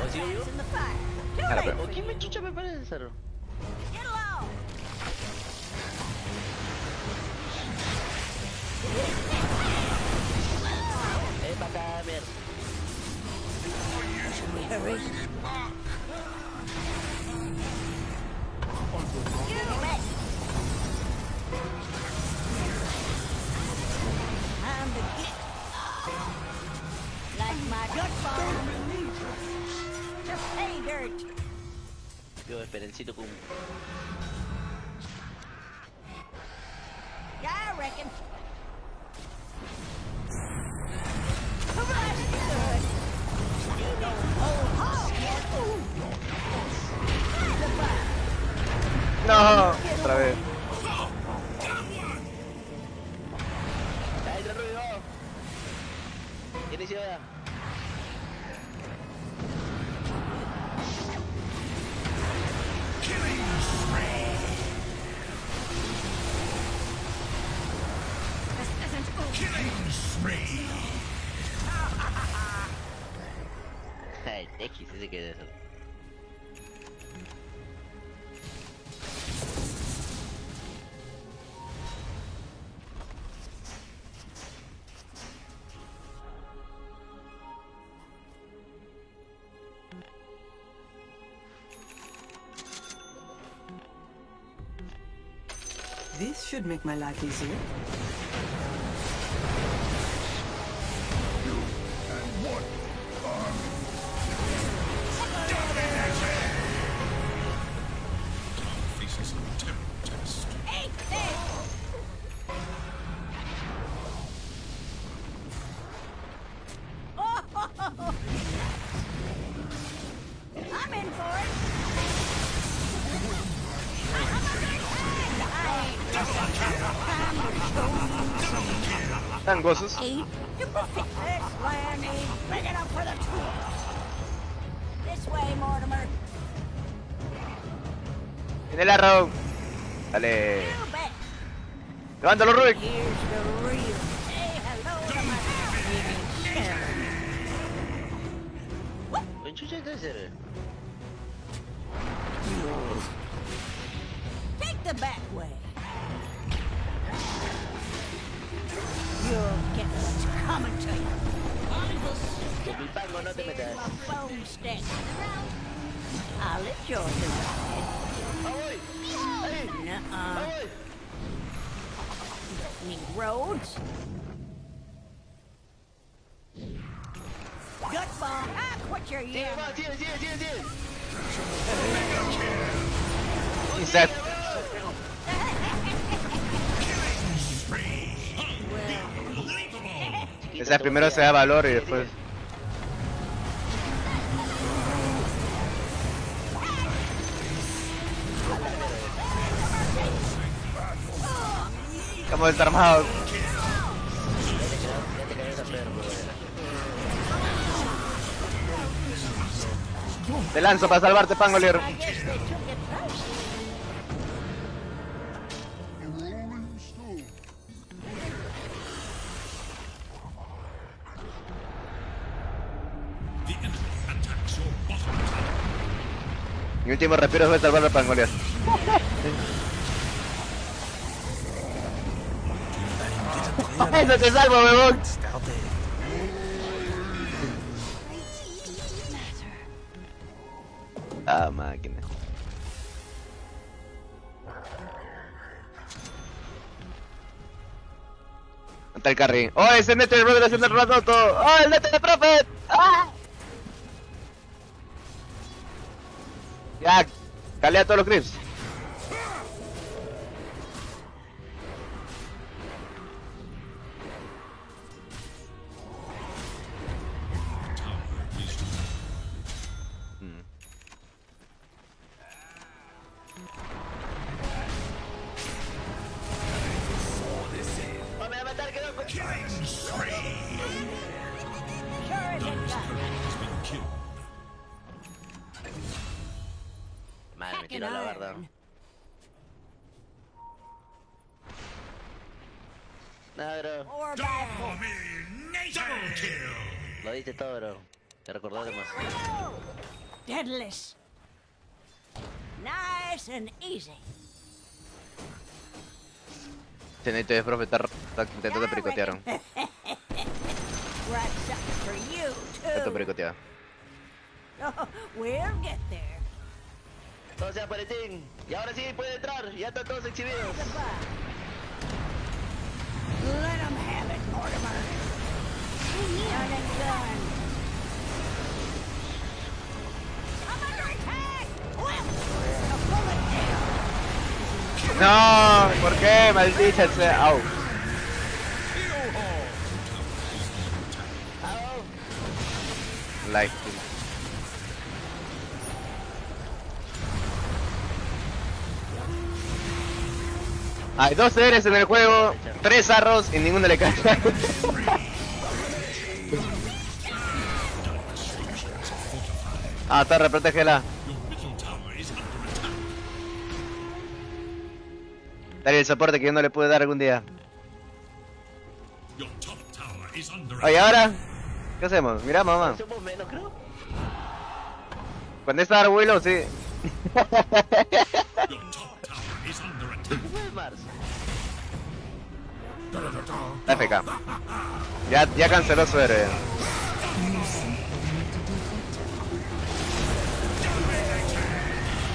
¿O sigo yo? In the fire. Ahora, pe. ¿O quién me chucha me parece cerro? Bomb. Just pay dirt. Yo, Esperancito con... Yeah, I reckon. No, otra vez. My life easier. Mortimer. Viene la round. Dale. Levántalo, Rubik. ¿Qué chucha es Insect. Ese primero se da valor y después. Estamos desarmados. Te lanzo para salvarte, Pangolier. Mi último respiro fue salvar a Pangolier. [LAUGHS] no te salvo, bebón. Ah, máquina. ¿Dónde está el carry? ¡Oh, ese Nete de Brother haciendo el ratoto! ¡Oh, el Nete de Prophet! ¡Ah! Ya, calea todos los creeps. Lo diste todo, bro. Te recordó demasiado. Deadless. Nice and easy. Ese Nete de Prophet está, está intentando pericotear. Right [LAUGHS] something for you, Esto pericoteado. Oh, we'll get there. Todo sea paletín. Y ahora sí puede entrar. Ya están todos exhibidos. Let 'em have it, Mortimer. No, ¿por qué? Maldita sea. Au. Hay dos seres en el juego, tres arroz y ninguno le cae. [LAUGHS] ah, torre, protégela. Dale el soporte que yo no le pude dar algún día. Oye, ahora, ¿qué hacemos? Mira, mamá. Cuando está Willow, sí. FK. Ya, ya canceló su héroe.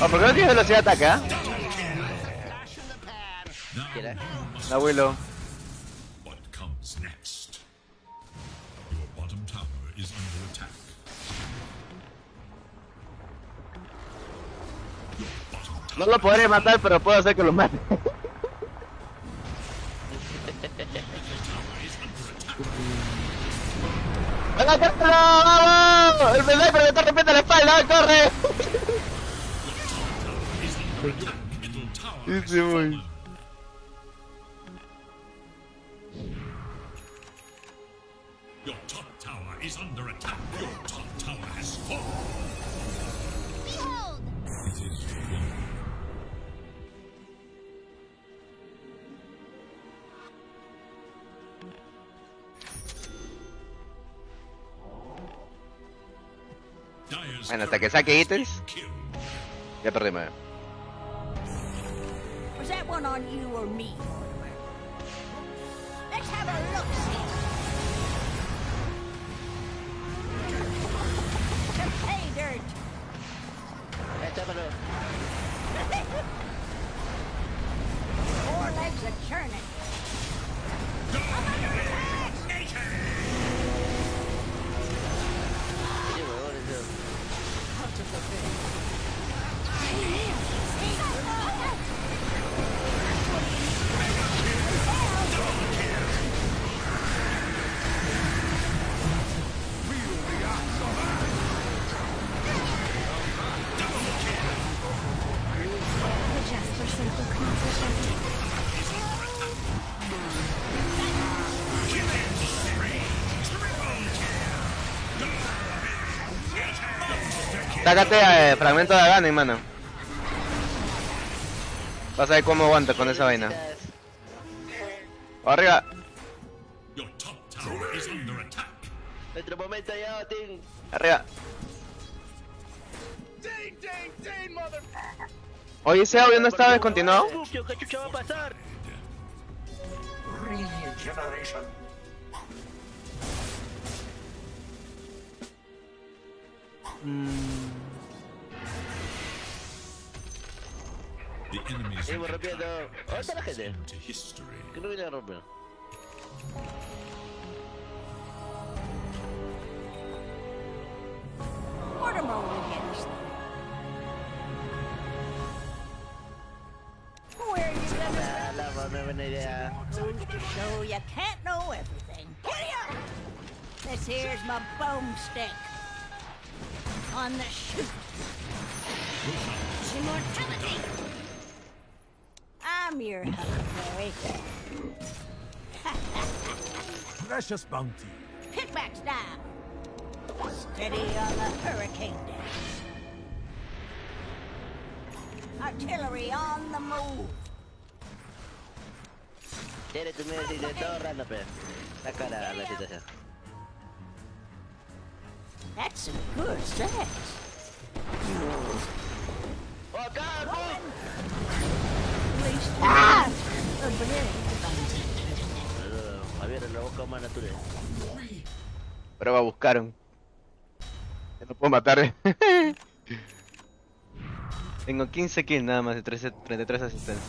Oh, ¿por qué no tiene velocidad de ataque? ¿Quieres? La Willow. No lo podré matar, pero puedo hacer que lo mate. [LAUGHS] ¡Venga, córtalo! ¡Vamos! El pendejo me está rompiendo la espalda, ¡corre! Sí, voy. Your top tower is under attack. Your top tower has fallen. Bueno, hasta que saque ítems. Ya perdimos. Sácate eh, fragmento de Agani, mano. Vas a ver cómo aguanta con esa vaina. Arriba. Nuestro momento ya, Tim. Arriba. Oye, ese audio no estaba descontinuado. Lucio, ¿qué chucha va a pasar? Regeneration. Into history. Que no viene a romper. Mortimer will get us there. Where are you gonna La, la, no buena idea. Goes to show you can't know everything. Giddy up! This here's my boomstick. On the shoot. Immortality! I'm your huckleberry. Precious bounty. Kickback style. Steady on the hurricane deck. Artillery on the move. Tienes tu medio de todo rando, pero. Saca la, la situación. That's some good sex. ¡Oh, acá! ¡Boom! Ah! Javier, la boca más natural. Prueba buscaron. Ya no puedo matar. [LAUGHS] Tengo 15 kills nada más de 13 33 asistencias.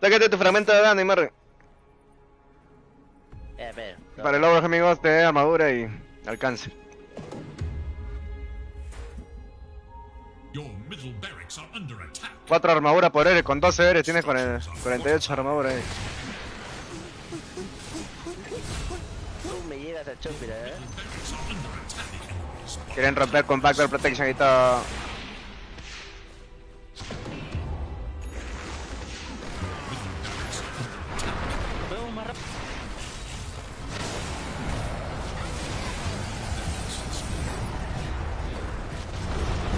Sácate tu fragmento de Dani, Marre. Eh, pero. Para el logro amigos te dé armadura y alcance. 4 armadura por Ere, con 12 Ere tienes con el 48 armadura ahí. Me llegas a Chopira, eh. Quieren romper con Backdoor Protection y todo.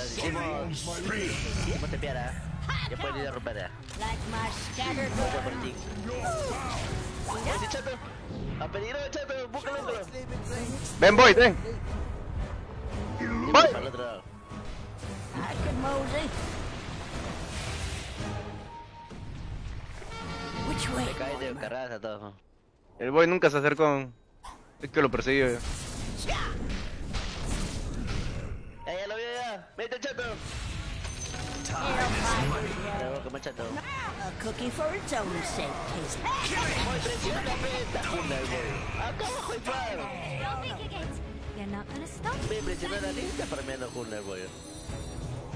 Hicimos. Hicimos tepear, Ya pueden ir a romper, por ti. A peligro, chato. Ven, voy, ven. Way? Te caes de a todos. El boy nunca se acercó. Es que lo persiguió yo. Vete, chato. Como chato. A cookie for its own sake, Casey. Voy, presiona, peta. Una, voy. Acá abajo hay farmeando Hunter, voy.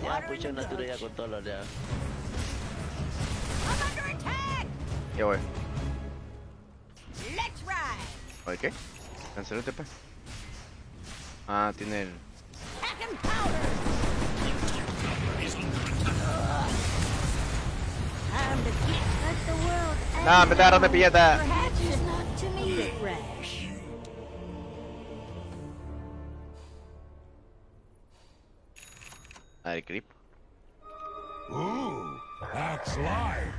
Ya, pucha ya con todos los ya. Voy. Let's ride. Oye, ¿qué? Canceló el TP. Ah, tiene el. To need it, Rash. Ah, el creep. Ooh, that's life.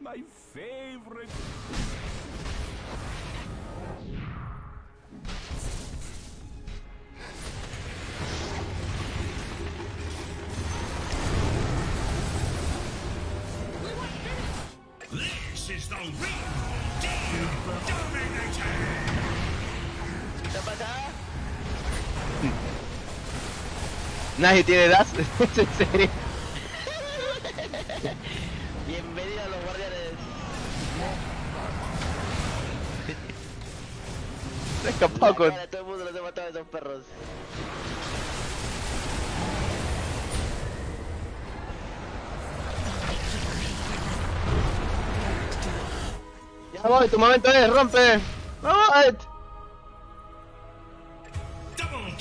My favorite. Nadie tiene das. [LAUGHS] ¿Es en serio? Bienvenido a los guardianes. Se ha escapado con. Todo el mundo los ha matado a esos perros. Voy, tu momento es, rompe. Right. Double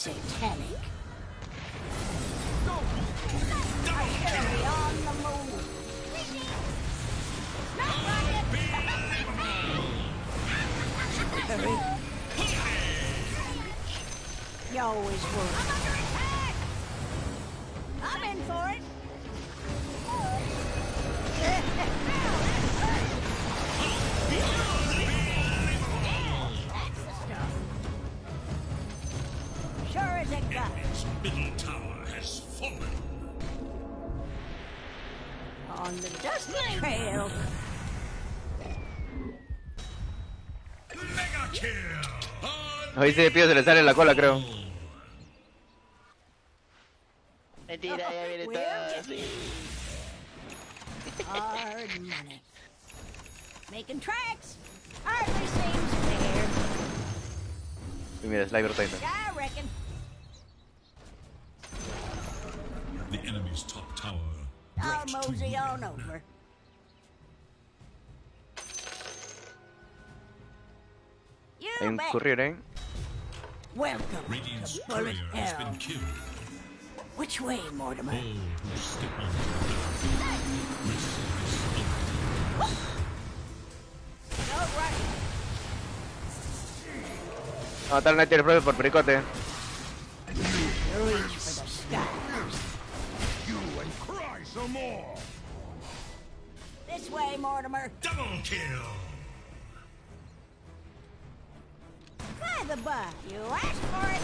Satanic. Carry on the move. Not Hurry. You always were. Hoy se pío se le sale la cola, creo. Mentira, ya viene todo. Sí. Hard [LAUGHS] money. Making tracks. Hardly seems fair. Y mira, Sliver Titan. I reckon. The enemy's top tower I'll brought to mosey on ruin. over. Hay You un bet. courier, eh. Welcome Radiant's to Bullet courier has been killed. Which way, Mortimer? All who step on the path No a matar al Night del por pericote. Reach for the sky. You and cry some more. This way, Mortimer. Double kill! By the by, you asked for it.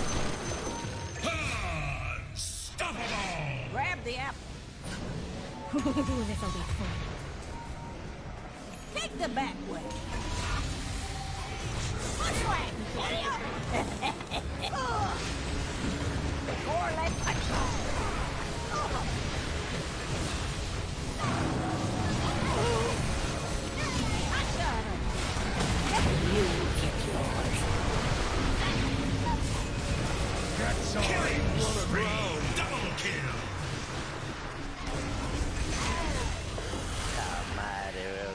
Unstoppable! Grab the apple. [LAUGHS] This'll be fun. the back way. This way. Giddy up. Four leg punch. You Killing spree. Double kill. Ah,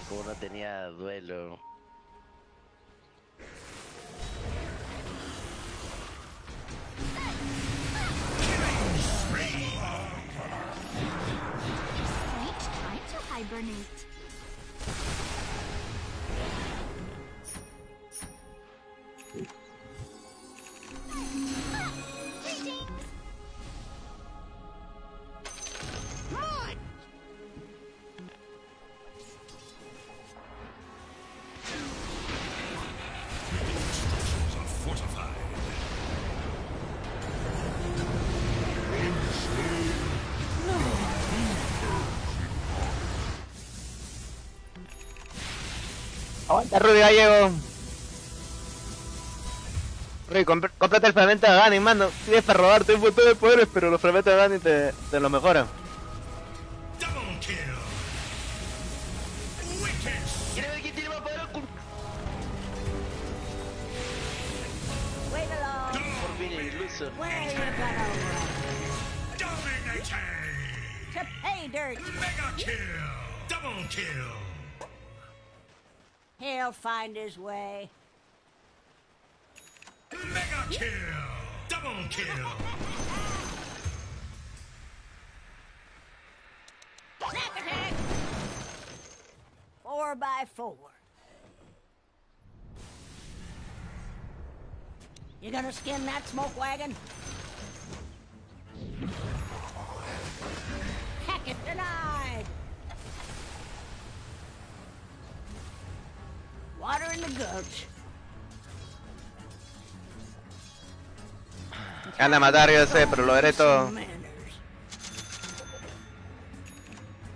como no tenía duelo. Hibernate. Aguanta, Rudy Gallego. Rudy, el fragmento de Gani, mano. Tienes para robarte un montón de poderes, pero los fragmentos de Gani te, te lo mejoran. Find his way. Mega kill. Double kill. Snack attack. Four by four. You gonna skin that smoke wagon? Gulch. Gana a matar, yo sé, pero lo veré todo.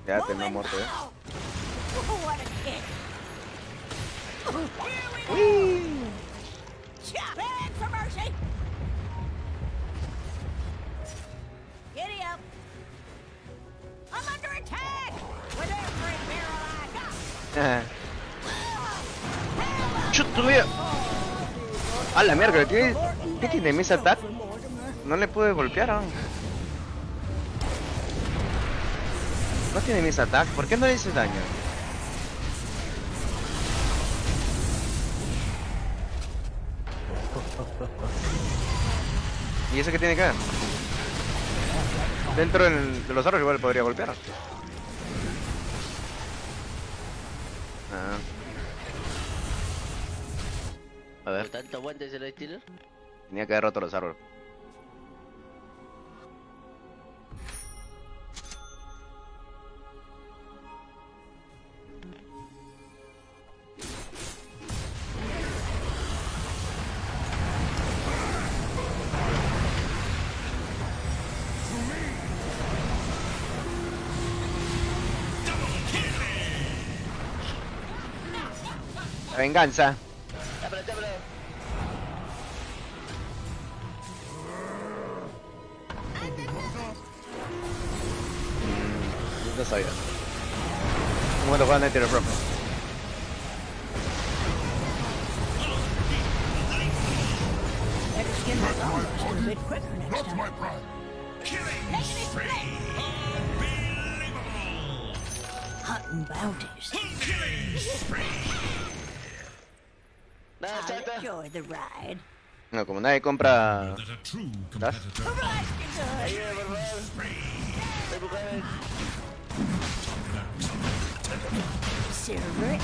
Ya te no muerto, eh. ¿Qué, ¿qué tiene mis attack? No le pude golpear aún. No tiene mis attack, ¿por qué no le hice daño? ¿Y eso qué tiene que ver? Dentro de los árboles igual podría golpear. Tenía que haber roto los árboles. Venganza. Next time. Killing spree. Hunting bounties. Killing spree. Nada, I'll chata. enjoy the ride. No, como nadie compra Silver in.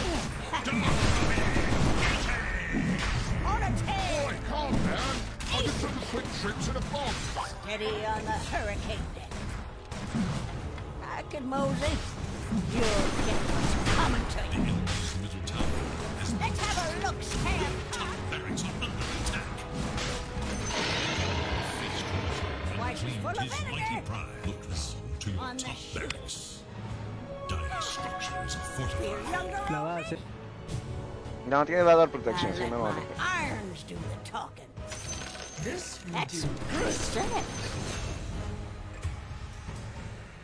On a tail. Calm down. I just took a quick trip to the boat. Steady on the hurricane deck. I could mosey. You'll get what's coming to you. enemy's middle tower has Let's have a look, Sam. Top barracks are under attack. Wife is full of His mighty vinegar. Look listen to your On the top ship. barracks. La base. No, tiene Vador I Protection, sí, let me my mola. irons do the talking. This will That's do. some good stuff.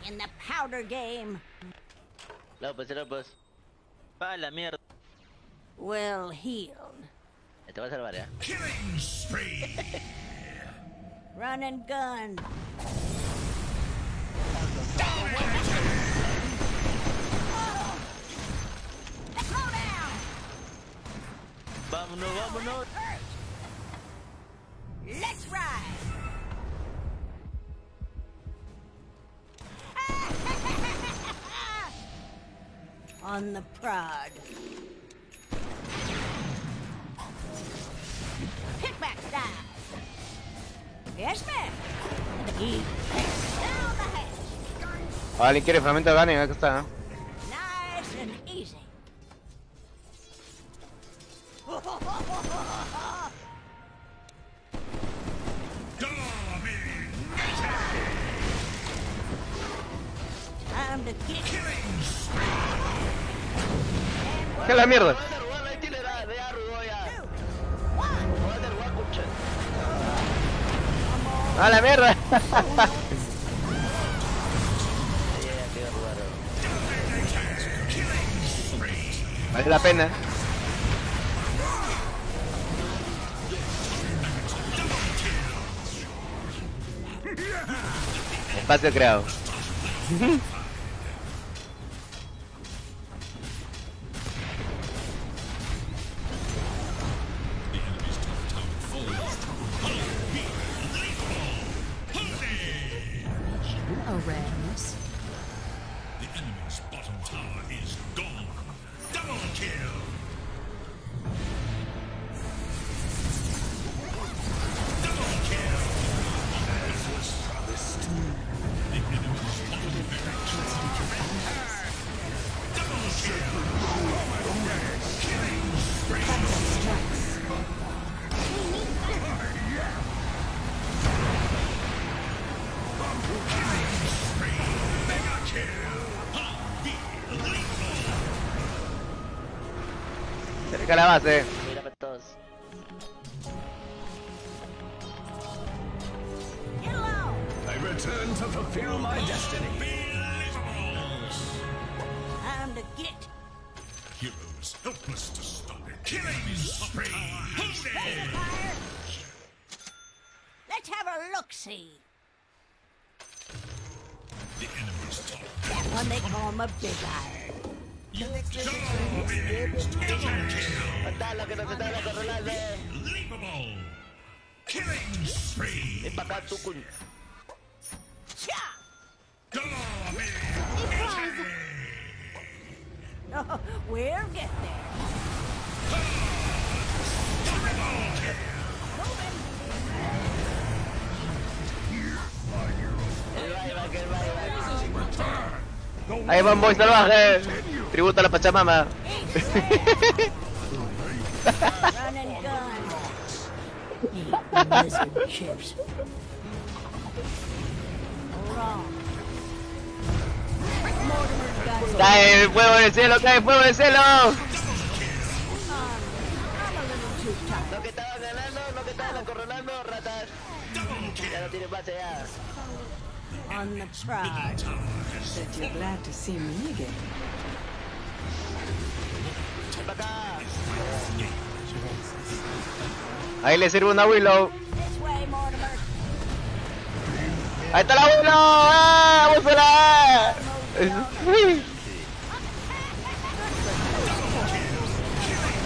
In the powder game, López, López. Va a la mierda. well healed. Te va a salvar, ya. Killing spree. [LAUGHS] Run and gun. Vámonos, vámonos. Let's ride. [LAUGHS] On the prod. Pickback style. Yes, ma'am. He down the hatch. ¿Alguien quiere fragmento de Ganen? Acá está. ¿eh? ¿Qué la mierda? ¡A la mierda! [LAUGHS] Vale la pena. Faz o grau. [LAUGHS] Cerca Boy salvaje. Tributo a la Pachamama. Cae el fuego del cielo, cae el fuego del cielo. Lo que estaban ganando, lo que estaban acorralando, ratas. Ya no tienen base ya. On Bet you're glad to see me again. Ahí le sirve una Willow. Ahí está la Willow. ¡Ah! ¡Úsala! [LAUGHS]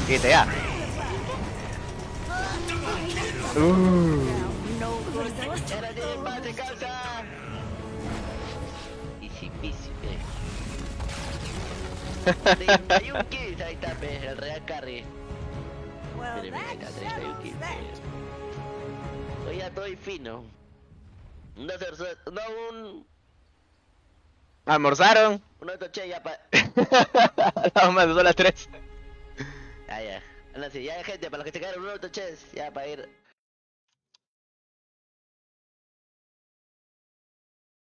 Quite ya. Uh. 31 kills, ahí está, el Real Carry. Well, Mire, mire acá, that 31 settles kills. Hoy ya estoy fino. No, se- no un... Almorzaron. Uno de estos ya pa... [LAUGHS] Vamos, me son las 3. Ah, ya. Ahora sí, ya gente, para los que se quedaron estos ches, ya para ir...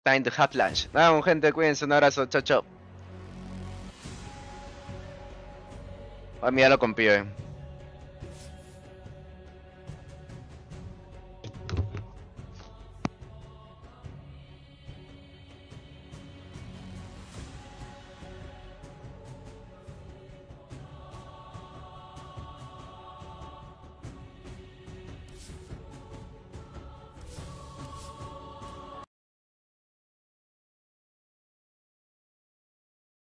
Time to have lunch. Vamos, gente, cuídense. Un abrazo. Chao, chao. A mí ya lo confío, eh.